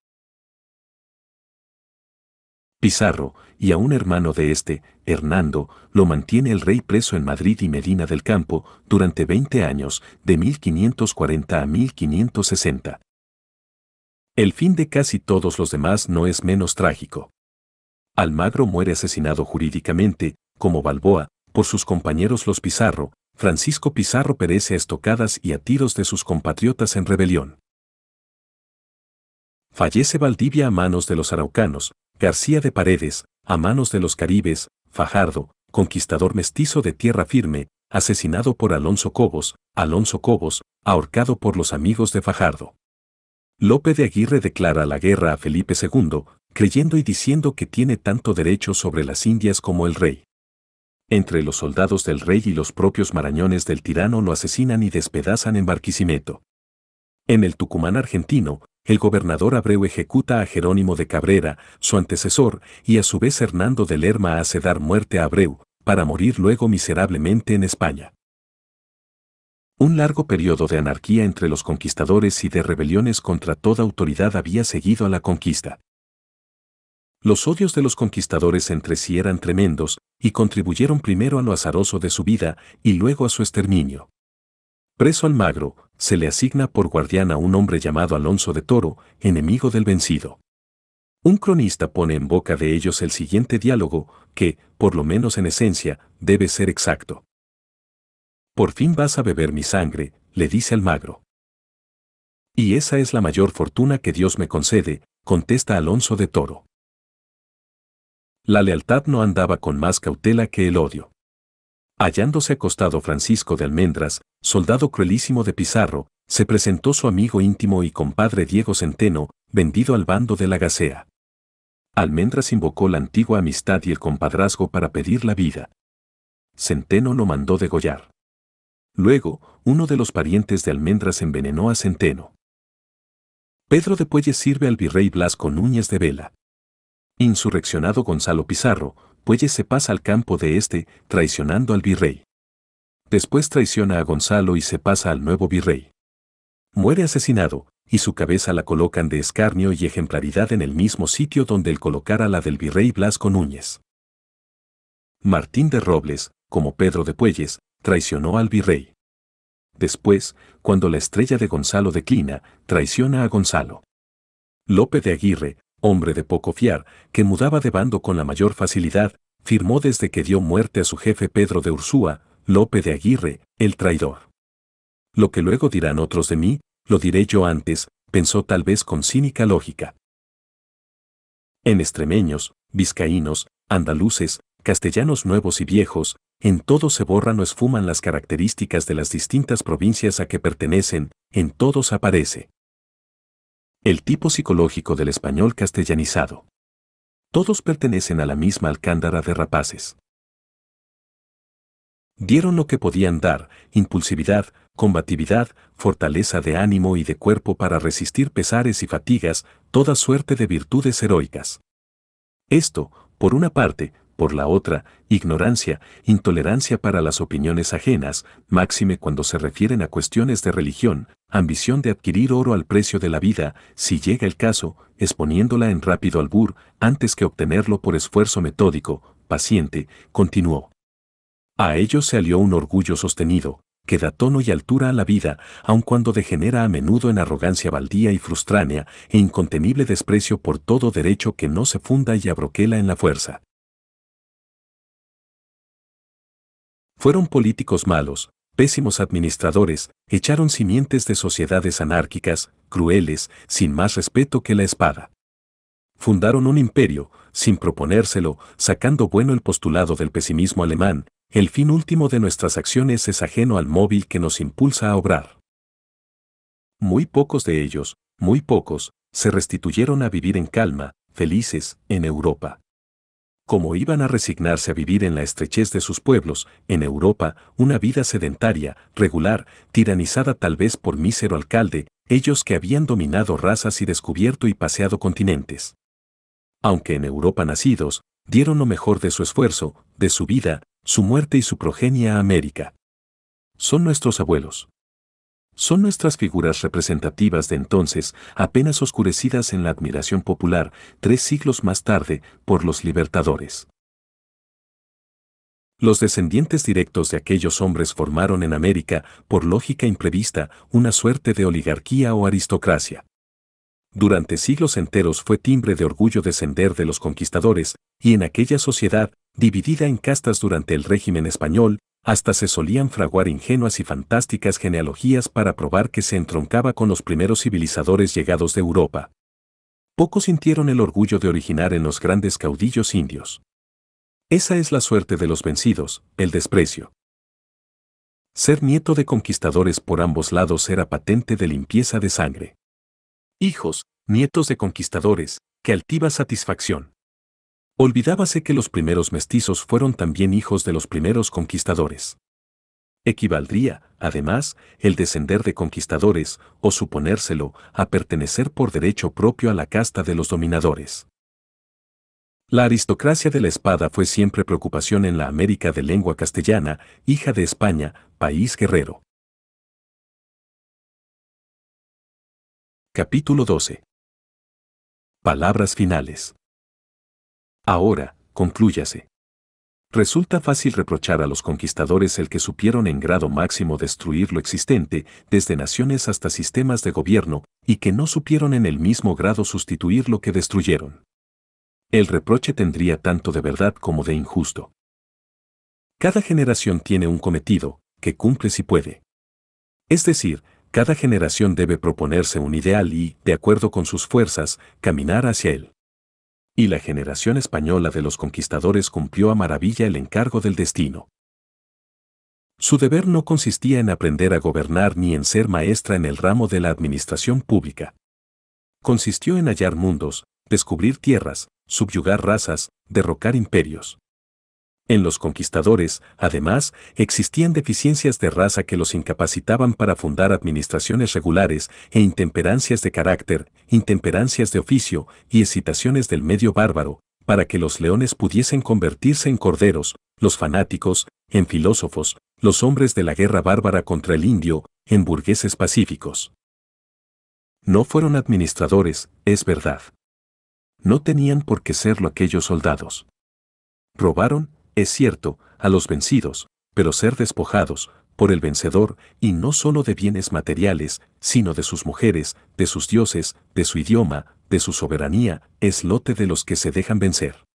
Pizarro, y a un hermano de este, Hernando, lo mantiene el rey preso en Madrid y Medina del Campo durante 20 años, de 1540 a 1560. El fin de casi todos los demás no es menos trágico. Almagro muere asesinado jurídicamente, como Balboa, por sus compañeros los Pizarro, Francisco Pizarro perece a estocadas y a tiros de sus compatriotas en rebelión. Fallece Valdivia a manos de los araucanos, García de Paredes, a manos de los caribes, Fajardo, conquistador mestizo de tierra firme, asesinado por Alonso Cobos, Alonso Cobos, ahorcado por los amigos de Fajardo. Lope de Aguirre declara la guerra a Felipe II, creyendo y diciendo que tiene tanto derecho sobre las Indias como el rey. Entre los soldados del rey y los propios marañones del tirano lo asesinan y despedazan en Barquisimeto. En el Tucumán argentino, el gobernador Abreu ejecuta a Jerónimo de Cabrera, su antecesor, y a su vez Hernando de Lerma hace dar muerte a Abreu, para morir luego miserablemente en España. Un largo periodo de anarquía entre los conquistadores y de rebeliones contra toda autoridad había seguido a la conquista. Los odios de los conquistadores entre sí eran tremendos, y contribuyeron primero a lo azaroso de su vida y luego a su exterminio. Preso Almagro, se le asigna por guardián a un hombre llamado Alonso de Toro, enemigo del vencido. Un cronista pone en boca de ellos el siguiente diálogo, que, por lo menos en esencia, debe ser exacto. Por fin vas a beber mi sangre, le dice Almagro. Y esa es la mayor fortuna que Dios me concede, contesta Alonso de Toro. La lealtad no andaba con más cautela que el odio. Hallándose acostado Francisco de Almendras, soldado cruelísimo de Pizarro, se presentó su amigo íntimo y compadre Diego Centeno, vendido al bando de la Gacea. Almendras invocó la antigua amistad y el compadrazgo para pedir la vida. Centeno lo mandó degollar. Luego, uno de los parientes de Almendras envenenó a Centeno. Pedro de Puelles sirve al virrey Blasco Núñez de Vela. Insurreccionado Gonzalo Pizarro, Puelles se pasa al campo de este, traicionando al virrey. Después traiciona a Gonzalo y se pasa al nuevo virrey. Muere asesinado, y su cabeza la colocan de escarnio y ejemplaridad en el mismo sitio donde él colocara la del virrey Blasco Núñez. Martín de Robles, como Pedro de Puelles, traicionó al virrey. Después, cuando la estrella de Gonzalo declina, traiciona a Gonzalo. Lope de Aguirre, hombre de poco fiar, que mudaba de bando con la mayor facilidad, firmó desde que dio muerte a su jefe Pedro de Ursúa, Lope de Aguirre, el traidor. Lo que luego dirán otros de mí, lo diré yo antes, pensó tal vez con cínica lógica. En extremeños, vizcaínos, andaluces, castellanos nuevos y viejos, en todos se borran o esfuman las características de las distintas provincias a que pertenecen, en todos aparece. El tipo psicológico del español castellanizado. Todos pertenecen a la misma alcándara de rapaces. Dieron lo que podían dar, impulsividad, combatividad, fortaleza de ánimo y de cuerpo para resistir pesares y fatigas, toda suerte de virtudes heroicas. Esto, por una parte, por la otra, ignorancia, intolerancia para las opiniones ajenas, máxime cuando se refieren a cuestiones de religión, ambición de adquirir oro al precio de la vida, si llega el caso, exponiéndola en rápido albur, antes que obtenerlo por esfuerzo metódico, paciente, continuó. A ello se alió un orgullo sostenido, que da tono y altura a la vida, aun cuando degenera a menudo en arrogancia baldía y frustránea e incontenible desprecio por todo derecho que no se funda y abroquela en la fuerza. Fueron políticos malos, pésimos administradores, echaron simientes de sociedades anárquicas, crueles, sin más respeto que la espada. Fundaron un imperio, sin proponérselo, sacando bueno el postulado del pesimismo alemán, el fin último de nuestras acciones es ajeno al móvil que nos impulsa a obrar. Muy pocos de ellos, muy pocos, se restituyeron a vivir en calma, felices, en Europa. Como iban a resignarse a vivir en la estrechez de sus pueblos, en Europa, una vida sedentaria, regular, tiranizada tal vez por mísero alcalde, ellos que habían dominado razas y descubierto y paseado continentes. Aunque en Europa nacidos, dieron lo mejor de su esfuerzo, de su vida, su muerte y su progenia a América. Son nuestros abuelos. Son nuestras figuras representativas de entonces, apenas oscurecidas en la admiración popular, tres siglos más tarde, por los libertadores. Los descendientes directos de aquellos hombres formaron en América, por lógica imprevista, una suerte de oligarquía o aristocracia. Durante siglos enteros fue timbre de orgullo descender de los conquistadores, y en aquella sociedad, dividida en castas durante el régimen español, hasta se solían fraguar ingenuas y fantásticas genealogías para probar que se entroncaba con los primeros civilizadores llegados de Europa. Pocos sintieron el orgullo de originar en los grandes caudillos indios. Esa es la suerte de los vencidos, el desprecio. Ser nieto de conquistadores por ambos lados era patente de limpieza de sangre. Hijos, nietos de conquistadores, qué altiva satisfacción. Olvidábase que los primeros mestizos fueron también hijos de los primeros conquistadores. Equivaldría, además, el descender de conquistadores, o suponérselo, a pertenecer por derecho propio a la casta de los dominadores. La aristocracia de la espada fue siempre preocupación en la América de lengua castellana, hija de España, país guerrero. Capítulo 12. Palabras finales. Ahora, conclúyase. Resulta fácil reprochar a los conquistadores el que supieron en grado máximo destruir lo existente, desde naciones hasta sistemas de gobierno, y que no supieron en el mismo grado sustituir lo que destruyeron. El reproche tendría tanto de verdad como de injusto. Cada generación tiene un cometido, que cumple si puede. Es decir, cada generación debe proponerse un ideal y, de acuerdo con sus fuerzas, caminar hacia él. Y la generación española de los conquistadores cumplió a maravilla el encargo del destino. Su deber no consistía en aprender a gobernar ni en ser maestra en el ramo de la administración pública. Consistió en hallar mundos, descubrir tierras, subyugar razas, derrocar imperios. En los conquistadores, además, existían deficiencias de raza que los incapacitaban para fundar administraciones regulares e intemperancias de carácter, intemperancias de oficio y excitaciones del medio bárbaro, para que los leones pudiesen convertirse en corderos, los fanáticos, en filósofos, los hombres de la guerra bárbara contra el indio, en burgueses pacíficos. No fueron administradores, es verdad. No tenían por qué serlo aquellos soldados. Robaron, es cierto, a los vencidos, pero ser despojados, por el vencedor, y no solo de bienes materiales, sino de sus mujeres, de sus dioses, de su idioma, de su soberanía, es lote de los que se dejan vencer.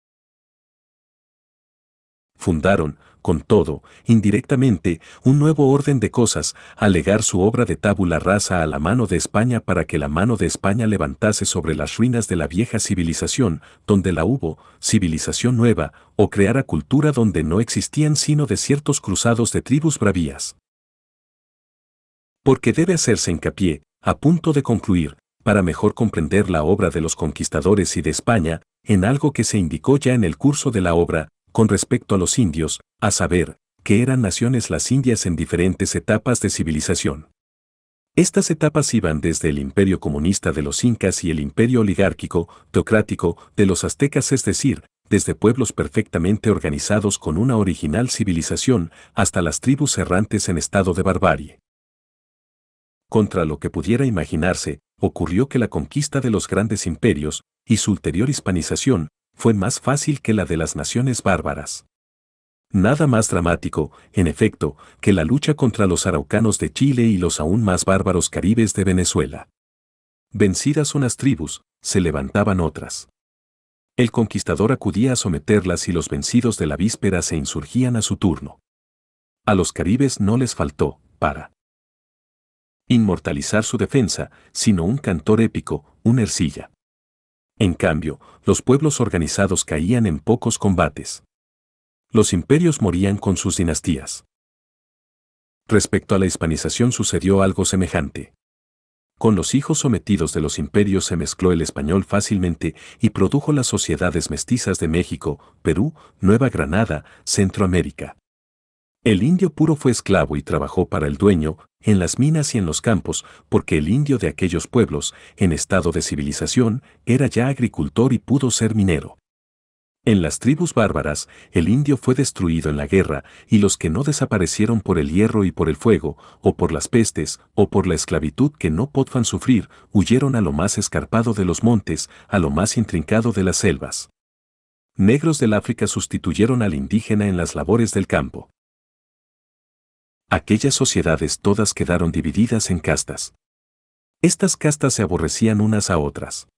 Fundaron, con todo, indirectamente, un nuevo orden de cosas, al legar su obra de tábula rasa a la mano de España para que la mano de España levantase sobre las ruinas de la vieja civilización, donde la hubo, civilización nueva, o creara cultura donde no existían sino desiertos cruzados de tribus bravías. Porque debe hacerse hincapié, a punto de concluir, para mejor comprender la obra de los conquistadores y de España, en algo que se indicó ya en el curso de la obra, con respecto a los indios, a saber, que eran naciones las indias en diferentes etapas de civilización. Estas etapas iban desde el imperio comunista de los incas y el imperio oligárquico, teocrático, de los aztecas, es decir, desde pueblos perfectamente organizados con una original civilización hasta las tribus errantes en estado de barbarie. Contra lo que pudiera imaginarse, ocurrió que la conquista de los grandes imperios y su ulterior hispanización fue más fácil que la de las naciones bárbaras. Nada más dramático, en efecto, que la lucha contra los araucanos de Chile y los aún más bárbaros caribes de Venezuela. Vencidas unas tribus, se levantaban otras. El conquistador acudía a someterlas y los vencidos de la víspera se insurgían a su turno. A los caribes no les faltó, para inmortalizar su defensa, sino un cantor épico, una ercilla. En cambio, los pueblos organizados caían en pocos combates. Los imperios morían con sus dinastías. Respecto a la hispanización sucedió algo semejante. Con los hijos sometidos de los imperios se mezcló el español fácilmente y produjo las sociedades mestizas de México, Perú, Nueva Granada, Centroamérica. El indio puro fue esclavo y trabajó para el dueño, en las minas y en los campos, porque el indio de aquellos pueblos, en estado de civilización, era ya agricultor y pudo ser minero. En las tribus bárbaras, el indio fue destruido en la guerra, y los que no desaparecieron por el hierro y por el fuego, o por las pestes, o por la esclavitud que no podían sufrir, huyeron a lo más escarpado de los montes, a lo más intrincado de las selvas. Negros del África sustituyeron al indígena en las labores del campo. Aquellas sociedades todas quedaron divididas en castas. Estas castas se aborrecían unas a otras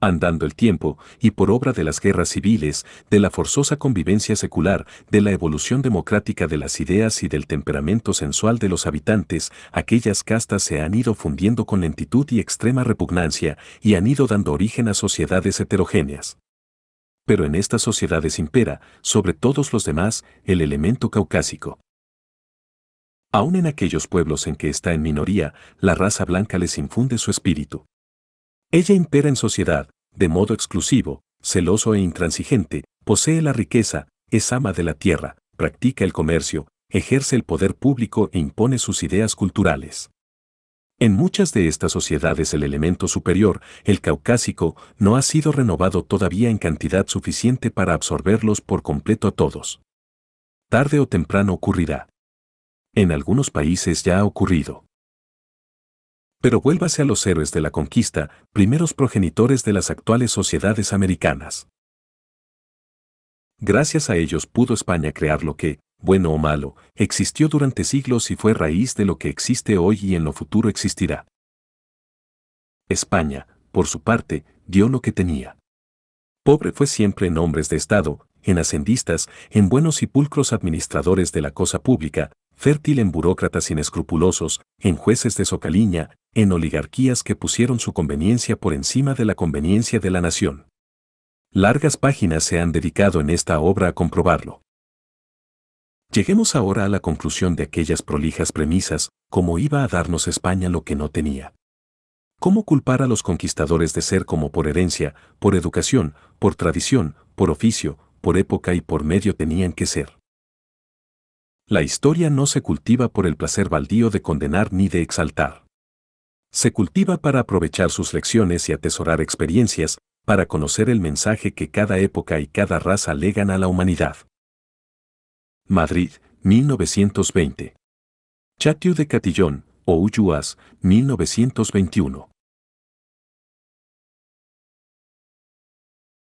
andando el tiempo, y por obra de las guerras civiles, de la forzosa convivencia secular, de la evolución democrática de las ideas y del temperamento sensual de los habitantes, aquellas castas se han ido fundiendo con lentitud y extrema repugnancia, y han ido dando origen a sociedades heterogéneas. Pero en estas sociedades impera, sobre todos los demás, el elemento caucásico. Aún en aquellos pueblos en que está en minoría, la raza blanca les infunde su espíritu. Ella impera en sociedad, de modo exclusivo, celoso e intransigente, posee la riqueza, es ama de la tierra, practica el comercio, ejerce el poder público e impone sus ideas culturales. En muchas de estas sociedades el elemento superior, el caucásico, no ha sido renovado todavía en cantidad suficiente para absorberlos por completo a todos. Tarde o temprano ocurrirá. En algunos países ya ha ocurrido. Pero vuélvase a los héroes de la conquista, primeros progenitores de las actuales sociedades americanas. Gracias a ellos pudo España crear lo que, bueno o malo, existió durante siglos y fue raíz de lo que existe hoy y en lo futuro existirá. España, por su parte, dio lo que tenía. Pobre fue siempre en hombres de Estado, en ascendistas, en buenos y pulcros administradores de la cosa pública, fértil en burócratas inescrupulosos, en jueces de socaliña, en oligarquías que pusieron su conveniencia por encima de la conveniencia de la nación. Largas páginas se han dedicado en esta obra a comprobarlo. Lleguemos ahora a la conclusión de aquellas prolijas premisas, cómo iba a darnos España lo que no tenía. ¿Cómo culpar a los conquistadores de ser como por herencia, por educación, por tradición, por oficio, por época y por medio tenían que ser? La historia no se cultiva por el placer baldío de condenar ni de exaltar. Se cultiva para aprovechar sus lecciones y atesorar experiencias, para conocer el mensaje que cada época y cada raza legan a la humanidad. Madrid, 1920. Chatiu de Catillón, o Uyuas, 1921.